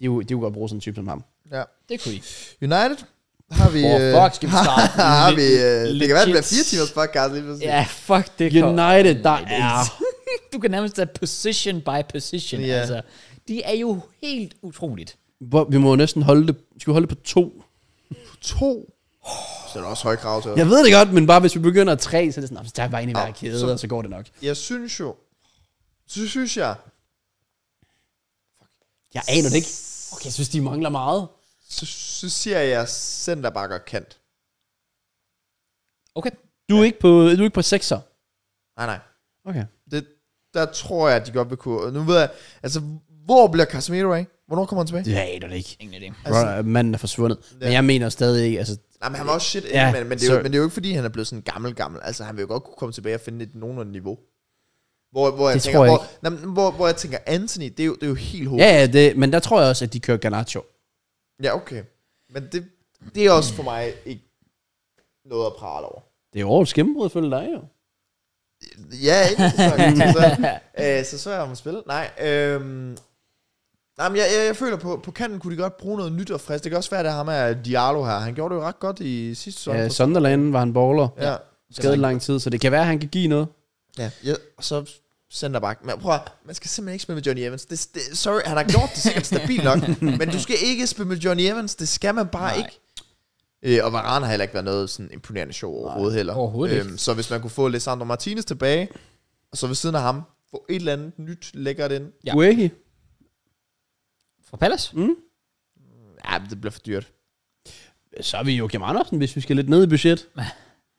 de, de kunne godt bruge sådan en type som ham. ja. Det kunne I. United, har vi... Hvor øh, fuck skal vi *laughs* starte? har vi... Øh, det kan være, det bliver fire timers podcast lige pludselig. Ja, fuck det. United, der er... *laughs* Du kan nærmest tage position by position. Ja. Altså, de er jo helt utroligt. Hvor, vi må jo næsten holde det... Skal vi holde det på to? To. Så er der også høje krav til os. Jeg ved det godt, men bare hvis vi begynder at tre, så er det sådan, "Nå, så tager vi bare ind i hver Ja, kæde, så- og så går det nok. Jeg synes jo... Så synes jeg... Jeg aner det ikke. Okay, jeg synes, de mangler meget. Så, så siger jeg centerback og kant. Okay. Du er ikke på, du er ikke på sekser. Nej, nej. Okay. Det, der tror jeg, at de godt vil kunne... Nu ved jeg... Altså, hvor bliver Casemiro af? Hvornår kommer han tilbage? Det aner det ikke. Ingen idé. Altså- Altså, manden er forsvundet. Ja. Men jeg mener stadig ikke, altså... Nej, men han var også shit, Ja, ja, men, men, det er jo, men det er jo ikke, fordi han er blevet sådan gammel, gammel. Altså, han vil jo godt kunne komme tilbage og finde et nogenlunde niveau. Hvor, hvor, jeg Det tænker, tror jeg hvor, nej, men hvor, hvor jeg tænker, Anthony, det er jo, det er jo helt hårdt. Ja, ja, det, men der tror jeg også, at de kører Garnacho. Ja, okay. Men det, det er også for mig ikke noget at prale over. Det er jo årets gennembrud, følge dig jo. Ja, ikke så, så, *laughs* øh, så så jeg om at spille. Nej, øhm, nej men jeg, jeg, jeg føler på, på kanten kunne de godt bruge noget nyt og frisk. Det kan også være, at det er ham af Diallo her. Han gjorde det jo ret godt i sidste sæson. Ja, Sunderland var han baller. ja. Skadet lang tid, så det kan være, at han kan give noget. Ja, ja og så centerback. Men prøv at, man skal simpelthen ikke spille med Johnny Evans. Det, det, sorry, han har gjort det sikkert stabilt nok, *laughs* men du skal ikke spille med Johnny Evans. Det skal man bare Nej. ikke. Øh, og Varane har heller ikke været noget sådan imponerende show overhovedet heller. overhovedet ikke. Øhm, så hvis man kunne få Lisandro Martinez tilbage, og så ved siden af ham, få et eller andet nyt lækkert ind. Ja. Uehi. Fra Palace? Mm. Ja, det bliver for dyrt. Så er vi jo Kim Andersen, hvis vi skal lidt ned i budget. *laughs*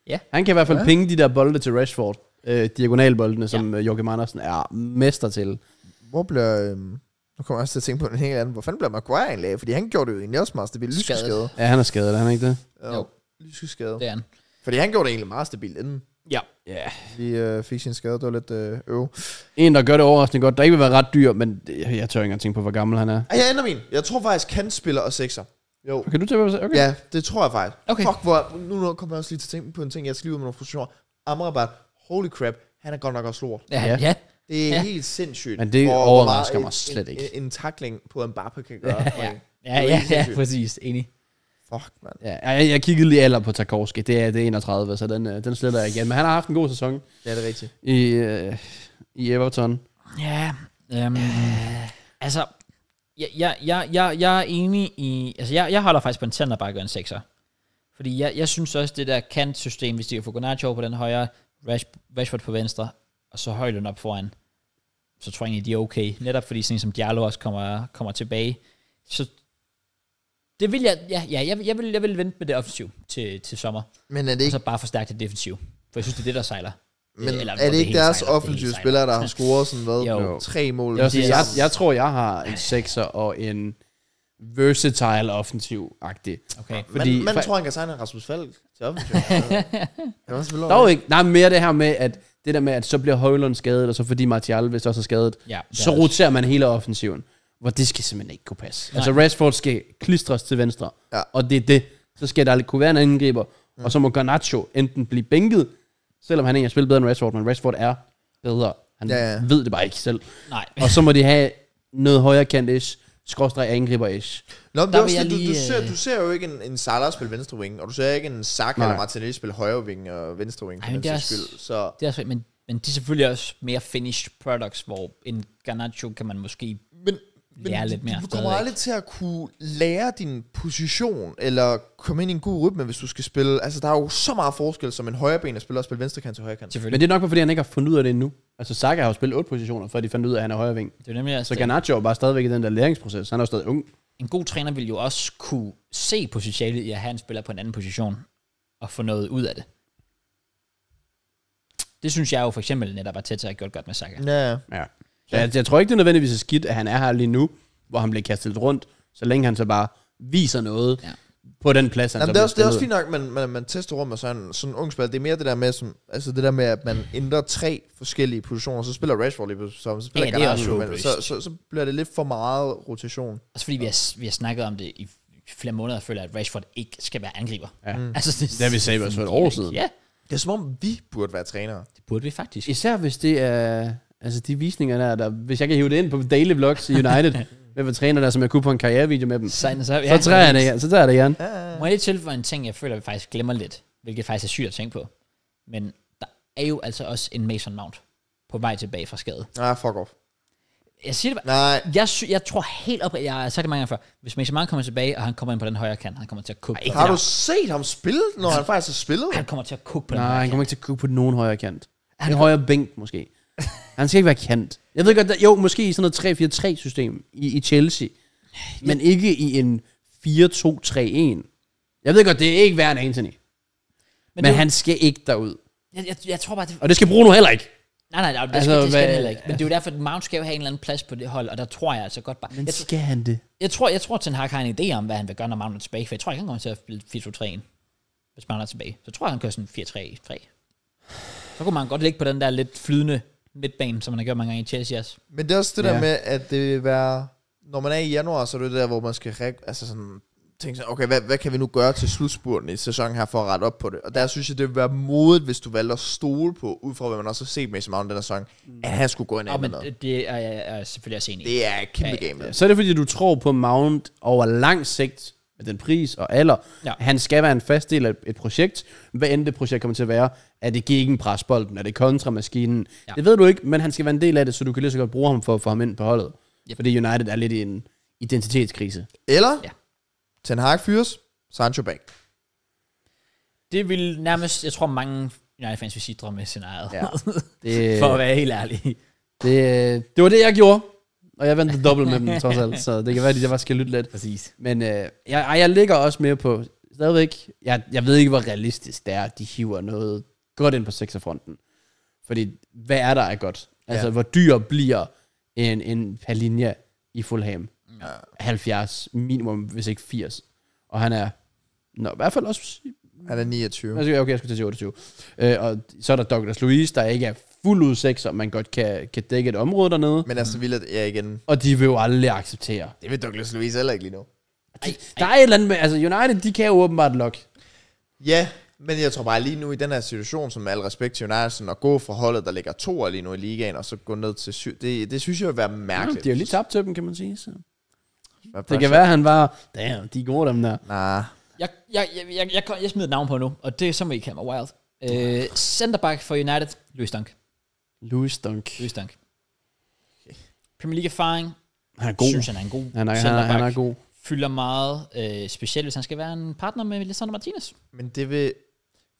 Ja. Han kan i hvert fald Ja. ja. pinge de der bolde til Rashford. Øh, diagonalboldene, som ja. Joachim Andersen er mester til. Hvor bliver... Øhm, nu kommer jeg også til at tænke på en helt anden. Hvor fanden bliver Maguire egentlig af? Fordi han gjorde det jo egentlig også meget stabilt. Skadet. Ja, han er skadet, er han ikke det? Jo. Lyskeskade. Det er han. Fordi han gjorde det egentlig meget stabilt inden. Ja. Ja. Vi øh, fik sin skade. Det var lidt øh, øv. En, der gør det overraskende godt, der ikke vil være ret dyr, men det- jeg tør ikke engang tænke på, hvor gammel han er. Ej, jeg ender min. Jeg tror faktisk, kan spiller og sekser. Jo. Kan du tage på Okay. Ja, det tror jeg faktisk. Okay. Fuck, hvor, nu, nu kommer jeg også lige til at tænke på en ting. Jeg skal lige ud med nogle frustrationer. Amrabat, holy crap, han er godt nok også lort. Ja, Ja. ja. Det er Ja. ja. helt sindssygt. Men det hvor- overrasker mig en- slet en, ikke. En, en tackling på en Mbappe kan gøre. Ja, ja, Det er ja, ja, sindssygt. præcis. Enig. Fuck, mand. Ja, jeg, jeg kiggede lige alder på Tarkovski. Det er, det er 31, så den, øh, den sletter jeg igen. Men han har haft en god sæson Ja, det er rigtigt. i, øh, i Everton. Ja, øhm, altså, jeg, jeg, jeg, jeg, jeg er enig i, altså jeg, jeg holder faktisk på en centerback og en sekser. Fordi jeg, jeg synes også, det der kantsystem, hvis de kan få Garnacho på den højre, Rash, Rashford på venstre, og så Højlund op foran, så tror jeg egentlig, de er okay. Netop fordi sådan en som Diallo også kommer, kommer tilbage. Så det vil jeg, ja, ja jeg, vil- jeg, vil, jeg vil vente med det offensiv til, til sommer. Men er det Og ikke, så bare forstærke det defensiv. For jeg synes, det er det, der sejler. men Eller, er det ikke hele deres sejler, det offensive spillere, der har scoret sådan hvad? Jo. Tre mål. Jeg, det jeg, jeg tror, jeg har en sekser og en versatile offensiv-agtig. Okay. Fordi, man, man for- tror, han kan signe en Rasmus Falk til offensiv. *laughs* det er også vel Dog ikke. Nej, mere det her med, at det der med, at så bliver Højlund skadet, og så fordi Martial hvis også er skadet, Ja, så er roterer man hele offensiven. Hvor det skal simpelthen ikke kunne passe. Nej. Altså Rashford skal klistres til venstre, Ja. og det er det. Så skal der aldrig kunne være en angriber, mm. og så må Garnacho enten blive bænket, selvom han egentlig har spillet bedre end Rashford, men Rashford er bedre. Han Ja, ja. ved det bare ikke selv. Nej. Og så må de have noget højere kant-ish, skråstreg angriber-ish. Nå, men Der det er også, du, lige, du, ser, øh, du ser jo ikke en, en Salah spille venstre wing, og du ser ikke en Saka eller Martinelli spille højre wing og venstre wing. Ej, men det er skyld. Så, Det er også, men, men de er selvfølgelig også mere finished products, hvor en Garnacho kan man måske... men Lære lidt mere du, kommer stadigvæk. aldrig til at kunne lære din position, eller komme ind i en god rytme, hvis du skal spille. Altså, der er jo så meget forskel, som en højrebenet spiller og spille venstre kant til højre kant. Men det er nok, bare, fordi han ikke har fundet ud af det endnu. Altså Saka har jo spillet otte positioner, før de fandt ud af, at han er højre ving. Det er nemlig altså, Så Garnacho er bare stadigvæk i den der læringsproces. Han er jo stadig ung. en god træner vil jo også kunne se potentialet i at have en spiller på en anden position, og få noget ud af det. Det synes jeg jo for eksempel netop at Teta har gjort godt med Saka. Ja, Ja. Så jeg, jeg tror ikke, det er nødvendigvis er skidt, at han er her lige nu, hvor han bliver kastet rundt, så længe han så bare viser noget Ja. på den plads, han Jamen, så det, er også, det er også fint nok, at man, man, man tester rum med sådan, sådan en ung spiller. Det er mere det der med, som, altså det der med, at man ændrer tre forskellige positioner. Så spiller Rashford lige på så, så spiller Ja, også men så, så, så, bliver det lidt for meget rotation. Også fordi vi har, vi har snakket om det i flere måneder, føler, at Rashford ikke skal være angriber. Ja. Mm. Altså, det, Det har vi sagt også for et år siden. Ja, Det er som om, vi burde være trænere. det burde vi faktisk. Især hvis det er, altså de visninger der, der hvis jeg kan hive det ind på daily vlogs i United, med at træne der, som jeg kunne på en karrierevideo med dem. Så, Så, så, så tager jeg det. Så tager jeg det igen. Ja, Må jeg lige tilføje en ting, jeg føler, vi faktisk glemmer lidt, hvilket faktisk er sygt at tænke på. Men der er jo altså også en Mason Mount på vej tilbage fra skade. Nej, fuck off. Jeg siger det bare, Nej, jeg, sy- jeg tror helt op, jeg har sagt det mange gange før, hvis Mason Mount kommer tilbage, og han kommer ind på den højre kant, han kommer til at kukke. på har den. du set ham spille, når han faktisk har spillet? Han kommer til at kukke på den Nej, højre han kant. kommer ikke til at kunne på nogen højre kant. En højre bænk, måske. Han skal ikke være kant. Jeg ved godt, der, jo, måske i sådan noget 3-4-3-system i, i Chelsea. Men ikke i en 4-2-3-1. Jeg ved godt, det er ikke værd en Anthony. Men, men det han skal ikke derud. Jeg, jeg, jeg tror bare, det, Og det skal Bruno heller ikke. nej, nej, nej, det, Altså, skal, det skal han heller ikke. Men det er jo derfor, at Mount skal jo have en eller anden plads på det hold, og der tror jeg altså godt bare... Men Jeg, skal han det? jeg, tror, jeg tror, at Ten Hag har en idé om, hvad han vil gøre, når Mount er tilbage, for jeg tror ikke, han kommer til at spille 4-2-3-1, hvis Mount er tilbage. Så tror jeg, han kører sådan 4-3-3. Så kunne man godt ligge på den der lidt flydende midtbane, som man har gjort mange gange i Chelsea også. Men det er også det der Ja. med, at det vil være... Når man er i januar, så er det der, hvor man skal reg- altså sådan, tænke sådan, okay, hvad, hvad kan vi nu gøre til slutspurten i sæsonen her for at rette op på det? Og der synes jeg, det vil være modigt, hvis du valgte at stole på, ud fra hvad man også har set med Mount den her sæson, at han skulle gå ind og men noget. det er jeg er selvfølgelig også enig i. Det er et kæmpe Ja, game. Ja, så er det fordi, du tror på Mount over lang sigt, med den pris og alder. Ja. Han skal være en fast del af et projekt. Hvad end det projekt kommer til at være, er det gegen presbolden, er det kontramaskinen. Ja. Det ved du ikke, men han skal være en del af det, så du kan lige så godt bruge ham for at få ham ind på holdet. Yep. Fordi United er lidt i en identitetskrise. Eller, Ja. Ten Hag fyres, Sancho back. Det vil nærmest, jeg tror mange United-fans vil sige drømmescenariet. Ja. *laughs* Det, For at være helt ærlig. det, det var det, jeg gjorde. Og jeg ventede dobbelt med dem, *laughs* trods alt. Så det kan være, at jeg bare skal lytte lidt. Præcis. Men øh, jeg, ej, jeg ligger også mere på, stadigvæk, jeg, jeg ved ikke, hvor realistisk det er, at de hiver noget godt ind på sekserfronten. Fordi, hvad er der af godt? Altså, Ja. hvor dyr bliver en, en Palinja i Fulham? Ja. 70 minimum, hvis ikke 80. Og han er, nå, i hvert fald også, Han er 29. altså, okay, jeg skulle til at sige 28. Øh, og så er der Douglas Luiz, der ikke er fuld ud sekser, man godt kan, kan dække et område dernede. Men altså, Villa, ja igen. Og de vil jo aldrig acceptere. Det vil Douglas Luiz heller ikke lige nu. Der er et eller andet med, altså United, de kan jo åbenbart lokke. Ja, men jeg tror bare lige nu i den her situation, som med al respekt til United, sådan at gå fra holdet, der ligger to lige nu i ligaen, og så gå ned til syv, det, det synes jeg vil være Ja, mærkeligt. de har jo lige tabt til dem, kan man sige. Så. Hvad Det kan være, at han var... Damn, de er gode, dem der. Nej. Jeg, jeg, jeg, jeg, jeg, jeg smider et navn på nu, og det er så må I kalde mig wild. Øh, centerback for United, Louis Dunk. Louis Dunk. Louis Dunk. Premier League erfaring, Han er god. synes han er en god Han er, han er, han er god. Fylder meget, øh, specielt hvis han skal være en partner med Lisandro Martinez. Men det vil...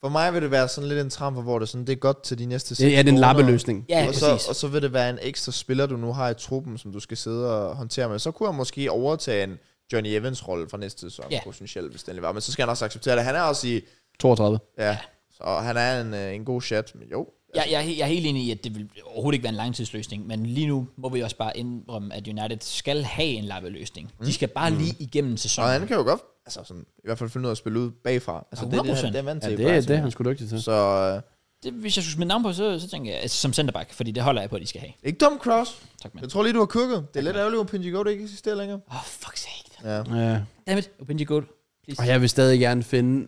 For mig vil det være sådan lidt en tramper, hvor det, er sådan, det er godt til de næste Det er seks den måneder. lappeløsning. Ja, og, så, præcis. og så vil det være en ekstra spiller, du nu har i truppen, som du skal sidde og håndtere med. Så kunne jeg måske overtage en Johnny Evans rolle fra næste sæson, Ja. potentielt, hvis den lige var. Men så skal han også acceptere det. Han er også i... 32. Ja, så han er en, øh, en god chat, men jo. Jeg, jeg, er jeg er helt enig i, at det vil overhovedet ikke være en langtidsløsning, men lige nu må vi også bare indrømme, at United skal have en lappeløsning. De skal bare lige igennem Og sæsonen. han kan jo godt, altså sådan, i hvert fald finde ud af at spille ud bagfra. Altså, det er det, han, 100%. det er vant Ja, til. det, er, det er han sgu dygtig til. Så øh, Det, hvis jeg skulle smide navn på, så, så tænker jeg, altså, som centerback, fordi det holder jeg på, at de skal have. ikke dum cross. Tak, mand. Jeg tror lige, du har kukket. Det er lidt ærgerligt, at Pinji Goat ikke eksisterer længere. Åh, oh, fuck sake. Ja. Ja. Dammit, Opinji Gold. Please. Og jeg vil stadig gerne finde...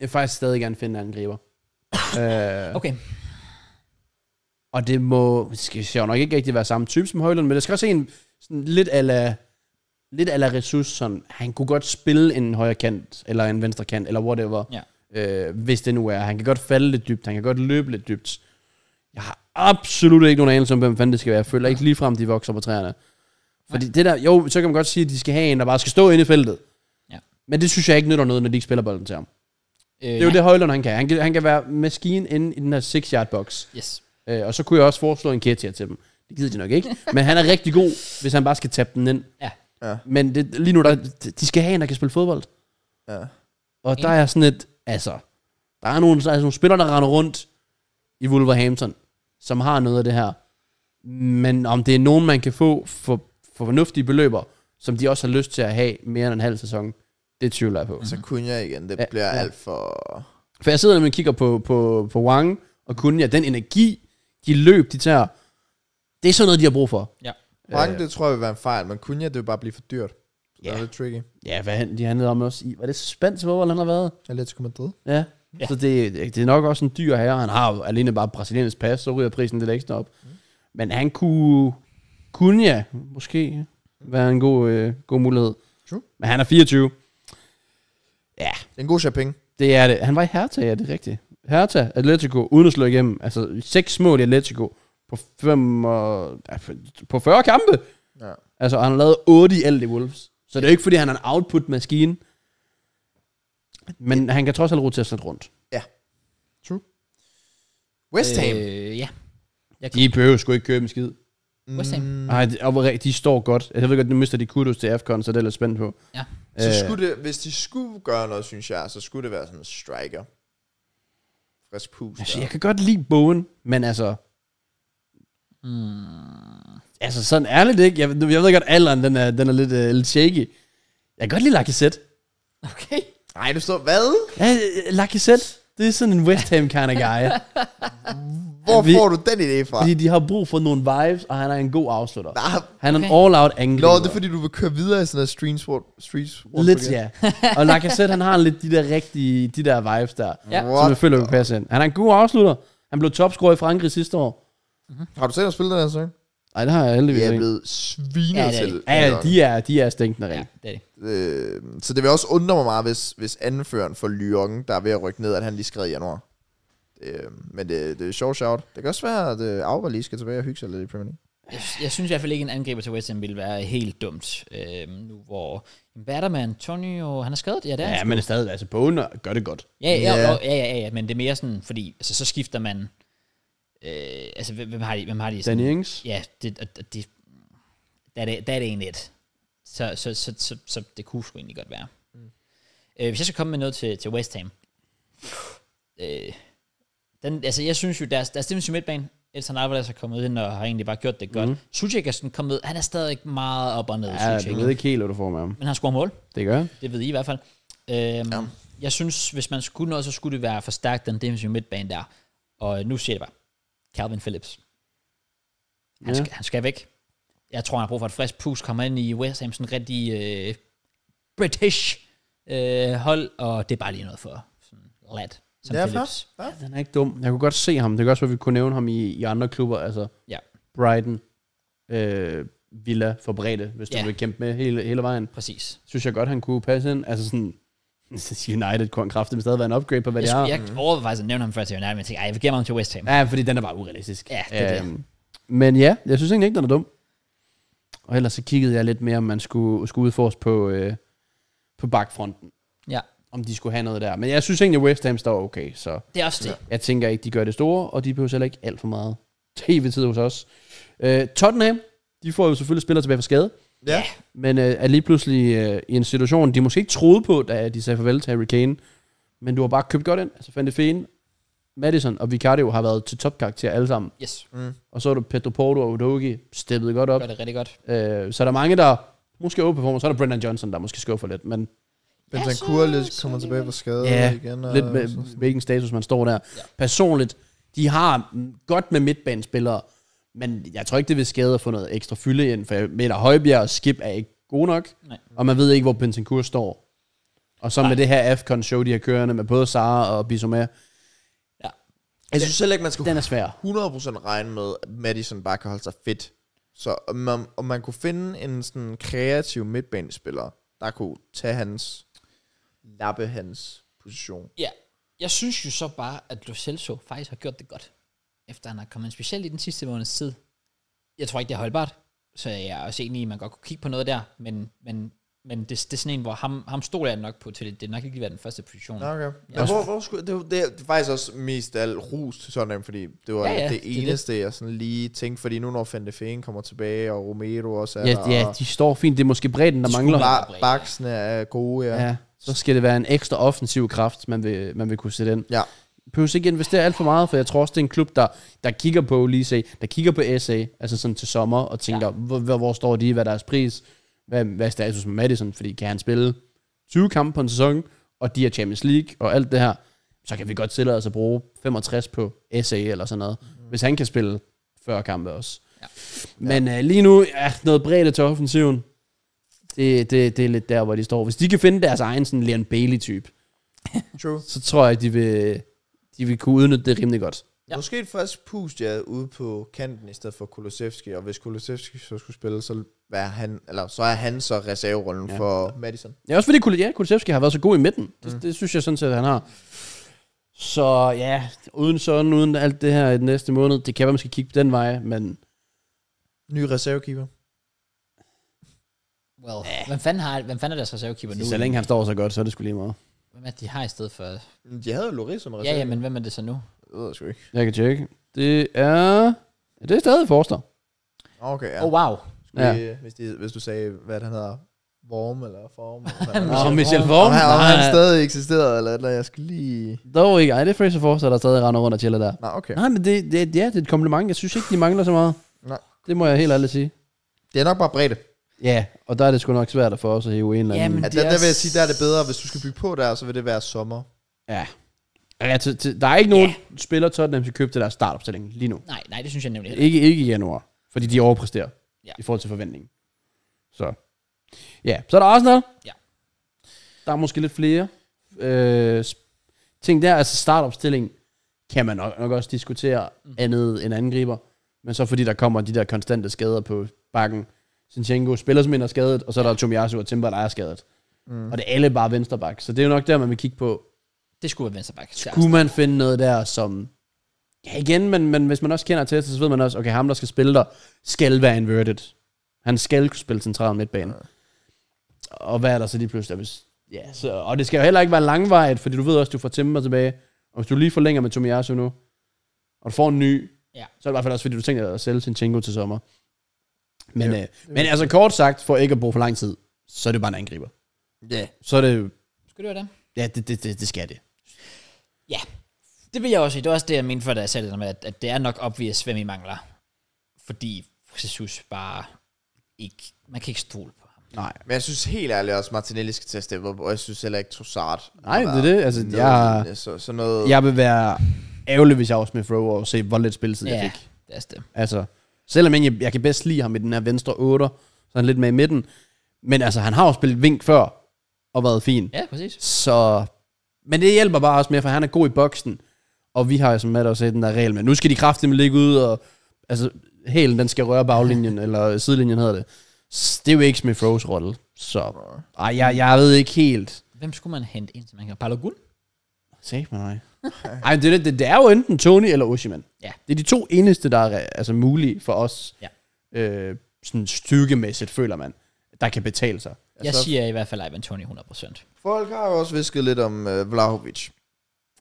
Jeg vil faktisk stadig gerne finde en angriber. øh, *laughs* Okay. Og det må... Det skal sjovt nok ikke rigtig være samme type som Højlund, men det skal også en sådan lidt ala lidt ala ressource, sådan, han kunne godt spille en højre kant, eller en venstre kant, eller whatever, Ja. øh, hvis det nu er. Han kan godt falde lidt dybt, han kan godt løbe lidt dybt. Jeg har absolut ikke nogen anelse om, hvem fanden det skal være. Jeg føler ikke ligefrem, de vokser på træerne. Fordi det der, jo, så kan man godt sige, at de skal have en, der bare skal stå inde i feltet. Ja. Men det synes jeg ikke nytter noget, når de ikke spiller bolden til ham. Øh, Det er jo det Højlund, han kan. Han kan, han kan være maskine inde i den her 6-yard box. Yes. Øh, og så kunne jeg også foreslå en Ketia til dem. Det gider de nok ikke. Men han er rigtig god, hvis han bare skal tabe den ind. Ja. Ja. Men det, lige nu, der, de skal have en, der kan spille fodbold. ja. Og der er sådan et, altså, der er nogle, der er nogle spillere, der render rundt i Wolverhampton, som har noget af det her. Men om det er nogen, man kan få for, for fornuftige beløber, som de også har lyst til at have mere end en halv sæson, det tvivler jeg på. Så kunne jeg igen. Det Ja, bliver ja. alt for... For jeg sidder nemlig og kigger på, på, på Wang og Kunja, den energi, de løb, de tager, det er sådan noget, de har brug for. Ja. Mange, det tror jeg vil være en fejl, men kunne jeg, det vil bare blive for dyrt. Så det Ja. er lidt tricky. Ja, hvad han- de handlede om også i, var det spansk fodbold, han har været? Atletico Madrid. Ja. Ja. ja. Så det, det er nok også en dyr herre. Han har jo alene bare brasiliansk pas, så ryger prisen lidt ekstra op. Mm. Men han kunne, kunne ja, måske. være en god, øh, god mulighed. True. Men han er 24. Ja, Det er en god shopping. det er det. Han var i Hertha, ja, det er rigtigt. Hertha, Atletico, uden at slå igennem. Altså, seks mål i Atletico på, fem, og, ja, på 40 kampe. Ja. Altså, han har lavet 8 i alt i Wolves. Så det er jo ikke, fordi han er en output-maskine. Men han kan trods alt rotere sig rundt. West Ham. Øh, ja. Jeg De behøver sgu ikke købe en skid. West Ham. Mm, Nej, de, og hvor- de står godt. Jeg ved godt, nu mister de kudos til AFCON, så det er lidt spændt på. Ja. så Øh, skulle det, hvis de skulle gøre noget, synes jeg, så skulle det være sådan en striker. Frisk pus. Altså, der. jeg kan godt lide Bowen, men altså... Mm. Altså, sådan ærligt ikke. Jeg, jeg ved godt, alderen den er, den er lidt, uh, lidt shaky. Jeg kan godt lide Lacazette. Okay. Nej, du står, hvad? Ja, øh, Lacazette, det er sådan en West Ham kind of guy. Hvor Vi- får du den idé fra? fordi de har brug for nogle vibes, og han er en god afslutter. Nej, Han er Okay. en all-out angler. Nå, det er fordi, du vil køre videre i sådan noget street sport. Street sport Lidt, ja. Og Lacazette, han har lidt de der rigtige, de der vibes der, Ja. som What? jeg føler, vil passe ind. Han er en god afslutter. Han blev topscorer i Frankrig sidste år. Har du selv at spille den her sæson? Nej, det har jeg heldigvis Vi er ikke. blevet svinet Ja, det er til. Ja, ja, de er, de er stinkende Ja, rent. det er det. Øh, så det vil også undre mig meget, hvis, hvis anføreren for Lyon, der er ved at rykke ned, at han lige skrev i januar. Øh, men det, det er sjovt shout. Det kan også være, at øh, Auber lige skal tilbage og hygge sig lidt i Premier League. Jeg, jeg synes i hvert fald ikke, en angriber til West Ham ville være helt dumt. Øhm, nu hvor... Er der med Antonio? Han er skadet? Ja, det er han Ja, sgu. men stadig, altså Bowen gør det godt. Ja, ja, Ja. ja. Ja, ja, ja, men det er mere sådan, fordi altså, så skifter man... Øh, altså, hvem hvem har de? Hvem har de sådan, Danny Ings. Ja, det, og- og det, der, er det, der er det egentlig et. Så, så, så, så, så det kunne sgu egentlig godt være. Mm. Øh, hvis jeg skal komme med noget til, til West Ham. Øh, den, altså, jeg synes jo, deres, deres defensive midtbane, Elton Alvarez er kommet ind og har egentlig bare gjort det godt. Mm. Suchek er sådan kommet, han er stadig meget op og ned, Ja, Suchek. du ved ikke helt, hvad du får med ham. Men han scorer mål. Det gør. Det ved I i hvert fald. Øhm, ja. Jeg synes, hvis man skulle noget, så skulle det være forstærkt den defensive midtbane der. Og nu siger jeg det bare. Calvin Phillips. Han, Ja. skal, han skal væk. Jeg tror, han har brug for et frisk pus. Kommer ind i West Ham, sådan rigtig øh, British øh, hold, og det er bare lige noget for sådan lad som Ja, Phillips. fair. Den er ikke dum. Jeg kunne godt se ham. Det kan også være, vi kunne nævne ham i, i andre klubber. Altså Ja. Brighton, øh, Villa for bredde, hvis du Ja. vil kæmpe med hele, hele vejen. Præcis. Synes jeg godt, han kunne passe ind. Altså sådan, *laughs* United kunne kraftigt stadig være en upgrade på, hvad Jeg, det har. jeg, jeg overvejede faktisk at nævne ham før til United, men jeg tænkte, jeg vil gemme ham til West Ham. Ja, fordi den er bare urealistisk. Ja, det er det. Øhm, Men ja, jeg synes egentlig ikke, den er dum. Og ellers så kiggede jeg lidt mere, om man skulle, skulle udfors på, øh, på bakfronten. Ja, Om de skulle have noget der. Men jeg synes egentlig, at West Ham står okay, så det er også det. jeg tænker ikke, de gør det store, og de behøver heller ikke alt for meget tv-tid hos os. Øh, Tottenham, de får jo selvfølgelig spillere tilbage fra skade, Ja. men øh, er lige pludselig øh, i en situation, de måske ikke troede på, da de sagde farvel til Harry Kane, men du har bare købt godt ind. Altså Van de Feen, Madison og Vicario har været til topkarakter alle sammen. Yes, Mm. Og så er du Pedro Porto og Udogi steppet godt op. gør det rigtig godt. Øh, så er der mange, der måske overperformer. Så er der Brendan Johnson, der måske skuffer lidt. Men Bentancur så- lidt kommer er tilbage på skade ja, igen. og lidt med, hvilken status man står der. Ja. Personligt, de har godt med midtbanespillere, men jeg tror ikke, det vil skade at få noget ekstra fylde ind, for jeg mener, Højbjerg og Skip er ikke gode nok, Nej. og man ved ikke, hvor Bentancur står. Og så Nej. med det her AFCON-show, de har kørende med både Sara og Bissouma, Jeg synes heller ikke, man skal den er svær. 100% regne med, at Madison bare kan holde sig fedt. Så om man, om man kunne finde en sådan kreativ midtbanespiller, der kunne tage hans, lappe hans position. Ja, jeg synes jo så bare, at Lo Celso faktisk har gjort det godt, efter han er kommet specielt i den sidste måneds tid. Jeg tror ikke, det er holdbart, så jeg er også enig i, at man godt kunne kigge på noget der, men, men, men det, det er sådan en, hvor ham, ham stoler jeg nok på til det. Det er nok ikke lige været den første position. Okay. Ja. Ja. Hvor, hvor skulle, det, var- det, er- det er faktisk også mest alt rus til Tottenham, fordi det var Ja, ja, det det er det. eneste, jeg sådan lige tænkte, fordi nu når Fente Feen kommer tilbage, og Romero også er Ja, der, ja, de står fint. Det er måske bredden, der de mangler. bare, baksene er gode, ja. Ja, så skal det være en ekstra offensiv kraft, man vil, man vil kunne sætte ind. Ja. Behøver ikke investere alt for meget, for jeg tror også, det er en klub, der, der kigger på lige se, der kigger på SA, altså sådan til sommer, og tænker, ja. hvor, hvor, står de, hvad er deres pris, hvad, hvad er status med Madison, fordi kan han spille 20 kampe på en sæson, og de er Champions League, og alt det her, så kan vi godt tillade os at bruge 65 på SA eller sådan noget, mm. hvis han kan spille 40 kampe også. Ja. Men uh, lige nu, ja, noget bredt til offensiven, det, det, det er lidt der, hvor de står. Hvis de kan finde deres egen sådan Leon Bailey-type, True. så tror jeg, de vil, de vil kunne udnytte det rimelig godt. Ja. Måske et frisk pust, ja, ude på kanten i stedet for Kulusevski, og hvis Kulusevski så skulle spille, så, er han, eller, så er han så reserverollen Ja. ja. for Madison. Ja, også fordi ja, Kulusevski har været så god i midten. Det, mm. det synes jeg sådan set, at han har. Så ja, uden sådan, uden alt det her i den næste måned, det kan være, man skal kigge den vej, men Ny reservekeeper. Well, hvem, fanden har, hvem fanden er deres reservekeeper nu? så længe han står så godt, så er det skulle lige meget. Hvem er det, de har i stedet for... De havde jo Loris som Ja, reserve. ja, men hvem er det så nu? Det ved jeg sgu ikke. Jeg kan tjekke. Det er... Ja, det er stadig Forster. Okay, ja. Åh, oh, wow. Skulle Ja. vi, hvis, de, hvis du sagde, hvad han hedder, Worm eller Form. *laughs* Nå, hedder. Michel Vorm. Vorm. Om han, om han Nej, stadig eksisterede, eller, eller jeg skal lige... dog ikke. Ej, det er Fraser Forster, der stadig render rundt og chiller der. Nå, okay. Nej, men det, det, ja, det er et kompliment. Jeg synes ikke, de mangler så meget. Nej. Det må jeg helt ærligt sige. Det er nok bare bredde. Ja, og der er det sgu nok svært at få os at hive en eller anden. Jamen, Ja, Det der, er der vil jeg sige, der er det bedre. Hvis du skal bygge på der, så vil det være sommer. Ja. ja til, til, der er ikke nogen yeah. spiller Tottenham, skal købe til deres startopstilling lige nu. Nej, nej, det synes jeg nemlig heller Ikke, ikke i januar, fordi de overpræsterer Ja. i forhold til forventningen. Så. Ja, så er der Arsenal. Ja. Der er måske lidt flere øh, sp- ting der. Altså startopstilling kan man nok, nok også diskutere mm. andet end angriber. Men så fordi der kommer de der konstante skader på bakken. Sinchenko spiller som er skadet, og så er der Tomiyasu og Timber, der er skadet. Mm. Og det er alle bare venstreback. Så det er jo nok der, man vil kigge på. Det skulle være venstreback. Kunne man finde noget der, som... Ja, igen, men, men hvis man også kender til så ved man også, okay, ham, der skal spille der, skal være inverted. Han skal kunne spille central midtbane. Og hvad er der så lige pludselig? Hvis, ja, så, og det skal jo heller ikke være langvejt, fordi du ved også, du får Timber tilbage. Og hvis du lige forlænger med Tomiyasu nu, og du får en ny, Ja. så er det i hvert fald også, fordi du tænker dig at sælge sin Chingo til sommer. Men, Ja, øh, men altså kort sagt, for ikke at bruge for lang tid, så er det bare en angriber. Ja. Så er det, Skulle det være det? ja, det, det, det, det skal det. Ja, det vil jeg også sige. Det var også det, jeg mente før, da jeg sagde det med, at, at det er nok obvious, hvem I mangler. Fordi Jesus bare ikke... Man kan ikke stole på ham. Nej. Men jeg synes helt ærligt også, Martinelli skal til at steppe op, og jeg synes heller ikke Trossard. Nej, det er det. Altså, noget jeg-. Så, så noget... Jeg vil være ærgerlig, hvis jeg var Smith Rowe og se, hvor lidt spilletid jeg Ja, fik. det er det. Altså, selvom jeg, jeg kan bedst lide ham i den her venstre 8, så er han lidt med i midten. Men altså, han har jo spillet vink før, og været fin. Ja, præcis. Så, men det hjælper bare også mere, for han er god i boksen. Og vi har jo som Matt også set den der regel med, nu skal de kraftigt ligge ud, og altså, hælen, den skal røre baglinjen, *laughs* eller sidelinjen hedder det. Det er jo ikke Smith Rowe's rolle. Så, ej, jeg, jeg ved ikke helt. Hvem skulle man hente ind, som man kan? Paolo Gun? Se mig nej. *laughs* Ej, det, det, det, det er jo enten Tony eller Oshiman. Ja. Det er de to eneste, der er altså, mulige for os. Ja. Øh, sådan styrkemæssigt, føler man, der kan betale sig. Jeg Altså- siger i hvert fald Ivan Toni 100%. Folk har jo også visket lidt om uh, Vlahovic.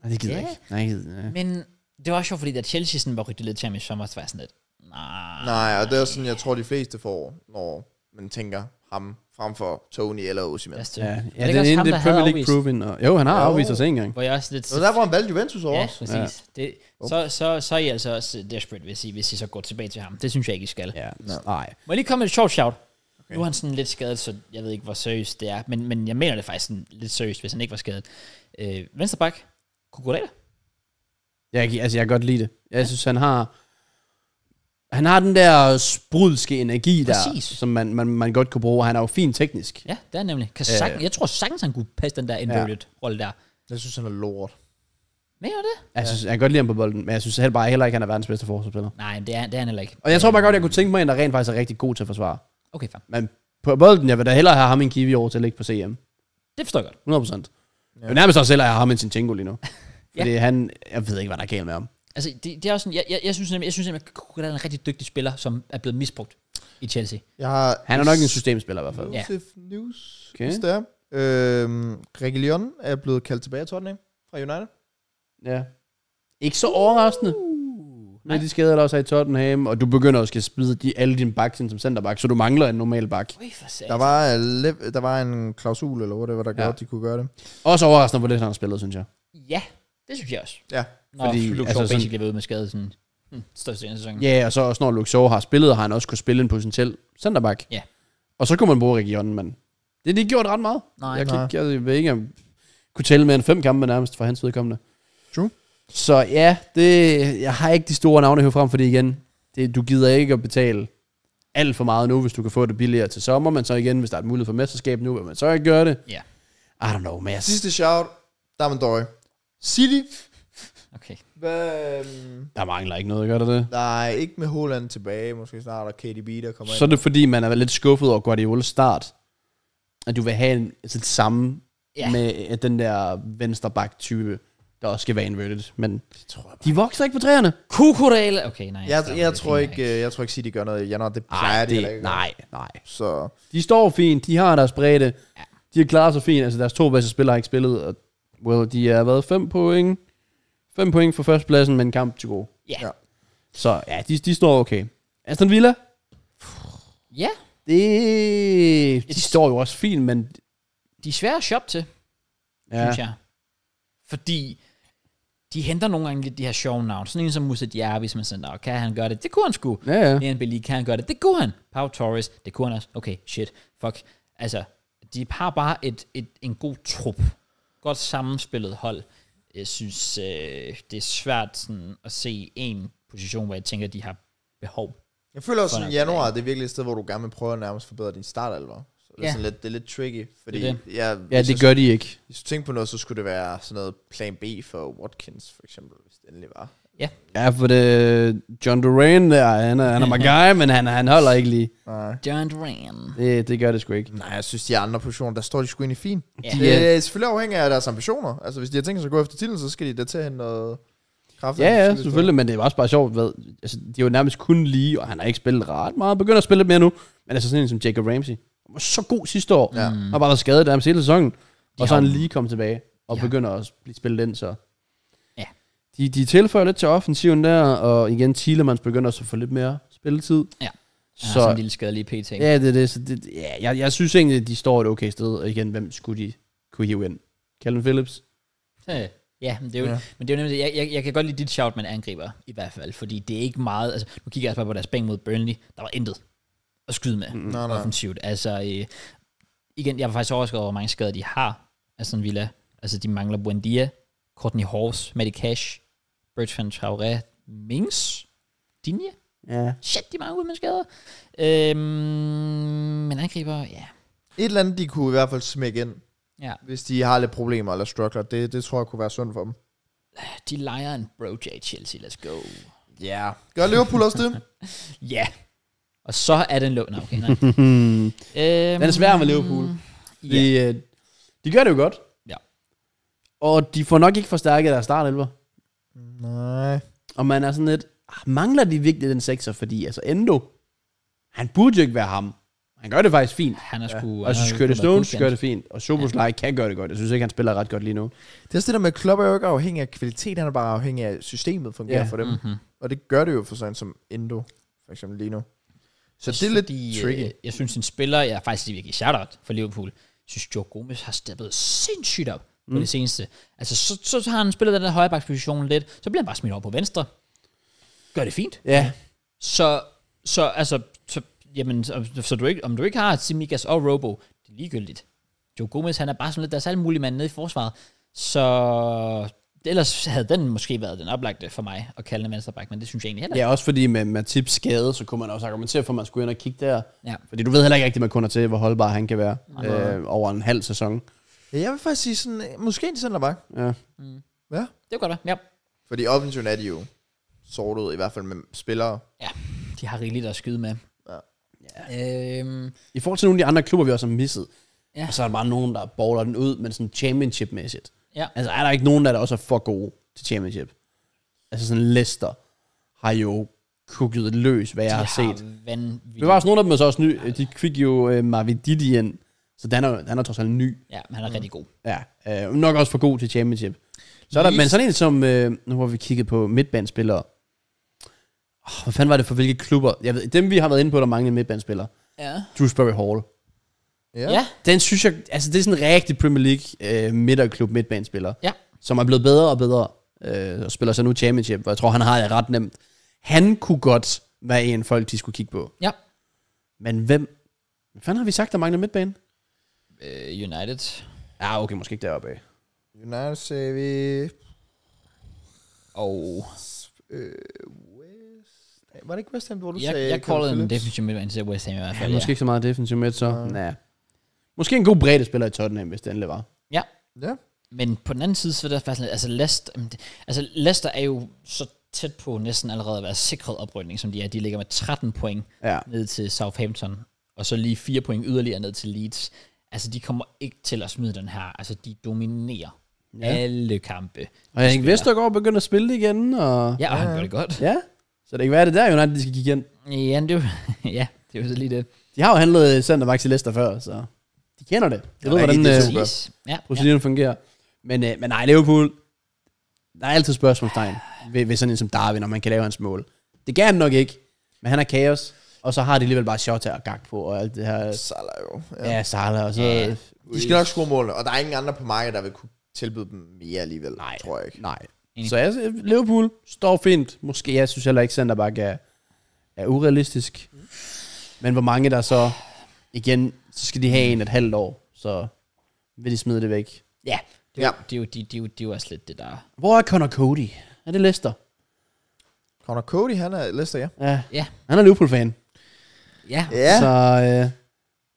Ej, det gider Ja. jeg ikke. Nej, jeg gider, ja. Men det var også sjovt, fordi da Chelsea sådan var rygtet lidt til ham i sommer, så var jeg sådan lidt, nej. Nej, og det er sådan, jeg tror, de fleste får, når man tænker ham frem for Tony eller Osimhen. Ja, det. ja Er det, det er det, det er Premier League proven. Og, jo, han har Jo. afvist os en gang. Hvor jeg også lidt... Så der var han valgt Juventus over Ja, os. præcis. Det, så, så, så er I altså også desperate, hvis I, hvis I så går tilbage til ham. Det synes jeg ikke, I skal. Ja, nej. Må jeg lige komme med et short shout? Okay. Nu er han sådan lidt skadet, så jeg ved ikke, hvor seriøst det er. Men, men jeg mener det faktisk sådan lidt seriøst, hvis han ikke var skadet. Øh, Vensterbak, Kukurela. Jeg, altså, jeg kan godt lide det. Jeg synes, han har... Han har den der sprudske energi Præcis. der, som man, man, man godt kunne bruge. Han er jo fin teknisk. Ja, det er nemlig. Kan sagtens, jeg tror sagtens, han kunne passe den der inverted rolle der. Jeg synes, han er lort. Mener du det? Jeg, synes, jeg kan godt lide ham på bolden, men jeg synes heller bare heller ikke, han er verdens bedste forsvarsspiller. Nej, det er, det er han heller ikke. Og jeg tror bare godt, jeg kunne tænke mig en, der rent faktisk er rigtig god til at forsvare. Okay, fair. Men på bolden, jeg vil da hellere have ham en Kiwi over til at ligge på CM. Det forstår jeg godt. 100%. Ja. Jeg vil nærmest også hellere have ham en Sinchenko lige nu. *laughs* Ja. Fordi han, jeg ved ikke, hvad der er galt med ham. Altså, det, det er også sådan, jeg, jeg, jeg synes nemlig, jeg synes nemlig, at er en rigtig dygtig spiller, som er blevet misbrugt i Chelsea. Jeg har Han er nok en systemspiller i hvert fald. Ja. Exclusive news, Okay. hvis det er. Øhm, Reguilon er blevet kaldt tilbage til Tottenham fra United. Ja. Ikke så overraskende. Med nej. de skader, der også i Tottenham, og du begynder også at spide de, alle dine backs ind som centerback, så du mangler en normal back. Der var, uh, lev- der var en klausul, eller hvad det var, der Ja. gjorde, at de kunne gøre det. Også overraskende, hvor lidt han har spillet, synes jeg. Ja, det synes jeg også. Ja. Når Fordi, Fordi, Luke altså sådan- basically var ude med skade sådan, hmm, største del af sæsonen. Ja, og så også når Luke Shaw har spillet, har han også kunne spille en potentiel centerback. Ja. Og så kunne man bruge regionen, men det har de ikke gjort ret meget. Nej, jeg, kan nej. ikke, jeg ved ikke, om kunne tælle mere end fem kampe nærmest for hans vedkommende. True. Så ja, det, jeg har ikke de store navne her frem for det igen. Det, du gider ikke at betale alt for meget nu, hvis du kan få det billigere til sommer, men så igen, hvis der er et mulighed for mesterskab nu, vil man så ikke gøre det. Ja. I don't know, men jeg, Sidste shout, Damendøj. City Okay. Hvad, øhm, Der mangler ikke noget, gør der det? nej, ikke med Holland tilbage. Måske snart, og KDB, der kommer Så er ind. det fordi, man er lidt skuffet over Guardiola start. At du vil have en, altså det samme Ja. ja. med øh, den der venstre back type der også skal være inverted. Men Det tror jeg, de vokser ikke på træerne. Kukurale. Okay, nej. jeg, jeg, det tror ikke, øh, jeg tror ikke, City gør noget i januar. Det plejer de heller det, ikke. nej, nej. Så De står fint, de har deres bredde. Ja. De har klaret sig fint. Altså deres to bedste spillere har ikke spillet. Og, well, de har været fem point. Fem point for førstepladsen, men en kamp til gode. Ja. Ja. Så ja, de, de står okay. Aston Villa, Ja, det, de står jo også fint, men de er svære at shoppe til, ja. synes jeg. Fordi de henter nogle gange lidt de her sjove navne. Sådan en som Musa Diaby, hvis man sådan, "Nå, kan han gøre det? Det kunne han sgu. ja, ja. Ja. NBL, kan han gøre det? Det kunne han. Pau Torres, det kunne han også. Okay, shit, fuck. Altså, de har bare et, et, en god trup. Godt sammenspillet hold. Jeg synes, øh, det er svært sådan, at se en position, hvor jeg tænker, de har behov. jeg føler også, at januar det er virkelig et sted, hvor du gerne vil prøve at nærmest forbedre din startalver. Så det er, Ja. sådan lidt, det er lidt tricky, fordi Det er Jeg, ja, hvis det gør de ikke. Hvis du tænker på noget, så skulle det være sådan noget plan B for Watkins, for eksempel, hvis det endelig var. Ja, for det John Duran der, han er, han er *laughs* my guy, men han, han holder ikke lige. Nej. John Duran. Det, det gør det sgu ikke. Nej, jeg synes, de andre positioner, der står de sgu egentlig fint. Ja. Ja. Det er selvfølgelig afhængigt af deres ambitioner. Altså, hvis de har tænkt sig at gå efter titlen, så skal de da til noget kraft. Ja, ja, selvfølgelig, men det er også bare sjovt, ved, altså, de er jo nærmest kun lige, og han har ikke spillet ret meget, begynder at spille lidt mere nu, men altså sådan en som Jacob Ramsey, han var så god sidste år, Ja. har bare været skadet nærmest hele sæsonen, og så er har- han lige kommet tilbage, og Ja. begynder at blive spillet ind, så Ja. De, de tilføjer lidt til offensiven der, og igen, Thielemans begynder også at få lidt mere spilletid. Ja. Han har Så, sådan en lille skadelig PT. ja, det er det, så det, ja, jeg, jeg synes egentlig, at de står et okay sted, og igen, hvem skulle de kunne hive ind? Calvin Phillips? Øh, Ja, men det er jo, ja. Ja. men det er jo nemlig, jeg, jeg, jeg kan godt lide dit shout med en angriber, i hvert fald, fordi det er ikke meget, altså, nu kigger jeg altså bare på deres bænk mod Burnley, der var intet at skyde med, mm, Nej, nej. offensivt, altså, øh, igen, jeg var faktisk overrasket over, hvor mange skader de har, altså en Villa, altså de mangler Buendia, Courtney Horse, Matty Cash, Bertrand Traoré, Mings, Dinje, Ja. shit, de mangler ud med skader, øhm, men angriber, ja, Et eller andet, de kunne i hvert fald smække ind, ja, hvis de har lidt problemer eller struggler. Det, det tror jeg kunne være sundt for dem. de leger en bro J Chelsea, let's go. Ja. Yeah. Gør Liverpool også det? *laughs* Ja. Og så er den lå. Nå, okay, nej. *laughs* øhm, Den er svær med Liverpool. Ja. De, øh, de gør det jo godt. Ja. Og de får nok ikke forstærket deres startelver. Nej. Og man er sådan lidt, ah, mangler de virkelig den sekser? Fordi altså Endo, han burde jo ikke være ham. Han gør det faktisk fint. Han er sgu... Og jeg synes, Curtis Stones gør det fint. Og Soboslaj ja. kan gøre det godt. Jeg synes ikke, han spiller ret godt lige nu. Det er også det der med, at Klopp er jo ikke afhængig af kvalitet, han er bare afhængig af, at systemet fungerer Ja. for dem. Mm-hmm. Og det gør det jo for sådan som Endo, for eksempel lige nu. Så det er lidt tricky. Øh, jeg synes, en spiller, jeg er faktisk virkelig shout-out for Liverpool, jeg synes, Joe Gomez har steppet sindssygt op på Mm. det seneste. Altså, så, så, så har han spillet den der højrebaksposition lidt, så bliver han bare smidt over på venstre. Gør det fint. Ja. Så, så altså, så, jamen, så, så du ikke, om du ikke har Simikas og Robo, det er ligegyldigt. Joe Gomez, han er bare sådan lidt, der er alle mulige mand nede i forsvaret. Så ellers havde den måske været den oplagte for mig at kalde en venstreback, men det synes jeg egentlig heller Ja, også fordi med Matip skade, så kunne man også argumentere for, at man skulle ind og kigge der. Ja. Fordi du ved heller ikke rigtig, man kunder til, hvor holdbar han kan være øh, over en halv sæson. Ja, jeg vil faktisk sige sådan, øh, måske en centerback. Ja. Ja. Det var godt, ja. Fordi offensiven er de jo sortet, i hvert fald med spillere. De har rigeligt at skyde med. Ja. Øhm, I forhold til nogle af de andre klubber, vi også har misset, Ja. ja. og så er der bare nogen, der baller den ud, men sådan championship-mæssigt. ja. Altså er der ikke nogen, der, der også er for gode til championship? Altså sådan Leicester har jo kukket løs, hvad jeg de har set. vanvittigt. Det var også nogle af dem, er så også ny. De fik jo uh, Marvididi ind, så den er, han er trods alt ny. Ja, men han er mm. rigtig god. Ja, øh, nok også for god til championship. Så er der, men sådan en som, øh, nu har vi kigget på midtbanespillere. Oh, hvad fanden var det for hvilke klubber? Jeg ved, dem vi har været inde på, der mangler midtbanespillere. Ja. Dewsbury Hall. Ja. Ja. Den synes jeg, altså det er sådan en rigtig Premier League øh, midterklub midtbanespiller. Ja. Som er blevet bedre og bedre. Øh, og spiller så nu championship, hvor jeg tror, han har det ret nemt. Han kunne godt være en folk, de skulle kigge på. Ja. Men hvem? Hvad fanden har vi sagt, der mangler midtbane? Øh, United. Ja, okay, måske ikke deroppe af. United ser vi... Og Øh, West... Var det ikke West Ham, hvor du jeg, sagde... jeg callede en defensive midtbane til West Ham i hvert Ja, fald. måske ikke så meget defensiv midt, så. Nej. Ja. Måske en god bredde spiller i Tottenham, hvis det endelig var. Ja. Ja. men på den anden side, så er det faktisk altså Leicester, altså Leicester er jo så tæt på næsten allerede at være sikret oprykning, som de er. De ligger med 13 point Ja. ned til Southampton, og så lige 4 point yderligere ned til Leeds. Altså, de kommer ikke til at smide den her. Altså, de dominerer ja. alle kampe. Og Henrik Vestergaard begynder at spille igen, og... Ja, og han gør det godt. Ja. Så det kan være, det er der United, de skal kigge ind. Ja, det jo, *laughs* ja, det er jo så lige det. De har jo handlet centerback til Leicester før, så de kender det. Jeg ved, Ja, hvordan det er øh. Ja, ja. proceduren fungerer. Men, øh, men nej, Liverpool, der er altid spørgsmålstegn ved, ved sådan en som Darwin, om man kan lave hans mål. Det kan han nok ikke, men han er kaos. Og så har de alligevel bare shot og gag på, og alt det her. Salah jo. Ja, ja Salah og så... Ja. De skal nok score målene, og der er ingen andre på markedet, der vil kunne tilbyde dem mere alligevel, Nej. tror jeg ikke. Nej. Enig. Så jeg, Liverpool står fint. Måske, jeg synes heller ikke, centerback er, er urealistisk. Men hvor mange der så... Igen, så skal de have en et halvt år, så vil de smide det væk. ja. Det, er, Ja. jo- det, er jo, det, det, er jo, det er jo også lidt det der... Hvor er Connor Cody? Er det Leicester? Connor Cody, han er Leicester, ja. Ja. Ja. Han er Liverpool-fan. Ja, Ja, Så øh,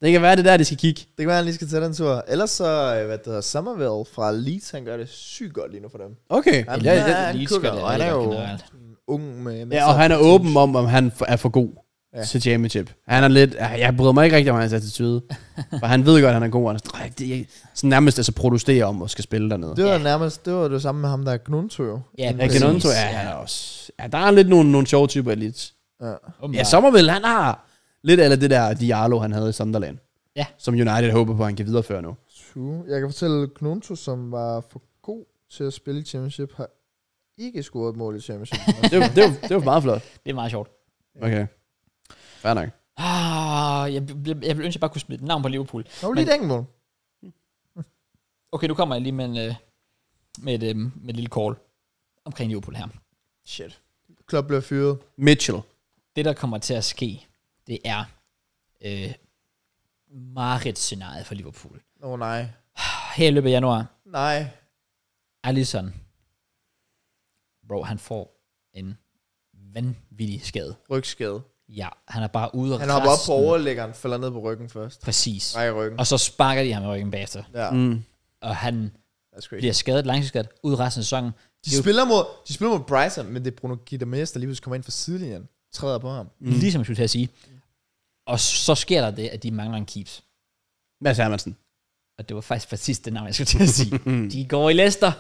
det kan være, det er der, de skal kigge. det kan være, han lige skal tage den tur. Ellers så, øh, hvad det hedder, Somerville fra Leeds, han gør det sygt godt lige nu for dem. Okay. Han, Ja, ja, han Leeds kukker, gør det og han er jo generelt. ung med... Ja, og han er åben om, om han er for god Ja. til championship. Han er lidt... Jeg bryder mig ikke rigtig om hans attitude. *laughs* for han ved godt, at han er god. og Han er sådan nærmest altså protesterer om at skal spille dernede. Det var Ja. nærmest, det var det samme med ham, der er Gnunto jo. Ja, Ja. Genonto, ja, han er også... Ja, der er lidt nogle, nogle sjove typer i Leeds. Ja. Ja, Sommerville, han har lidt af det der Diallo, han havde i Sunderland. Ja. Som United håber på, at han kan videreføre nu. True. Jeg kan fortælle, at som var for god til at spille i championship, har ikke scoret et mål i championship. *laughs* Det var, det var, det var meget flot. Det er meget sjovt. Okay. Fair nok. Ah, jeg, jeg, jeg vil ønske, at jeg bare kunne smide et navn på Liverpool. Nå, lige et enkelt mål. Okay, nu kommer jeg lige med, en, øh, med, et, øh, med et lille call omkring Liverpool her. Shit. Klopp bliver fyret. Mitchell. Det, der kommer til at ske, det er øh, Marit-scenariet for Liverpool. Åh oh, nej. Her i løbet af januar, Nej. Alisson, bro, han får en vanvittig skade. Rygskade. Ja, han er bare ude Han hopper op på overlæggeren, falder ned på ryggen først. Præcis. Nej, ryggen. Og så sparker de ham i ryggen bagefter. Ja, Mm. Og han bliver skadet, langtidsskadet, ud resten af sæsonen. De spiller, mod, de spiller mod Brighton, men det er Bruno Gittemaes, der lige pludselig kommer ind fra sidelinjen. Træder på ham. Mm. Ligesom jeg skulle til at sige. Og så sker der det, at de mangler en keeps. Mads Hermansen. Og det var faktisk præcis det navn, jeg skulle til at sige. *laughs* de går i Leicester,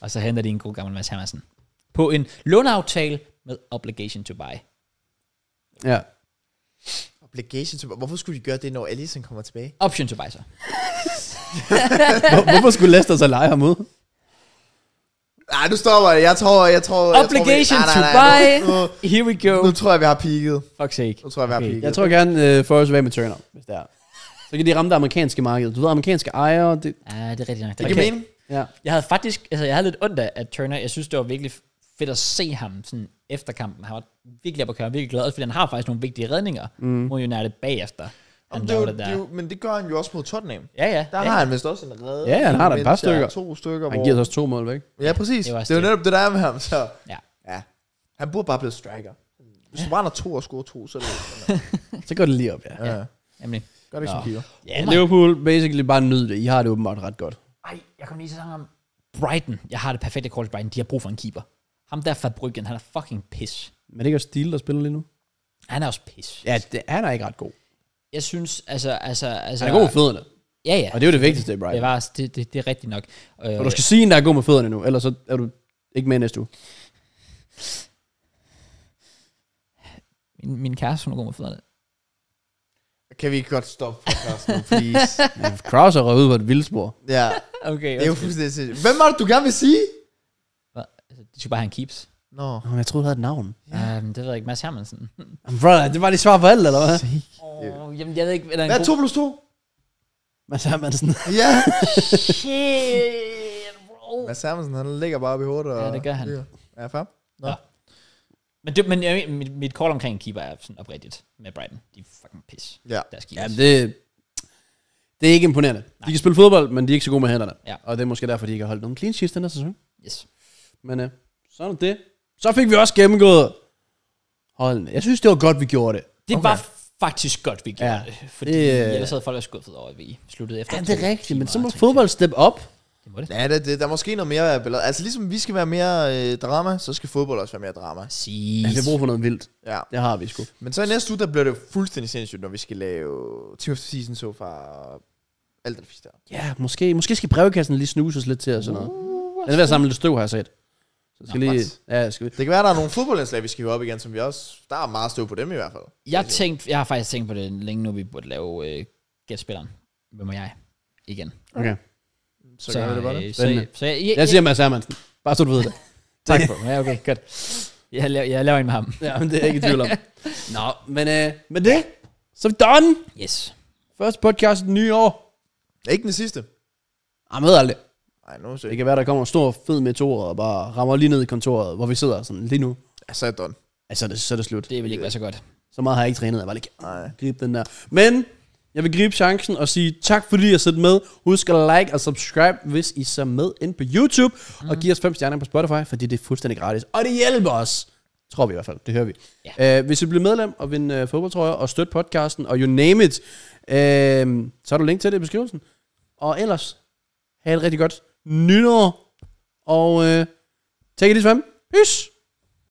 og så henter de en god gammel Mads Hermansen. På en låneaftale med obligation to buy. Ja. Obligation to... Hvorfor skulle de gøre det, når Allison kommer tilbage? Option to buy så. Hvor, hvorfor skulle Leicester så lege ham ud? Nej, nu stopper jeg. Jeg tror, jeg tror... jeg Obligation tror, vi- to nej, buy. nej, Nu, nu, Here we go. nu tror jeg, vi har peaked. Fuck sake. Nu tror jeg, vi har Okay. peaked. Jeg tror gerne, uh, Forrest vil med Turner, hvis det er. Så kan de ramme det amerikanske marked. Du ved, amerikanske ejere, det, Ja, det er rigtigt nok. det Det giver kan- mening. ja. Jeg havde faktisk, altså jeg havde lidt ondt af at Turner. Jeg synes, det var virkelig fedt at se ham sådan efter kampen. Han var virkelig op at køre, virkelig glad, fordi han har faktisk nogle vigtige redninger mm. mod United bagefter. Han Jamen, det jo, det er der. jo, men det gør han jo også mod Tottenham. Ja, ja. Der ja. har han vist også en redde. Ja, han har da et par er stykker. To stykker, Han hvor... giver os også to mål væk. Ja, præcis. Det Det er jo netop det, der er med ham, så... Ja. Ja. Han burde bare blive striker. Hvis du brænder to og scorer to, så er det... *laughs* Så går det lige op, ja. Ja. ja. Nemlig. Gør det ikke som Nå. keeper. Ja, Oh Liverpool basically bare nyd det. I har det åbenbart ret godt. Ej, jeg kom lige til at om Brighton. Jeg har det perfekte til Brighton. De har brug for en keeper. Ham der fra Bryggen, han er fucking piss. Men det er ikke også Steel, der spiller lige nu? Han er også piss. Ja, det, han er ikke ret god. Jeg synes, altså... altså, altså Han er god med fødderne. Ja, ja. Og det er jo det vigtigste i Det, var, det, det, det er rigtigt nok. Øh, Og du skal sige, at der er god med fødderne nu, ellers så er du ikke med næste uge. min, min kæreste, hun er god med fødderne. Kan vi ikke godt stoppe podcasten please? *laughs* Ja, Kraus er røget ud på et vildspor. ja, Okay, det er jo fuldstændig. Hvem var det, du gerne vil sige? Altså, de skulle bare have en keeps. Nå. Nå, jeg troede, du havde et navn. Ja. Um, det ved jeg ikke. Mads Hermansen. *laughs* Brother, det var de svar på alt, eller hvad? oh, jamen, jeg ved ikke, hvad der er en Hvad er god... 2 plus 2? Mads Hermansen. *laughs* Ja. Shit, bro. Mads Hermansen, han ligger bare op i hovedet. Og Ja, det gør han. Ja, fair. Nå. Ja. Men, det, men jeg, mit, mit call omkring keeper er sådan oprigtigt med Brighton. De er fucking piss. Ja. Deres Ja, keepers. det, det er ikke imponerende. De kan spille fodbold, men de er ikke så gode med hænderne. Ja. Og det er måske derfor, de ikke har holdt nogen clean sheets den her sæson. Yes. Men øh, sådan er det. Så fik vi også gennemgået holdene. Jeg synes, det var godt, vi gjorde det. Det Okay. var faktisk godt, vi gjorde Ja. det. Fordi Det, det, øh, ellers havde folk været skuffet over, at vi sluttede efter. Ja, det er rigtigt, men så må fodbold steppe op. Det må det. Ja, det, det, der er måske noget mere ballade. Altså ligesom vi skal være mere øh, drama, så skal fodbold også være mere drama. Præcis. Ja, vi har brug for noget vildt. Ja. Det har vi sgu. Men så i næste uge, der bliver det fuldstændig sindssygt, når vi skal lave Team of the Season so far alt det fisk der. Ja, måske, måske skal brevkassen lige snuses lidt til og sådan noget. Den er ved at samle lidt støv, har jeg set. Så skal Nå, lige... Ja, skal vi... Det kan være, der er nogle fodboldindslag, vi skal hive op igen, som vi også... Der er meget støv på dem i hvert fald. Jeg, tænkt, jeg har faktisk tænkt på det længe nu, vi burde lave øh, gæstspilleren. Hvem er jeg? Igen. Okay. Så, så gør vi det bare øh, det. Så, Spændende. så jeg, jeg, Jeg siger Mads Hermansen. Bare så du ved det. tak for Ja, okay, godt. Jeg laver, jeg laver en med ham. Ja, men det er jeg ikke i tvivl om. *laughs* Nå, men øh, med det, så er vi done. Yes. Første podcast i det nye år. Ikke den sidste. Jeg ved aldrig. Nej, nu så Det kan være, der kommer en stor fed meteor og bare rammer lige ned i kontoret, hvor vi sidder sådan lige nu. Ja, så er det done. Altså, så er det, så er det slut. Det vil ikke være så godt. Så meget har jeg ikke trænet. Jeg var lige Nej. gribe den der. Men jeg vil gribe chancen og sige tak, fordi I har med. Husk at like og subscribe, hvis I ser med ind på YouTube. Mm. Og giv os fem stjerner på Spotify, fordi det er fuldstændig gratis. Og det hjælper os. Tror vi i hvert fald. Det hører vi. Ja. Uh, hvis I bliver medlem og vinder uh, fodboldtrøjer og støtter podcasten og you name it, uh, så er der link til det i beskrivelsen. Og ellers, have et rigtig godt nytår. Og uh, take it easy, fam. Peace.